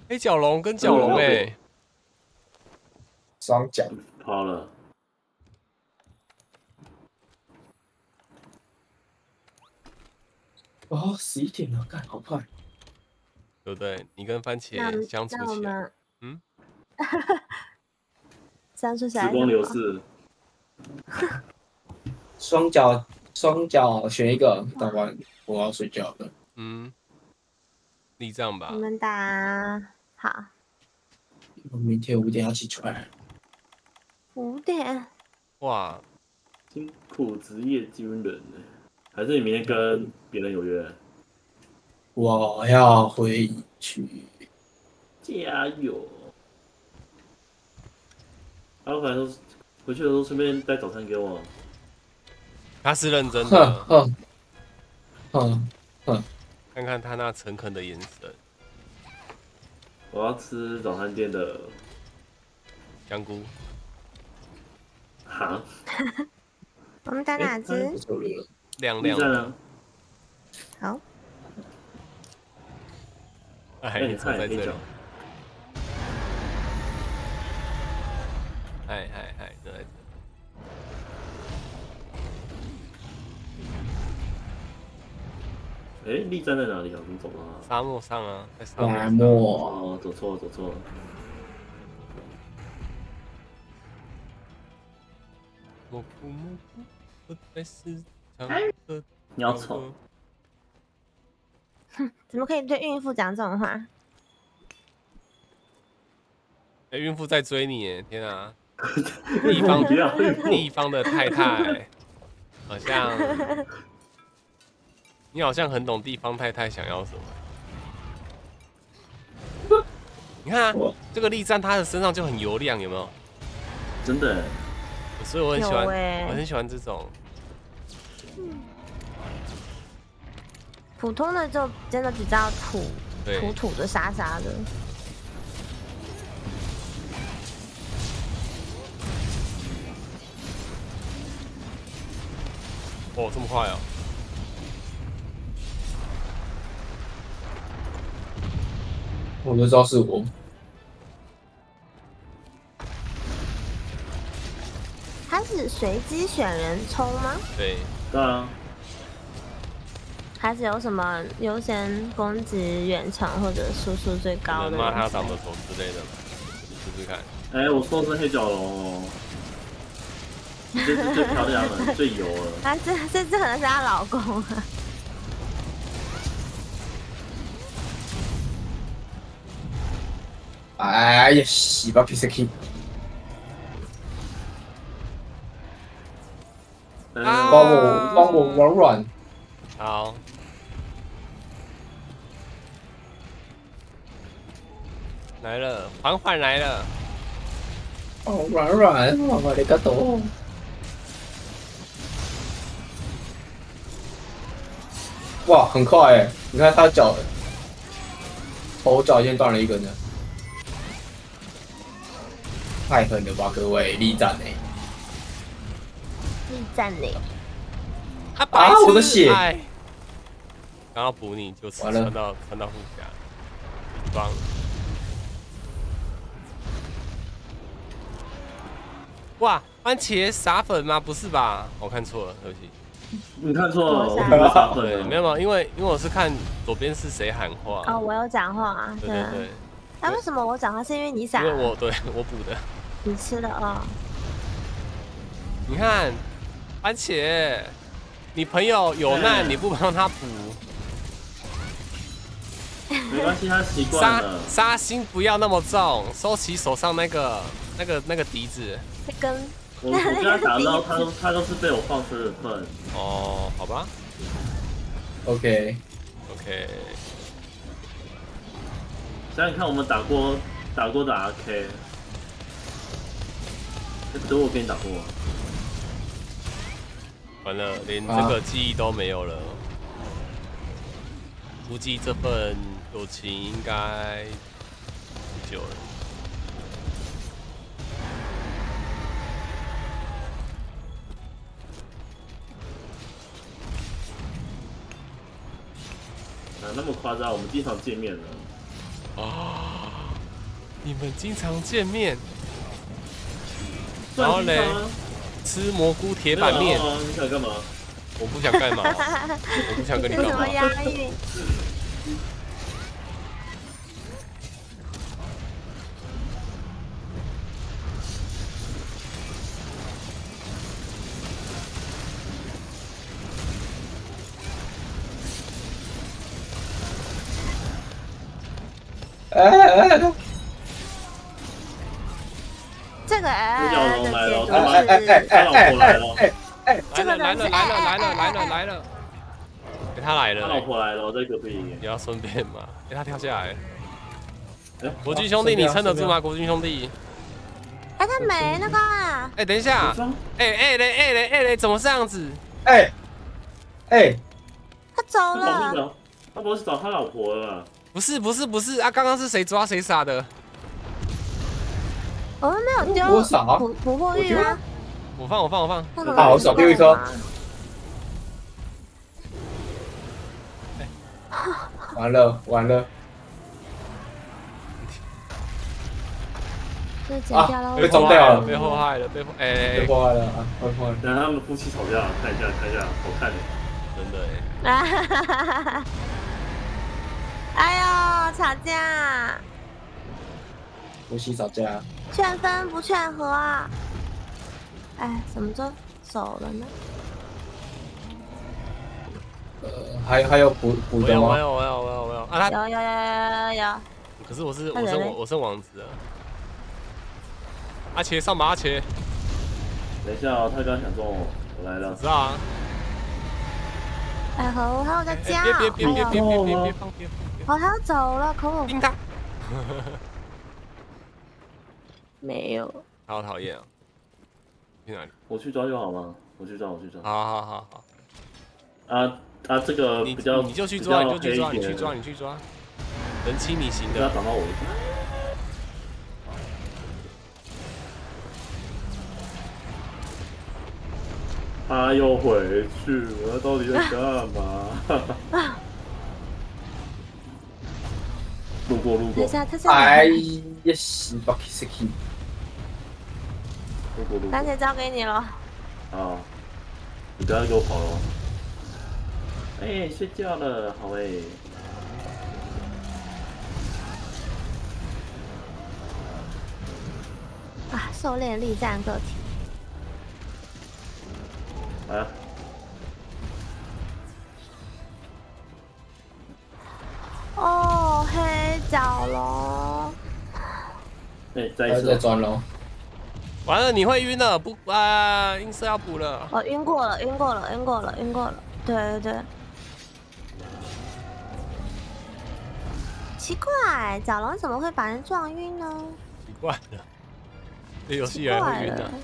黑角龙跟角龙哎，双角跑了。哦，十一点了，干好快。对不对？你跟番茄相处起来，嗯，[LAUGHS] 时光流逝。[LAUGHS] 双脚，双脚选一个，打完我要睡觉了。嗯，你这样吧。你们打好。我明天五点要起床。五点。哇，辛苦职业军人呢？还是你明天跟别人有约？我要回去。加油！然后反正。回去的时候顺便带早餐给我。他是认真的。嗯嗯嗯，看看他那诚恳的眼神。我要吃早餐店的香菇。好。我们打哪只？亮亮的。好。哎，你藏在这里。嗨嗨哎，对。哎，力站在哪里啊？你走了、啊？沙漠上啊，在沙漠。沙漠，走错了，走错了。蘑菇，不是。哼，怎么可以对孕妇讲这种话？哎，孕妇在追你，天啊！[LAUGHS] 地方地方的太太，好像 [LAUGHS] 你好像很懂地方太太想要什么。你看啊，这个力战他的身上就很油亮，有没有？真的，所以我很喜欢，我很喜欢这种。普通的就真的比较土，土土的沙沙的。哦，这么快啊！我就知道是我。他是随机选人抽吗？对，对啊。还是有什么优先攻击远程或者输出最高的？骂他长得丑之类的，试试看。哎，我说是黑角龙，这是最漂亮的，最油了。[LAUGHS] 啊，这这这可能是她老公啊。哎呀，洗吧，P C K。帮我帮我玩软。好。来了，缓缓来了。哦，软软，我我的个头。哇，很快哎！你看他脚，头脚已经断了一根呢。太狠了吧，各位！力战呢？力战呢？啊！我的血！刚要补你就穿到穿到护甲，装。哇，番茄撒粉吗？不是吧？我看错了，对不起。你看错了，我没有撒粉。没有有，因为因为我是看左边是谁喊话。哦，我有讲话。对对对。那为什么我讲话是因为你撒？因为我对 [LAUGHS] 我补的。你吃的啊？你看，番茄，你朋友有难你不帮他补？没关系，他习惯了。杀杀心不要那么重，收起手上那个那个那个笛子。那根。我我跟他打到，他都 [LAUGHS] 他都是被我放生的份。哦，好吧。OK OK。想想看，我们打过打过的 RK。等我给你打过。完了，连这个记忆都没有了。估计这份友情应该久了。那么夸张？我们经常见面的。啊！你们经常见面？然后嘞，吃蘑菇铁板面。你想干嘛？我不想干嘛。我不想跟你 [LAUGHS] 干嘛。了，哎哎哎哎哎哎哎，这个来了来了来了来了来了，给他来了，他老婆来了，我在隔壁。你要顺便吗？给他跳下来。国军兄弟，你撑得住吗？国军兄弟。哎，他没那个。哎，等一下。哎哎嘞哎嘞哎嘞，怎么这样子？哎哎，他走了。他不是找他老婆了？不是不是不是啊！刚刚是谁抓谁傻的？我们没有丢捕捕获玉吗？我放我放我放，好少丢一颗。完了完了！啊，被撞掉了，被祸害了，被哎被祸害了啊！被祸害。等他们夫妻吵架，看一下看一下，好看的，真的哎。[LAUGHS] 哎呦，吵架！夫妻吵架。劝分不劝和啊！哎，怎么就？走了呢？呃，还还有补补的吗？我有没有没有没有啊！有有有有有有。可是我是我是我我是王子啊！阿切上吧阿切。等一下哦，他刚想中我，我来了。是啊。哎猴，还有在家。别别别别别别别别放别！哦，他要走了，可恶！叮当。没有。好讨厌啊！去哪里？我去抓就好吗？我去抓，我去抓。好好好好。啊啊，这个比较你就去抓，你就去抓，你去抓，你去抓。人亲你行的。不要挡到我。他又回去，我到底在干嘛？[LAUGHS] 路过路过。等一下，他在。哎呀，死巴克斯基。番茄交给你了。啊！你不要给我跑了。哎，睡觉了，好哎。啊！狩猎力战个体。啊。哦，黑角龙。哎，再一次再转龙。完了，你会晕了，不啊，晕色要补了。哦，晕过了，晕过了，晕过了，晕过了。对对对。奇怪，角龙怎么会把人撞晕呢？奇怪了，这游戏也会晕的。[LAUGHS]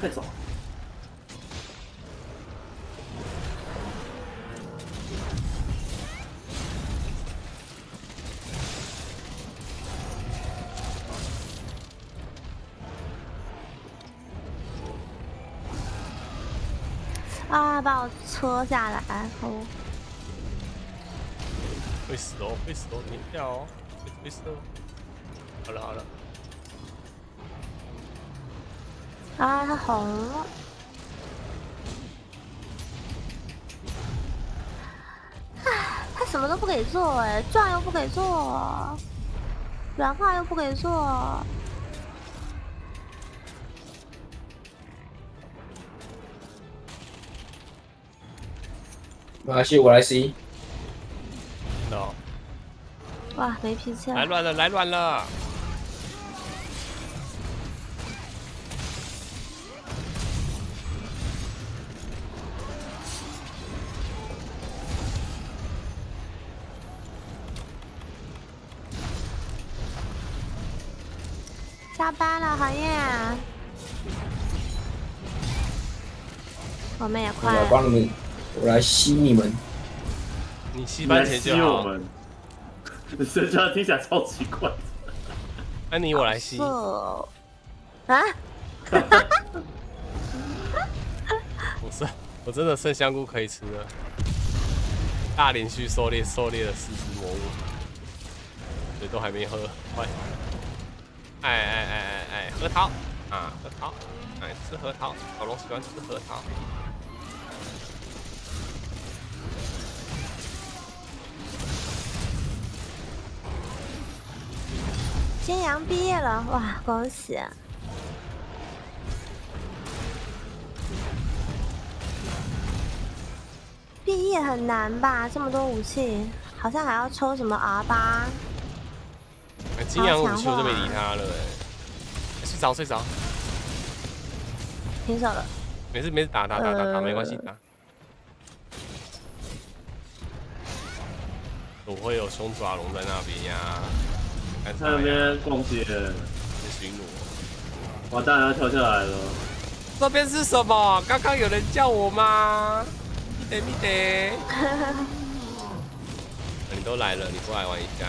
太早。啊！把我戳下来，好。会死哦，会死哦，你掉哦，会死哦。好了好了。啊，他红了。唉，他什么都不给做哎，转又不给做，软化又不给做。没关系，我来 C。No。哇，没脾气了。来乱了，来乱了。下班了，行业。我们也快。我帮你们。我来吸你们，你吸番茄就好。这这听起来超奇怪。安妮，我来吸。啊？不是，我真的剩香菇可以吃了。大连续狩猎，狩猎了四只魔物，水都还没喝。快！哎哎哎哎哎，核桃啊，核桃，哎，吃核桃。小龙喜欢吃核桃。金阳毕业了，哇，恭喜！毕业很难吧？这么多武器，好像还要抽什么 R 八。金阳武器我就没理他了，睡着睡着。停手了。没事没事，打打打打打，没关系打。我会有凶爪龙在那边呀。在那边逛街，巡逻。我当然要跳下来了。这边是什么？刚刚有人叫我吗？咪得咪得。[LAUGHS] 你都来了，你过来玩一下。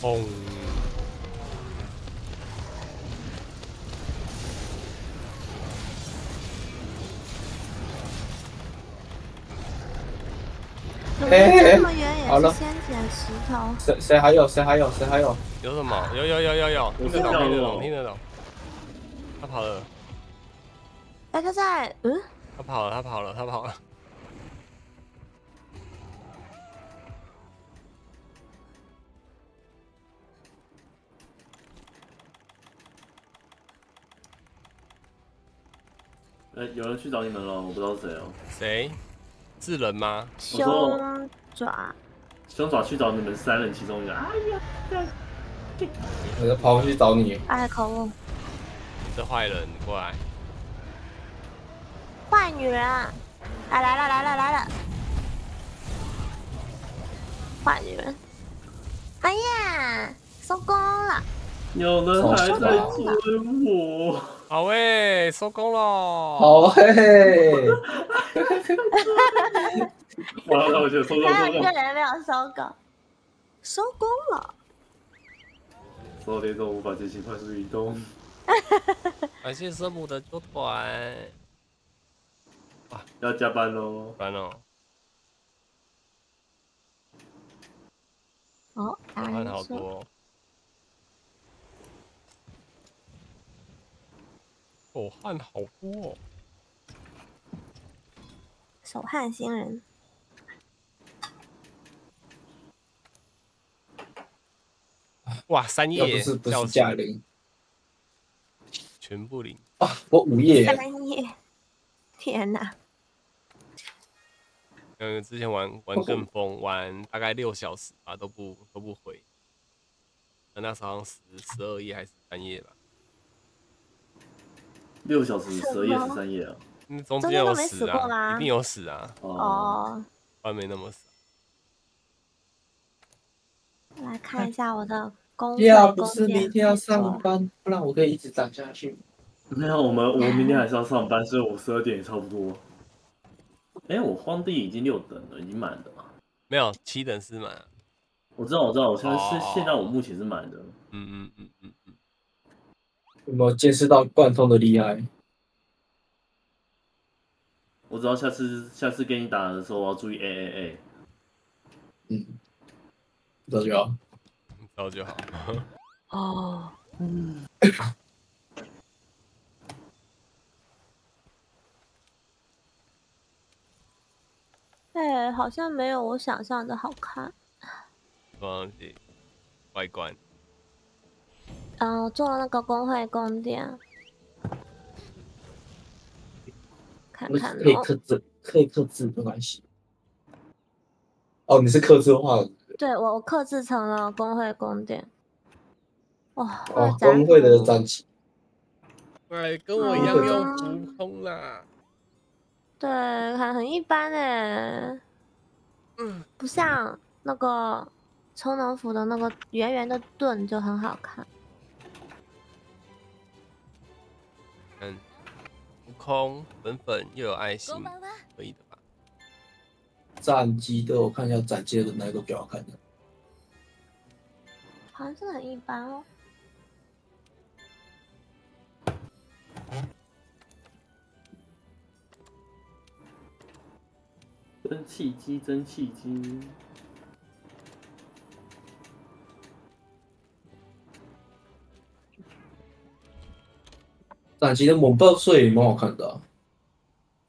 轰！[LAUGHS] 这么远也是先捡石头。谁谁还有谁还有谁还有？有什么？有有有有有，听得懂听得懂听得懂。他跑了。哎，他在嗯？他跑了他跑了他跑了。哎，有人去找你们了，我不知道谁哦。谁？智人吗？凶爪。凶爪去找你们三人其中一个。哎呀，我要跑过去找你。哎，可恶！这坏人，你过来。坏女人！哎，来了来了来了！坏女人！哎呀，收工了。有人还在追我。好喂，收工了。好喂。完了，我就收工。还有一个人没有收工。收工了。所有联动无法进行快速移动。[LAUGHS] 感谢圣母的救团。啊，要加班喽！班喽。哦，汗好多。手汗好多，哦。手汗星人。哇，三叶，不是不是加零，全部零啊！我五叶三叶，天哪！嗯，之前玩玩更疯，玩大概六小时吧，都不都不回。那时候十十二页还是三页吧？六小时十二页十三夜啊！你，中间有死啊，一定有死啊！哦，还没那么死。来看一下我的工要不是明天要上班，不然我可以一直涨下去。没有，我们我明天还是要上班，所以我十二点也差不多。哎，我荒地已经六等了，已经满了。没有，七等是满。我知道，我知道，我现在是现在我目前是满的。嗯嗯嗯嗯嗯。有没有见识到贯通的厉害？我知道下次下次跟你打的时候，我要注意 A A A。嗯，知道就好，知道就好。哦，嗯。[LAUGHS] 哎，好像没有我想象的好看。东西，外观。嗯，做了那个工会宫殿，看看可以刻字，可以刻字没关系。哦，你是刻字画的？对，我我刻字成了工会宫殿。哇，哦，工会的战旗。对，跟我一样用浮空啦。对，很很一般哎。嗯，不像那个充能斧的那个圆圆的盾就很好看。空粉粉又有爱心，可以的吧？战机的我看一下，战机的哪个比较好看的？好像是很一般哦。蒸汽机，蒸汽机。打击的猛爆碎也蛮好看的，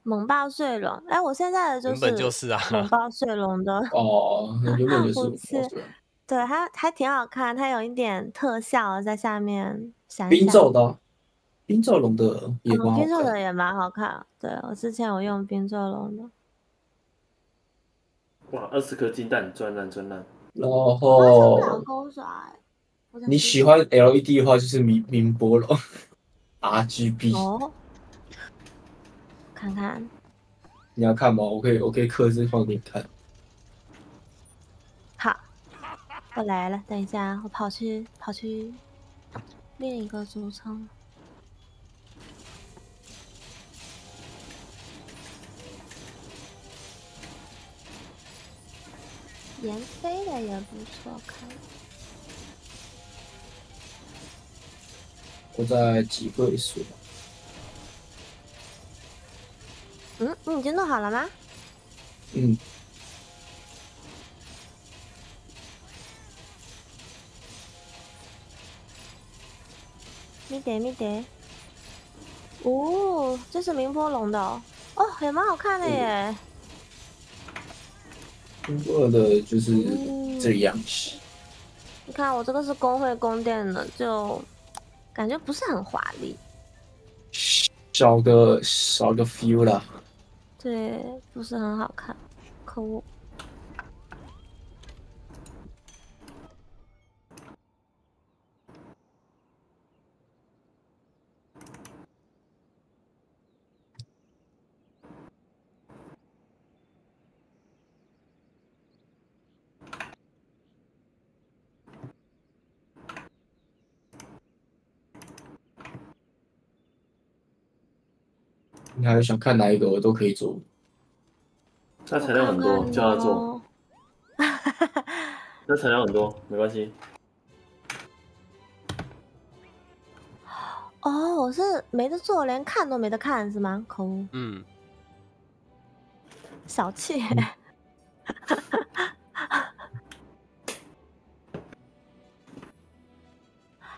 猛爆碎龙，哎，我现在的就是原本就是啊，猛爆碎龙的哦，原本就是 [LAUGHS] 对，它还挺好看，它有一点特效在下面闪。冰咒的，冰咒龙的也蛮冰咒的也蛮好看，对我之前有用冰咒龙的。哇，二十颗金蛋赚烂赚烂，然后你喜欢 LED 的话，就是明明波龙。R G B 哦，看看，你要看吗？我可以，我可以刻字放给你看。好，我来了。等一下，我跑去跑去另一个组成。颜飞的也不错看。我在几位数？嗯，你已经弄好了吗？嗯。没得没得。哦，这是明波龙的哦，哦，也蛮好看的耶。明波的就是这样子。你看我这个是工会宫殿的，就感觉不是很华丽，少个少个 feel 了。对，不是很好看，可恶。你还想看哪一个，我都可以做。那材料很多，叫他做。[LAUGHS] 那材料很多，没关系。哦，我是没得做，连看都没得看，是吗？可恶。嗯。小气。[LAUGHS]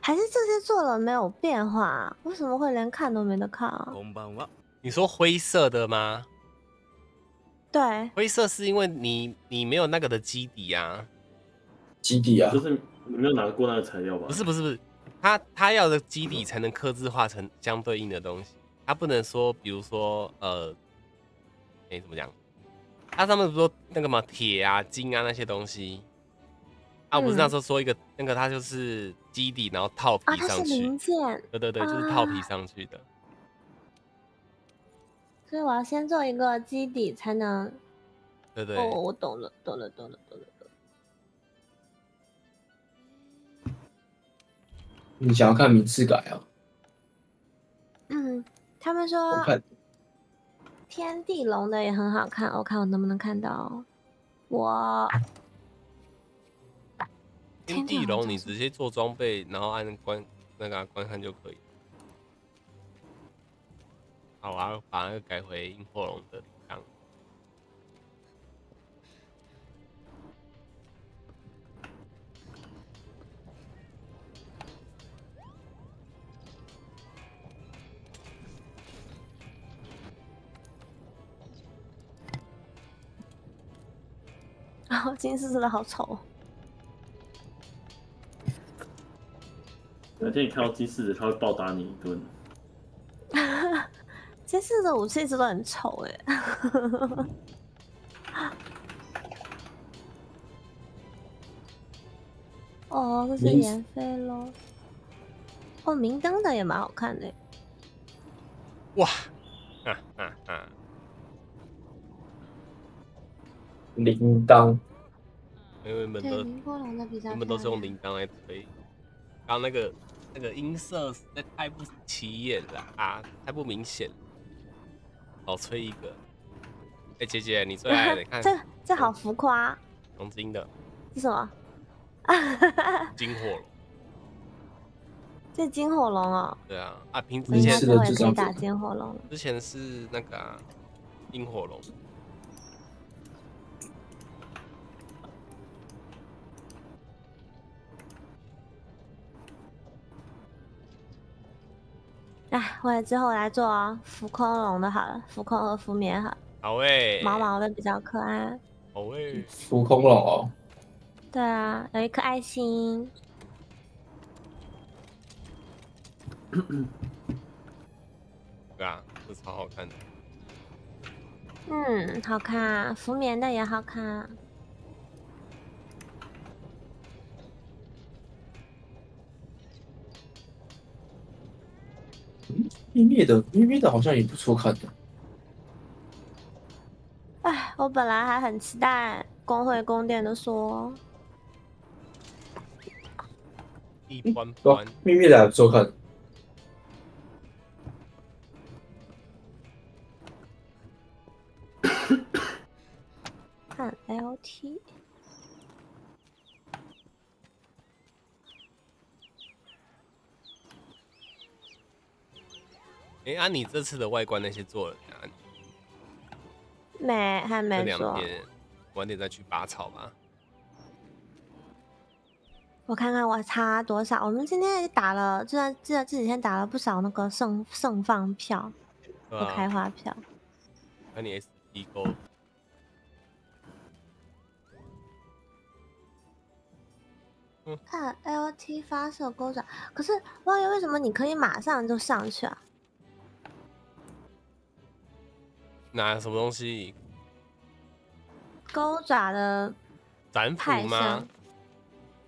还是这些做了没有变化？为什么会连看都没得看啊？你说灰色的吗？对，灰色是因为你你没有那个的基底啊，基底啊，就是你没有拿过那个材料吧？不是不是不是，他他要的基底才能刻字化成相对应的东西，他不能说比如说呃，哎怎么讲？他上面不说那个嘛铁啊金啊那些东西，啊不是那时候说一个那个它就是基底，然后套皮上去，对对对，就是套皮上去的。所以我要先做一个基底，才能。对对。哦，我懂了，懂了，懂了，懂了，懂了。你想要看名次改啊？嗯，他们说。天地龙的也很好看，我看我能不能看到。我。天地龙，你直接做装备，然后按观那个观看就可以。好啊，把那个改回萤火龙的枪。然 [LAUGHS] 后金丝真的好丑。哪天你看到金丝子，他会暴打你一顿。[LAUGHS] 这次的武器真的很丑哎！[LAUGHS] 哦，这是颜飞喽。哦，明灯的也蛮好看的。哇！嗯嗯嗯！铃铛。因为们的，他们都是用铃铛来推。刚那个那个音色实在太不起眼了啊，太不明显。少吹一个，哎，姐姐，你最爱的，看 [LAUGHS] 这这好浮夸，黄金的，是什么？金火龙，[LAUGHS] 这金火龙哦。对啊，啊，平之前我也可以打金火龙，之前是那个啊冰火龙。哎，我也之后来做浮空龙的好了，浮空和浮棉好。好诶，毛毛的比较可爱。好诶，浮空龙哦。对啊，有一颗爱心。[COUGHS] 对啊，这超好看的。嗯，好看，浮棉的也好看。灭灭的，灭灭的好像也不错看的。哎，我本来还很期待工会宫殿的说，一般般。灭灭的还不错看。看 LT。哎，啊，你这次的外观那些做了哪没，还没这两天晚点再去拔草吧。我看看我差多少。我们今天打了，这这这几天打了不少那个盛盛放票，不开花票。看你 S D 勾。看 L T 发射钩爪，可是万一为什么你可以马上就上去啊？拿什么东西？钩爪的斩斧吗？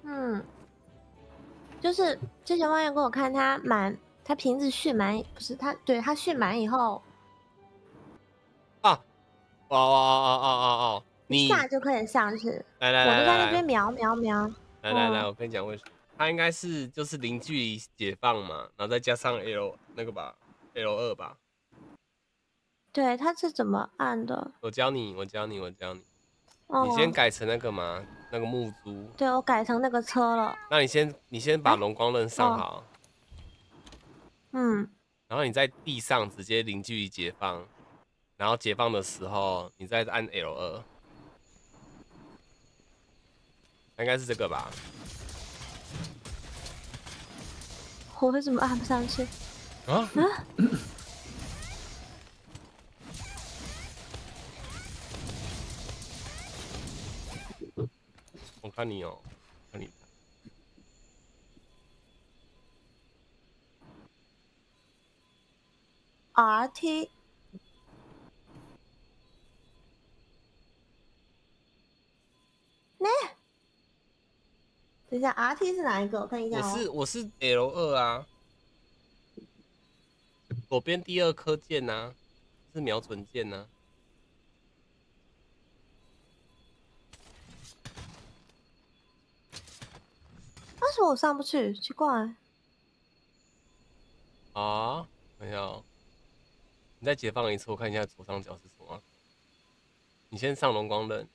嗯，就是之前王爷给我看他满，他瓶子蓄满，不是他，对他蓄满以后啊，哦哦哦哦哦哦，一下就可以上去。来来来，我就在那边瞄瞄瞄。来来来，我跟你讲为什么？他应该是就是零距离解放嘛，然后再加上 L 那个吧，L 二吧。对，它是怎么按的？我教你，我教你，我教你。你先改成那个嘛，那个木珠。对，我改成那个车了。那你先，你先把龙光刃上好。嗯。然后你在地上直接零距离解放，然后解放的时候你再按 L 二。应该是这个吧？我为什么按不上去？啊？啊？我看你哦，看你。R T。呢？等一下，R T 是哪一个？我看一下我是我是 L 二啊，左边第二颗键呐，是瞄准键呐。为什么我上不去？奇怪。啊，等一下，你再解放一次，我看一下左上角是什么。你先上龙光刃。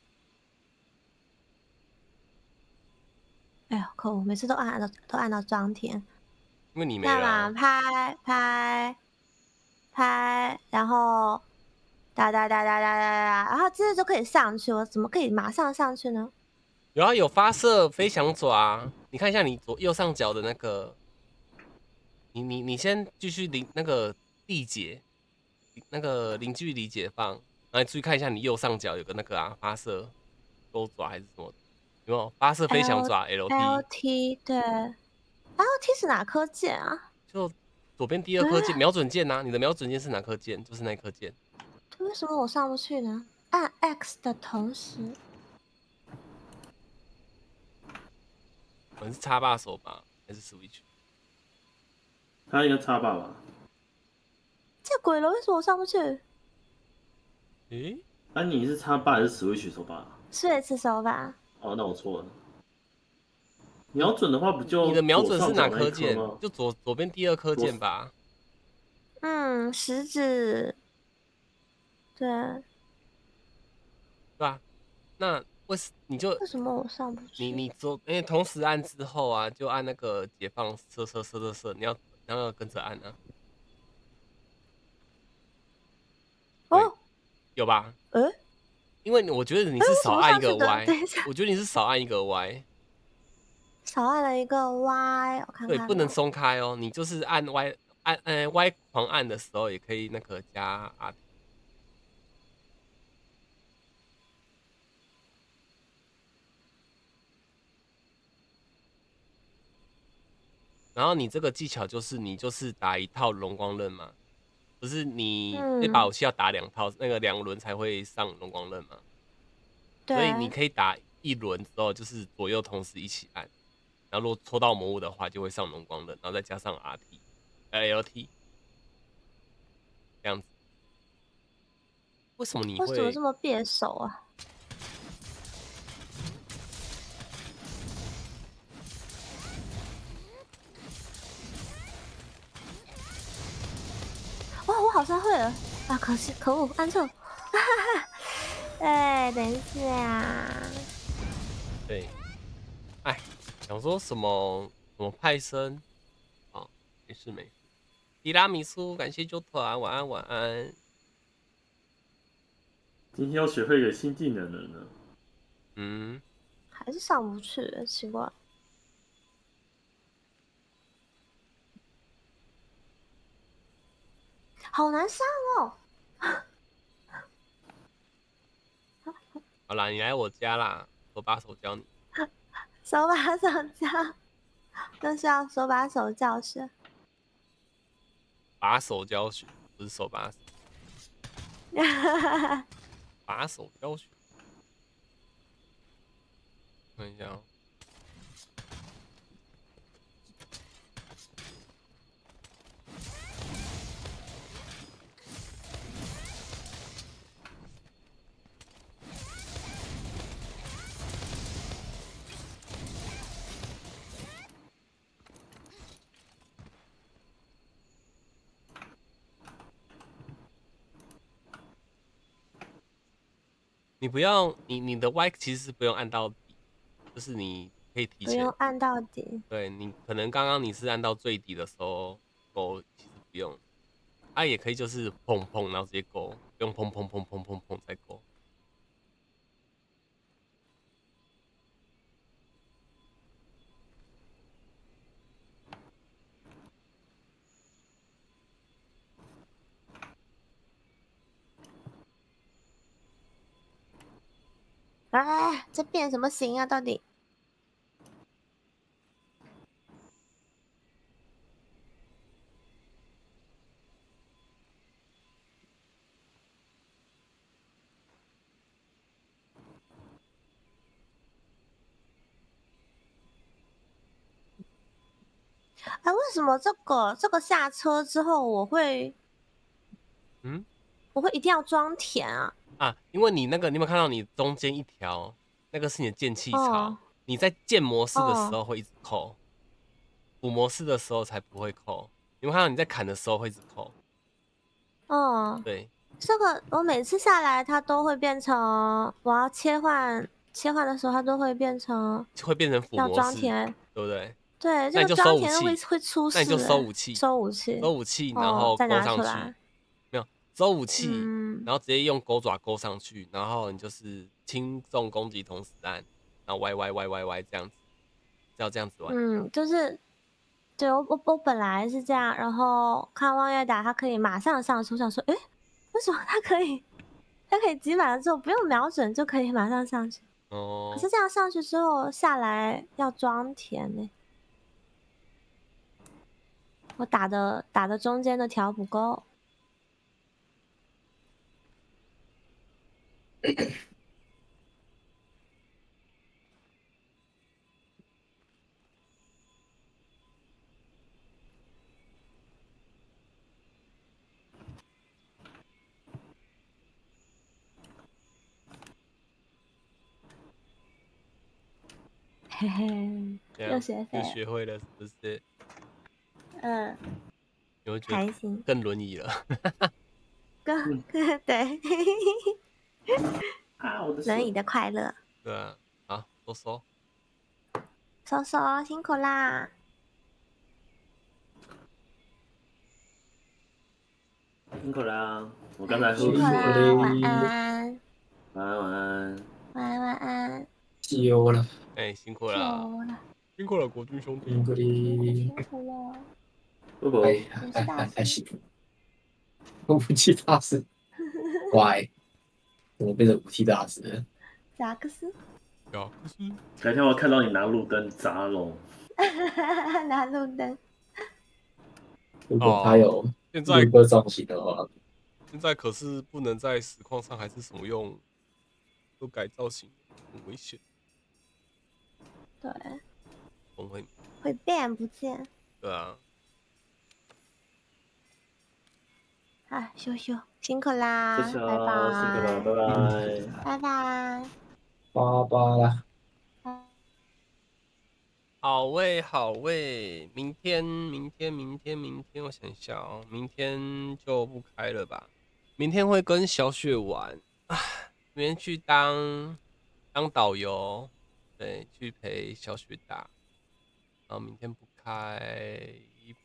哎呀，可恶！每次都按到都按到装填，因为你没了。拍拍拍，然后哒哒哒哒哒哒哒，然后接着就可以上去。我怎么可以马上上去呢？有啊，有发射飞翔爪。你看一下你左右上角的那个，你你你先继续零那个地解，那个零距离解放，然后注意看一下你右上角有个那个啊，发射钩爪还是什么？有没有发射飞翔爪？L L T 对，L T 是哪颗键啊？就左边第二颗键，瞄准键呐。你的瞄准键是哪颗键？就是那颗键。为什么我上不去呢？按 X 的同时，可能是插把手吧，还是 Switch？他应该插把吧？这鬼了，为什么我上不去？诶，那你是插把还是 Switch 手把？Switch 手把。哦，那我错了。瞄准的话，不就你的瞄准是哪颗键？就左左边第二颗键吧。嗯，食指。对。对吧？那为什你就为什么我上不去？你你做因为同时按之后啊，就按那个解放射射射射射，你要然后跟着按啊。哦，有吧？嗯。因为我觉得你是少按一个 Y，我觉得你是少按一个 Y，少按了一个 Y，我看对，不能松开哦，你就是按 Y，按呃 Y 狂按的时候也可以那个加 R，然后你这个技巧就是你就是打一套龙光刃嘛。不是你那把武器要打两套，那个两轮才会上龙光刃嘛？对。所以你可以打一轮之后，就是左右同时一起按，然后如果抽到魔物的话，就会上龙光刃，然后再加上 R T、L T 这样子。为什么你会？为什么这么别手啊？我好像会了啊！可惜，可恶，按错。哈哈，哎，等一下。对，哎，想说什么什么派生？啊，没事没事。提拉米苏，感谢九团，晚安晚安。今天要学会一个新技能了呢。嗯。还是上不去，奇怪。好难上哦。[LAUGHS] 好啦，你来我家啦，手把手教你。[LAUGHS] 手把手教，就是要手把手教学。把手教学不是手把手。[LAUGHS] 把手教学。看一下。你不用，你你的 Y 其实是不用按到底，就是你可以提前。不用按到底。对你可能刚刚你是按到最底的时候勾，其实不用。啊，也可以就是砰砰，然后直接勾，不用砰砰砰砰砰砰再勾。哎，这变什么形啊？到底？哎，为什么这个这个下车之后我会，嗯，我会一定要装填啊？啊，因为你那个，你有没有看到你中间一条那个是你的剑气槽？你在剑模式的时候会一直扣，辅模式的时候才不会扣。有没有看到你在砍的时候会一直扣？哦，对，这个我每次下来它都会变成，我要切换切换的时候它都会变成，会变成辅模式，对不对？对，那你就收武器会会出事，那你就收武器，收武器，收武器，然后勾上去。没有收武器，然后直接用钩爪勾上去，然后你就是轻重攻击同时按，然后歪歪歪歪歪这样子，要这样子玩。嗯，就是，对我我我本来是这样，然后看望月打他可以马上上去，我想说，哎，为什么他可以，他可以集满了之后不用瞄准就可以马上上去？哦。可是这样上去之后下来要装填呢，我打的打的中间的条不够。嘿嘿，又学又学会了，是不是？嗯，开心，更轮椅了，[LAUGHS] 更 [LAUGHS] 对。[LAUGHS] 啊！我的轮椅的快乐。对啊，啊，收收，收收，辛苦啦！辛苦啦！我刚才辛苦啦，晚安。晚安，晚安。晚安，晚安。休了。哎，辛苦了。辛苦了，国军兄弟。辛苦辛苦了。不不，还还还辛苦。武器大师。[LAUGHS] 乖。怎么变成武器大师？扎克斯，贾克斯，改天我看到你拿路灯砸龙，[LAUGHS] 拿路灯。如果他有现在个造型的话，现在可是不能在实况上还是什么用，都改造型，很危险。对，我会会变不见。对啊。啊，羞羞。辛苦啦，拜拜，辛苦了，拜拜，拜拜，拜拜啦。好喂，好喂，明天，明天，明天，明天，我想一下哦，明天就不开了吧？明天会跟小雪玩啊，明天去当当导游，对，去陪小雪打，然后明天不开，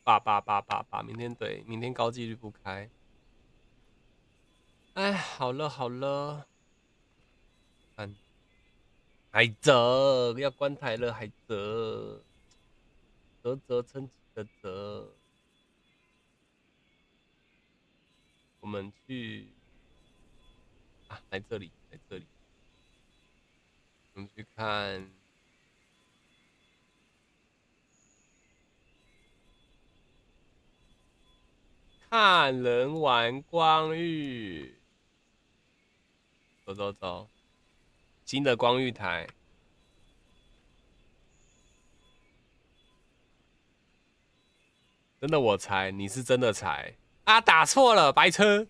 八八八八八，明天对，明天高几率不开。哎，好了好了，看海泽要关台了，海泽，啧啧称奇的泽，我，们去。啊，来这里，来这里，我们去看。看人玩光遇，走走走，新的光遇台。真的我猜，你是真的猜啊？打错了，白车。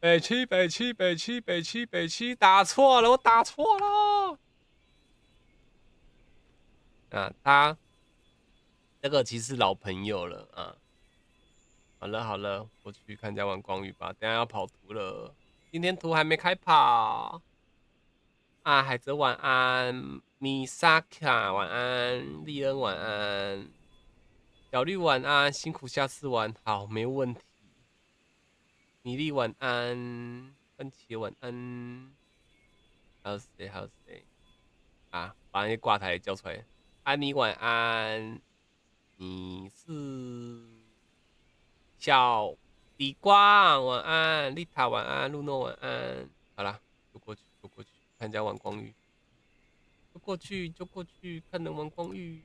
北七北七北七北七北七，打错了，我打错了。啊，他这个其实老朋友了啊。好了好了，我去看家玩光遇吧，等下要跑图了。今天图还没开跑。啊，海泽晚安，米萨卡晚安，利恩晚安。小绿晚安，辛苦，下次玩好，没问题。米粒晚安，番茄晚安，还有谁？还有谁？啊，把那些挂台叫出来。安妮晚安，你是小李光晚安，丽塔晚安，露诺晚安。好啦，就过去，就过去，参加玩光遇。就过去，就过去，看能玩光遇。